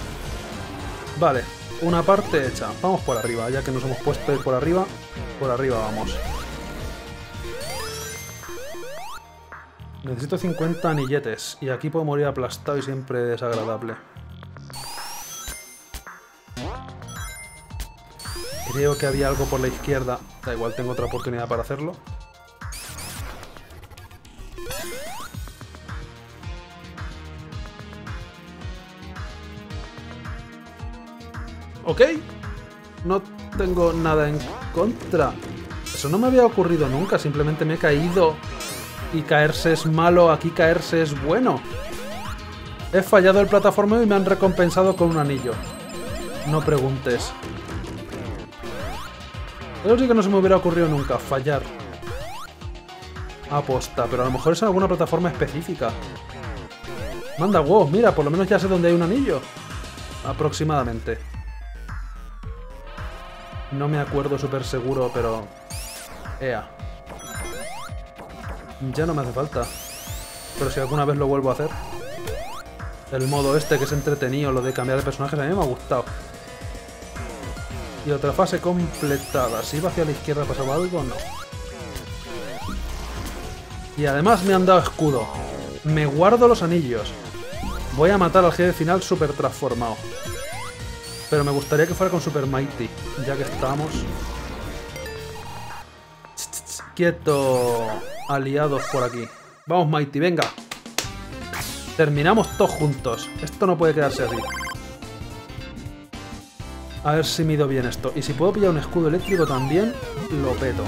Vale, una parte hecha. Vamos por arriba, ya que nos hemos puesto por arriba. Por arriba vamos. Necesito 50 anilletes. Y aquí puedo morir aplastado y siempre desagradable. Creo que había algo por la izquierda. Da igual, tengo otra oportunidad para hacerlo. Ok. No tengo nada en contra. Eso no me había ocurrido nunca, simplemente me he caído. Y caerse es malo, aquí caerse es bueno. He fallado el plataforma y me han recompensado con un anillo. No preguntes. Eso sí que no se me hubiera ocurrido nunca, fallar. Aposta, pero a lo mejor es en alguna plataforma específica. Manda, wow, mira, por lo menos ya sé dónde hay un anillo. Aproximadamente. No me acuerdo súper seguro, pero... Ea. Ya no me hace falta. Pero si alguna vez lo vuelvo a hacer... El modo este que es entretenido, lo de cambiar de personajes, a mí me ha gustado. Y otra fase completada. Si iba hacia la izquierda pasaba algo, no. Y además me han dado escudo. Me guardo los anillos. Voy a matar al jefe final super transformado. Pero me gustaría que fuera con Super Mighty, ya que estamos. Quieto, aliados por aquí. Vamos, Mighty, venga. Terminamos todos juntos. Esto no puede quedarse así. A ver si mido bien esto. Y si puedo pillar un escudo eléctrico también, lo peto.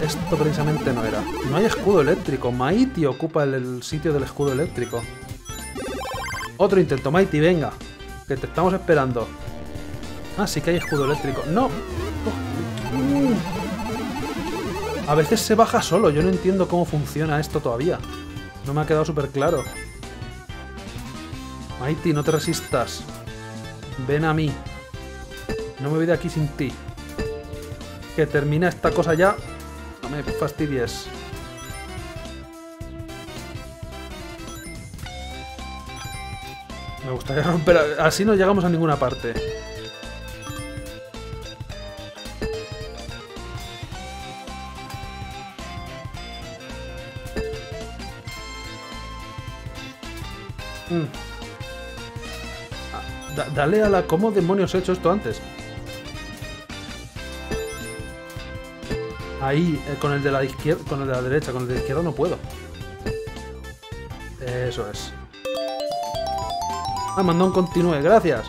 Esto precisamente no era. No hay escudo eléctrico. Mighty ocupa el, sitio del escudo eléctrico. Otro intento. Mighty, venga. Que te estamos esperando. Ah, sí que hay escudo eléctrico. ¡No! A veces se baja solo, yo no entiendo cómo funciona esto todavía. No me ha quedado súper claro. Mighty, no te resistas. Ven a mí. No me voy de aquí sin ti. Que termina esta cosa ya. No me fastidies. Me gustaría romper... Así no llegamos a ninguna parte. Mm. Ah, dale a la... ¿Cómo demonios he hecho esto antes? Ahí, eh, con el de la izquierda, con el de la derecha, con el de la izquierda no puedo. Eso es. Ah, mandó un continúe, gracias.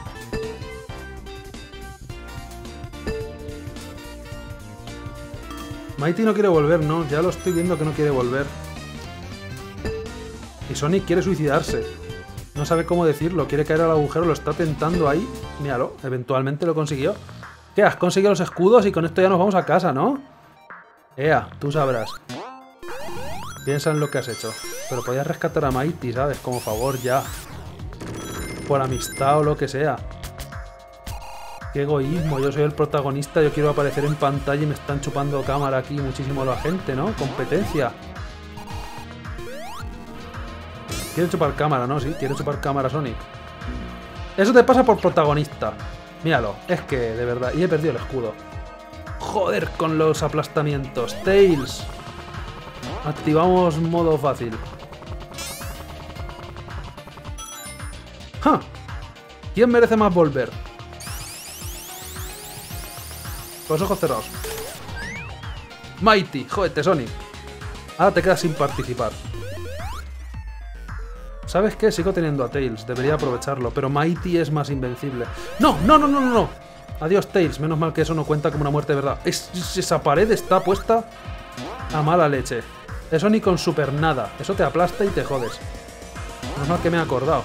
Mighty no quiere volver, ¿no? Ya lo estoy viendo que no quiere volver. Y Sonic quiere suicidarse. No sabe cómo decirlo, quiere caer al agujero, lo está tentando ahí. Míralo, eventualmente lo consiguió. ¿Qué? Has conseguido los escudos y con esto ya nos vamos a casa, ¿no? Ea, tú sabrás. Piensa en lo que has hecho. Pero podías rescatar a Mighty, ¿sabes? Como favor, ya por amistad o lo que sea. Qué egoísmo, yo soy el protagonista, yo quiero aparecer en pantalla y me están chupando cámara aquí muchísimo la gente, ¿no? Competencia. Quiere chupar cámara, ¿no? Sí, quiere chupar cámara Sonic. Eso te pasa por protagonista. Míralo, es que, de verdad, y he perdido el escudo. Joder con los aplastamientos. Tails. Activamos modo fácil. ¿Quién merece más volver? Con los ojos cerrados. Mighty, jódete, Sonic. Ahora te quedas sin participar. ¿Sabes qué? Sigo teniendo a Tails, debería aprovecharlo, pero Mighty es más invencible. ¡No! ¡No, no, no, no! no! Adiós, Tails. Menos mal que eso no cuenta como una muerte verdad. esa pared está puesta a mala leche. Eso ni con super nada. Eso te aplasta y te jodes. Menos mal que me he acordado.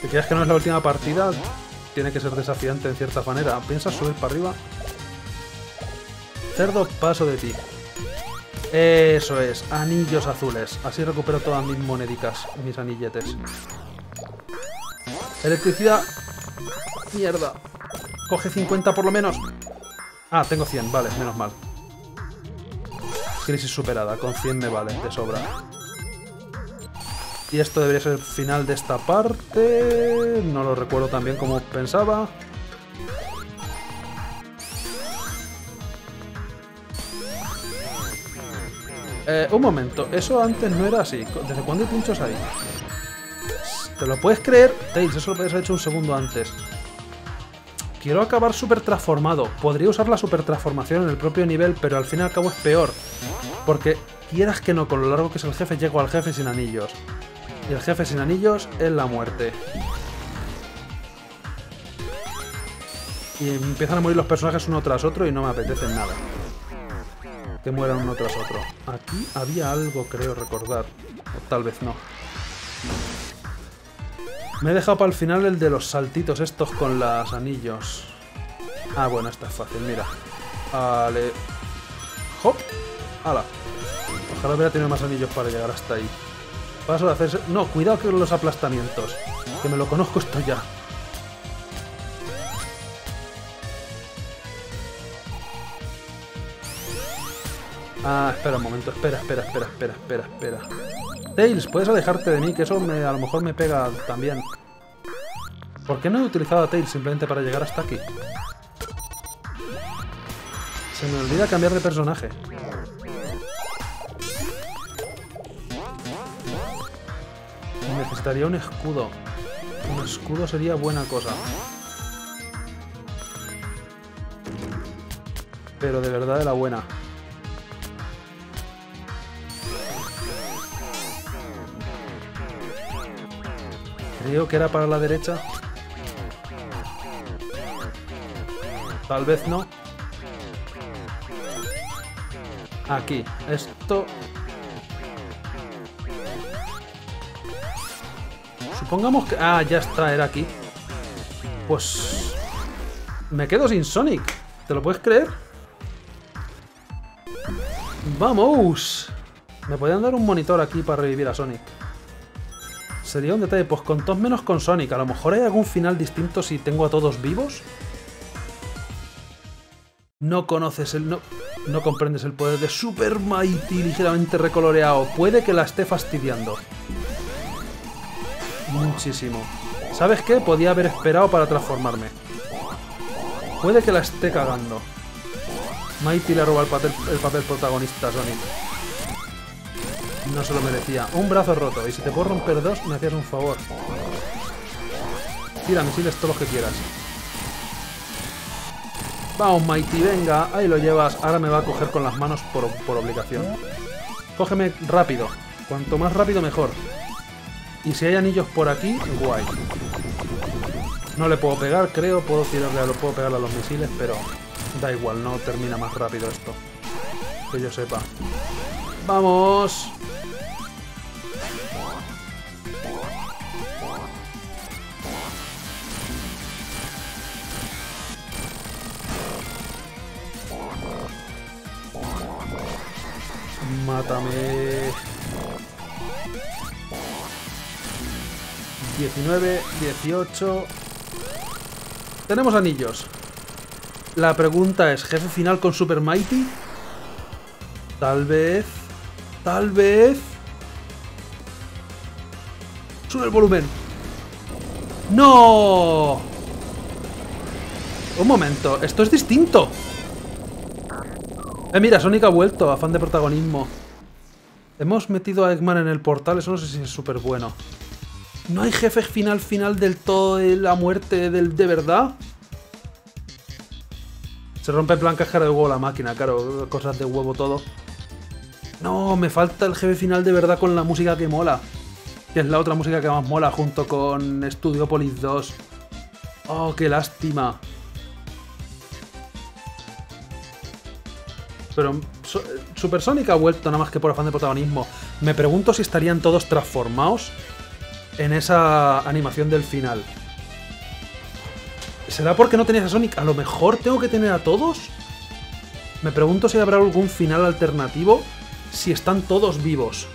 Si quieres que no es la última partida, tiene que ser desafiante en cierta manera. ¿Piensas subir para arriba? Cerdo, paso de ti. Eso es, anillos azules. Así recupero todas mis monedicas, mis anilletes. Electricidad. Mierda. Coge 50 por lo menos. Ah, tengo 100, vale, menos mal. Crisis superada, con 100 me vale, de sobra. Y esto debería ser el final de esta parte. No lo recuerdo tan bien como pensaba. Eh, un momento, eso antes no era así. ¿Desde cuándo hay pinchos ahí? ¿Te lo puedes creer? Tails, eso lo podías haber hecho un segundo antes. Quiero acabar super transformado. Podría usar la super transformación en el propio nivel, pero al fin y al cabo es peor. Porque quieras que no, con lo largo que es el jefe, llego al jefe sin anillos. Y el jefe sin anillos es la muerte. Y empiezan a morir los personajes uno tras otro y no me apetece nada. Que mueran uno tras otro. Aquí había algo, creo recordar. O tal vez no. Me he dejado para el final el de los saltitos estos con los anillos. Ah, bueno, esta es fácil, mira. Vale. ¡Hop! ¡Hala! Ojalá hubiera tenido más anillos para llegar hasta ahí. Paso de hacerse... No, cuidado con los aplastamientos. Que me lo conozco esto ya. Ah, espera un momento. Espera, espera, espera, espera, espera, espera. Tails, puedes alejarte de mí, que eso a lo mejor me pega también. ¿Por qué no he utilizado a Tails simplemente para llegar hasta aquí? Se me olvida cambiar de personaje. Necesitaría un escudo. Un escudo sería buena cosa. Pero de verdad de la buena. Creo que era para la derecha. Tal vez no. Aquí. Esto Supongamos que... Ah, ya está, era aquí. Pues... Me quedo sin Sonic. ¿Te lo puedes creer? ¡Vamos! Me podrían dar un monitor aquí para revivir a Sonic. Sería un detalle, pues con todos menos con Sonic. A lo mejor hay algún final distinto si tengo a todos vivos. No conoces el... No, no comprendes el poder de Super Mighty ligeramente recoloreado. Puede que la esté fastidiando. Muchísimo. ¿Sabes qué? Podía haber esperado para transformarme. Puede que la esté cagando. Mighty le roba el papel, el papel protagonista a Sonic. No se lo merecía. Un brazo roto. Y si te puedo romper dos, me hacías un favor. Tira misiles todos los que quieras. Vamos, Mighty, venga. Ahí lo llevas. Ahora me va a coger con las manos por, por obligación. Cógeme rápido. Cuanto más rápido, mejor. Y si hay anillos por aquí, guay. No le puedo pegar, creo. Puedo tirarle lo puedo pegarle a los misiles, pero da igual, no termina más rápido esto. Que yo sepa. ¡Vamos! 19, 18... Tenemos anillos. La pregunta es, ¿jefe final con Super Mighty? Tal vez... Tal vez... Sube el volumen. ¡No! Un momento, esto es distinto. Eh, mira, Sonic ha vuelto, afán de protagonismo. Hemos metido a Eggman en el portal, eso no sé si es súper bueno. ¿No hay jefe final final del todo de la muerte del, de verdad? Se rompe el plan de huevo la máquina, claro, cosas de huevo todo. No, me falta el jefe final de verdad con la música que mola. Que es la otra música que más mola junto con Studiopolis 2. Oh, qué lástima. Pero Super Sonic ha vuelto nada más que por afán de protagonismo. Me pregunto si estarían todos transformados en esa animación del final. ¿Será porque no tenías a Sonic? A lo mejor tengo que tener a todos. Me pregunto si habrá algún final alternativo si están todos vivos.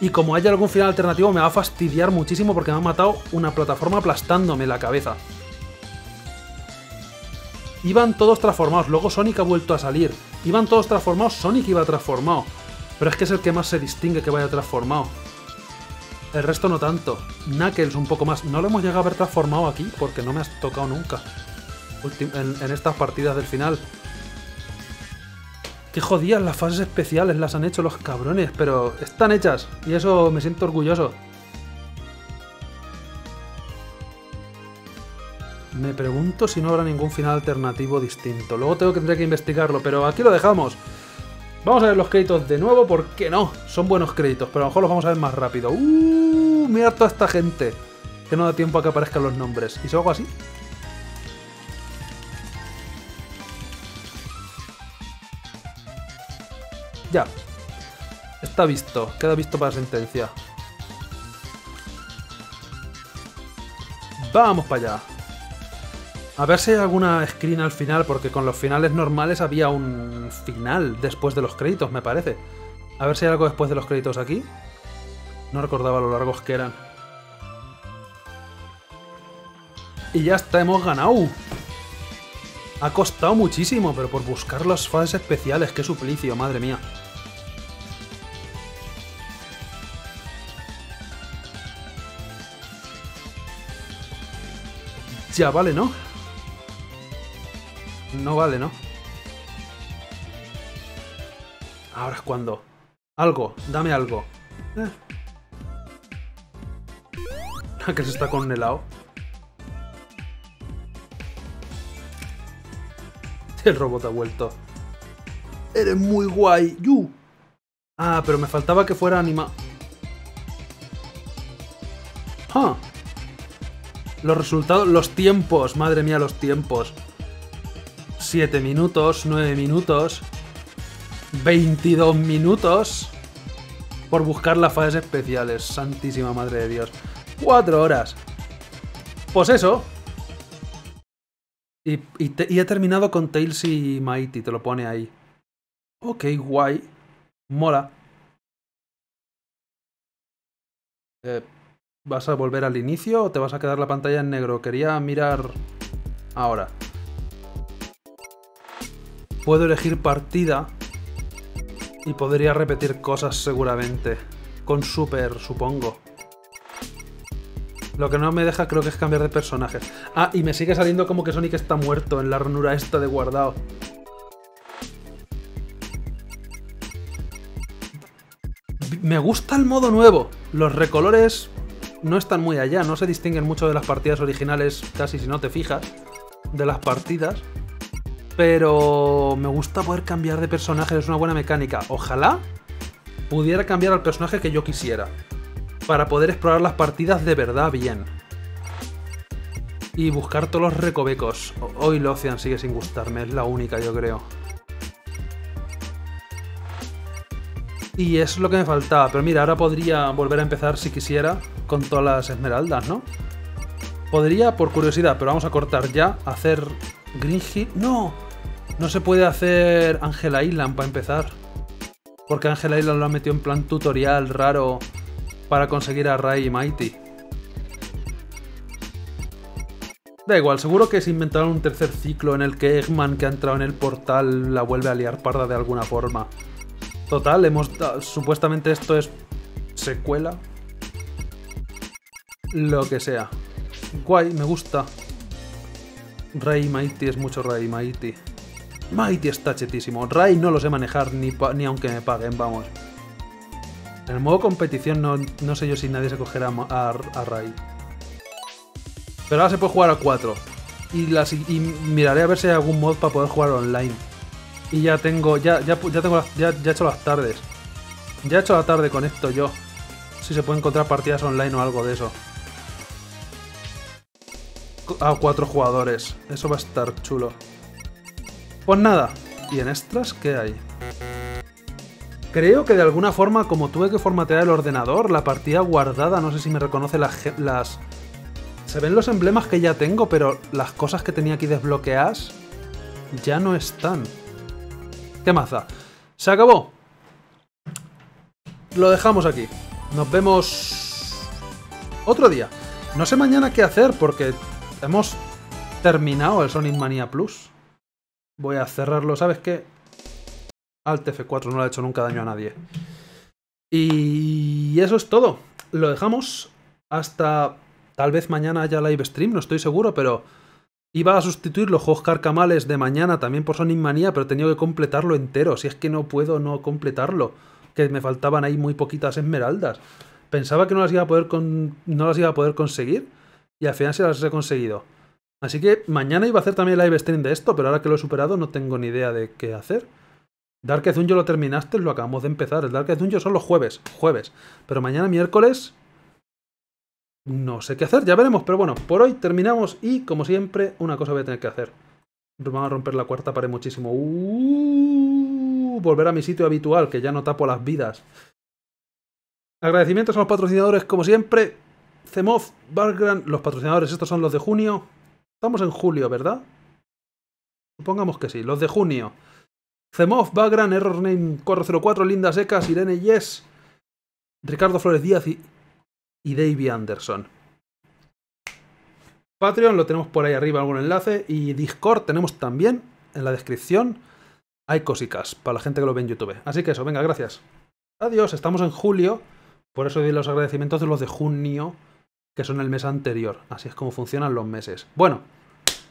Y como haya algún final alternativo me va a fastidiar muchísimo porque me ha matado una plataforma aplastándome la cabeza. Iban todos transformados, luego Sonic ha vuelto a salir. Iban todos transformados, Sonic iba transformado. Pero es que es el que más se distingue que vaya transformado. El resto no tanto. Knuckles un poco más. No lo hemos llegado a ver transformado aquí porque no me has tocado nunca. en, estas partidas del final. Qué jodidas las fases especiales las han hecho los cabrones, pero están hechas. Y eso me siento orgulloso. Me pregunto si no habrá ningún final alternativo distinto. Luego tengo que tendré que investigarlo, pero aquí lo dejamos. Vamos a ver los créditos de nuevo, ¿por qué no? Son buenos créditos, pero a lo mejor los vamos a ver más rápido. ¡Uh! Mira toda esta gente. Que no da tiempo a que aparezcan los nombres. ¿Y si hago así? Ya. Está visto. Queda visto para sentencia. Vamos para allá. A ver si hay alguna screen al final, porque con los finales normales había un final después de los créditos, me parece. A ver si hay algo después de los créditos aquí. No recordaba lo largos que eran. Y ya está, hemos ganado. Ha costado muchísimo, pero por buscar las fases especiales, qué suplicio, madre mía. Ya vale, ¿no? No vale, ¿no? Ahora es cuando. Algo, dame algo. Eh. que se está con helado. El robot ha vuelto. Eres muy guay, you. Ah, pero me faltaba que fuera anima... Ah. Los resultados, los tiempos, madre mía, los tiempos. 7 minutos, 9 minutos, 22 minutos por buscar las fases especiales. Santísima madre de Dios. 4 horas. Pues eso, Y, he terminado con Tails y Mighty, te lo pone ahí. Ok, guay. Mola. Eh, ¿Vas a volver al inicio o te vas a quedar la pantalla en negro? Quería mirar ahora. Puedo elegir partida y podría repetir cosas seguramente. Con super, supongo. Lo que no me deja creo que es cambiar de personaje. Ah, y me sigue saliendo como que Sonic está muerto en la ranura esta de guardado. Me gusta el modo nuevo. Los recolores no están muy allá, no se distinguen mucho de las partidas originales, casi si no te fijas, de las partidas. Pero me gusta poder cambiar de personaje, es una buena mecánica. Ojalá pudiera cambiar al personaje que yo quisiera. Para poder explorar las partidas de verdad bien. Y buscar todos los recovecos. Hoy Locian sigue sin gustarme, es la única yo creo. Y es lo que me faltaba. Pero mira, ahora podría volver a empezar si quisiera con todas las esmeraldas, ¿no? Podría por curiosidad, pero vamos a cortar ya, hacer Green. ¡No! No se puede hacer Angela Island para empezar. Porque Angela Island lo ha metido en plan tutorial raro para conseguir a Ray y Mighty. Da igual, seguro que se inventaron un tercer ciclo en el que Eggman que ha entrado en el portal la vuelve a liar parda de alguna forma. Total, hemos supuestamente esto es secuela. Lo que sea. Guay, me gusta. Ray Mighty es mucho Ray Mighty. Mighty está chetísimo. Ray no lo sé manejar ni, ni aunque me paguen, vamos. En el modo competición no, sé yo si nadie se cogerá a, a, Ray. Pero ahora se puede jugar a 4. Y, y miraré a ver si hay algún mod para poder jugar online. Y ya tengo, ya, ya, ya tengo, ya, ya he hecho las tardes. Ya he hecho la tarde con esto yo. Si se puede encontrar partidas online o algo de eso. A cuatro jugadores. Eso va a estar chulo. Pues nada. ¿Y en extras qué hay? Creo que de alguna forma, como tuve que formatear el ordenador, la partida guardada, no sé si me reconoce las... las... Se ven los emblemas que ya tengo, pero las cosas que tenía aquí desbloqueadas ya no están. ¿Qué maza? Se acabó. Lo dejamos aquí. Nos vemos otro día. No sé mañana qué hacer porque hemos terminado el Sonic Mania Plus. Voy a cerrarlo. ¿Sabes qué? Alt F4 no le ha hecho nunca daño a nadie. Y eso es todo. Lo dejamos hasta tal vez mañana haya live stream, no estoy seguro, pero Iba a sustituir los juegos carcamales de mañana también por Sonic Manía, pero he tenido que completarlo entero. Si es que no puedo no completarlo. Que me faltaban ahí muy poquitas esmeraldas. Pensaba que no las iba a poder, no las iba a poder conseguir. Y al final se las he conseguido. Así que mañana iba a hacer también live stream de esto, pero ahora que lo he superado no tengo ni idea de qué hacer. Dark Dungeon lo terminaste, lo acabamos de empezar. El Dark Dungeon son los jueves, jueves. Pero mañana miércoles no sé qué hacer, ya veremos, pero bueno, por hoy terminamos y como siempre, una cosa voy a tener que hacer. Vamos a romper la cuarta pared muchísimo. Uh, volver a mi sitio habitual, que ya no tapo las vidas. Agradecimientos a los patrocinadores, como siempre. Zemoff, Bargrand, los patrocinadores, estos son los de junio. Estamos en julio, ¿verdad? Supongamos que sí, los de junio. Zemoff, Error Errorname 404, Linda Secas, Irene Yes, Ricardo Flores Díaz y y Davey Anderson. Patreon lo tenemos por ahí arriba algún enlace y Discord tenemos también en la descripción. Hay cositas para la gente que lo ve en YouTube. Así que eso, venga, gracias. Adiós, estamos en julio, por eso doy los agradecimientos de los de junio, que son el mes anterior. Así es como funcionan los meses. Bueno,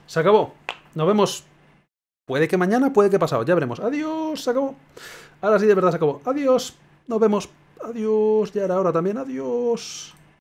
se acabó. Nos vemos. Puede que mañana, puede que pasado, ya veremos. Adiós, se acabó. Ahora sí, de verdad se acabó. Adiós, nos vemos. Adiós, ya era hora también. Adiós.